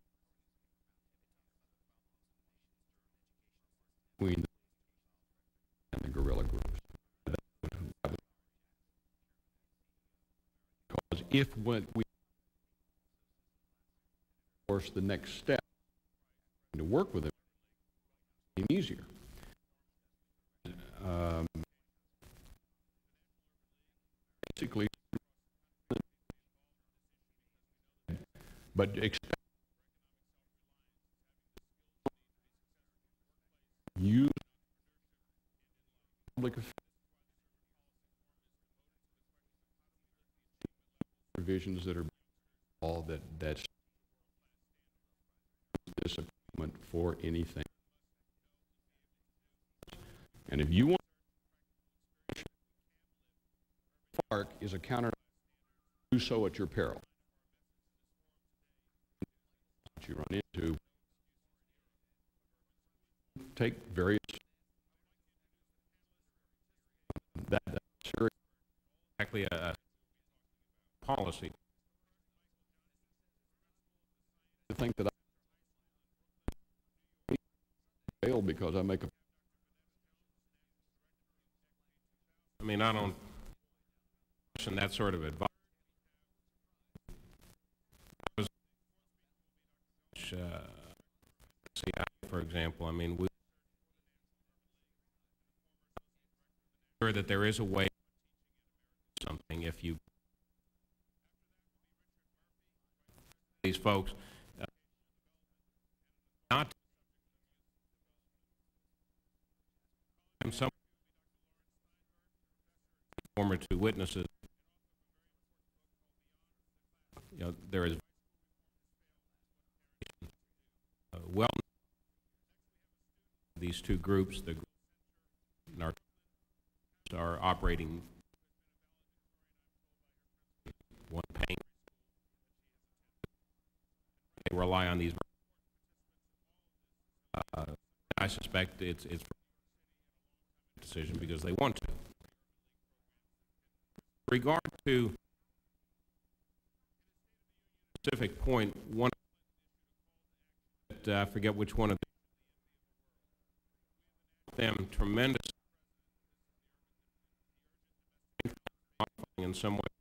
between and the guerrilla groups. If what we of course, the next step to work with them easier. Um, basically, but expect public provisions that are all that that's disappointment for anything. And if you want FARC is a counter do so at your peril. You run into take various that that's exactly a policy. To think that I fail because I make a I mean, I don't question that sort of advice. Uh, for example, I mean, we sure that there is a way something if you these folks. Uh, not some former two witnesses. You know there is uh, well these two groups the narcotics are operating one pain they rely on these uh, I suspect it's it's decision because they want to. Regard to specific point, one that uh, I forget which one of them tremendous in some way.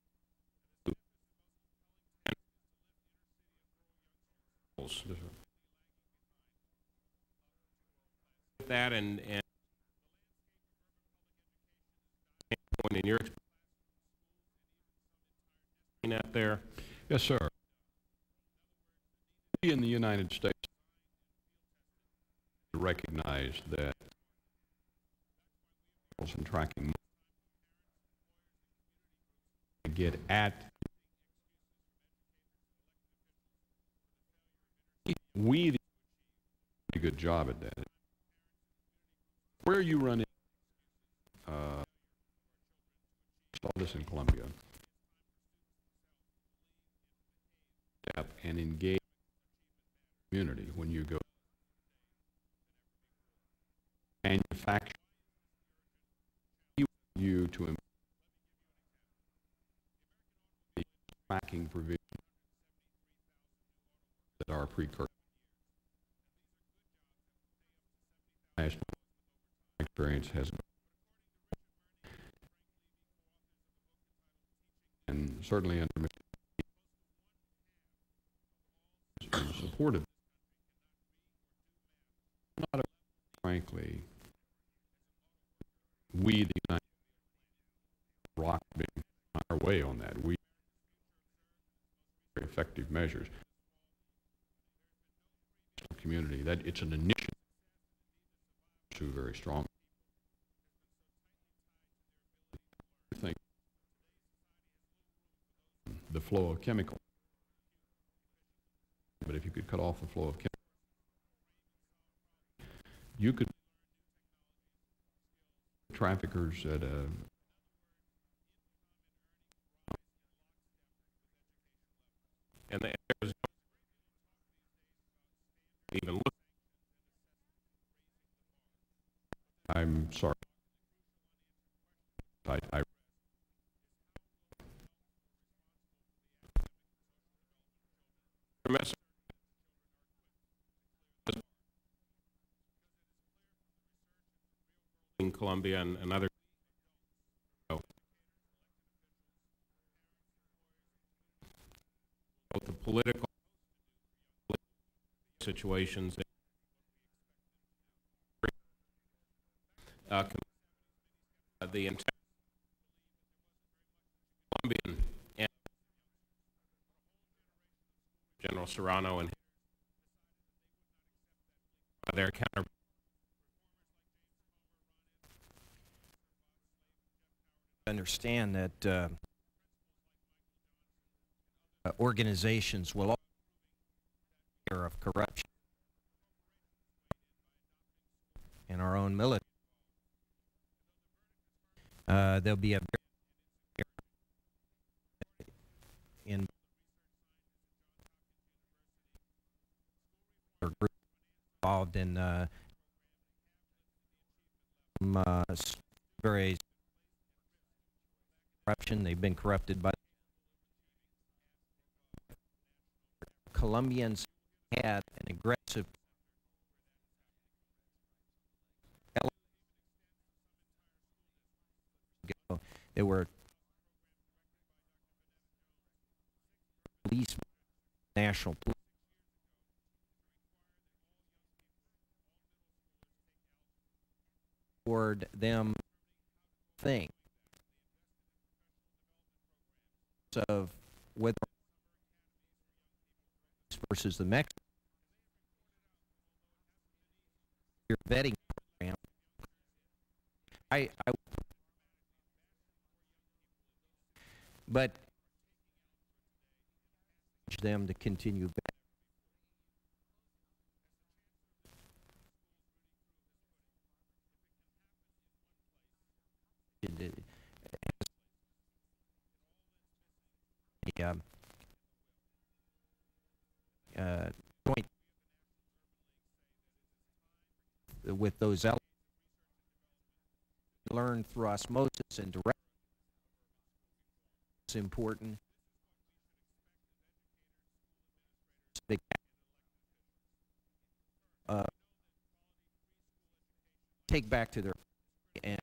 That and, and in your experience out there. Yes, sir. We in the United States recognize that and tracking to get at we do a good job at that. Where you run in, uh, saw this in Colombia, step and engage community when you go manufacture you to tracking provisions that are precursor. National experience has and certainly under supported. Not frankly we the United rock being our way on that. We effective measures. Community that it's an initiative to very strong think the flow of chemical but if you could cut off the flow of chemical you could traffickers at a and the even look. I'm sorry. I, I in Colombia and, and other both the political situations uh, the entire Colombian and General Serrano and their counter understand that uh, uh, organizations will all of corruption in our own military. Uh, there'll be a group involved in uh, uh, very corruption. They've been corrupted by Colombians had an aggressive there were police national police toward them thing of whether versus the Mexican vetting program. I, I but them to continue back. uh, uh, joint with those elements learn through osmosis and direct is important. Uh, take back to their and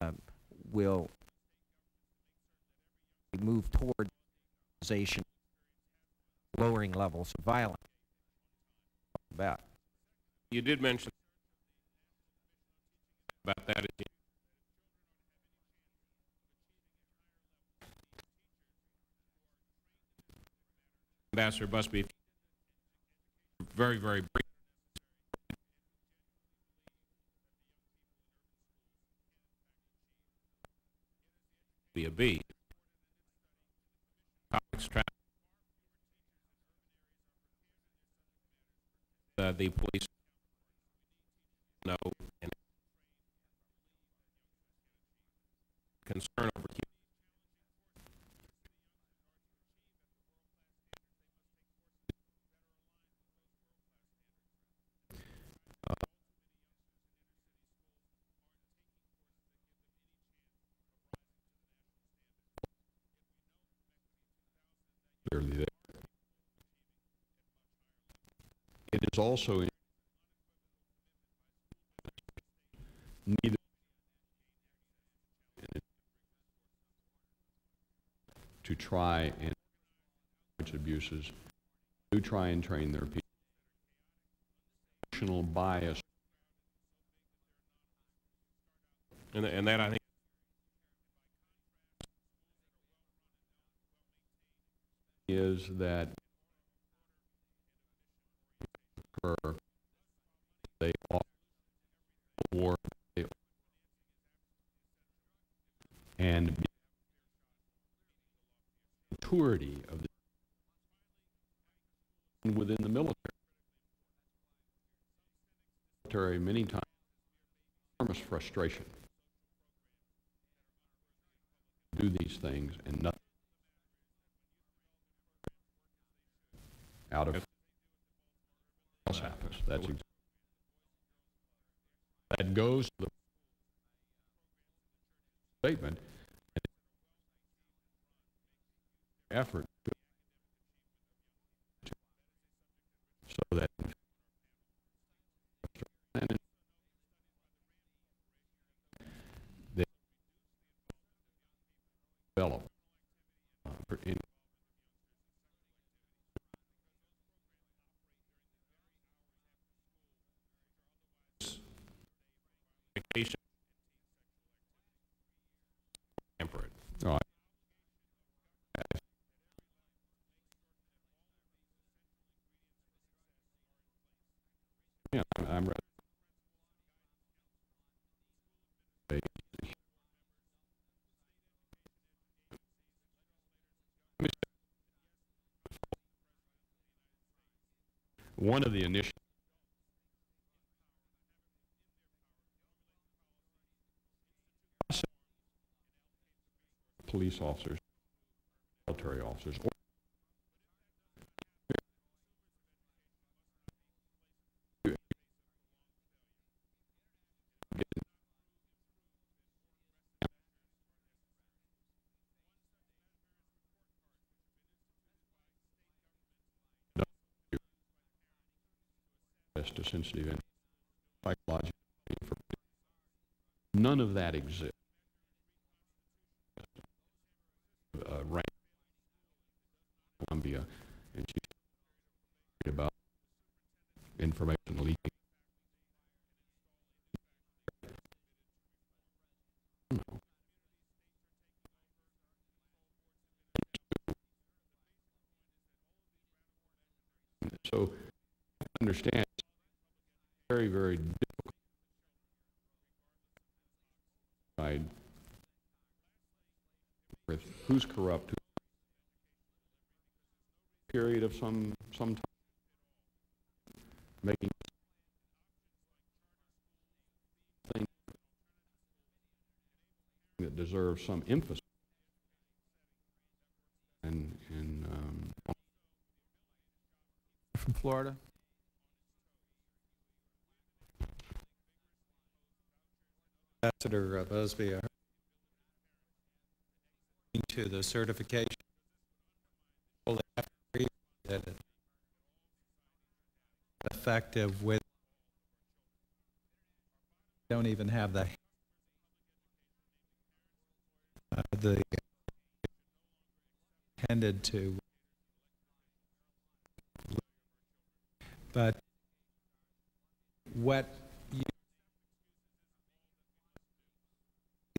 um, will move toward lowering levels of violence. About You did mention about that. Ambassador Busby, very, very brief. Be a B. Uh, the police know and concern over also in neither to try and abuses, do try and train their people. Emotional bias And, and that, I think, is that they are war and maturity of the within the military. Military many times enormous frustration. Do these things and nothing out of else happens. That's ex- that goes to the statement effort so that they develop uh, in vacation. Temperate. All right. Yeah, I'm, I'm ready. One of the initiatives police officers, military officers, or to sensitive psychological. None of that exists. Uh, rank Colombia, and she's about information leaking. So, understand, very, very difficult. With who's corrupt, period of some, some time, making things that deserve some emphasis. And, and, um, From Florida. Ambassador Busby, I heard to the certification. That it's effective with don't even have the uh, the intended to but what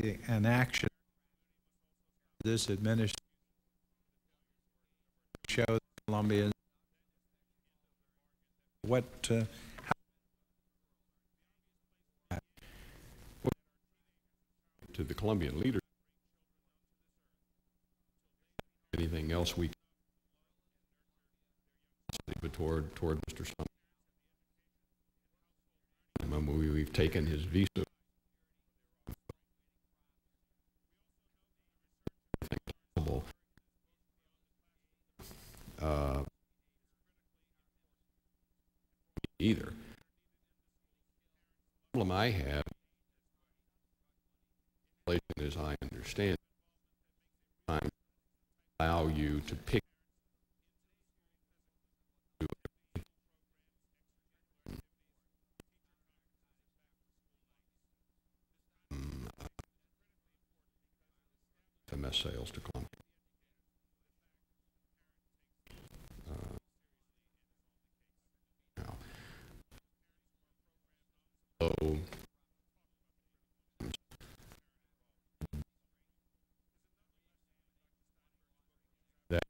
you an action this administration shows Colombians what uh, to the Colombian leader Anything else we but toward toward Mr. We, we've taken his visa. Uh, either. The problem I have as I understand time allow you to pick FMS sales to Colombia. Uh, now, so that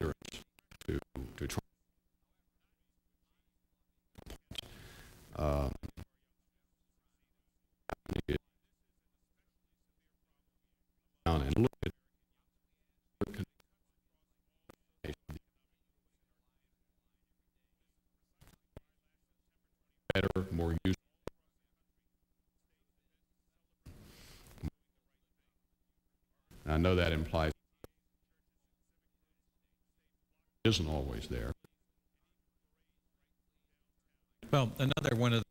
adherence to to try. Um, down and look at better, more useful. I know that implies isn't always there. Well, another one of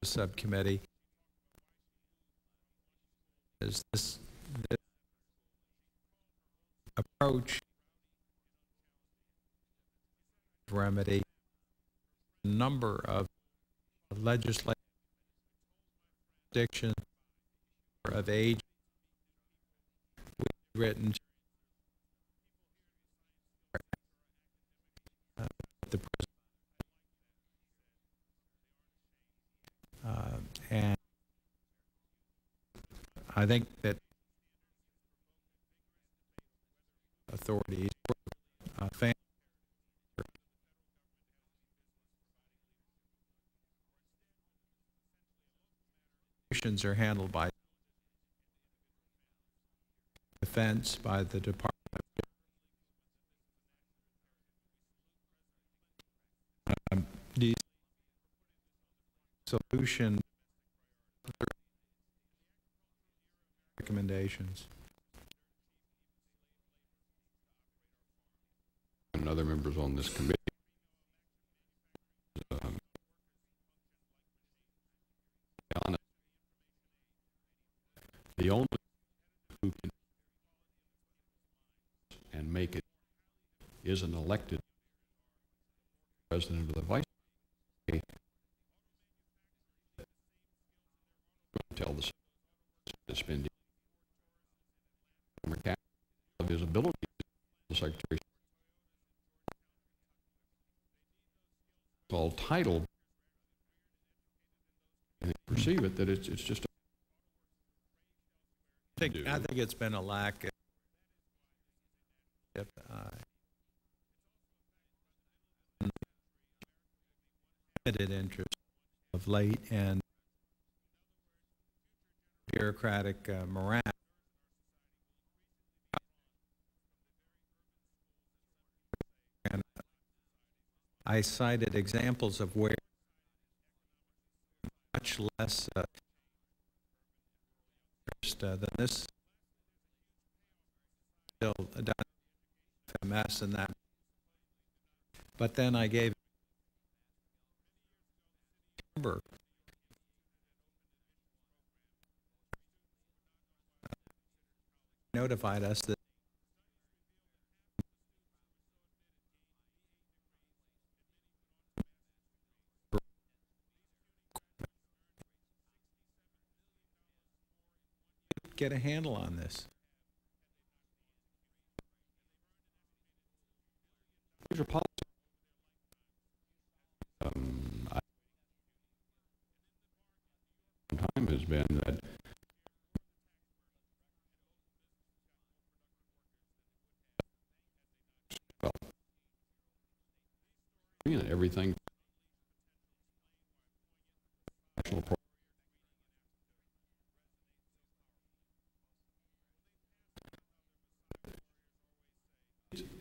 the subcommittee is this, this approach remedy a number of legislative jurisdiction of age written uh, the president uh, and I think that authorities uh, are handled by defense, by the Department. Of um, solution recommendations. And other members on this committee. The only who can and make it is an elected president of the vice. Tell the to spend of his ability, the secretary all titled and perceive it that it's it's just I think I think it's been a lack of uh, limited interest of late and bureaucratic uh, morass. And I cited examples of where much less uh, uh, than this still done FMS and that. But then I gave number notified us that get a handle on this. Um, I, time has been that well, everything national pro-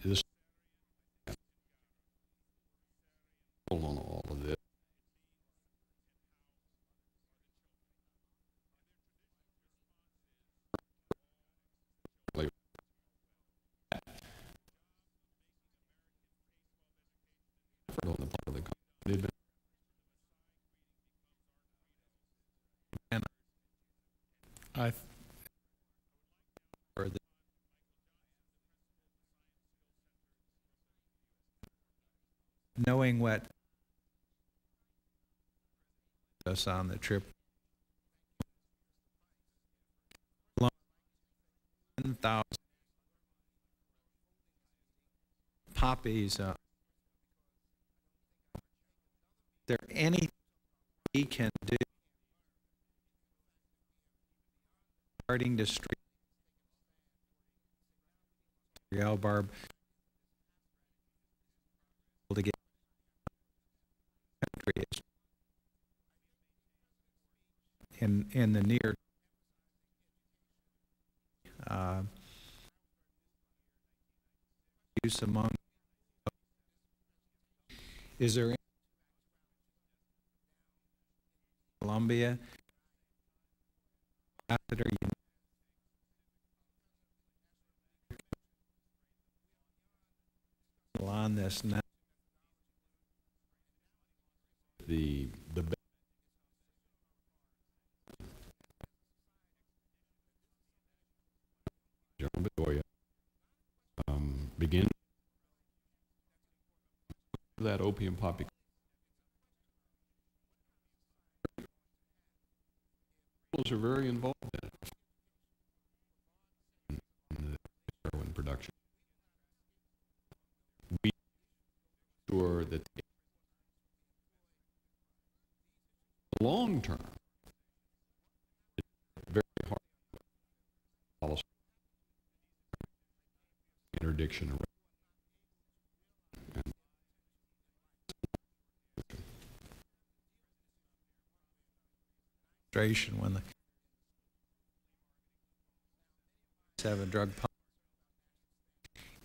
this on all of this. Effort on the part of the. And I, knowing what us on the trip. One thousand poppies. Uh, is there anything we can do starting to street? Real Barb. To get country in in the near uh, use among is there any Colombia ambassador on this now the the General Bedoya um, begin that opium poppy are very involved in it in the heroin production. We sure that the long term very hard policy interdiction administration when the seven drug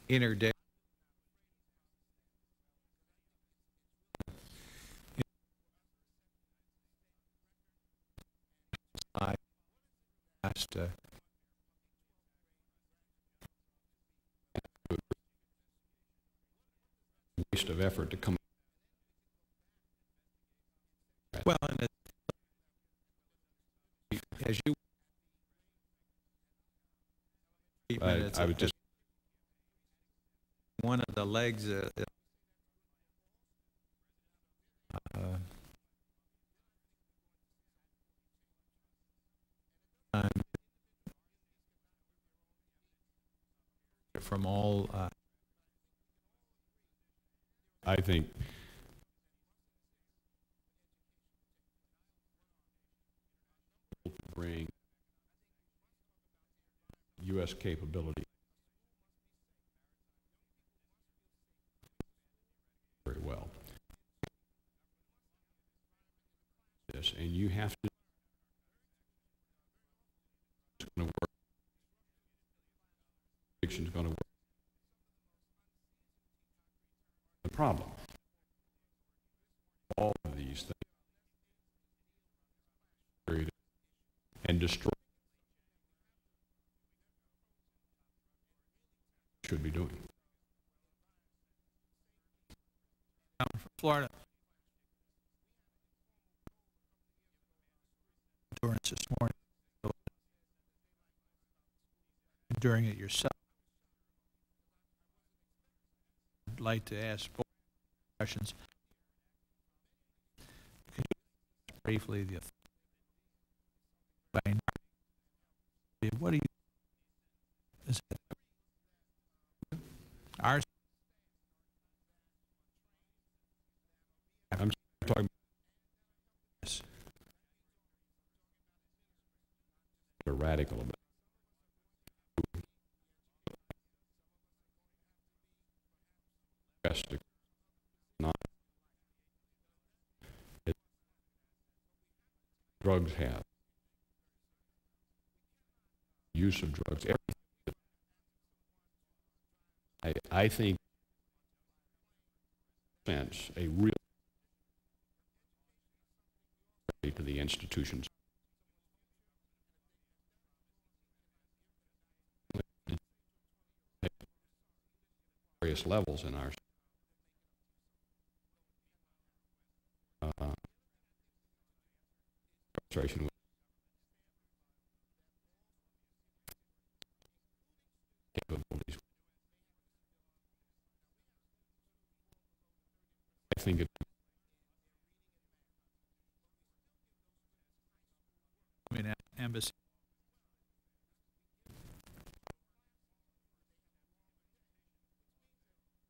interdict asked uh, waste of effort to come well and it, as you I, I would just one of the legs uh, uh, um, from all uh, I think bring U.S. capability very well. This, and you have to it's going to work. It's going to work. The problem all of these things Period. And destroy should be doing. Florida. Endurance this morning. During it yourself. I'd like to ask questions. Briefly the by- what do you is it our I'm talking are radical about it, drugs have use of drugs. Everything I, I think sense a real to the institutions. Various levels in our uh, with capabilities. I think it I mean em- embassy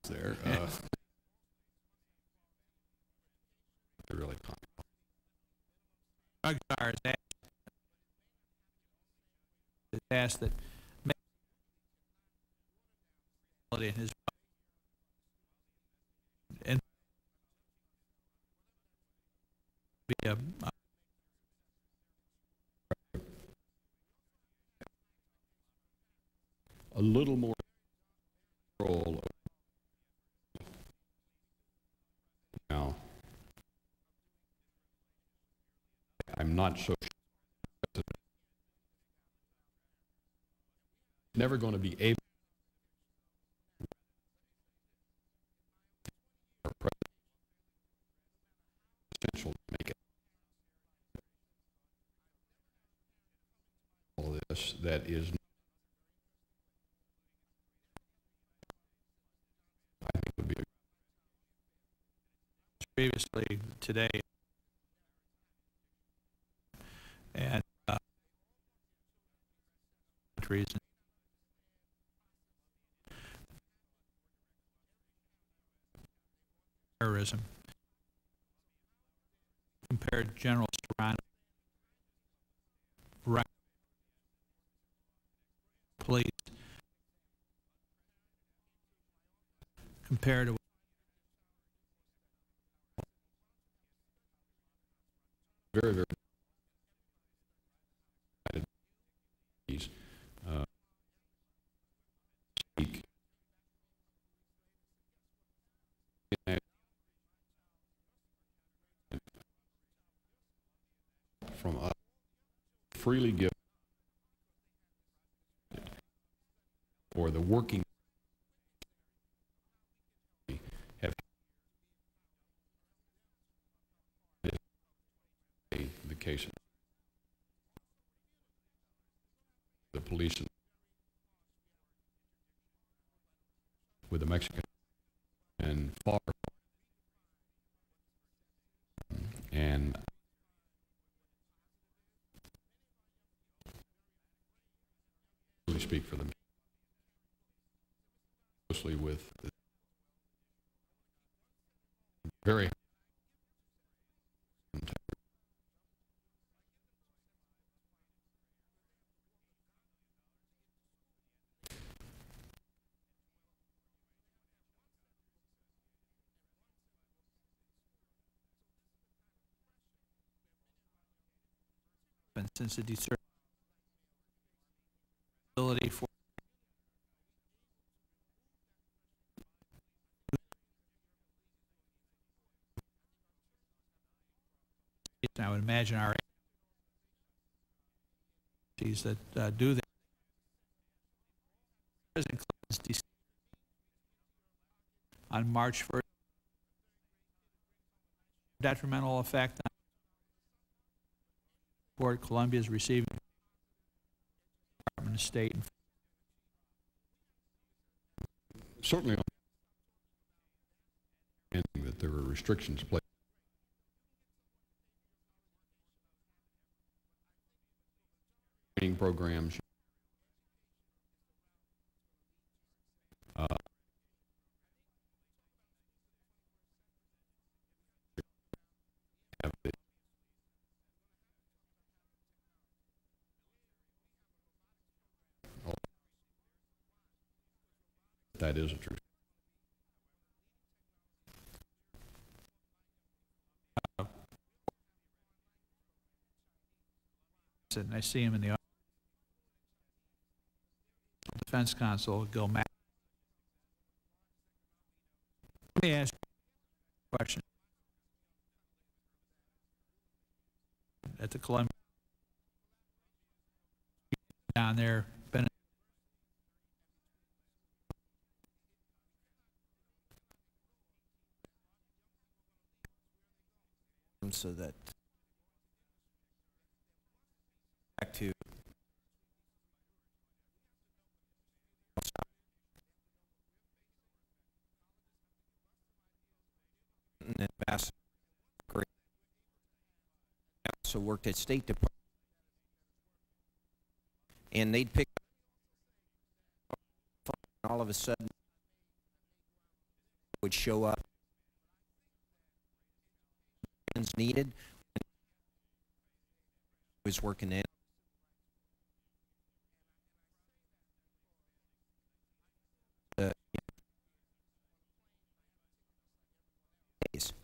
there. Uh, they're really fun. drug czar is asked, is asked that in his and be a, a a little more control. Now, I'm not so sure. Never going to be able. Our president- Essential to make it. All this that is previously today. And uh, terrorism. Compared General Serrano right police compared to very, very uh, from us freely give for the working have the police with the Mexican and far and really speak for them. Closely with very and since the decertification ability for I would imagine our agencies that uh, do that. President Clinton's on March 1st. Detrimental effect on Port Colombia is receiving Department of State Certainly, that there are restrictions placed. Programs. That is a truth. and I see him in the defense counsel, Gil Mack. Let me ask you a question. At the Colombia, down there, been so that back to and Ambassador also worked at State Department, and they'd pick up all of a sudden would show up needed. Was working in. The,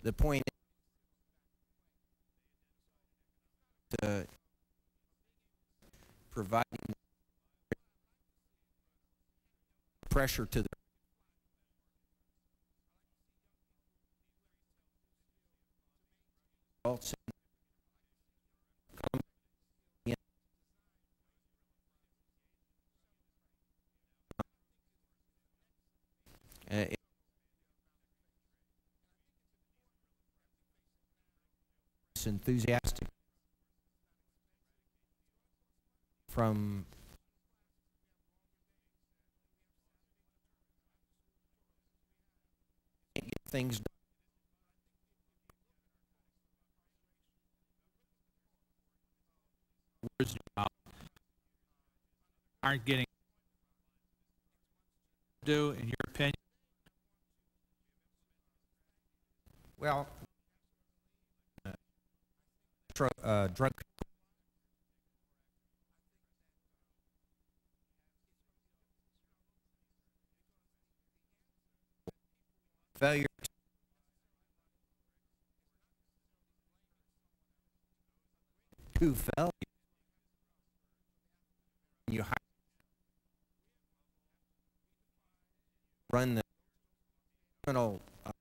the point is uh, providing pressure to the in uh, enthusiastic from things done. About aren't getting do, in your opinion? Well, uh, uh, drug failure to failure. You hi- run the criminal uh,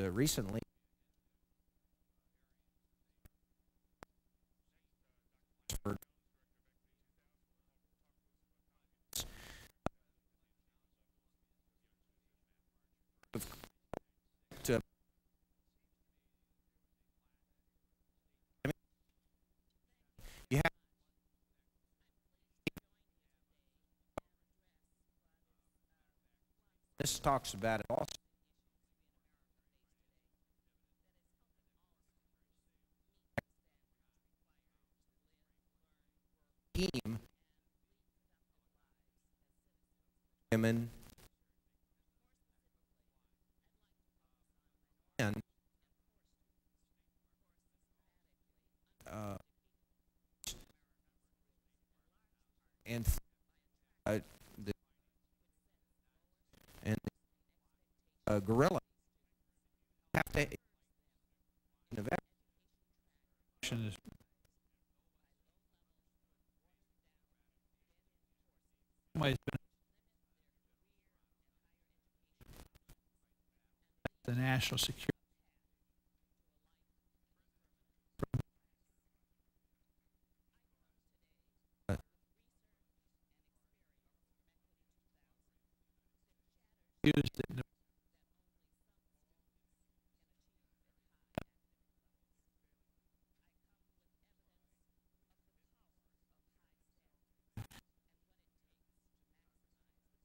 uh, recently to I mean, you have this talks about it also. Team. Women. And uh, and uh, the and uh, guerrilla have to is- the national security. Used it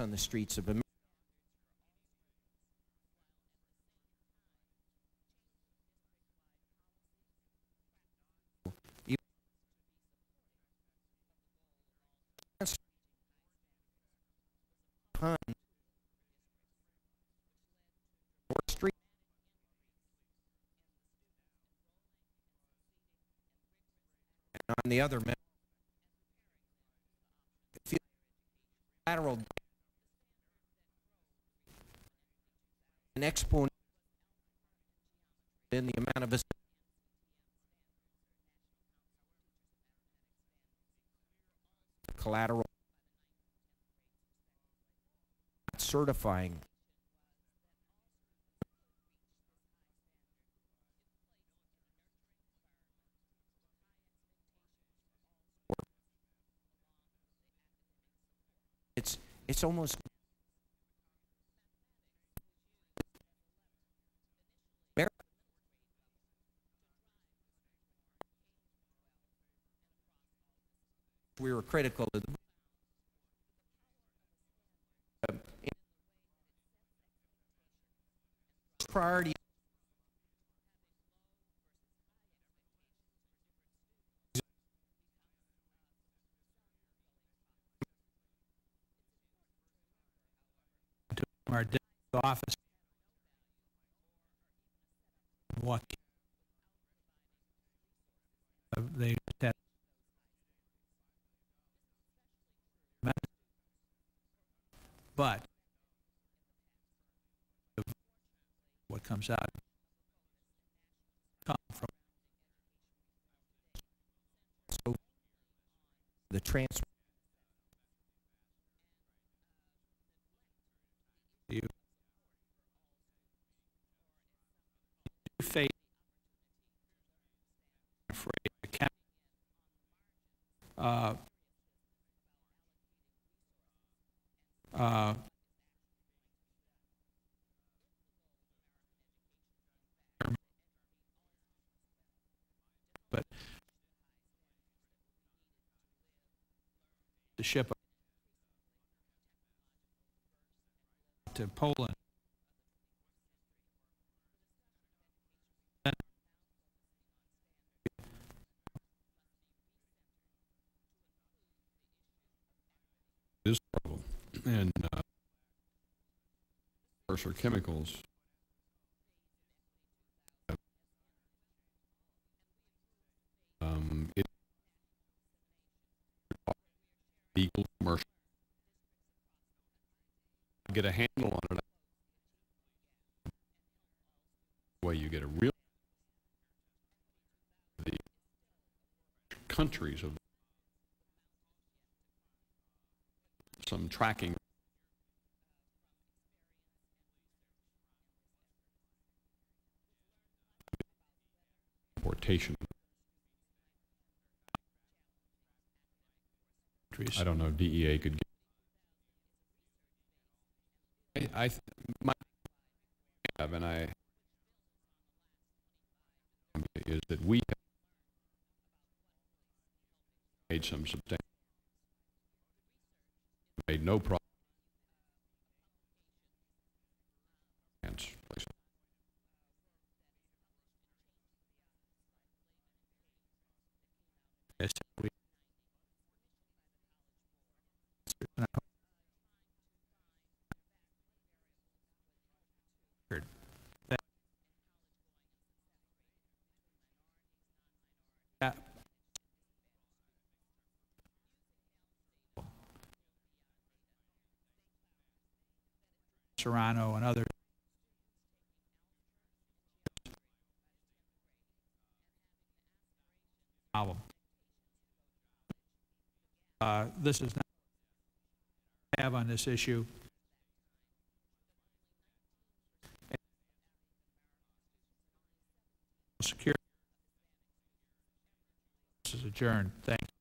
on the streets of America. Street and on the other mem- feel lateral an exponent in the amount of ass- collateral certifying. It's it's almost we were critical of the priority our office. What? They just but what comes out come from so the trans you you face afraid uh, uh, but the ship to Poland. This and uh, precursor chemicals. Um, it legal commercial. Get a handle on it. Way you get a real the countries of some tracking importation. I don't know, DEA could get. I, I, my, have, and I, is that we have made some substantial, made no progress. Yes, we Uh, Serrano and others. Problem. Uh, This is not have on this issue. Security. This is adjourned. Thank you.